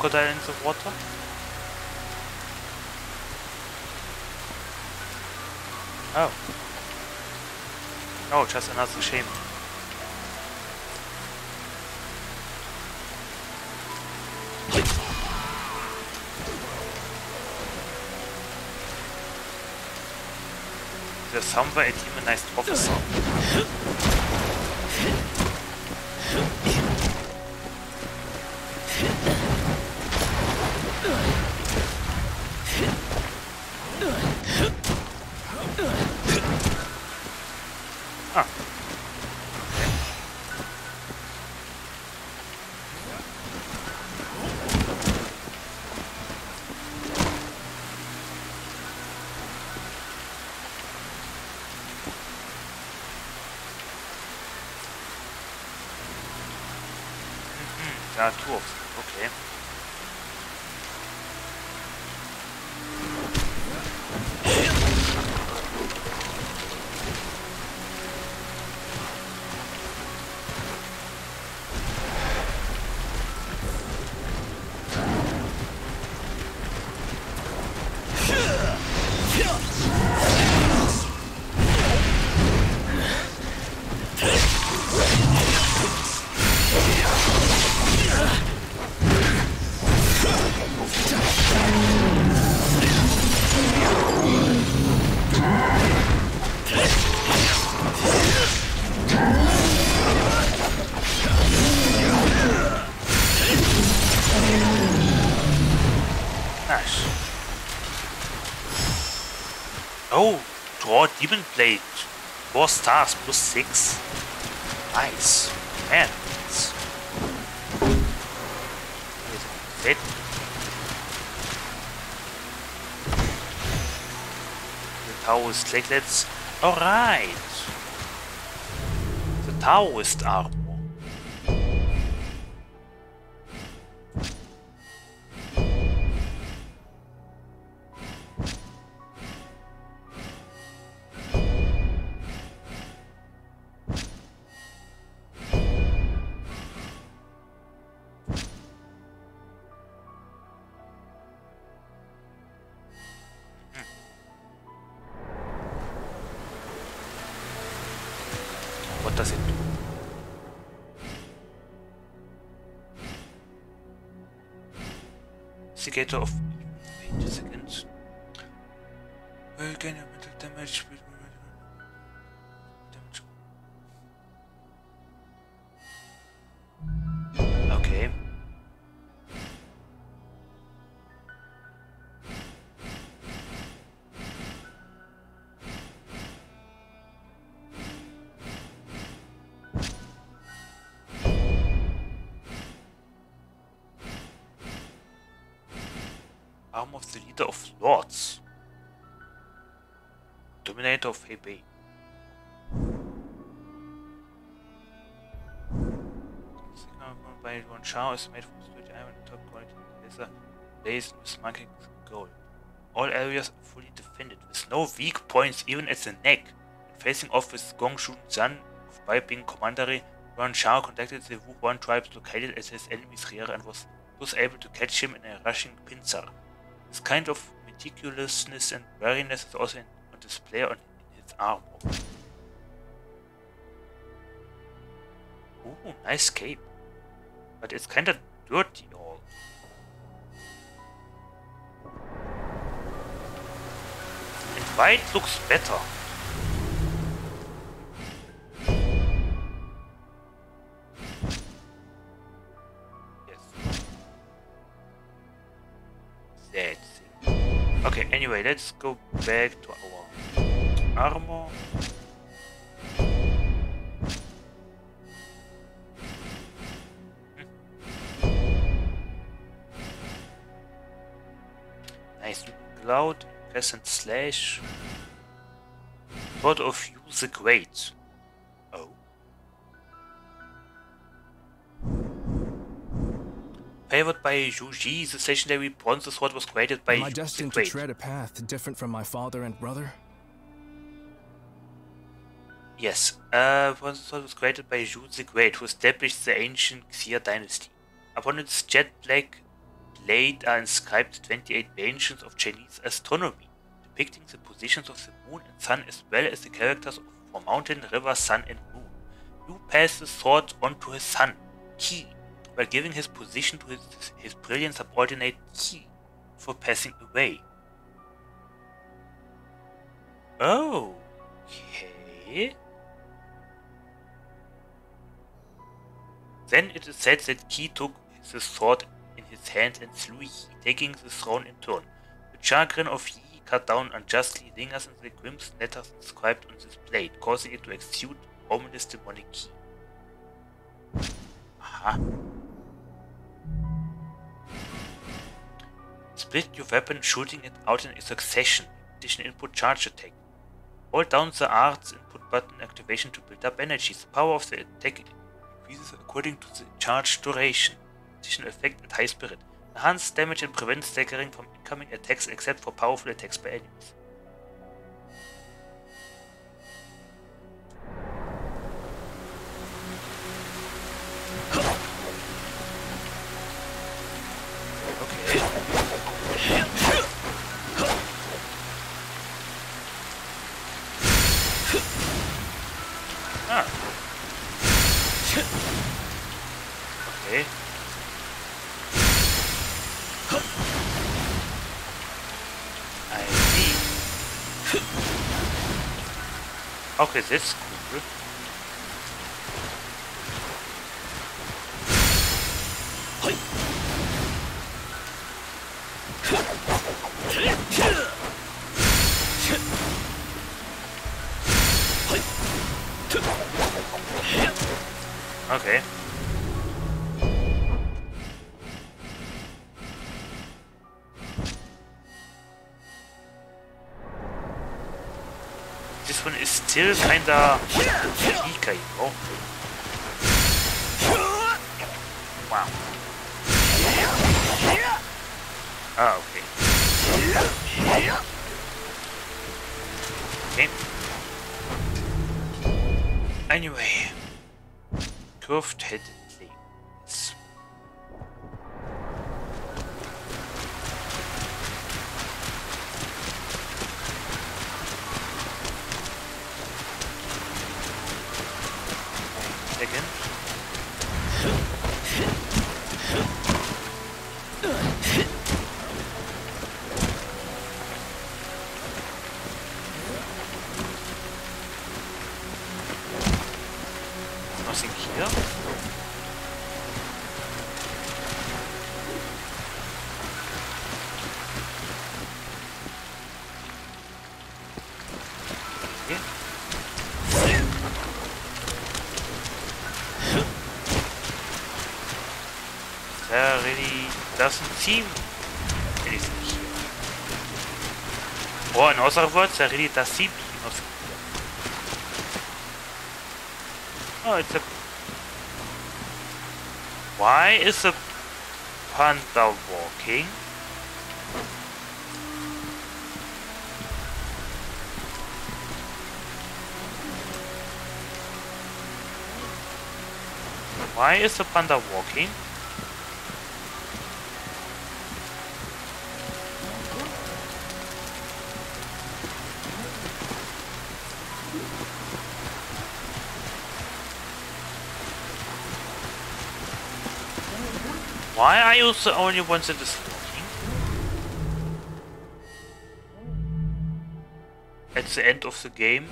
crocodile in the water? Oh. Oh, just another shame. There's somewhere a demonized officer. Blade. Four stars plus six. Nice. Man. It. The Taoist leglets. Alright. The Taoist armor. Instigator of Dominator of Hebei. Char is made from sturdy iron top quality laser blazed with smoking gold. All areas are fully defended, with no weak points even at the neck. When facing off with Gongsun Zan of Beiping Commandery, Yuan Shao contacted the Wuhuan tribes located at his enemy's rear and was thus able to catch him in a rushing pincer. This kind of meticulousness and wariness is also on display on armor. Ooh, nice cape. But it's kinda dirty all. And white looks better. Okay, anyway, let's go back to our armor. Nice cloud, crescent slash. Sword of Yu the Great. Oh. Favored by Yu Ji, the legendary bronze sword was created by Am I destined to tread a path different from my father and brother? Yes, uh, bronze sword was created by Yu the Great, who established the ancient Xia dynasty. Upon its jet black blade are inscribed 28 mansions of Chinese astronomy, depicting the positions of the moon and sun as well as the characters of for mountain, river, sun, and moon. Yu passed the sword on to his son, Qi, while giving his position to his, his brilliant subordinate Qi for passing away. Oh, okay. Then it is said that Qi took his sword in his hand and slew Yi, taking the throne in turn. The chagrin of Yi cut down unjustly lingers in the crimson letters inscribed on this blade, causing it to exude ominous demonic key. Aha. Split your weapon, shooting it out in a succession. Addition input charge attack. Hold down the arts input button activation to build up energy. The power of the attack according to the charge duration. Additional effect at high spirit. Enhance damage and prevent staggering from incoming attacks except for powerful attacks by enemies. Okay, that's cool. Okay. Still kinda weaker? Wow. Ah, okay. Okay. Anyway. Curved headed seem anything here. Or in other words, there oh, really does seem to be nothing here. Oh, it's a... Why is a panda walking? Why is the panda walking? Why are you the only ones? At the end of the game?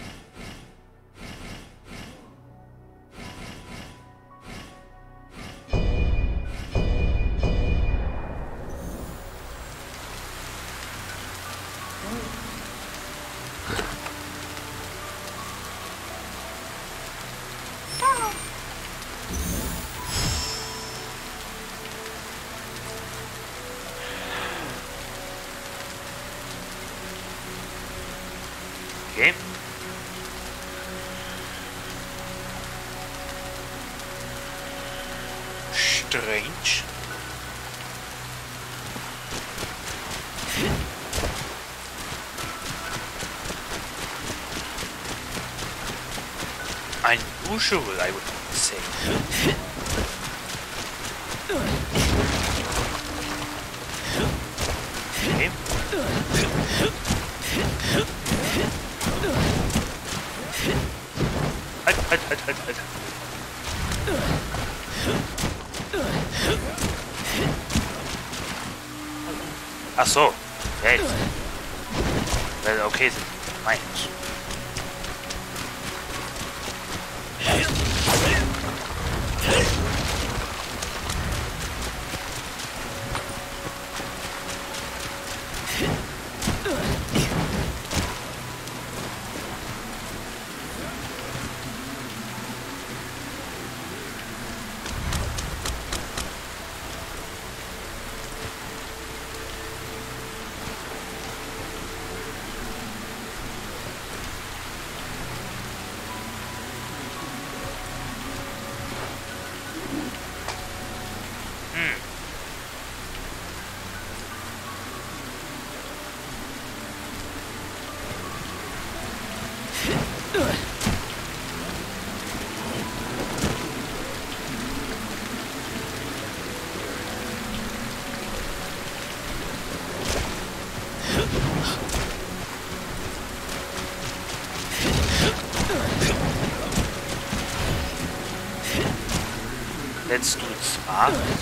Do it smart.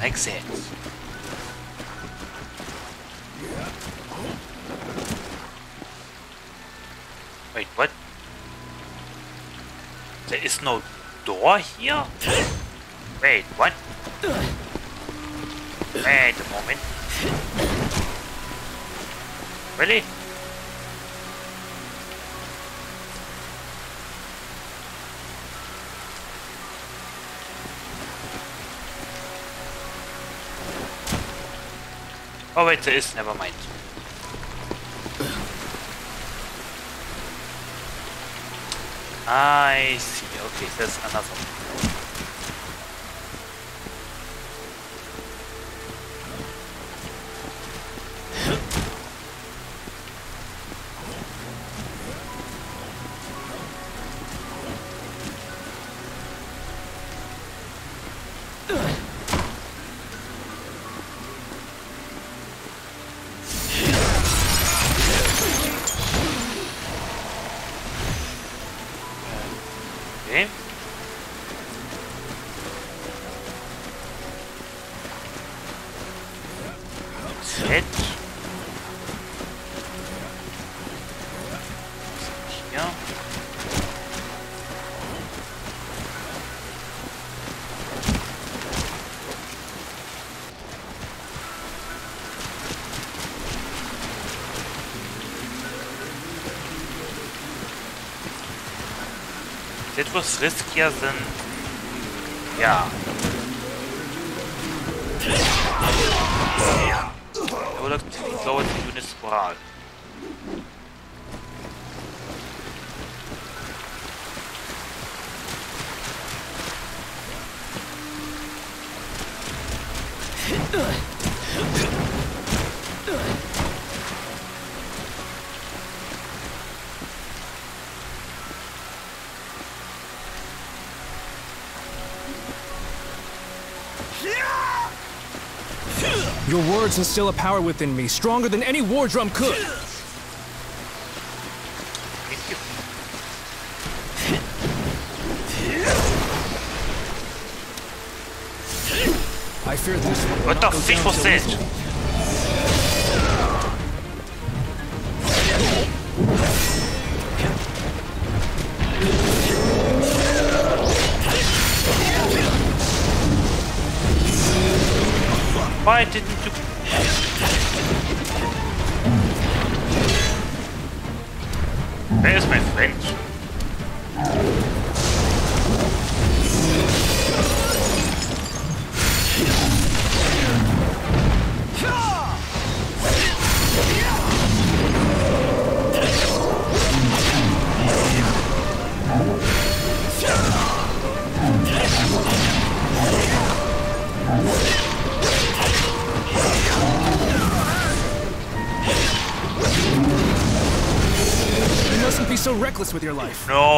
Makes sense. Wait, what? There is no door here? Wait, what? Oh wait, there is, never mind. I see, okay, there's another one. Plus riskier sind. Ja. Oder die Blaue Bühne ist Moral. Words instill a power within me, stronger than any war drum could. I fear this What the fuck was easily. Why didn't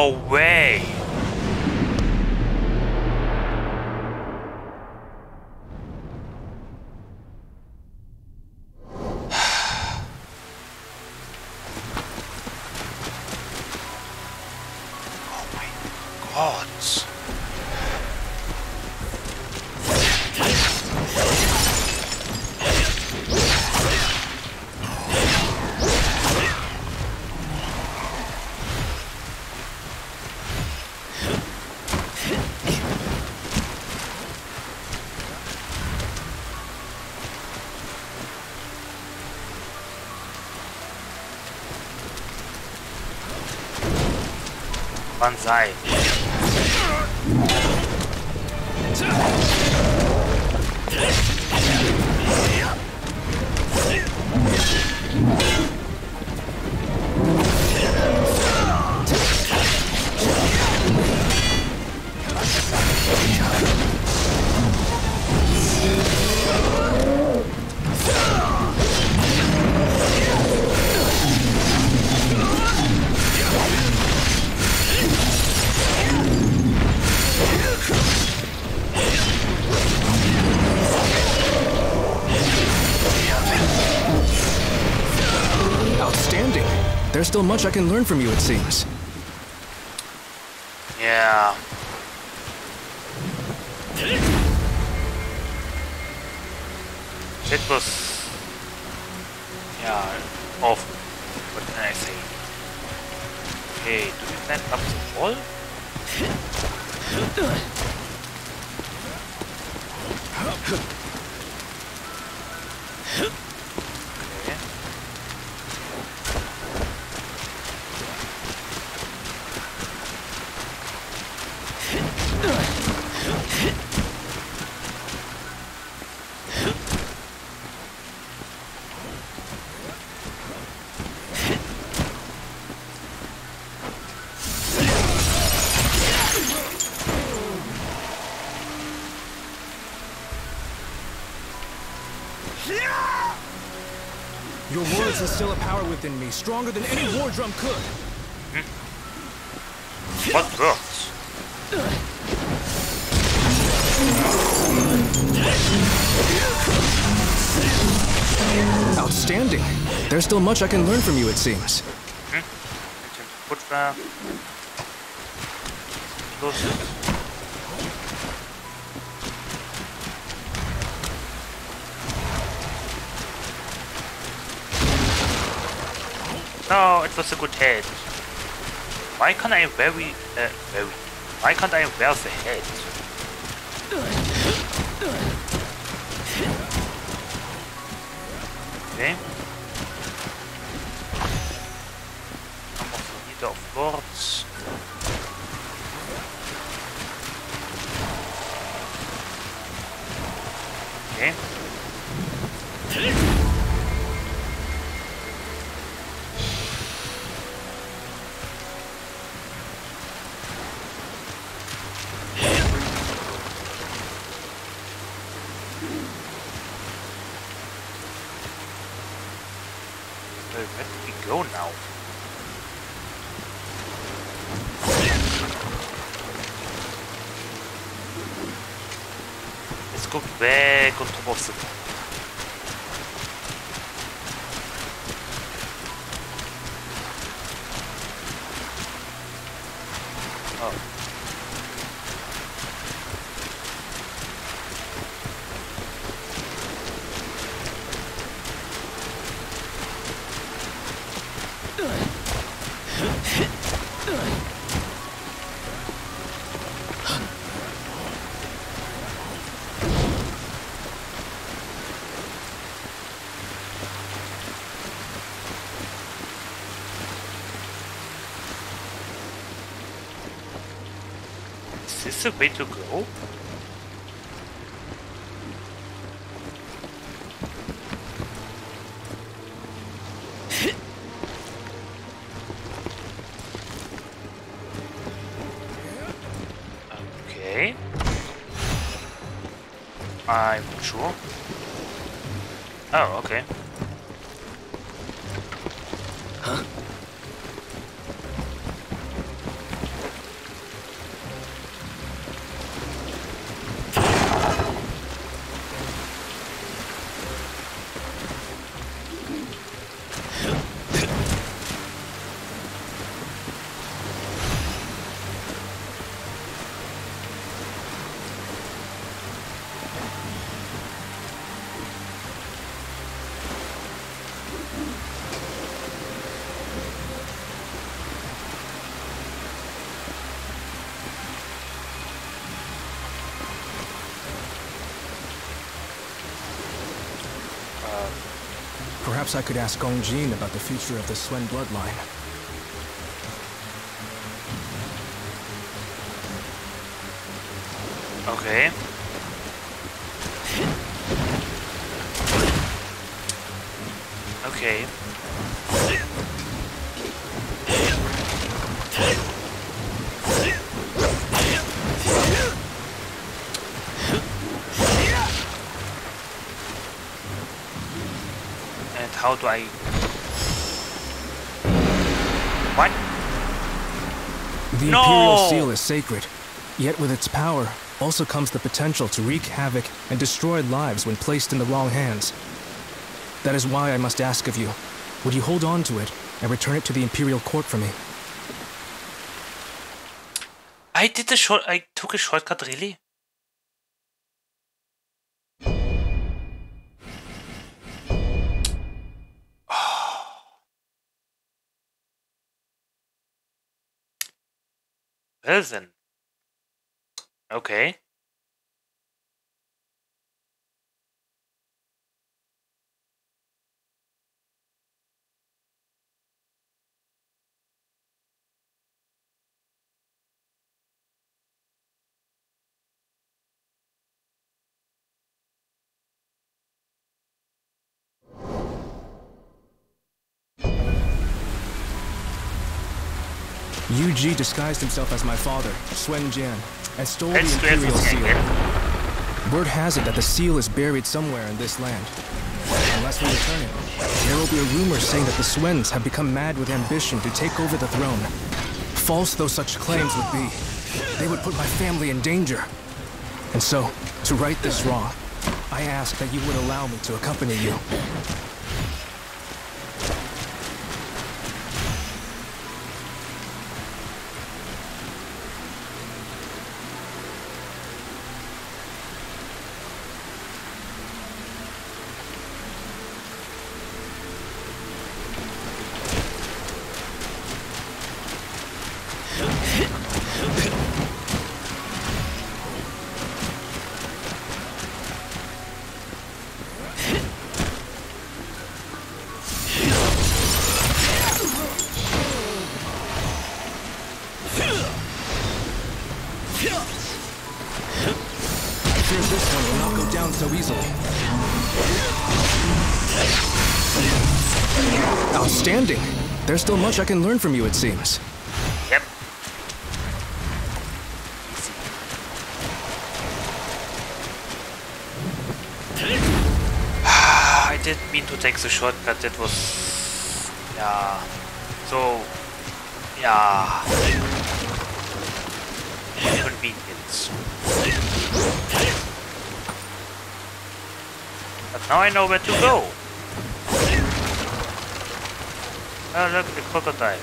No way! Banzai. Much I can learn from you, it seems. Power stronger than any war drum could. What works? Outstanding. There's still much I can learn from you, it seems. Was a good head. Why can't I very, uh, very, why can't I wear the head? Is this Perhaps I could ask Gongjin about the future of the Sun bloodline. Okay. And how do I... What? The No! Imperial Seal is sacred, yet with its power also comes the potential to wreak havoc and destroy lives when placed in the wrong hands. That is why I must ask of you, would you hold on to it and return it to the Imperial Court for me? I did the short... I took a shortcut, really? Then. Okay. Ji disguised himself as my father, Sun Jian, and stole the Imperial Seal. Word has it that the seal is buried somewhere in this land. Unless we return it, there will be a rumor saying that the Suns have become mad with ambition to take over the throne. False though such claims would be, they would put my family in danger. And so, to right this wrong, I ask that you would allow me to accompany you. much I can learn from you, it seems. Yep. I didn't mean to take the shortcut, that was... Yeah... So... Yeah... Convenience. But now I know where to go. Oh look, the crocodile.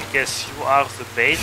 Because you are the bait.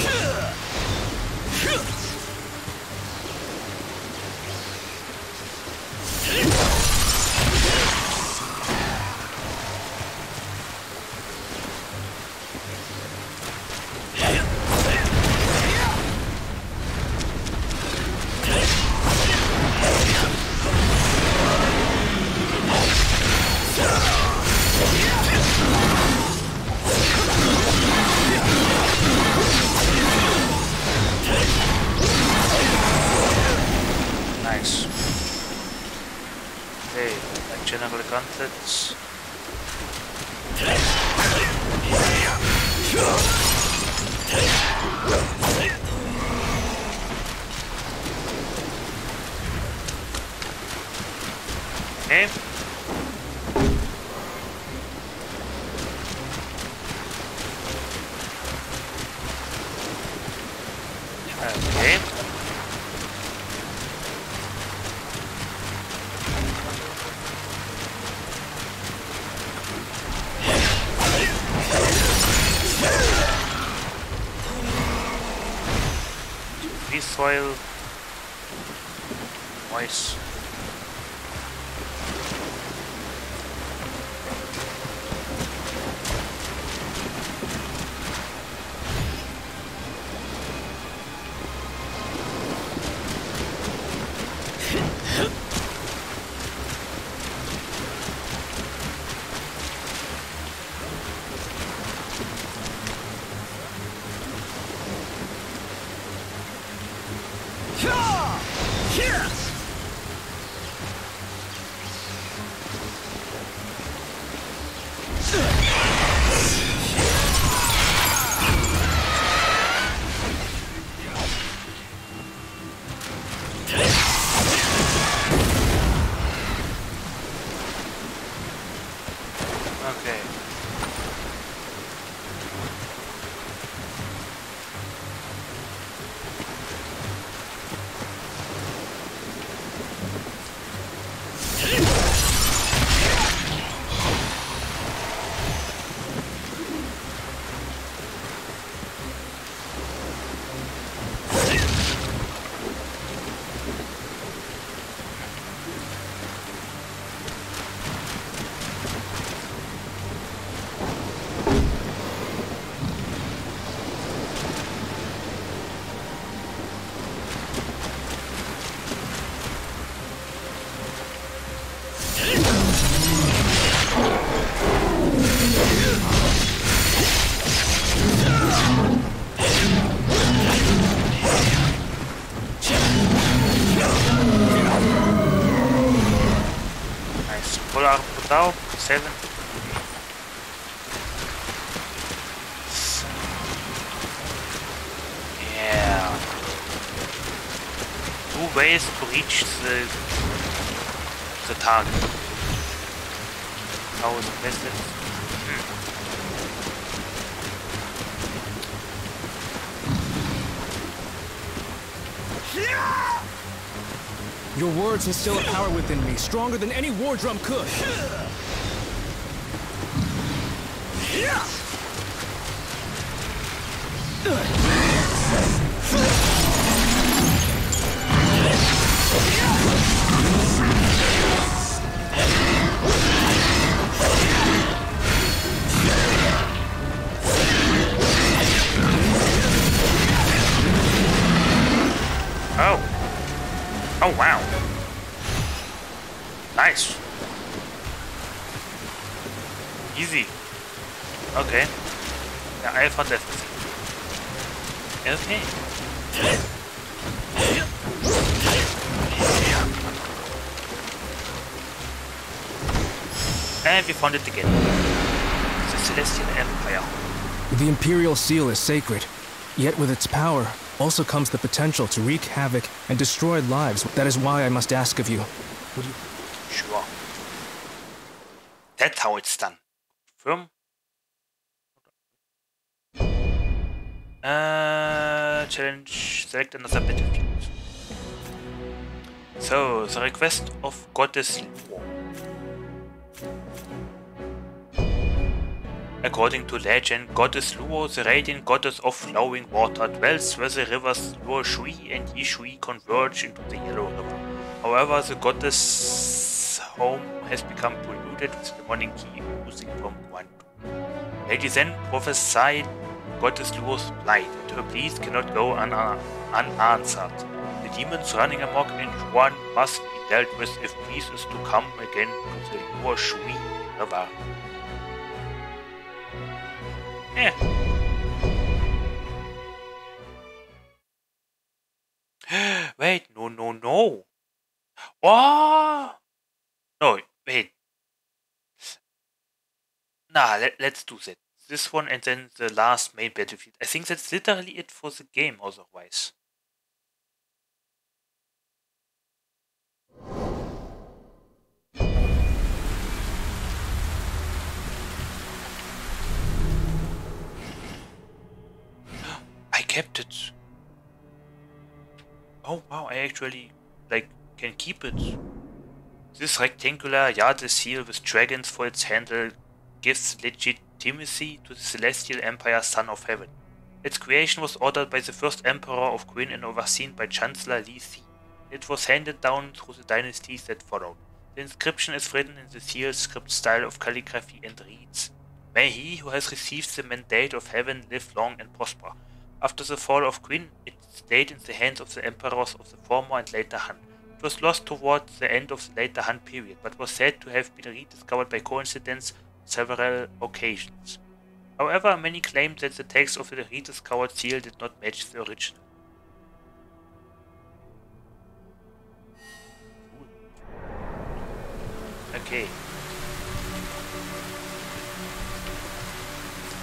the the target. I was missing. Your words instill a power within me, stronger than any war drum could. Imperial Seal is sacred, yet with its power also comes the potential to wreak havoc and destroy lives. That is why I must ask of you. Would you? Sure. That's how it's done. Firm. Uh, challenge, select another battlefield. So, the request of Goddess Luo. According to legend, Goddess Luo, the radiant goddess of flowing water, dwells where the rivers Luo Shui and Yi Shui converge into the Yellow River. However, the goddess' home has become polluted with demonic ki oozing from Guandu. Lady Zhen prophesied Goddess Luo's plight, and her pleas cannot go un unanswered. The demons running amok in Juan must be dealt with if peace is to come again to the Luo Shui River. Eh. Wait, no, no, no. Oh! No, wait. Nah, let, let's do that. This one and then the last main battlefield. I think that's literally it for the game otherwise. I kept it. Oh wow, I actually like can keep it. This rectangular Yade seal with dragons for its handle gives legitimacy to the celestial empire Son of Heaven. Its creation was ordered by the first emperor of Qin and overseen by Chancellor Li Si. It was handed down through the dynasties that followed. The inscription is written in the seal script style of calligraphy and reads, May he who has received the mandate of heaven live long and prosper. After the fall of Qin, it stayed in the hands of the emperors of the former and later Han. It was lost towards the end of the later Han period, but was said to have been rediscovered by coincidence on several occasions. However, many claim that the text of the rediscovered seal did not match the original. Okay.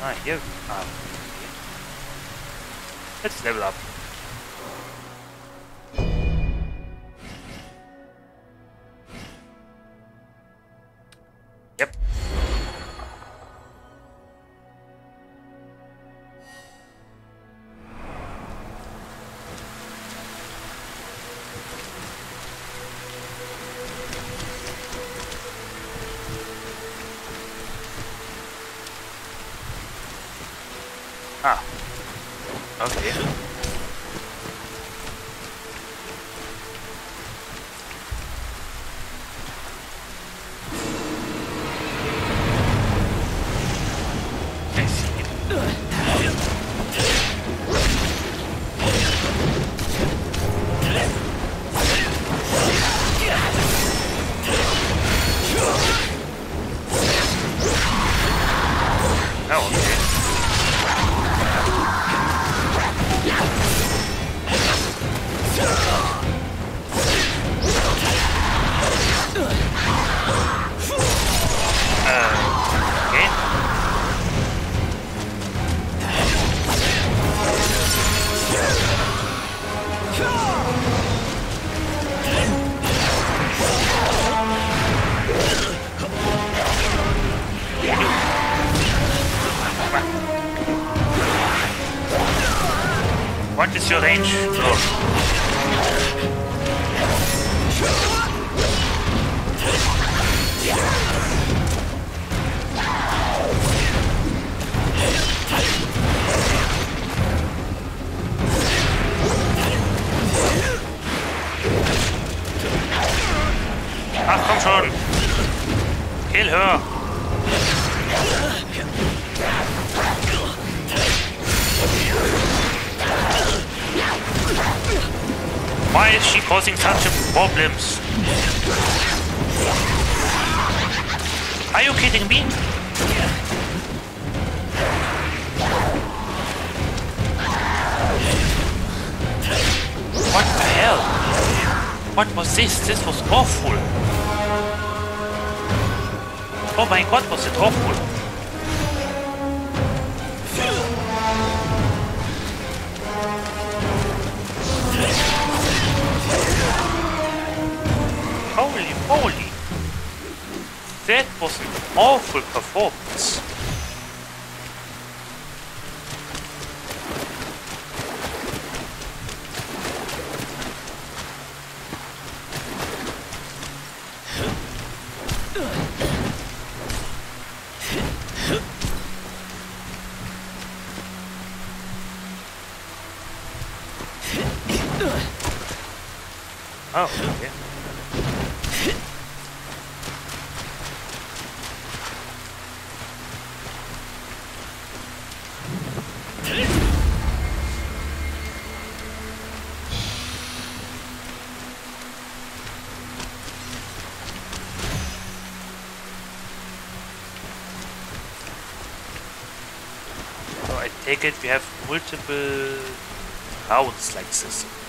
Ah, here. Ah. Let's level up. What Why is she causing such problems? Are you kidding me? What the hell? What was this? This was awful. Oh my god, was it awful. Holy! That was an awful performance. We have multiple rounds like this.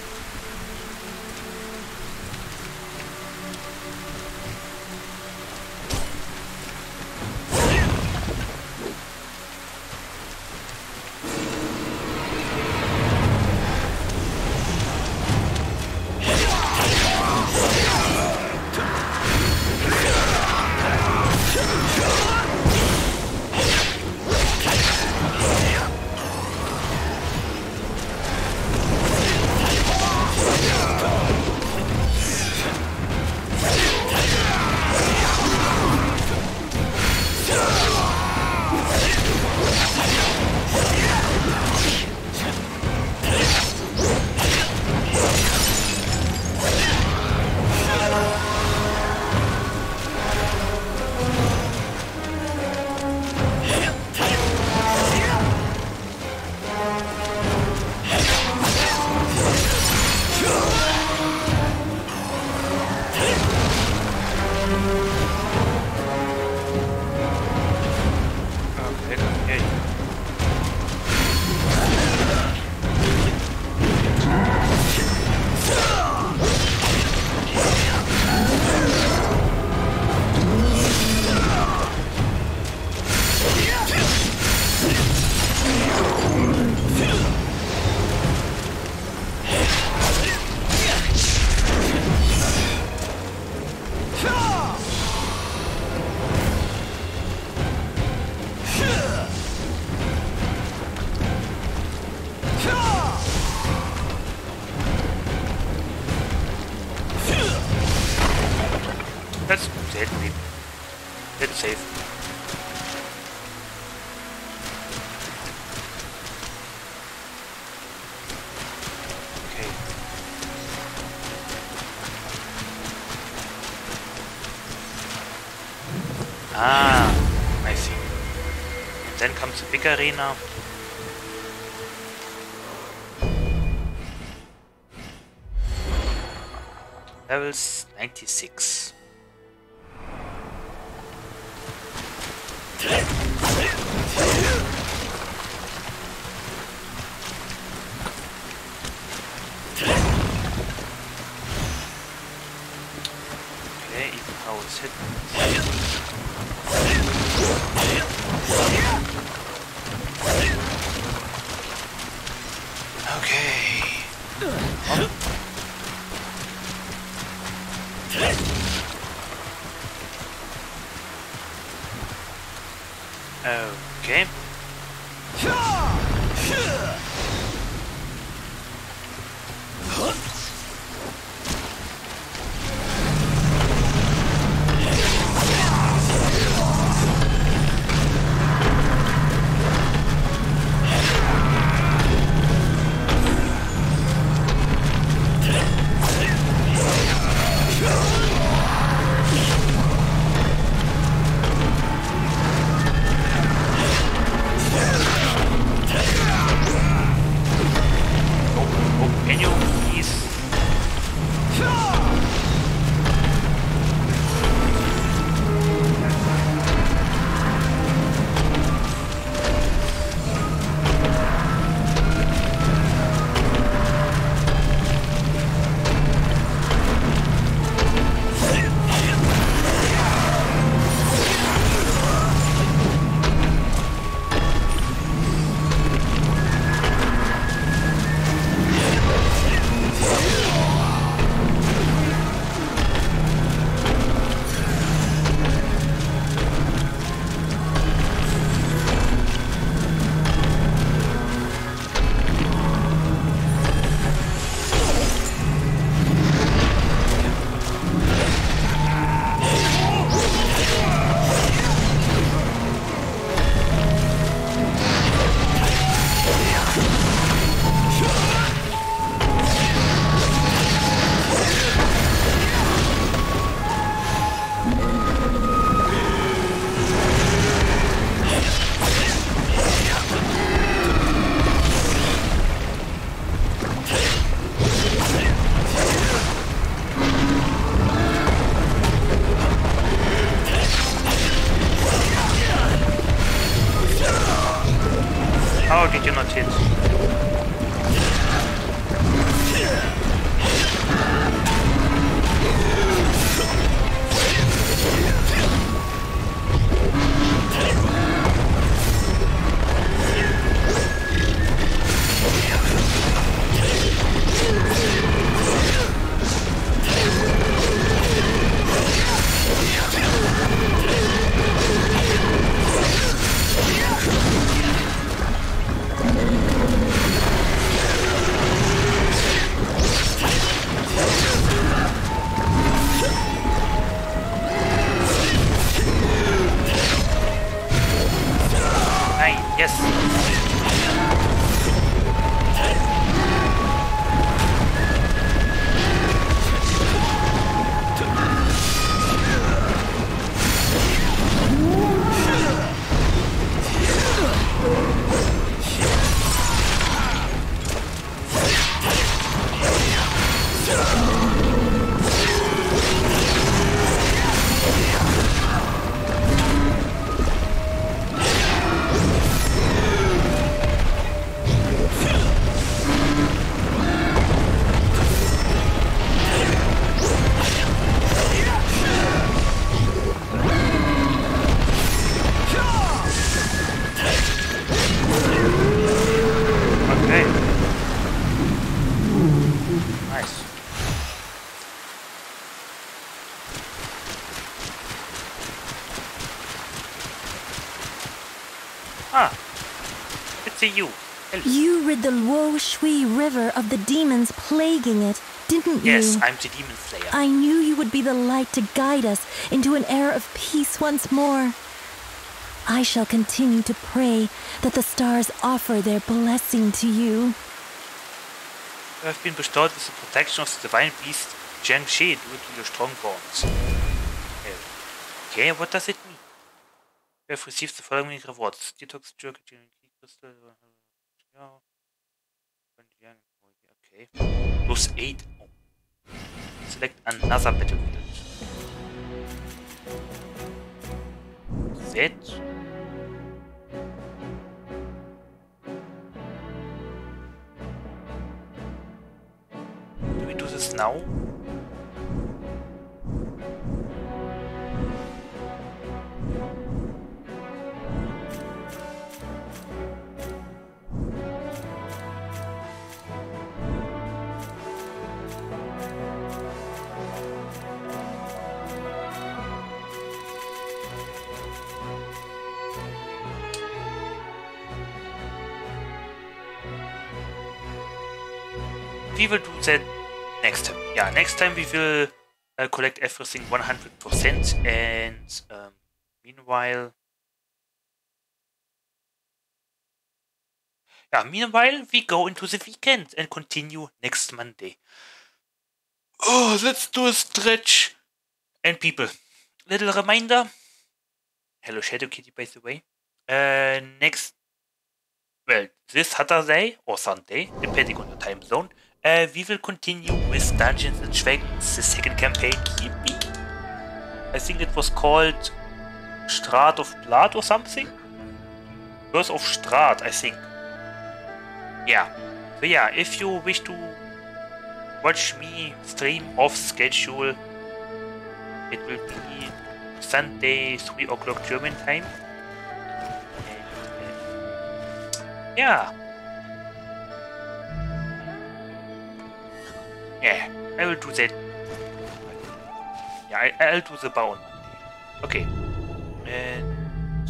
Big arena. Rid the Luo Shui River of the demons plaguing it, didn't you? Yes, I'm the demon slayer. I knew you would be the light to guide us into an era of peace once more. I shall continue to pray that the stars offer their blessing to you. You have been bestowed with the protection of the divine beast Jiang Shi due to your strong bonds. Okay, what does it mean? You have received the following rewards. Detox jerk, key another battlefield. Next time. Yeah, next time we will uh, collect everything 100% and um, meanwhile... Yeah, meanwhile we go into the weekend and continue next Monday. Oh, let's do a stretch. And people, little reminder. Hello Shadow Kitty by the way. Uh, next well, this Saturday or Sunday, depending on your time zone, uh, we will continue with Dungeons and Dragons, the second campaign. I think it was called Strahd of Blood or something. Curse of Strahd, I think. Yeah. So yeah, if you wish to watch me stream off schedule, it will be Sunday, 3 o'clock German time. Yeah. Yeah, I will do that. Yeah, I, I'll do the Monday. Okay. And...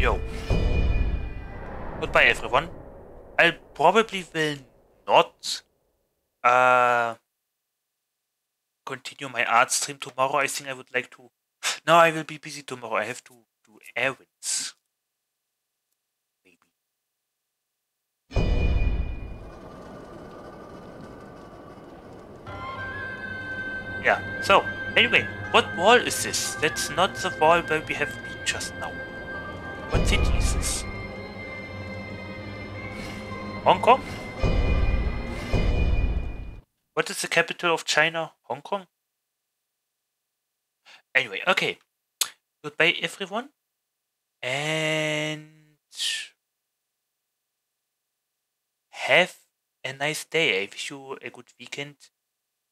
Yo. Goodbye, everyone. I probably will not uh, continue my art stream tomorrow. I think I would like to... No, I will be busy tomorrow. I have to do errands. Yeah, so, anyway, what wall is this? That's not the wall where we have been just now. What city is this? Hong Kong? What is the capital of China? Hong Kong? Anyway, okay. Goodbye, everyone. And have a nice day. I wish you a good weekend.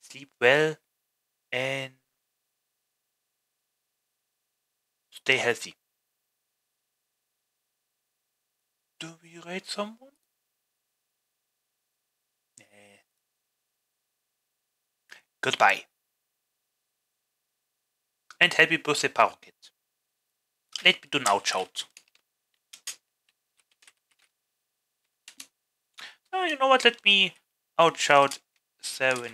Sleep well and stay healthy. Do we rate someone? Nah. Goodbye. And happy birthday, Parocket. Let me do an ouch out. Oh, you know what? Let me ouch out 7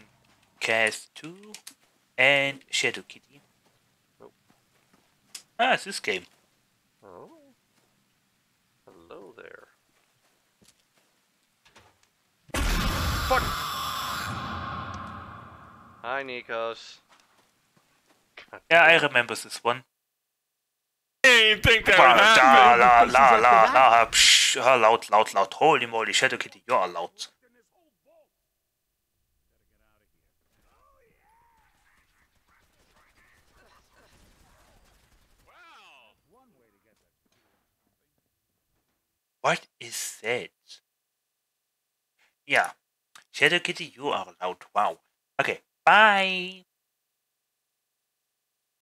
Cast 2 and Shadow Kitty. Oh. Ah, it's this game. Oh. Hello there. Fuck! Hi, Nikos. Yeah, I remember this one. Hey, think that La happened. la la la la. Psh, ah, loud, loud, loud. Holy moly, Shadow Kitty, you are loud. What is that? Yeah, Shadow Kitty, you are loud. Wow. Okay, bye.